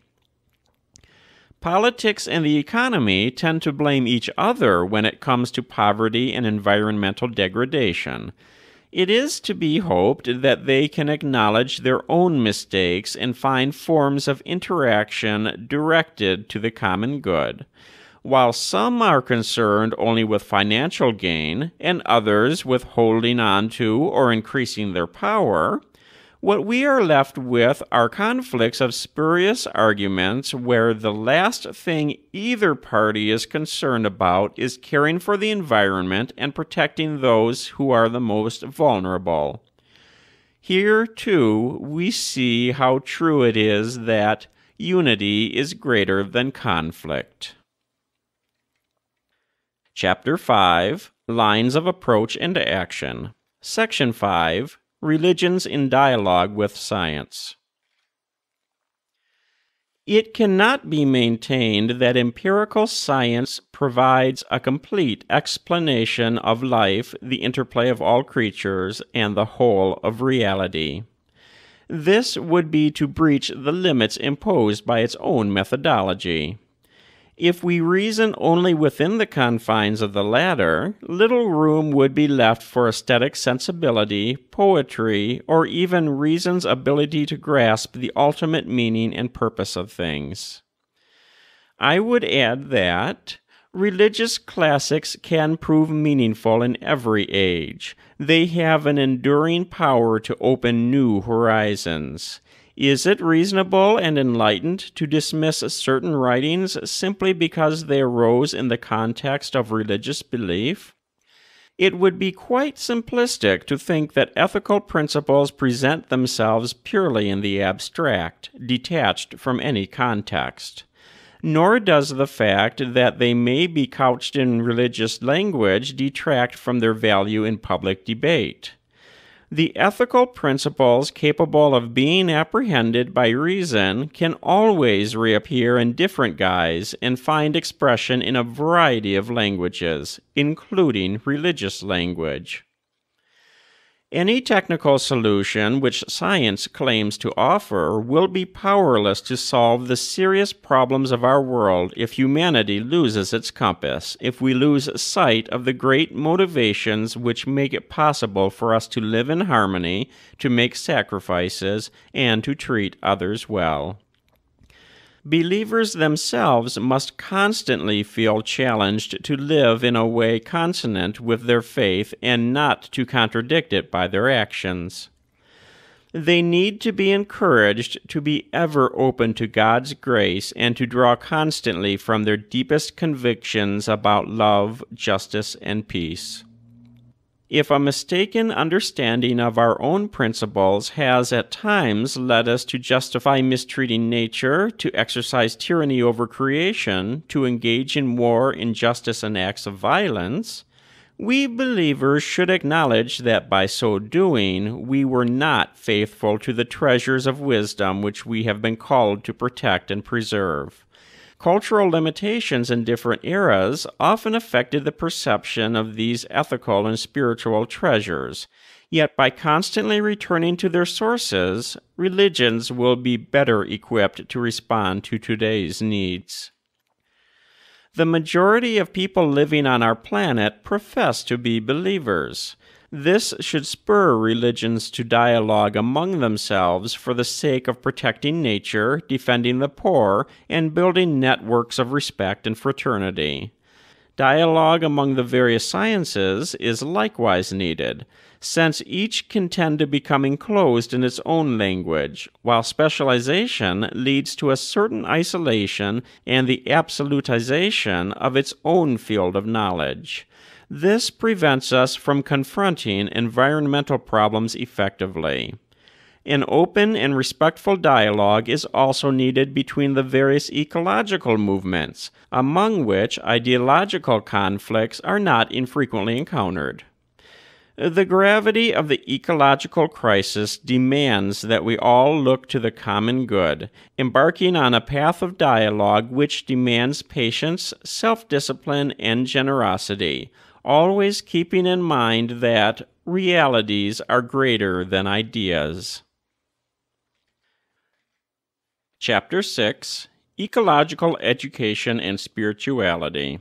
Speaker 1: Politics and the economy tend to blame each other when it comes to poverty and environmental degradation. It is to be hoped that they can acknowledge their own mistakes and find forms of interaction directed to the common good. While some are concerned only with financial gain, and others with holding on to or increasing their power, what we are left with are conflicts of spurious arguments where the last thing either party is concerned about is caring for the environment and protecting those who are the most vulnerable. Here, too, we see how true it is that unity is greater than conflict. Chapter 5 Lines of Approach and Action. Section 5 Religions in Dialogue with Science. It cannot be maintained that empirical science provides a complete explanation of life, the interplay of all creatures, and the whole of reality. This would be to breach the limits imposed by its own methodology. If we reason only within the confines of the latter, little room would be left for aesthetic sensibility, poetry, or even reason's ability to grasp the ultimate meaning and purpose of things. I would add that religious classics can prove meaningful in every age. They have an enduring power to open new horizons. Is it reasonable and enlightened to dismiss certain writings simply because they arose in the context of religious belief? It would be quite simplistic to think that ethical principles present themselves purely in the abstract, detached from any context. nor does the fact that they may be couched in religious language detract from their value in public debate. The ethical principles capable of being apprehended by reason can always reappear in different guise and find expression in a variety of languages, including religious language. Any technical solution which science claims to offer will be powerless to solve the serious problems of our world if humanity loses its compass, if we lose sight of the great motivations which make it possible for us to live in harmony, to make sacrifices, and to treat others well. Believers themselves must constantly feel challenged to live in a way consonant with their faith and not to contradict it by their actions. They need to be encouraged to be ever open to God's grace and to draw constantly from their deepest convictions about love, justice, and peace. If a mistaken understanding of our own principles has at times led us to justify mistreating nature, to exercise tyranny over creation, to engage in war, injustice, and acts of violence, we believers should acknowledge that by so doing we were not faithful to the treasures of wisdom which we have been called to protect and preserve. Cultural limitations in different eras often affected the perception of these ethical and spiritual treasures. Yet, by constantly returning to their sources, religions will be better equipped to respond to today's needs. The majority of people living on our planet profess to be believers. This should spur religions to dialogue among themselves for the sake of protecting nature, defending the poor, and building networks of respect and fraternity. Dialogue among the various sciences is likewise needed, since each can tend to become enclosed in its own language, while specialization leads to a certain isolation and the absolutization of its own field of knowledge. This prevents us from confronting environmental problems effectively. An open and respectful dialogue is also needed between the various ecological movements, among which ideological conflicts are not infrequently encountered. The gravity of the ecological crisis demands that we all look to the common good, embarking on a path of dialogue which demands patience, self discipline, and generosity, always keeping in mind that realities are greater than ideas. Chapter 6 Ecological Education and Spirituality.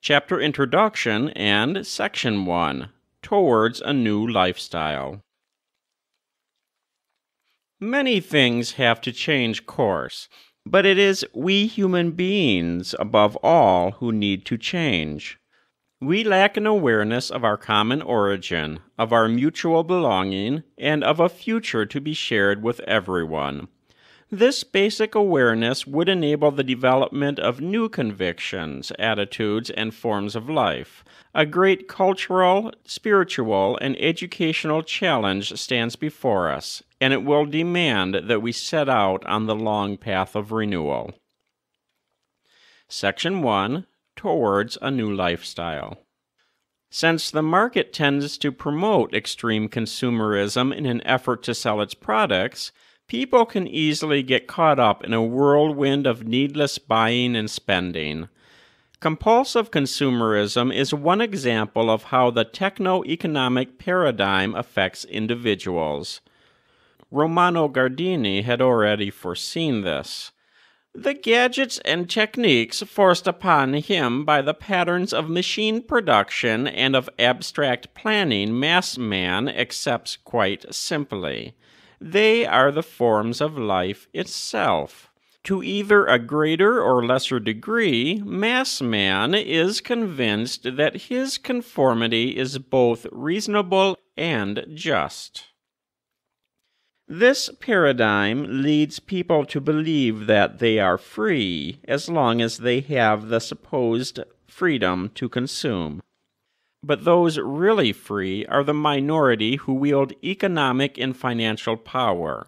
Speaker 1: Chapter Introduction and Section 1 Towards a New Lifestyle. Many things have to change course, but it is we human beings, above all, who need to change. We lack an awareness of our common origin, of our mutual belonging, and of a future to be shared with everyone. This basic awareness would enable the development of new convictions, attitudes, and forms of life. A great cultural, spiritual, and educational challenge stands before us, and it will demand that we set out on the long path of renewal. Section 1 towards a new lifestyle. Since the market tends to promote extreme consumerism in an effort to sell its products, people can easily get caught up in a whirlwind of needless buying and spending. Compulsive consumerism is one example of how the techno economic paradigm affects individuals. Romano Guardini had already foreseen this. The gadgets and techniques forced upon him by the patterns of machine production and of abstract planning mass man accepts quite simply. They are the forms of life itself. To either a greater or lesser degree, mass man is convinced that his conformity is both reasonable and just. This paradigm leads people to believe that they are free as long as they have the supposed freedom to consume. But those really free are the minority who wield economic and financial power.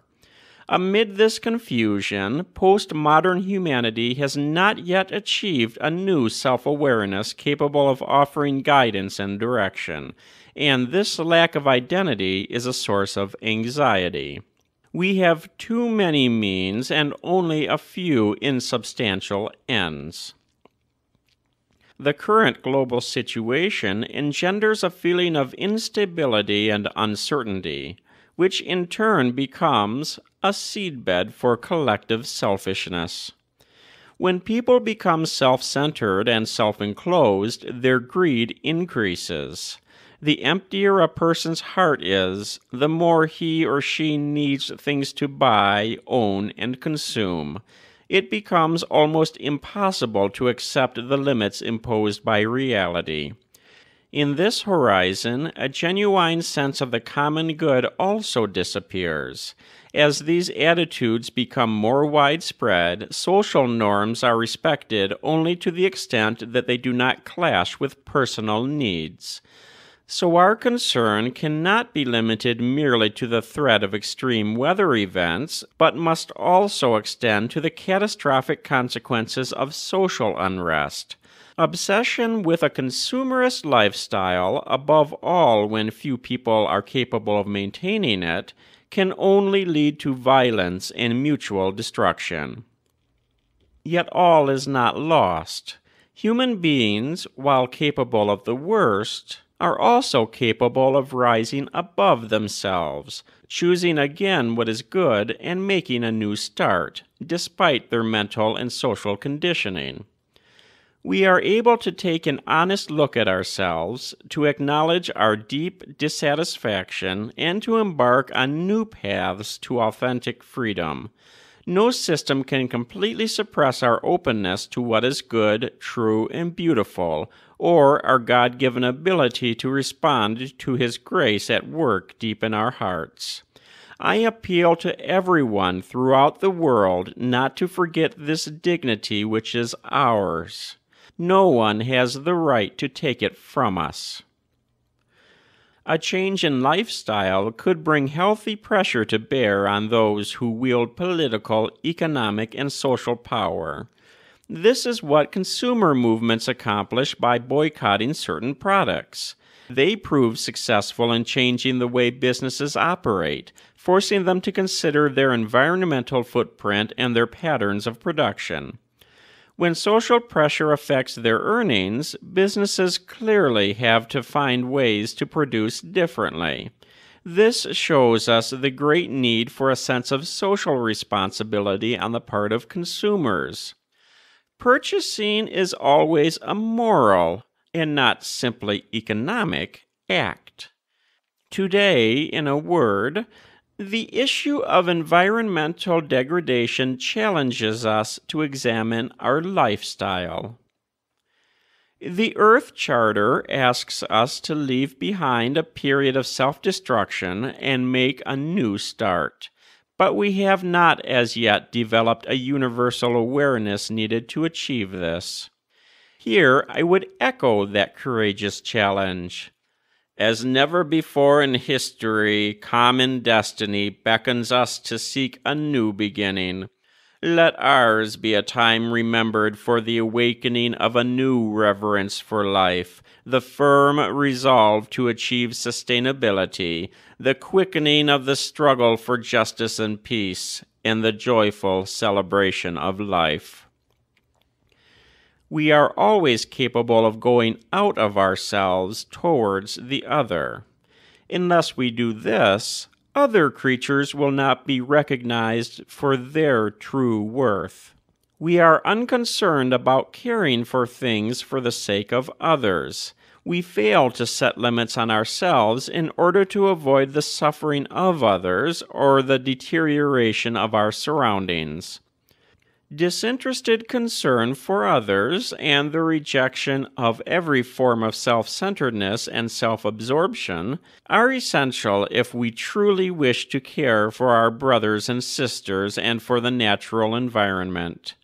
Speaker 1: Amid this confusion, postmodern humanity has not yet achieved a new self awareness capable of offering guidance and direction, and this lack of identity is a source of anxiety. We have too many means and only a few insubstantial ends. The current global situation engenders a feeling of instability and uncertainty which in turn becomes a seedbed for collective selfishness. When people become self centered and self enclosed, their greed increases. The emptier a person's heart is, the more he or she needs things to buy, own, and consume. It becomes almost impossible to accept the limits imposed by reality. In this horizon, a genuine sense of the common good also disappears. As these attitudes become more widespread, social norms are respected only to the extent that they do not clash with personal needs. So our concern cannot be limited merely to the threat of extreme weather events, but must also extend to the catastrophic consequences of social unrest. Obsession with a consumerist lifestyle, above all when few people are capable of maintaining it, can only lead to violence and mutual destruction. Yet all is not lost. Human beings, while capable of the worst, are also capable of rising above themselves, choosing again what is good and making a new start, despite their mental and social conditioning we are able to take an honest look at ourselves, to acknowledge our deep dissatisfaction, and to embark on new paths to authentic freedom. No system can completely suppress our openness to what is good, true, and beautiful, or our God given ability to respond to His grace at work deep in our hearts. I appeal to everyone throughout the world not to forget this dignity which is ours. No one has the right to take it from us. A change in lifestyle could bring healthy pressure to bear on those who wield political, economic, and social power. This is what consumer movements accomplish by boycotting certain products. They prove successful in changing the way businesses operate, forcing them to consider their environmental footprint and their patterns of production. When social pressure affects their earnings, businesses clearly have to find ways to produce differently. This shows us the great need for a sense of social responsibility on the part of consumers. Purchasing is always a moral, and not simply economic, act. Today, in a word, the issue of environmental degradation challenges us to examine our lifestyle. The Earth Charter asks us to leave behind a period of self destruction and make a new start, but we have not as yet developed a universal awareness needed to achieve this. Here I would echo that courageous challenge. As never before in history, common destiny beckons us to seek a new beginning. Let ours be a time remembered for the awakening of a new reverence for life, the firm resolve to achieve sustainability, the quickening of the struggle for justice and peace, and the joyful celebration of life we are always capable of going out of ourselves towards the other. Unless we do this, other creatures will not be recognized for their true worth. We are unconcerned about caring for things for the sake of others. We fail to set limits on ourselves in order to avoid the suffering of others or the deterioration of our surroundings disinterested concern for others, and the rejection of every form of self centeredness and self absorption are essential if we truly wish to care for our brothers and sisters and for the natural environment.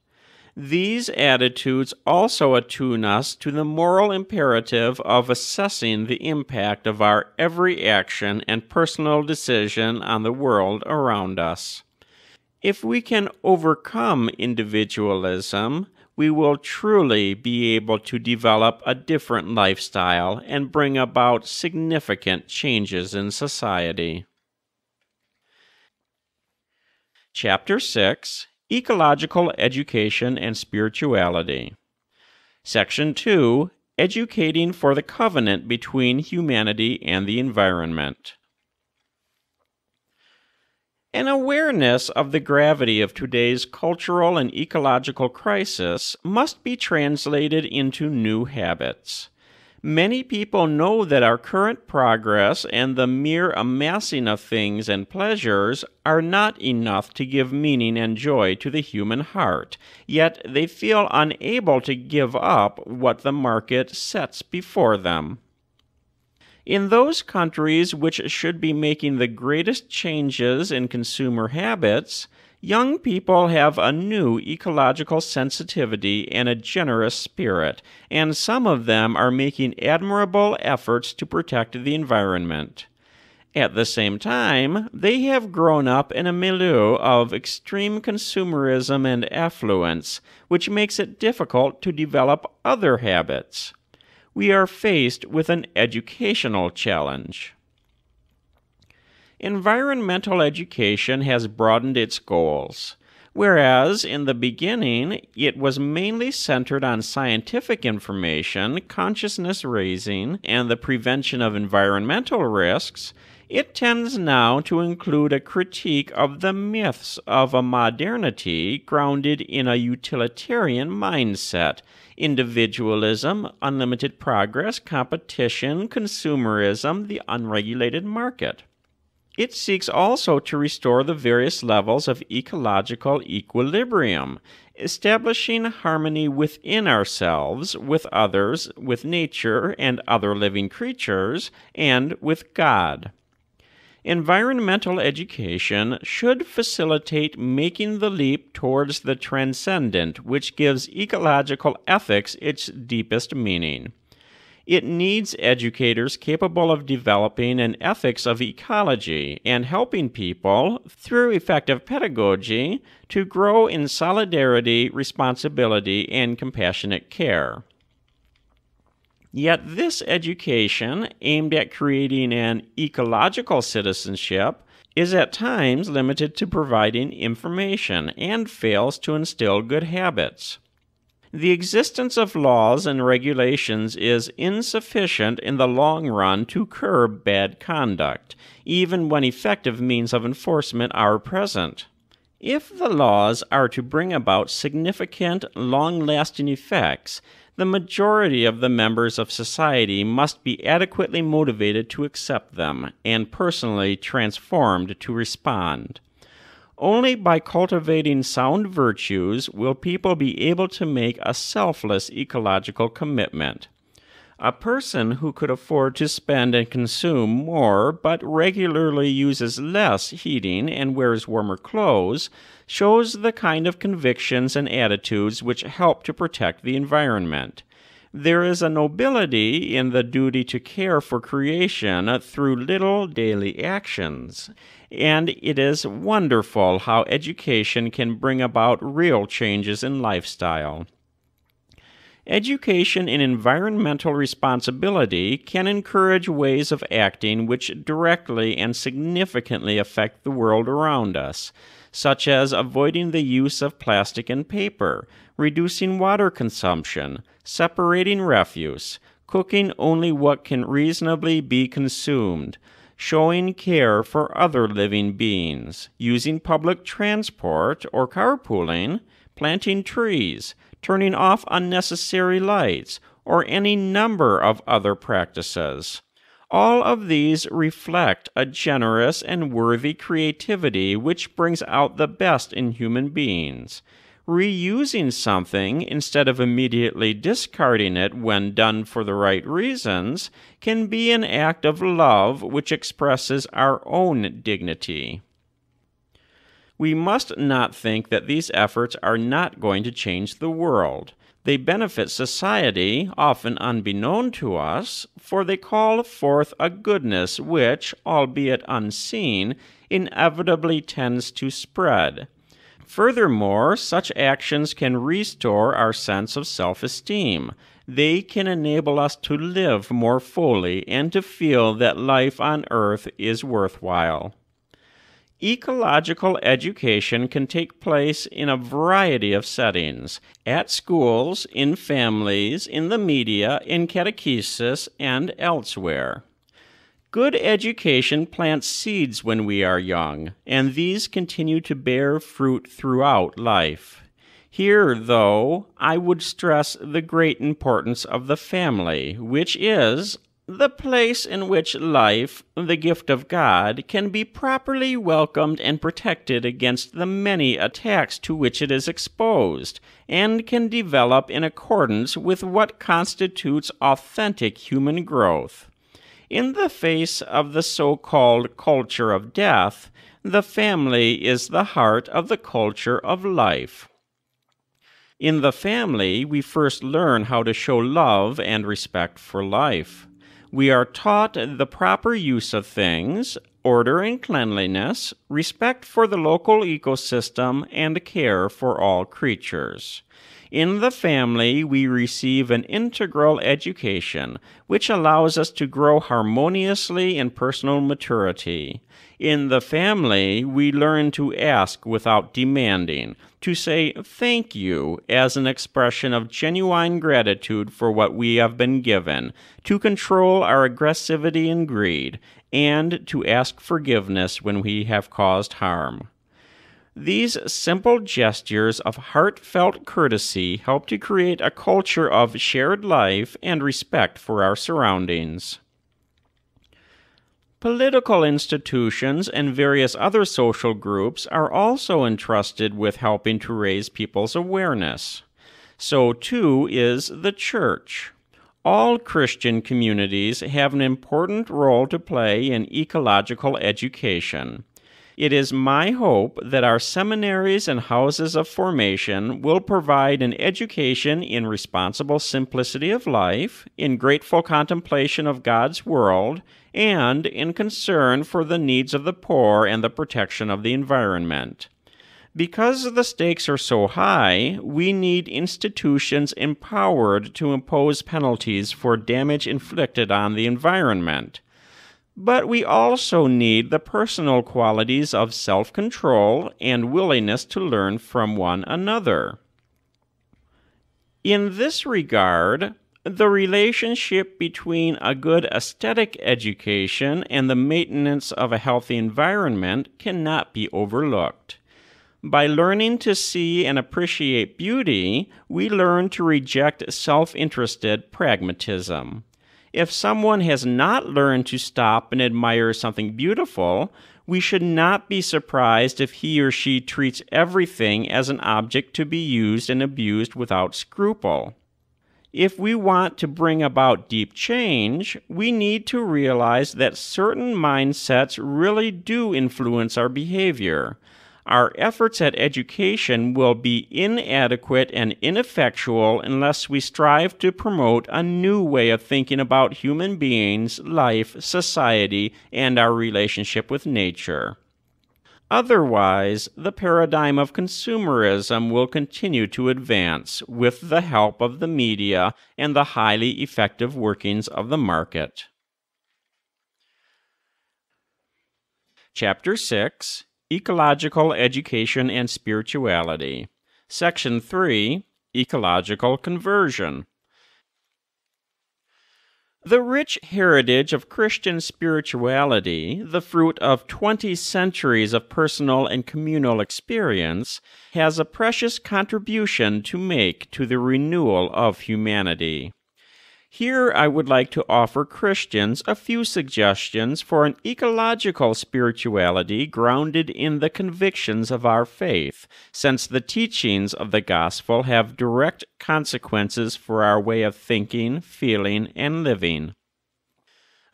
Speaker 1: These attitudes also attune us to the moral imperative of assessing the impact of our every action and personal decision on the world around us. If we can overcome individualism, we will truly be able to develop a different lifestyle and bring about significant changes in society. Chapter 6 Ecological Education and Spirituality. Section 2 Educating for the Covenant between Humanity and the Environment. An awareness of the gravity of today's cultural and ecological crisis must be translated into new habits. Many people know that our current progress and the mere amassing of things and pleasures are not enough to give meaning and joy to the human heart, yet they feel unable to give up what the market sets before them. In those countries which should be making the greatest changes in consumer habits, young people have a new ecological sensitivity and a generous spirit, and some of them are making admirable efforts to protect the environment. At the same time, they have grown up in a milieu of extreme consumerism and affluence, which makes it difficult to develop other habits we are faced with an educational challenge. Environmental education has broadened its goals. Whereas in the beginning it was mainly centered on scientific information, consciousness raising, and the prevention of environmental risks, it tends now to include a critique of the myths of a modernity grounded in a utilitarian mindset individualism, unlimited progress, competition, consumerism, the unregulated market. It seeks also to restore the various levels of ecological equilibrium, establishing harmony within ourselves, with others, with nature and other living creatures, and with God. Environmental education should facilitate making the leap towards the transcendent, which gives ecological ethics its deepest meaning. It needs educators capable of developing an ethics of ecology and helping people, through effective pedagogy, to grow in solidarity, responsibility, and compassionate care. Yet this education, aimed at creating an ecological citizenship, is at times limited to providing information and fails to instill good habits. The existence of laws and regulations is insufficient in the long run to curb bad conduct, even when effective means of enforcement are present. If the laws are to bring about significant, long lasting effects, the majority of the members of society must be adequately motivated to accept them and personally transformed to respond. Only by cultivating sound virtues will people be able to make a selfless ecological commitment. A person who could afford to spend and consume more but regularly uses less heating and wears warmer clothes shows the kind of convictions and attitudes which help to protect the environment. There is a nobility in the duty to care for creation through little daily actions, and it is wonderful how education can bring about real changes in lifestyle. Education in environmental responsibility can encourage ways of acting which directly and significantly affect the world around us, such as avoiding the use of plastic and paper, reducing water consumption, separating refuse, cooking only what can reasonably be consumed, showing care for other living beings, using public transport or carpooling, planting trees, turning off unnecessary lights, or any number of other practices. All of these reflect a generous and worthy creativity which brings out the best in human beings. Reusing something instead of immediately discarding it when done for the right reasons can be an act of love which expresses our own dignity. We must not think that these efforts are not going to change the world. They benefit society, often unbeknown to us, for they call forth a goodness which, albeit unseen, inevitably tends to spread. Furthermore, such actions can restore our sense of self esteem. They can enable us to live more fully and to feel that life on earth is worthwhile. Ecological education can take place in a variety of settings at schools, in families, in the media, in catechesis, and elsewhere. Good education plants seeds when we are young, and these continue to bear fruit throughout life. Here, though, I would stress the great importance of the family, which is, the place in which life, the gift of God, can be properly welcomed and protected against the many attacks to which it is exposed, and can develop in accordance with what constitutes authentic human growth. In the face of the so called culture of death, the family is the heart of the culture of life. In the family, we first learn how to show love and respect for life. We are taught the proper use of things, order and cleanliness, respect for the local ecosystem, and care for all creatures. In the family, we receive an integral education, which allows us to grow harmoniously in personal maturity. In the family, we learn to ask without demanding, to say thank you as an expression of genuine gratitude for what we have been given, to control our aggressivity and greed, and to ask forgiveness when we have caused harm. These simple gestures of heartfelt courtesy help to create a culture of shared life and respect for our surroundings. Political institutions and various other social groups are also entrusted with helping to raise people's awareness. So, too, is the church. All Christian communities have an important role to play in ecological education. It is my hope that our seminaries and houses of formation will provide an education in responsible simplicity of life, in grateful contemplation of God's world, and in concern for the needs of the poor and the protection of the environment. Because the stakes are so high, we need institutions empowered to impose penalties for damage inflicted on the environment. But we also need the personal qualities of self control and willingness to learn from one another. In this regard, the relationship between a good aesthetic education and the maintenance of a healthy environment cannot be overlooked. By learning to see and appreciate beauty, we learn to reject self interested pragmatism. If someone has not learned to stop and admire something beautiful, we should not be surprised if he or she treats everything as an object to be used and abused without scruple. If we want to bring about deep change, we need to realize that certain mindsets really do influence our behavior our efforts at education will be inadequate and ineffectual unless we strive to promote a new way of thinking about human beings, life, society, and our relationship with nature. Otherwise, the paradigm of consumerism will continue to advance with the help of the media and the highly effective workings of the market. Chapter 6 Ecological Education and Spirituality. Section 3 Ecological Conversion. The rich heritage of Christian spirituality, the fruit of 20 centuries of personal and communal experience, has a precious contribution to make to the renewal of humanity. Here I would like to offer Christians a few suggestions for an ecological spirituality grounded in the convictions of our faith, since the teachings of the gospel have direct consequences for our way of thinking, feeling, and living.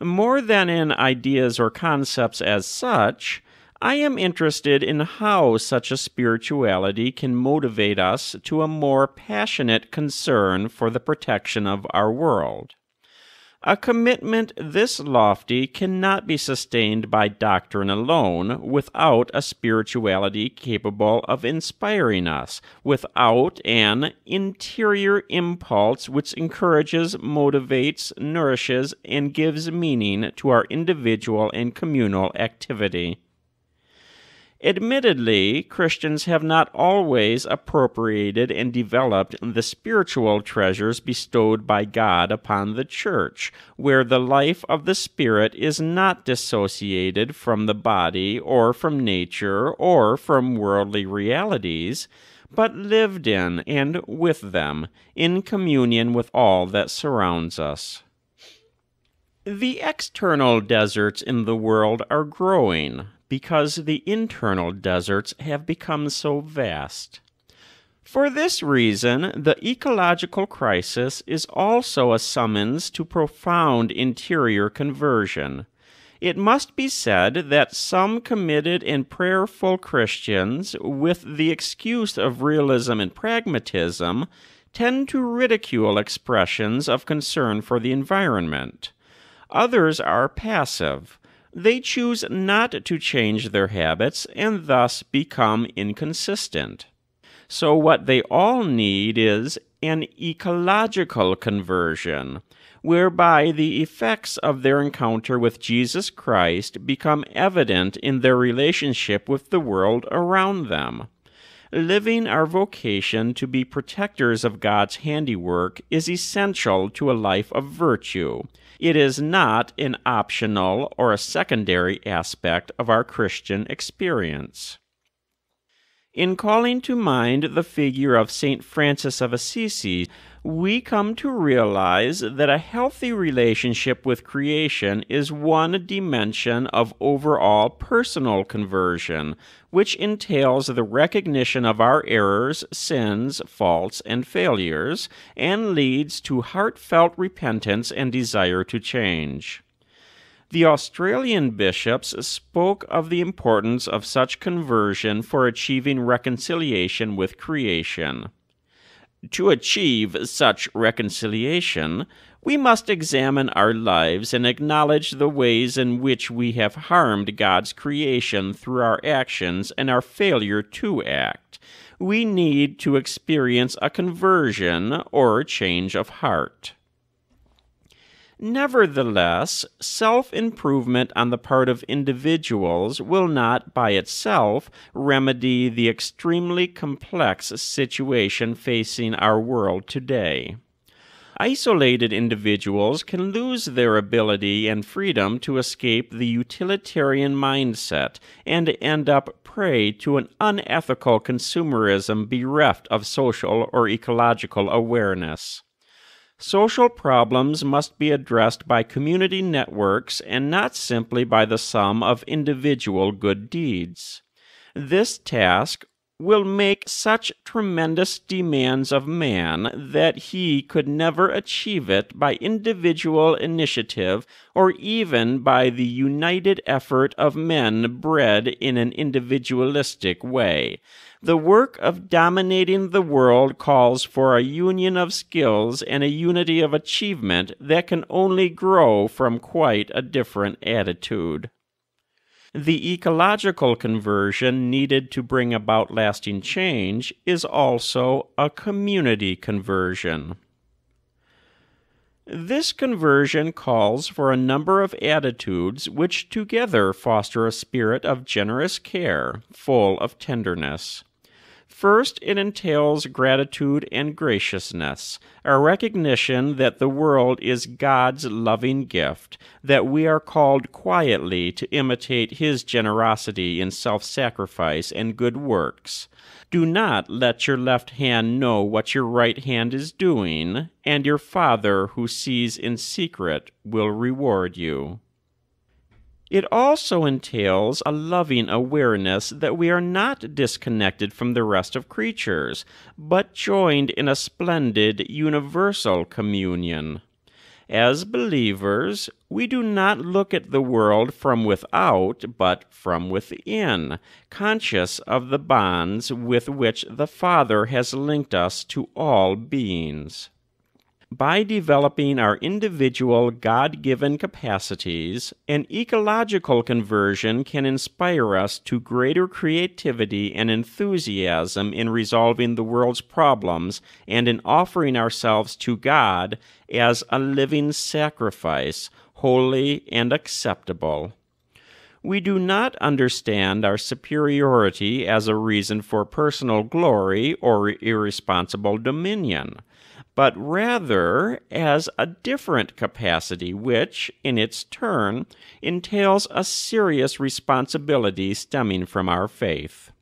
Speaker 1: More than in ideas or concepts as such, I am interested in how such a spirituality can motivate us to a more passionate concern for the protection of our world. A commitment this lofty cannot be sustained by doctrine alone without a spirituality capable of inspiring us, without an interior impulse which encourages, motivates, nourishes, and gives meaning to our individual and communal activity. Admittedly, Christians have not always appropriated and developed the spiritual treasures bestowed by God upon the church, where the life of the Spirit is not dissociated from the body or from nature or from worldly realities, but lived in and with them, in communion with all that surrounds us. The external deserts in the world are growing because the internal deserts have become so vast. For this reason, the ecological crisis is also a summons to profound interior conversion. It must be said that some committed and prayerful Christians, with the excuse of realism and pragmatism, tend to ridicule expressions of concern for the environment. Others are passive they choose not to change their habits and thus become inconsistent. So, what they all need is an ecological conversion, whereby the effects of their encounter with Jesus Christ become evident in their relationship with the world around them. Living our vocation to be protectors of God's handiwork is essential to a life of virtue it is not an optional or a secondary aspect of our Christian experience. In calling to mind the figure of St. Francis of Assisi, we come to realize that a healthy relationship with creation is one dimension of overall personal conversion, which entails the recognition of our errors, sins, faults, and failures, and leads to heartfelt repentance and desire to change. The Australian bishops spoke of the importance of such conversion for achieving reconciliation with creation. To achieve such reconciliation, we must examine our lives and acknowledge the ways in which we have harmed God's creation through our actions and our failure to act. We need to experience a conversion or change of heart. Nevertheless, self improvement on the part of individuals will not by itself remedy the extremely complex situation facing our world today. Isolated individuals can lose their ability and freedom to escape the utilitarian mindset and end up prey to an unethical consumerism bereft of social or ecological awareness. Social problems must be addressed by community networks and not simply by the sum of individual good deeds. This task will make such tremendous demands of man that he could never achieve it by individual initiative or even by the united effort of men bred in an individualistic way. The work of dominating the world calls for a union of skills and a unity of achievement that can only grow from quite a different attitude. The ecological conversion needed to bring about lasting change is also a community conversion. This conversion calls for a number of attitudes which together foster a spirit of generous care, full of tenderness. First, it entails gratitude and graciousness, a recognition that the world is God's loving gift, that we are called quietly to imitate His generosity in self sacrifice and good works. Do not let your left hand know what your right hand is doing, and your Father who sees in secret will reward you. It also entails a loving awareness that we are not disconnected from the rest of creatures, but joined in a splendid universal communion. As believers, we do not look at the world from without, but from within, conscious of the bonds with which the Father has linked us to all beings. By developing our individual God given capacities, an ecological conversion can inspire us to greater creativity and enthusiasm in resolving the world's problems and in offering ourselves to God as a living sacrifice, holy and acceptable. We do not understand our superiority as a reason for personal glory or irresponsible dominion but rather as a different capacity which, in its turn, entails a serious responsibility stemming from our faith.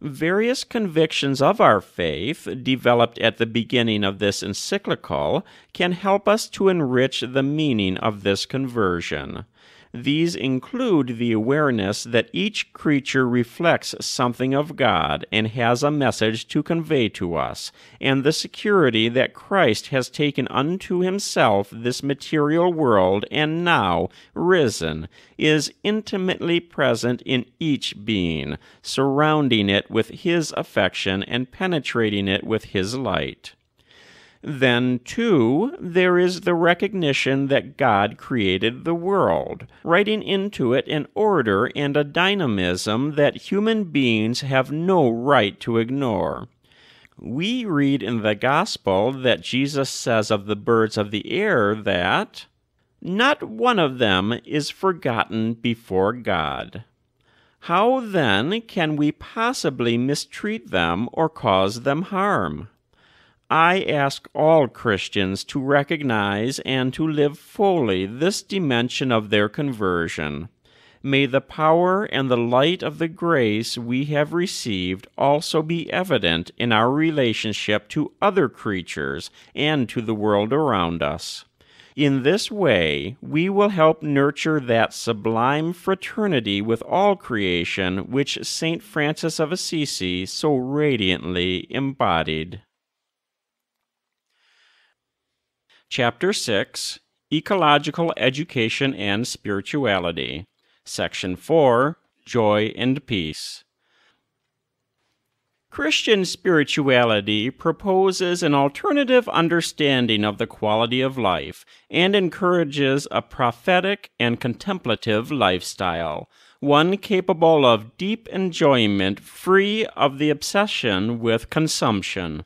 Speaker 1: Various convictions of our faith, developed at the beginning of this encyclical, can help us to enrich the meaning of this conversion. These include the awareness that each creature reflects something of God and has a message to convey to us, and the security that Christ has taken unto himself this material world and now, risen, is intimately present in each being, surrounding it with his affection and penetrating it with his light. Then, too, there is the recognition that God created the world, writing into it an order and a dynamism that human beings have no right to ignore. We read in the Gospel that Jesus says of the birds of the air that, Not one of them is forgotten before God. How then can we possibly mistreat them or cause them harm? I ask all Christians to recognize and to live fully this dimension of their conversion. May the power and the light of the grace we have received also be evident in our relationship to other creatures and to the world around us. In this way, we will help nurture that sublime fraternity with all creation which St. Francis of Assisi so radiantly embodied. Chapter 6 Ecological Education and Spirituality, Section 4 Joy and Peace. Christian spirituality proposes an alternative understanding of the quality of life and encourages a prophetic and contemplative lifestyle, one capable of deep enjoyment free of the obsession with consumption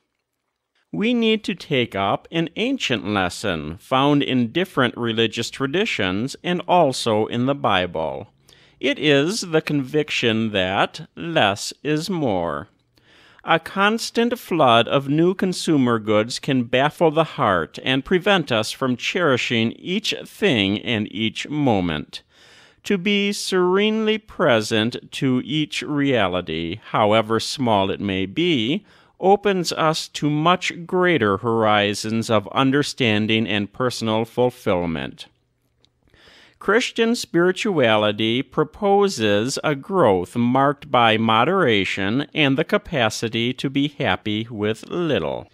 Speaker 1: we need to take up an ancient lesson found in different religious traditions and also in the Bible. It is the conviction that less is more. A constant flood of new consumer goods can baffle the heart and prevent us from cherishing each thing and each moment. To be serenely present to each reality, however small it may be, opens us to much greater horizons of understanding and personal fulfillment. Christian spirituality proposes a growth marked by moderation and the capacity to be happy with little.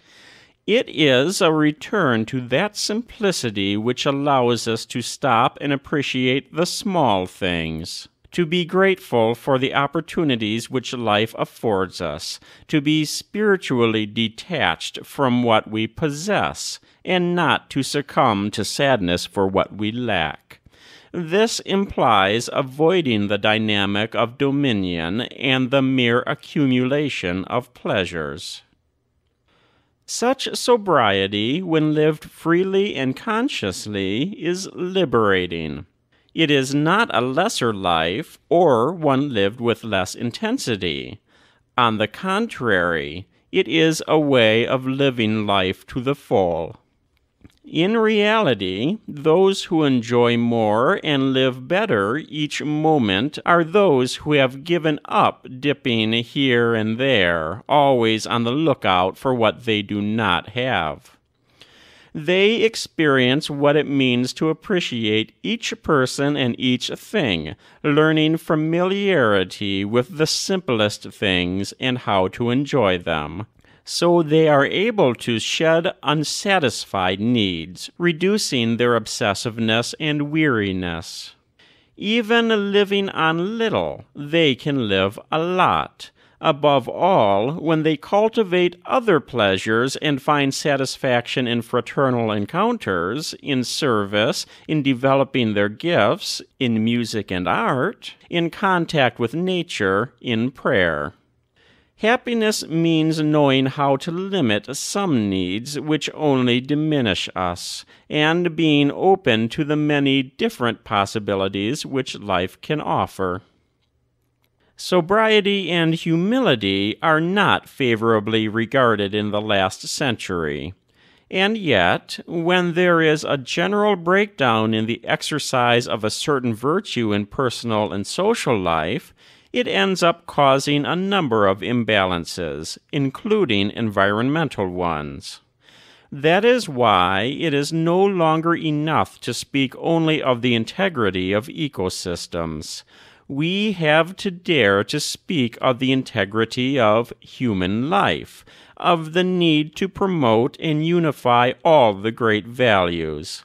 Speaker 1: It is a return to that simplicity which allows us to stop and appreciate the small things to be grateful for the opportunities which life affords us, to be spiritually detached from what we possess, and not to succumb to sadness for what we lack. This implies avoiding the dynamic of dominion and the mere accumulation of pleasures. Such sobriety, when lived freely and consciously, is liberating. It is not a lesser life or one lived with less intensity. On the contrary, it is a way of living life to the full. In reality, those who enjoy more and live better each moment are those who have given up dipping here and there, always on the lookout for what they do not have they experience what it means to appreciate each person and each thing, learning familiarity with the simplest things and how to enjoy them. So they are able to shed unsatisfied needs, reducing their obsessiveness and weariness. Even living on little, they can live a lot above all, when they cultivate other pleasures and find satisfaction in fraternal encounters, in service, in developing their gifts, in music and art, in contact with nature, in prayer. Happiness means knowing how to limit some needs which only diminish us, and being open to the many different possibilities which life can offer. Sobriety and humility are not favorably regarded in the last century. And yet, when there is a general breakdown in the exercise of a certain virtue in personal and social life, it ends up causing a number of imbalances, including environmental ones. That is why it is no longer enough to speak only of the integrity of ecosystems. We have to dare to speak of the integrity of human life, of the need to promote and unify all the great values.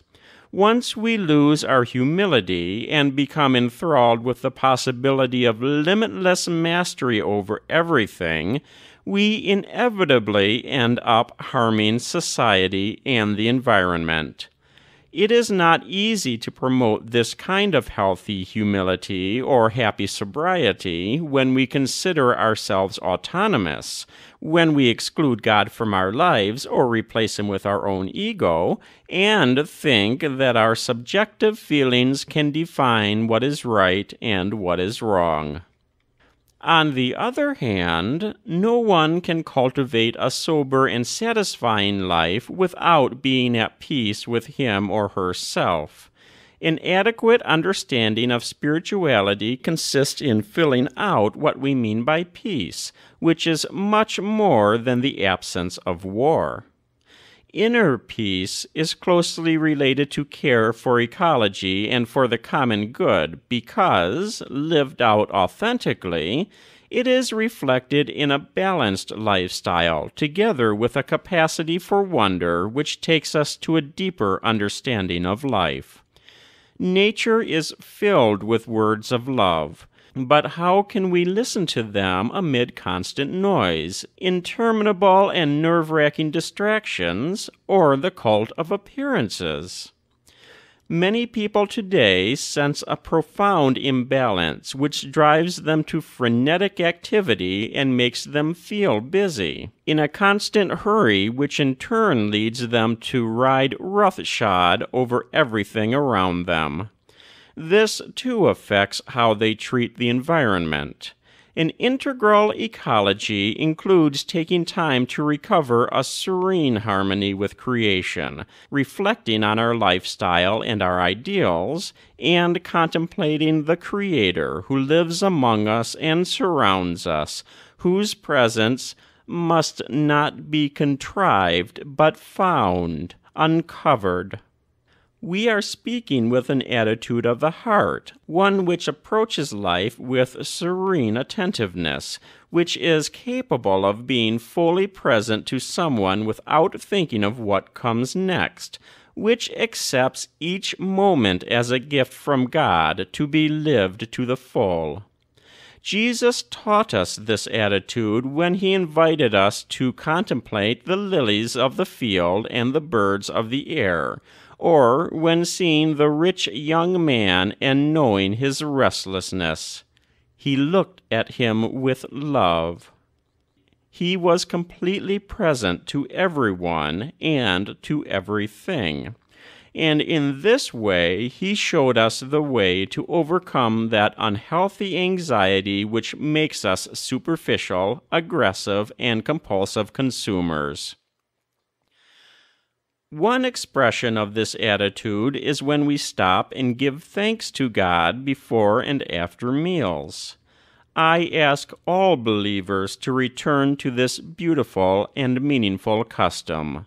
Speaker 1: Once we lose our humility and become enthralled with the possibility of limitless mastery over everything, we inevitably end up harming society and the environment. It is not easy to promote this kind of healthy humility or happy sobriety when we consider ourselves autonomous, when we exclude God from our lives or replace Him with our own ego, and think that our subjective feelings can define what is right and what is wrong. On the other hand, no one can cultivate a sober and satisfying life without being at peace with him or herself. An adequate understanding of spirituality consists in filling out what we mean by peace, which is much more than the absence of war. Inner peace is closely related to care for ecology and for the common good because, lived out authentically, it is reflected in a balanced lifestyle together with a capacity for wonder which takes us to a deeper understanding of life. Nature is filled with words of love but how can we listen to them amid constant noise, interminable and nerve wracking distractions, or the cult of appearances? Many people today sense a profound imbalance which drives them to frenetic activity and makes them feel busy, in a constant hurry which in turn leads them to ride roughshod over everything around them. This too affects how they treat the environment. An integral ecology includes taking time to recover a serene harmony with creation, reflecting on our lifestyle and our ideals, and contemplating the Creator who lives among us and surrounds us, whose presence must not be contrived but found, uncovered, we are speaking with an attitude of the heart, one which approaches life with serene attentiveness, which is capable of being fully present to someone without thinking of what comes next, which accepts each moment as a gift from God to be lived to the full. Jesus taught us this attitude when he invited us to contemplate the lilies of the field and the birds of the air or when seeing the rich young man and knowing his restlessness. He looked at him with love. He was completely present to everyone and to everything. And in this way, he showed us the way to overcome that unhealthy anxiety which makes us superficial, aggressive, and compulsive consumers. One expression of this attitude is when we stop and give thanks to God before and after meals. I ask all believers to return to this beautiful and meaningful custom.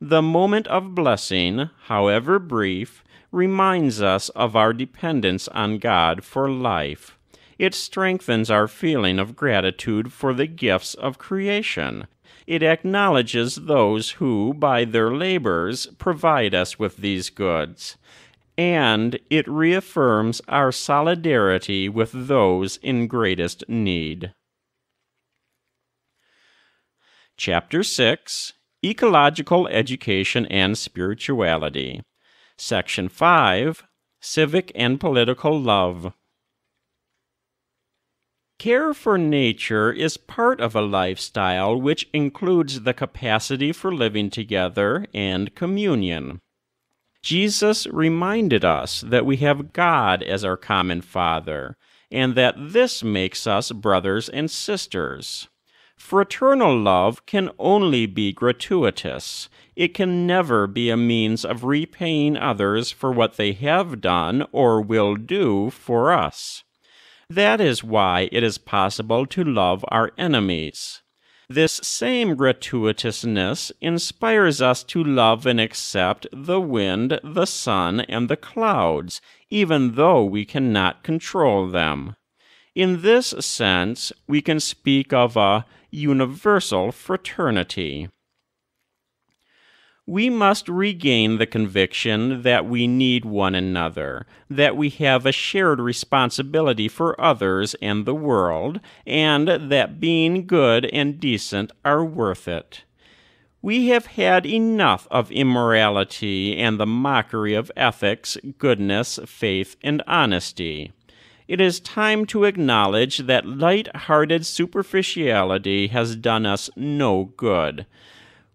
Speaker 1: The moment of blessing, however brief, reminds us of our dependence on God for life. It strengthens our feeling of gratitude for the gifts of creation it acknowledges those who, by their labors, provide us with these goods, and it reaffirms our solidarity with those in greatest need. Chapter 6 Ecological Education and Spirituality. Section 5 Civic and Political Love. Care for nature is part of a lifestyle which includes the capacity for living together and communion. Jesus reminded us that we have God as our common Father, and that this makes us brothers and sisters. Fraternal love can only be gratuitous. It can never be a means of repaying others for what they have done or will do for us. That is why it is possible to love our enemies. This same gratuitousness inspires us to love and accept the wind, the sun, and the clouds, even though we cannot control them. In this sense, we can speak of a universal fraternity we must regain the conviction that we need one another, that we have a shared responsibility for others and the world, and that being good and decent are worth it. We have had enough of immorality and the mockery of ethics, goodness, faith, and honesty. It is time to acknowledge that light hearted superficiality has done us no good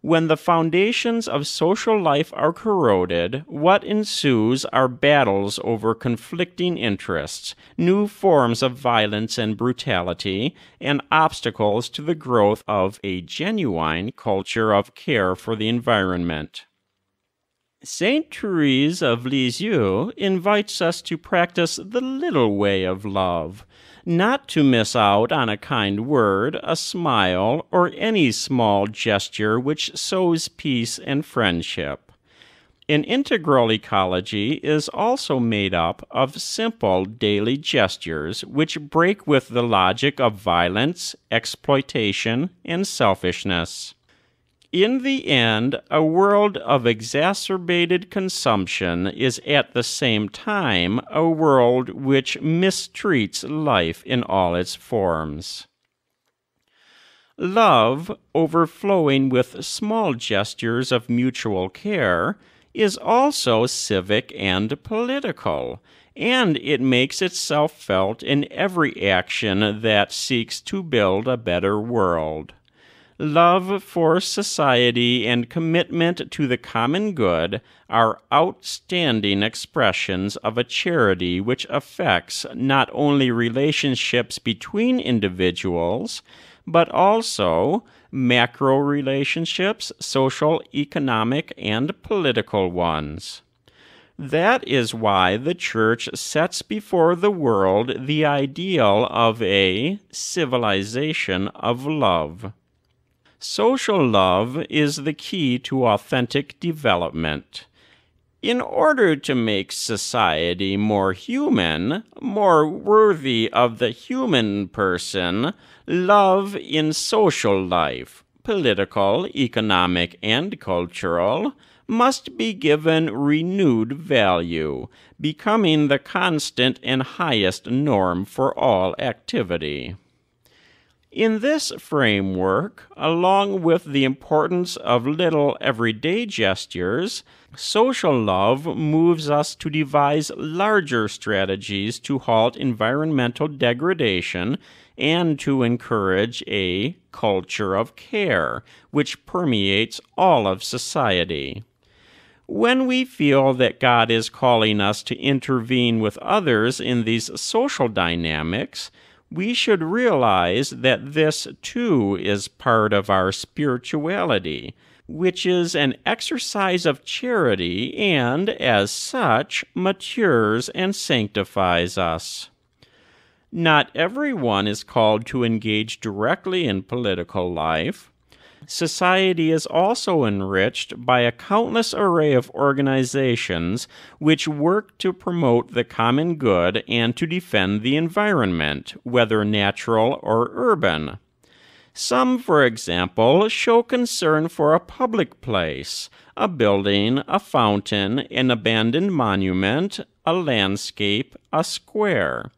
Speaker 1: when the foundations of social life are corroded, what ensues are battles over conflicting interests, new forms of violence and brutality, and obstacles to the growth of a genuine culture of care for the environment. Saint Therese of Lisieux invites us to practice the little way of love not to miss out on a kind word, a smile, or any small gesture which sows peace and friendship. An integral ecology is also made up of simple daily gestures which break with the logic of violence, exploitation, and selfishness. In the end, a world of exacerbated consumption is at the same time a world which mistreats life in all its forms. Love, overflowing with small gestures of mutual care, is also civic and political, and it makes itself felt in every action that seeks to build a better world love for society, and commitment to the common good are outstanding expressions of a charity which affects not only relationships between individuals, but also macro relationships, social, economic, and political ones. That is why the Church sets before the world the ideal of a civilization of love. Social love is the key to authentic development. In order to make society more human, more worthy of the human person, love in social life, political, economic, and cultural, must be given renewed value, becoming the constant and highest norm for all activity. In this framework, along with the importance of little everyday gestures, social love moves us to devise larger strategies to halt environmental degradation and to encourage a culture of care which permeates all of society. When we feel that God is calling us to intervene with others in these social dynamics, we should realize that this too is part of our spirituality, which is an exercise of charity and, as such, matures and sanctifies us. Not everyone is called to engage directly in political life society is also enriched by a countless array of organizations which work to promote the common good and to defend the environment, whether natural or urban. Some, for example, show concern for a public place, a building, a fountain, an abandoned monument, a landscape, a square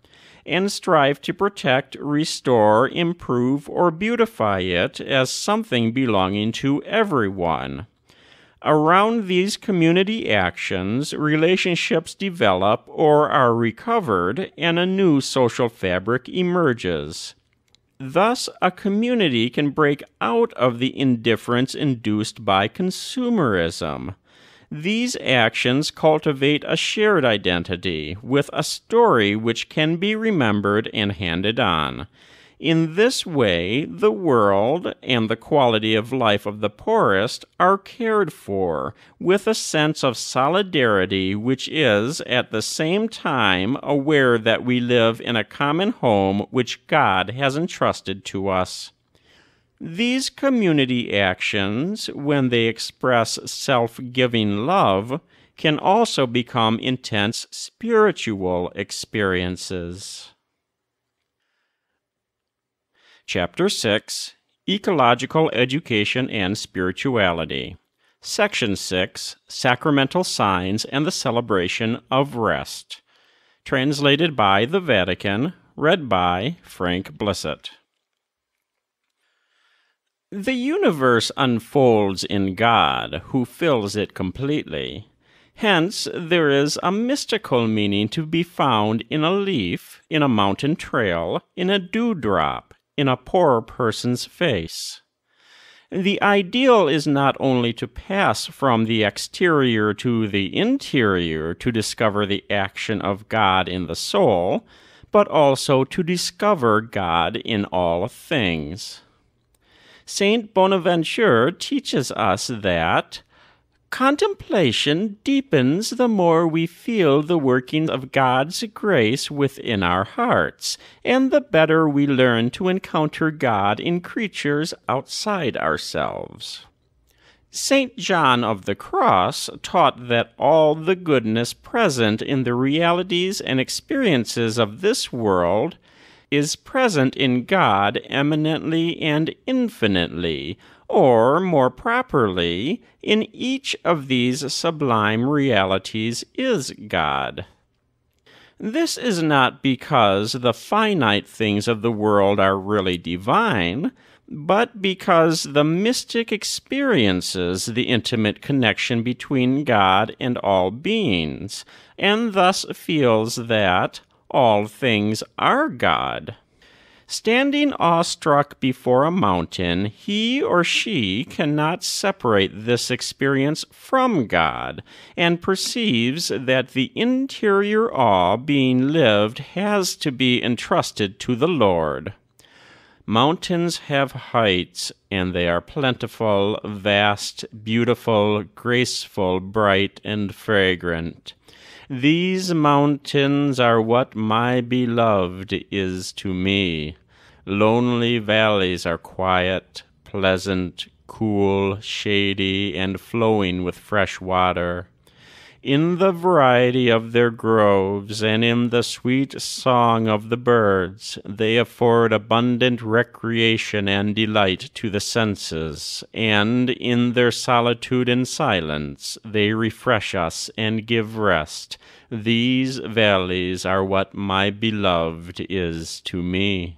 Speaker 1: and strive to protect, restore, improve, or beautify it as something belonging to everyone. Around these community actions, relationships develop or are recovered, and a new social fabric emerges. Thus, a community can break out of the indifference induced by consumerism. These actions cultivate a shared identity with a story which can be remembered and handed on. In this way, the world and the quality of life of the poorest are cared for with a sense of solidarity which is at the same time aware that we live in a common home which God has entrusted to us. These community actions, when they express self giving love, can also become intense spiritual experiences. Chapter 6 Ecological Education and Spirituality. Section 6 Sacramental Signs and the Celebration of Rest. Translated by the Vatican, read by Frank Blissett. The universe unfolds in God, who fills it completely. Hence, there is a mystical meaning to be found in a leaf, in a mountain trail, in a dewdrop, in a poor person's face. The ideal is not only to pass from the exterior to the interior to discover the action of God in the soul, but also to discover God in all things. Saint Bonaventure teaches us that contemplation deepens the more we feel the working of God's grace within our hearts, and the better we learn to encounter God in creatures outside ourselves. St. John of the Cross taught that all the goodness present in the realities and experiences of this world is present in God eminently and infinitely, or more properly, in each of these sublime realities is God. This is not because the finite things of the world are really divine, but because the mystic experiences the intimate connection between God and all beings, and thus feels that, all things are God. Standing awestruck before a mountain, he or she cannot separate this experience from God, and perceives that the interior awe being lived has to be entrusted to the Lord. Mountains have heights, and they are plentiful, vast, beautiful, graceful, bright, and fragrant. These mountains are what my beloved is to me. Lonely valleys are quiet, pleasant, cool, shady, and flowing with fresh water. In the variety of their groves and in the sweet song of the birds, they afford abundant recreation and delight to the senses, and in their solitude and silence they refresh us and give rest. These valleys are what my beloved is to me.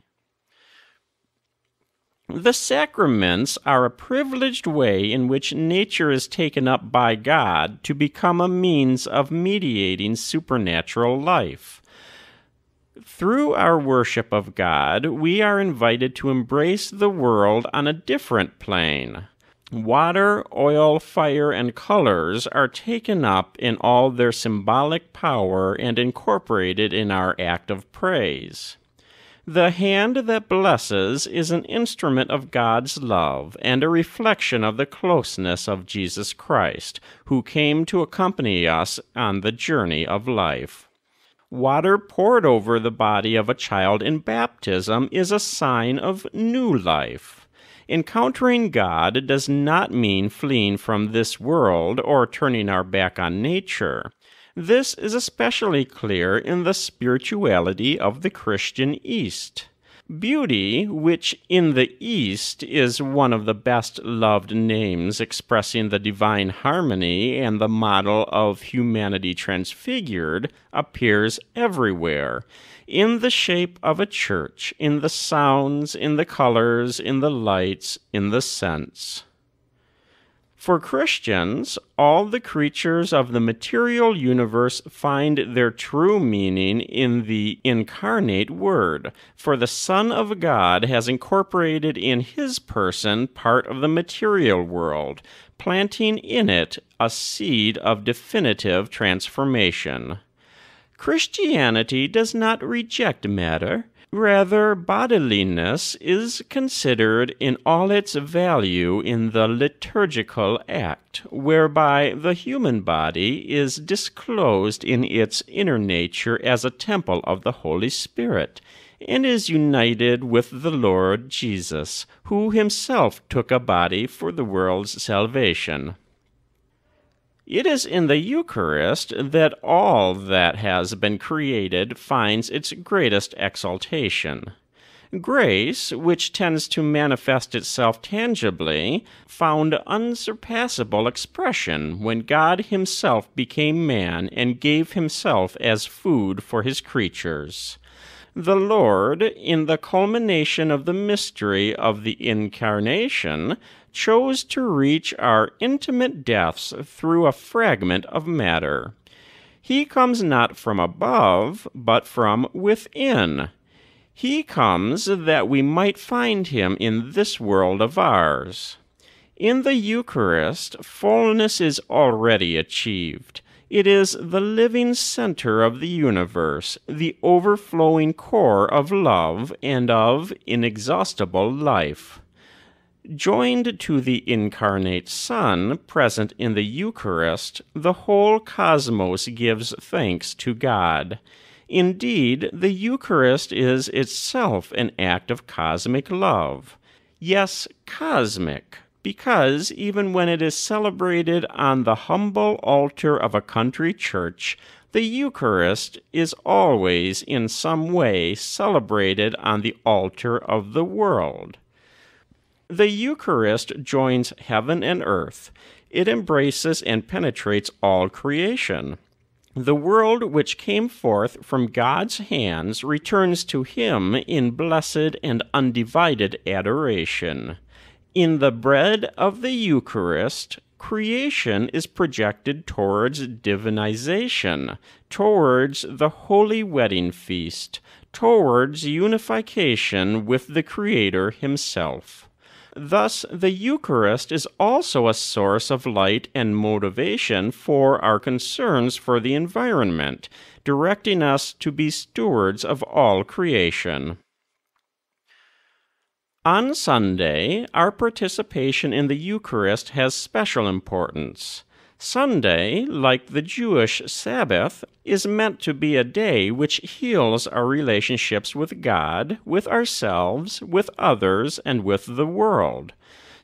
Speaker 1: The sacraments are a privileged way in which nature is taken up by God to become a means of mediating supernatural life. Through our worship of God, we are invited to embrace the world on a different plane. Water, oil, fire, and colors are taken up in all their symbolic power and incorporated in our act of praise. The hand that blesses is an instrument of God's love and a reflection of the closeness of Jesus Christ, who came to accompany us on the journey of life. Water poured over the body of a child in baptism is a sign of new life. Encountering God does not mean fleeing from this world or turning our back on nature. This is especially clear in the spirituality of the Christian East. Beauty, which in the East is one of the best loved names expressing the divine harmony and the model of humanity transfigured, appears everywhere in the shape of a church, in the sounds, in the colors, in the lights, in the scents. For Christians, all the creatures of the material universe find their true meaning in the incarnate Word, for the Son of God has incorporated in his person part of the material world, planting in it a seed of definitive transformation. Christianity does not reject matter. Rather, bodiliness is considered in all its value in the liturgical act, whereby the human body is disclosed in its inner nature as a temple of the Holy Spirit, and is united with the Lord Jesus, who himself took a body for the world's salvation. It is in the Eucharist that all that has been created finds its greatest exaltation. Grace, which tends to manifest itself tangibly, found unsurpassable expression when God Himself became man and gave Himself as food for His creatures. The Lord, in the culmination of the mystery of the Incarnation, chose to reach our intimate depths through a fragment of matter. He comes not from above, but from within. He comes that we might find him in this world of ours. In the Eucharist, fullness is already achieved. It is the living center of the universe, the overflowing core of love and of inexhaustible life. Joined to the incarnate Son present in the Eucharist, the whole cosmos gives thanks to God. Indeed, the Eucharist is itself an act of cosmic love. Yes, cosmic, because even when it is celebrated on the humble altar of a country church, the Eucharist is always in some way celebrated on the altar of the world. The Eucharist joins heaven and earth. It embraces and penetrates all creation. The world which came forth from God's hands returns to Him in blessed and undivided adoration. In the bread of the Eucharist, creation is projected towards divinization, towards the holy wedding feast, towards unification with the Creator Himself. Thus, the Eucharist is also a source of light and motivation for our concerns for the environment, directing us to be stewards of all creation. On Sunday, our participation in the Eucharist has special importance. Sunday, like the Jewish Sabbath, is meant to be a day which heals our relationships with God, with ourselves, with others, and with the world.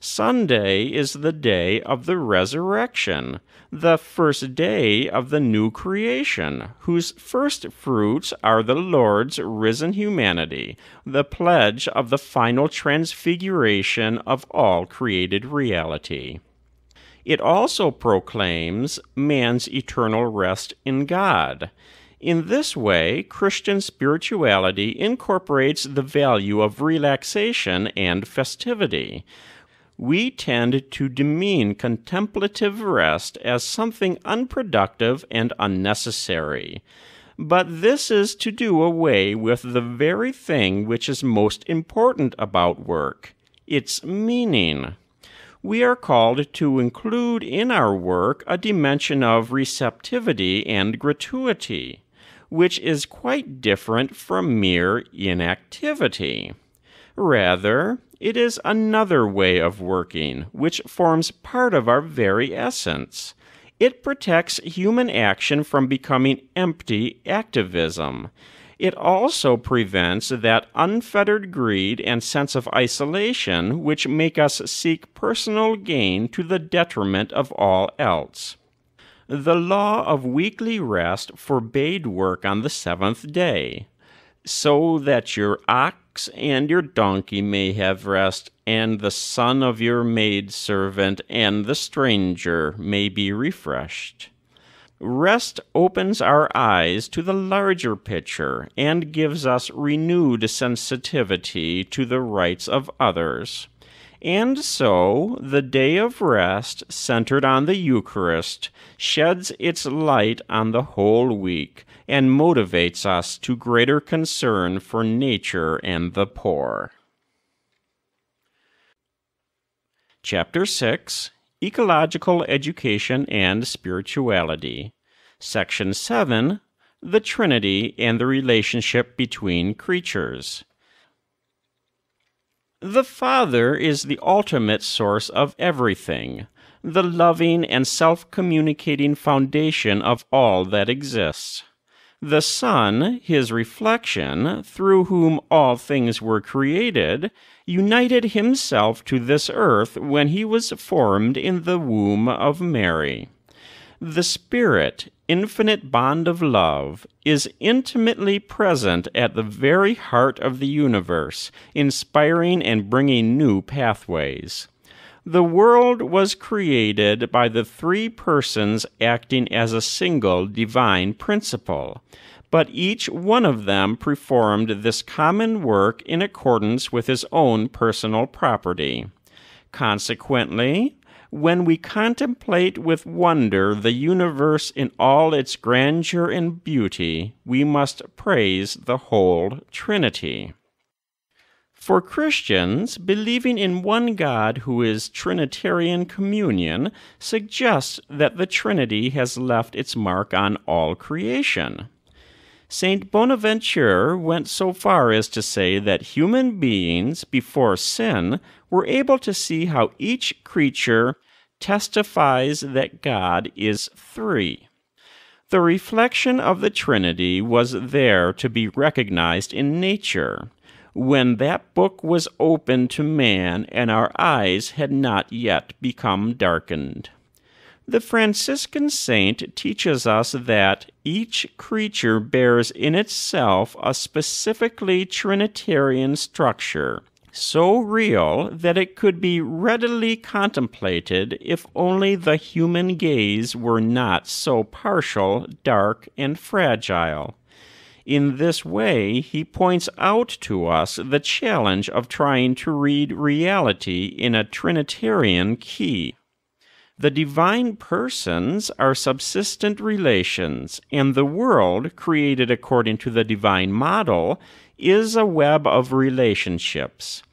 Speaker 1: Sunday is the day of the resurrection, the first day of the new creation, whose first fruits are the Lord's risen humanity, the pledge of the final transfiguration of all created reality. It also proclaims man's eternal rest in God. In this way, Christian spirituality incorporates the value of relaxation and festivity. We tend to demean contemplative rest as something unproductive and unnecessary. But this is to do away with the very thing which is most important about work its meaning we are called to include in our work a dimension of receptivity and gratuity, which is quite different from mere inactivity. Rather, it is another way of working, which forms part of our very essence. It protects human action from becoming empty activism it also prevents that unfettered greed and sense of isolation which make us seek personal gain to the detriment of all else. The law of weekly rest forbade work on the seventh day, so that your ox and your donkey may have rest, and the son of your maidservant and the stranger may be refreshed. Rest opens our eyes to the larger picture and gives us renewed sensitivity to the rights of others. And so, the day of rest, centered on the Eucharist, sheds its light on the whole week and motivates us to greater concern for nature and the poor. Chapter 6 Ecological Education and Spirituality. Section 7 The Trinity and the Relationship Between Creatures. The Father is the ultimate source of everything, the loving and self communicating foundation of all that exists. The Son, his reflection, through whom all things were created, united himself to this earth when he was formed in the womb of Mary. The Spirit, infinite bond of love, is intimately present at the very heart of the universe, inspiring and bringing new pathways. The world was created by the three persons acting as a single divine principle, but each one of them performed this common work in accordance with his own personal property. Consequently, when we contemplate with wonder the universe in all its grandeur and beauty, we must praise the whole Trinity. For Christians, believing in one God who is Trinitarian communion suggests that the Trinity has left its mark on all creation. St. Bonaventure went so far as to say that human beings, before sin, were able to see how each creature testifies that God is three. The reflection of the Trinity was there to be recognized in nature when that book was opened to man and our eyes had not yet become darkened. The Franciscan saint teaches us that each creature bears in itself a specifically Trinitarian structure, so real that it could be readily contemplated if only the human gaze were not so partial, dark, and fragile. In this way, he points out to us the challenge of trying to read reality in a Trinitarian key. The divine persons are subsistent relations, and the world, created according to the divine model, is a web of relationships.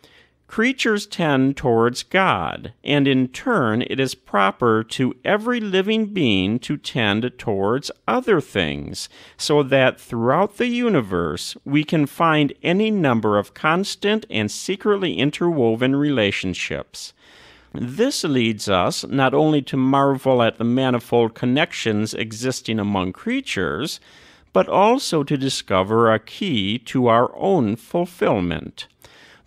Speaker 1: Creatures tend towards God, and in turn it is proper to every living being to tend towards other things, so that throughout the universe we can find any number of constant and secretly interwoven relationships. This leads us not only to marvel at the manifold connections existing among creatures, but also to discover a key to our own fulfillment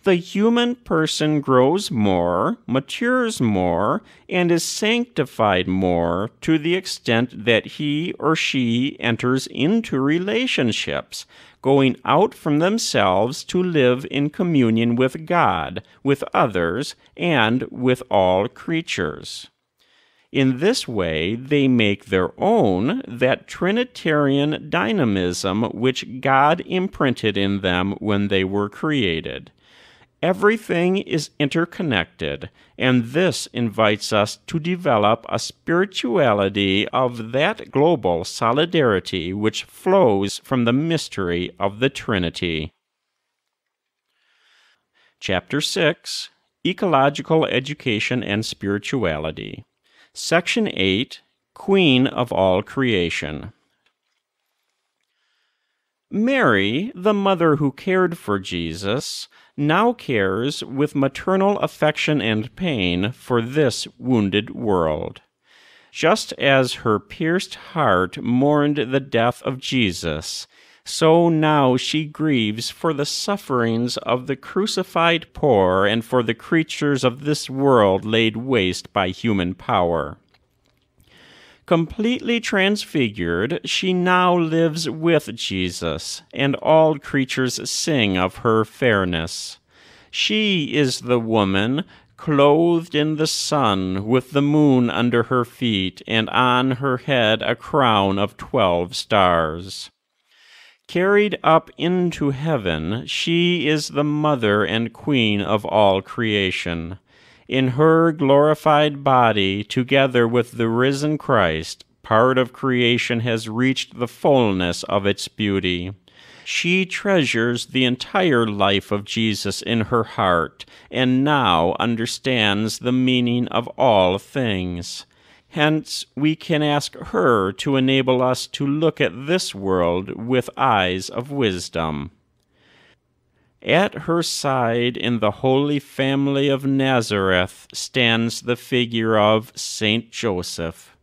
Speaker 1: the human person grows more, matures more, and is sanctified more to the extent that he or she enters into relationships, going out from themselves to live in communion with God, with others, and with all creatures. In this way, they make their own that Trinitarian dynamism which God imprinted in them when they were created. Everything is interconnected, and this invites us to develop a spirituality of that global solidarity which flows from the mystery of the Trinity. Chapter 6 Ecological Education and Spirituality. Section 8 Queen of All Creation. Mary, the mother who cared for Jesus, now cares with maternal affection and pain for this wounded world. Just as her pierced heart mourned the death of Jesus, so now she grieves for the sufferings of the crucified poor and for the creatures of this world laid waste by human power. Completely transfigured, she now lives with Jesus, and all creatures sing of her fairness. She is the woman clothed in the sun, with the moon under her feet, and on her head a crown of twelve stars. Carried up into heaven, she is the mother and queen of all creation. In her glorified body, together with the risen Christ, part of creation has reached the fullness of its beauty. She treasures the entire life of Jesus in her heart and now understands the meaning of all things. Hence, we can ask her to enable us to look at this world with eyes of wisdom. At her side in the Holy Family of Nazareth stands the figure of Saint Joseph.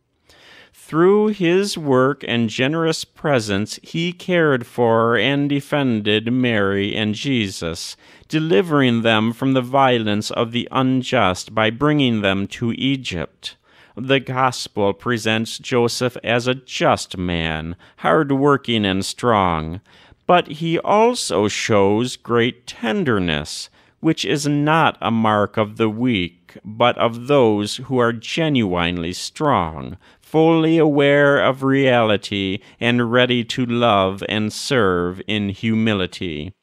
Speaker 1: Through his work and generous presence, he cared for and defended Mary and Jesus, delivering them from the violence of the unjust by bringing them to Egypt. The Gospel presents Joseph as a just man, hard working and strong, but he also shows great tenderness, which is not a mark of the weak, but of those who are genuinely strong, fully aware of reality and ready to love and serve in humility.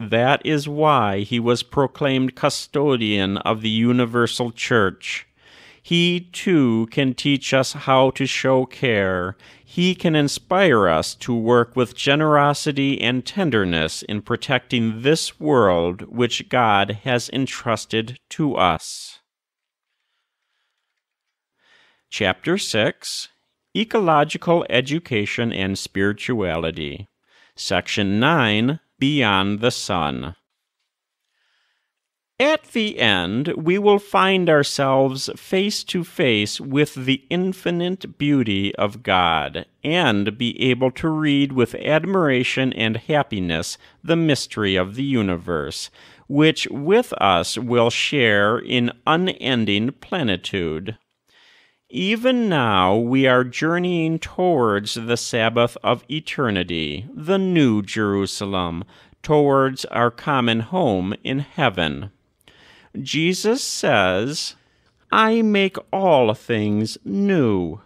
Speaker 1: That is why he was proclaimed custodian of the universal church. He too can teach us how to show care. He can inspire us to work with generosity and tenderness in protecting this world which God has entrusted to us. Chapter 6 Ecological Education and Spirituality. Section 9 Beyond the Sun. At the end, we will find ourselves face to face with the infinite beauty of God and be able to read with admiration and happiness the mystery of the universe, which with us will share in unending plenitude. Even now we are journeying towards the Sabbath of eternity, the New Jerusalem, towards our common home in heaven. Jesus says, I make all things new.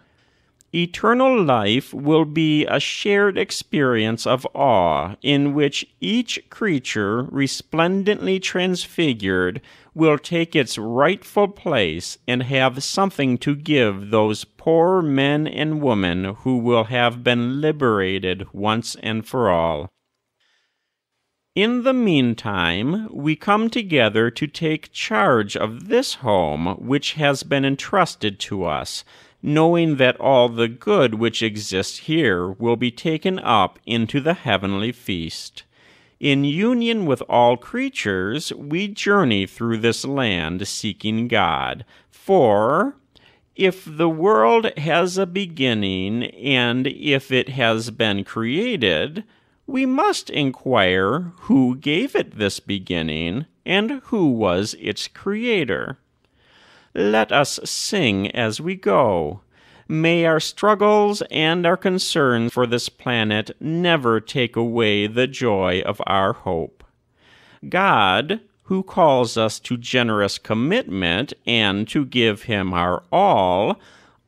Speaker 1: Eternal life will be a shared experience of awe in which each creature, resplendently transfigured, will take its rightful place and have something to give those poor men and women who will have been liberated once and for all. In the meantime, we come together to take charge of this home which has been entrusted to us knowing that all the good which exists here will be taken up into the heavenly feast. In union with all creatures, we journey through this land seeking God. For if the world has a beginning, and if it has been created, we must inquire who gave it this beginning, and who was its creator. Let us sing as we go. May our struggles and our concerns for this planet never take away the joy of our hope. God, who calls us to generous commitment and to give Him our all,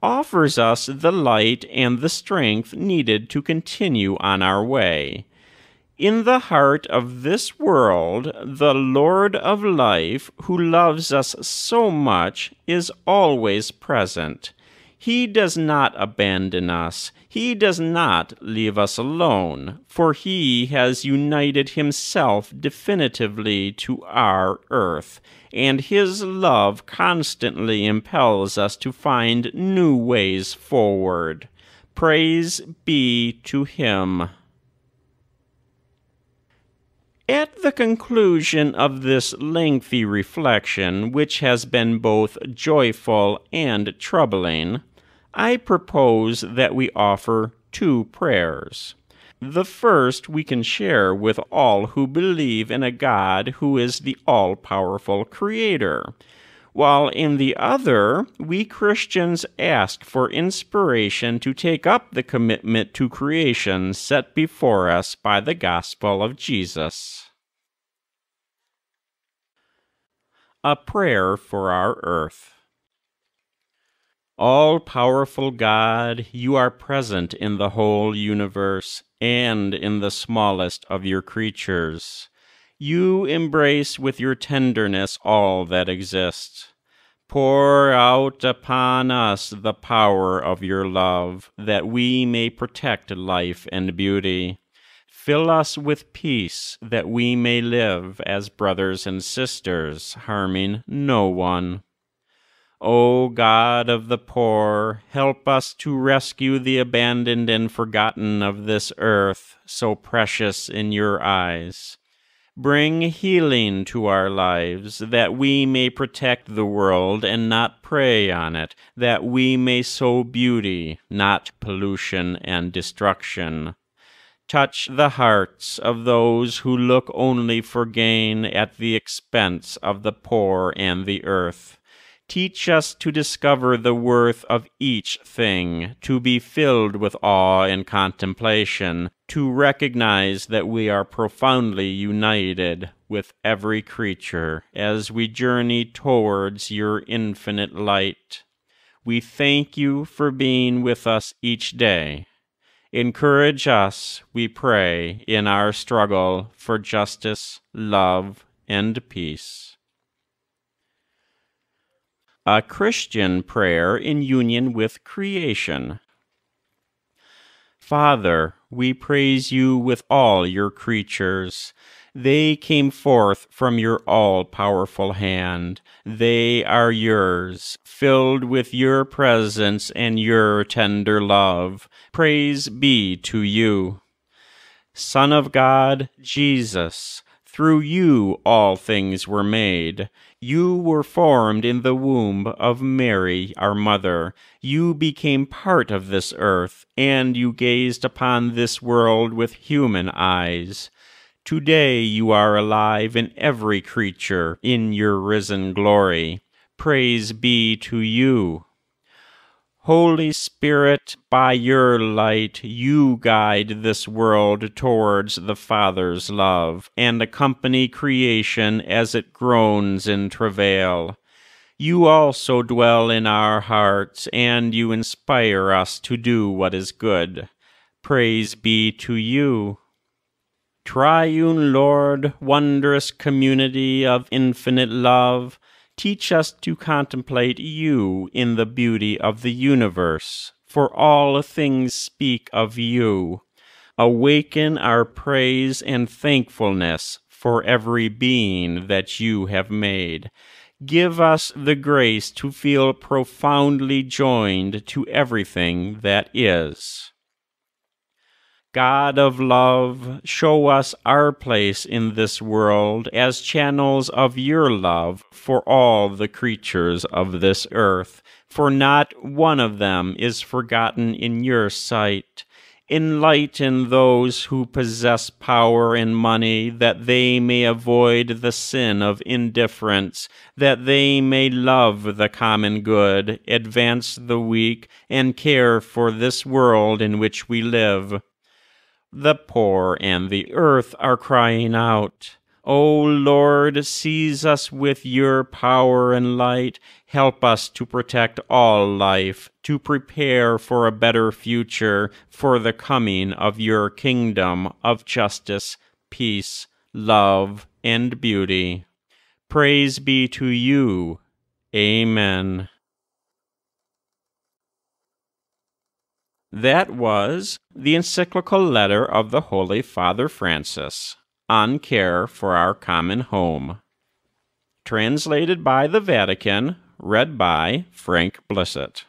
Speaker 1: offers us the light and the strength needed to continue on our way. In the heart of this world, the Lord of life, who loves us so much, is always present. He does not abandon us. He does not leave us alone, for He has united Himself definitively to our earth, and His love constantly impels us to find new ways forward. Praise be to Him. At the conclusion of this lengthy reflection, which has been both joyful and troubling, I propose that we offer two prayers. The first we can share with all who believe in a God who is the all powerful Creator. while in the other, we Christians ask for inspiration to take up the commitment to creation set before us by the gospel of Jesus. A prayer for our earth. All powerful God, you are present in the whole universe and in the smallest of your creatures. You embrace with your tenderness all that exists. Pour out upon us the power of your love, that we may protect life and beauty. Fill us with peace, that we may live as brothers and sisters, harming no one. O God of the poor, help us to rescue the abandoned and forgotten of this earth, so precious in your eyes. Bring healing to our lives, that we may protect the world and not prey on it, that we may sow beauty, not pollution and destruction. Touch the hearts of those who look only for gain at the expense of the poor and the earth. Teach us to discover the worth of each thing, to be filled with awe and contemplation, to recognize that we are profoundly united with every creature as we journey towards your infinite light. We thank you for being with us each day. Encourage us, we pray, in our struggle for justice, love, and peace a Christian prayer in union with creation. Father, we praise you with all your creatures. They came forth from your all powerful hand. They are yours, filled with your presence and your tender love. Praise be to you. Son of God, Jesus, through you all things were made. You were formed in the womb of Mary, our mother. You became part of this earth, and you gazed upon this world with human eyes. Today you are alive in every creature in your risen glory. Praise be to you. Holy Spirit, by your light, you guide this world towards the Father's love, and accompany creation as it groans in travail. You also dwell in our hearts, and you inspire us to do what is good. Praise be to you. Triune Lord, wondrous community of infinite love, Teach us to contemplate you in the beauty of the universe, for all things speak of you. Awaken our praise and thankfulness for every being that you have made. Give us the grace to feel profoundly joined to everything that is. God of love, show us our place in this world as channels of your love for all the creatures of this earth, for not one of them is forgotten in your sight. Enlighten those who possess power and money, that they may avoid the sin of indifference, that they may love the common good, advance the weak, and care for this world in which we live. The poor and the earth are crying out. O Lord, seize us with your power and light. Help us to protect all life, to prepare for a better future, for the coming of your kingdom of justice, peace, love, and beauty. Praise be to you. Amen. That was the encyclical letter of the Holy Father Francis on care for our common home. Translated by the Vatican, read by Frank Blissett.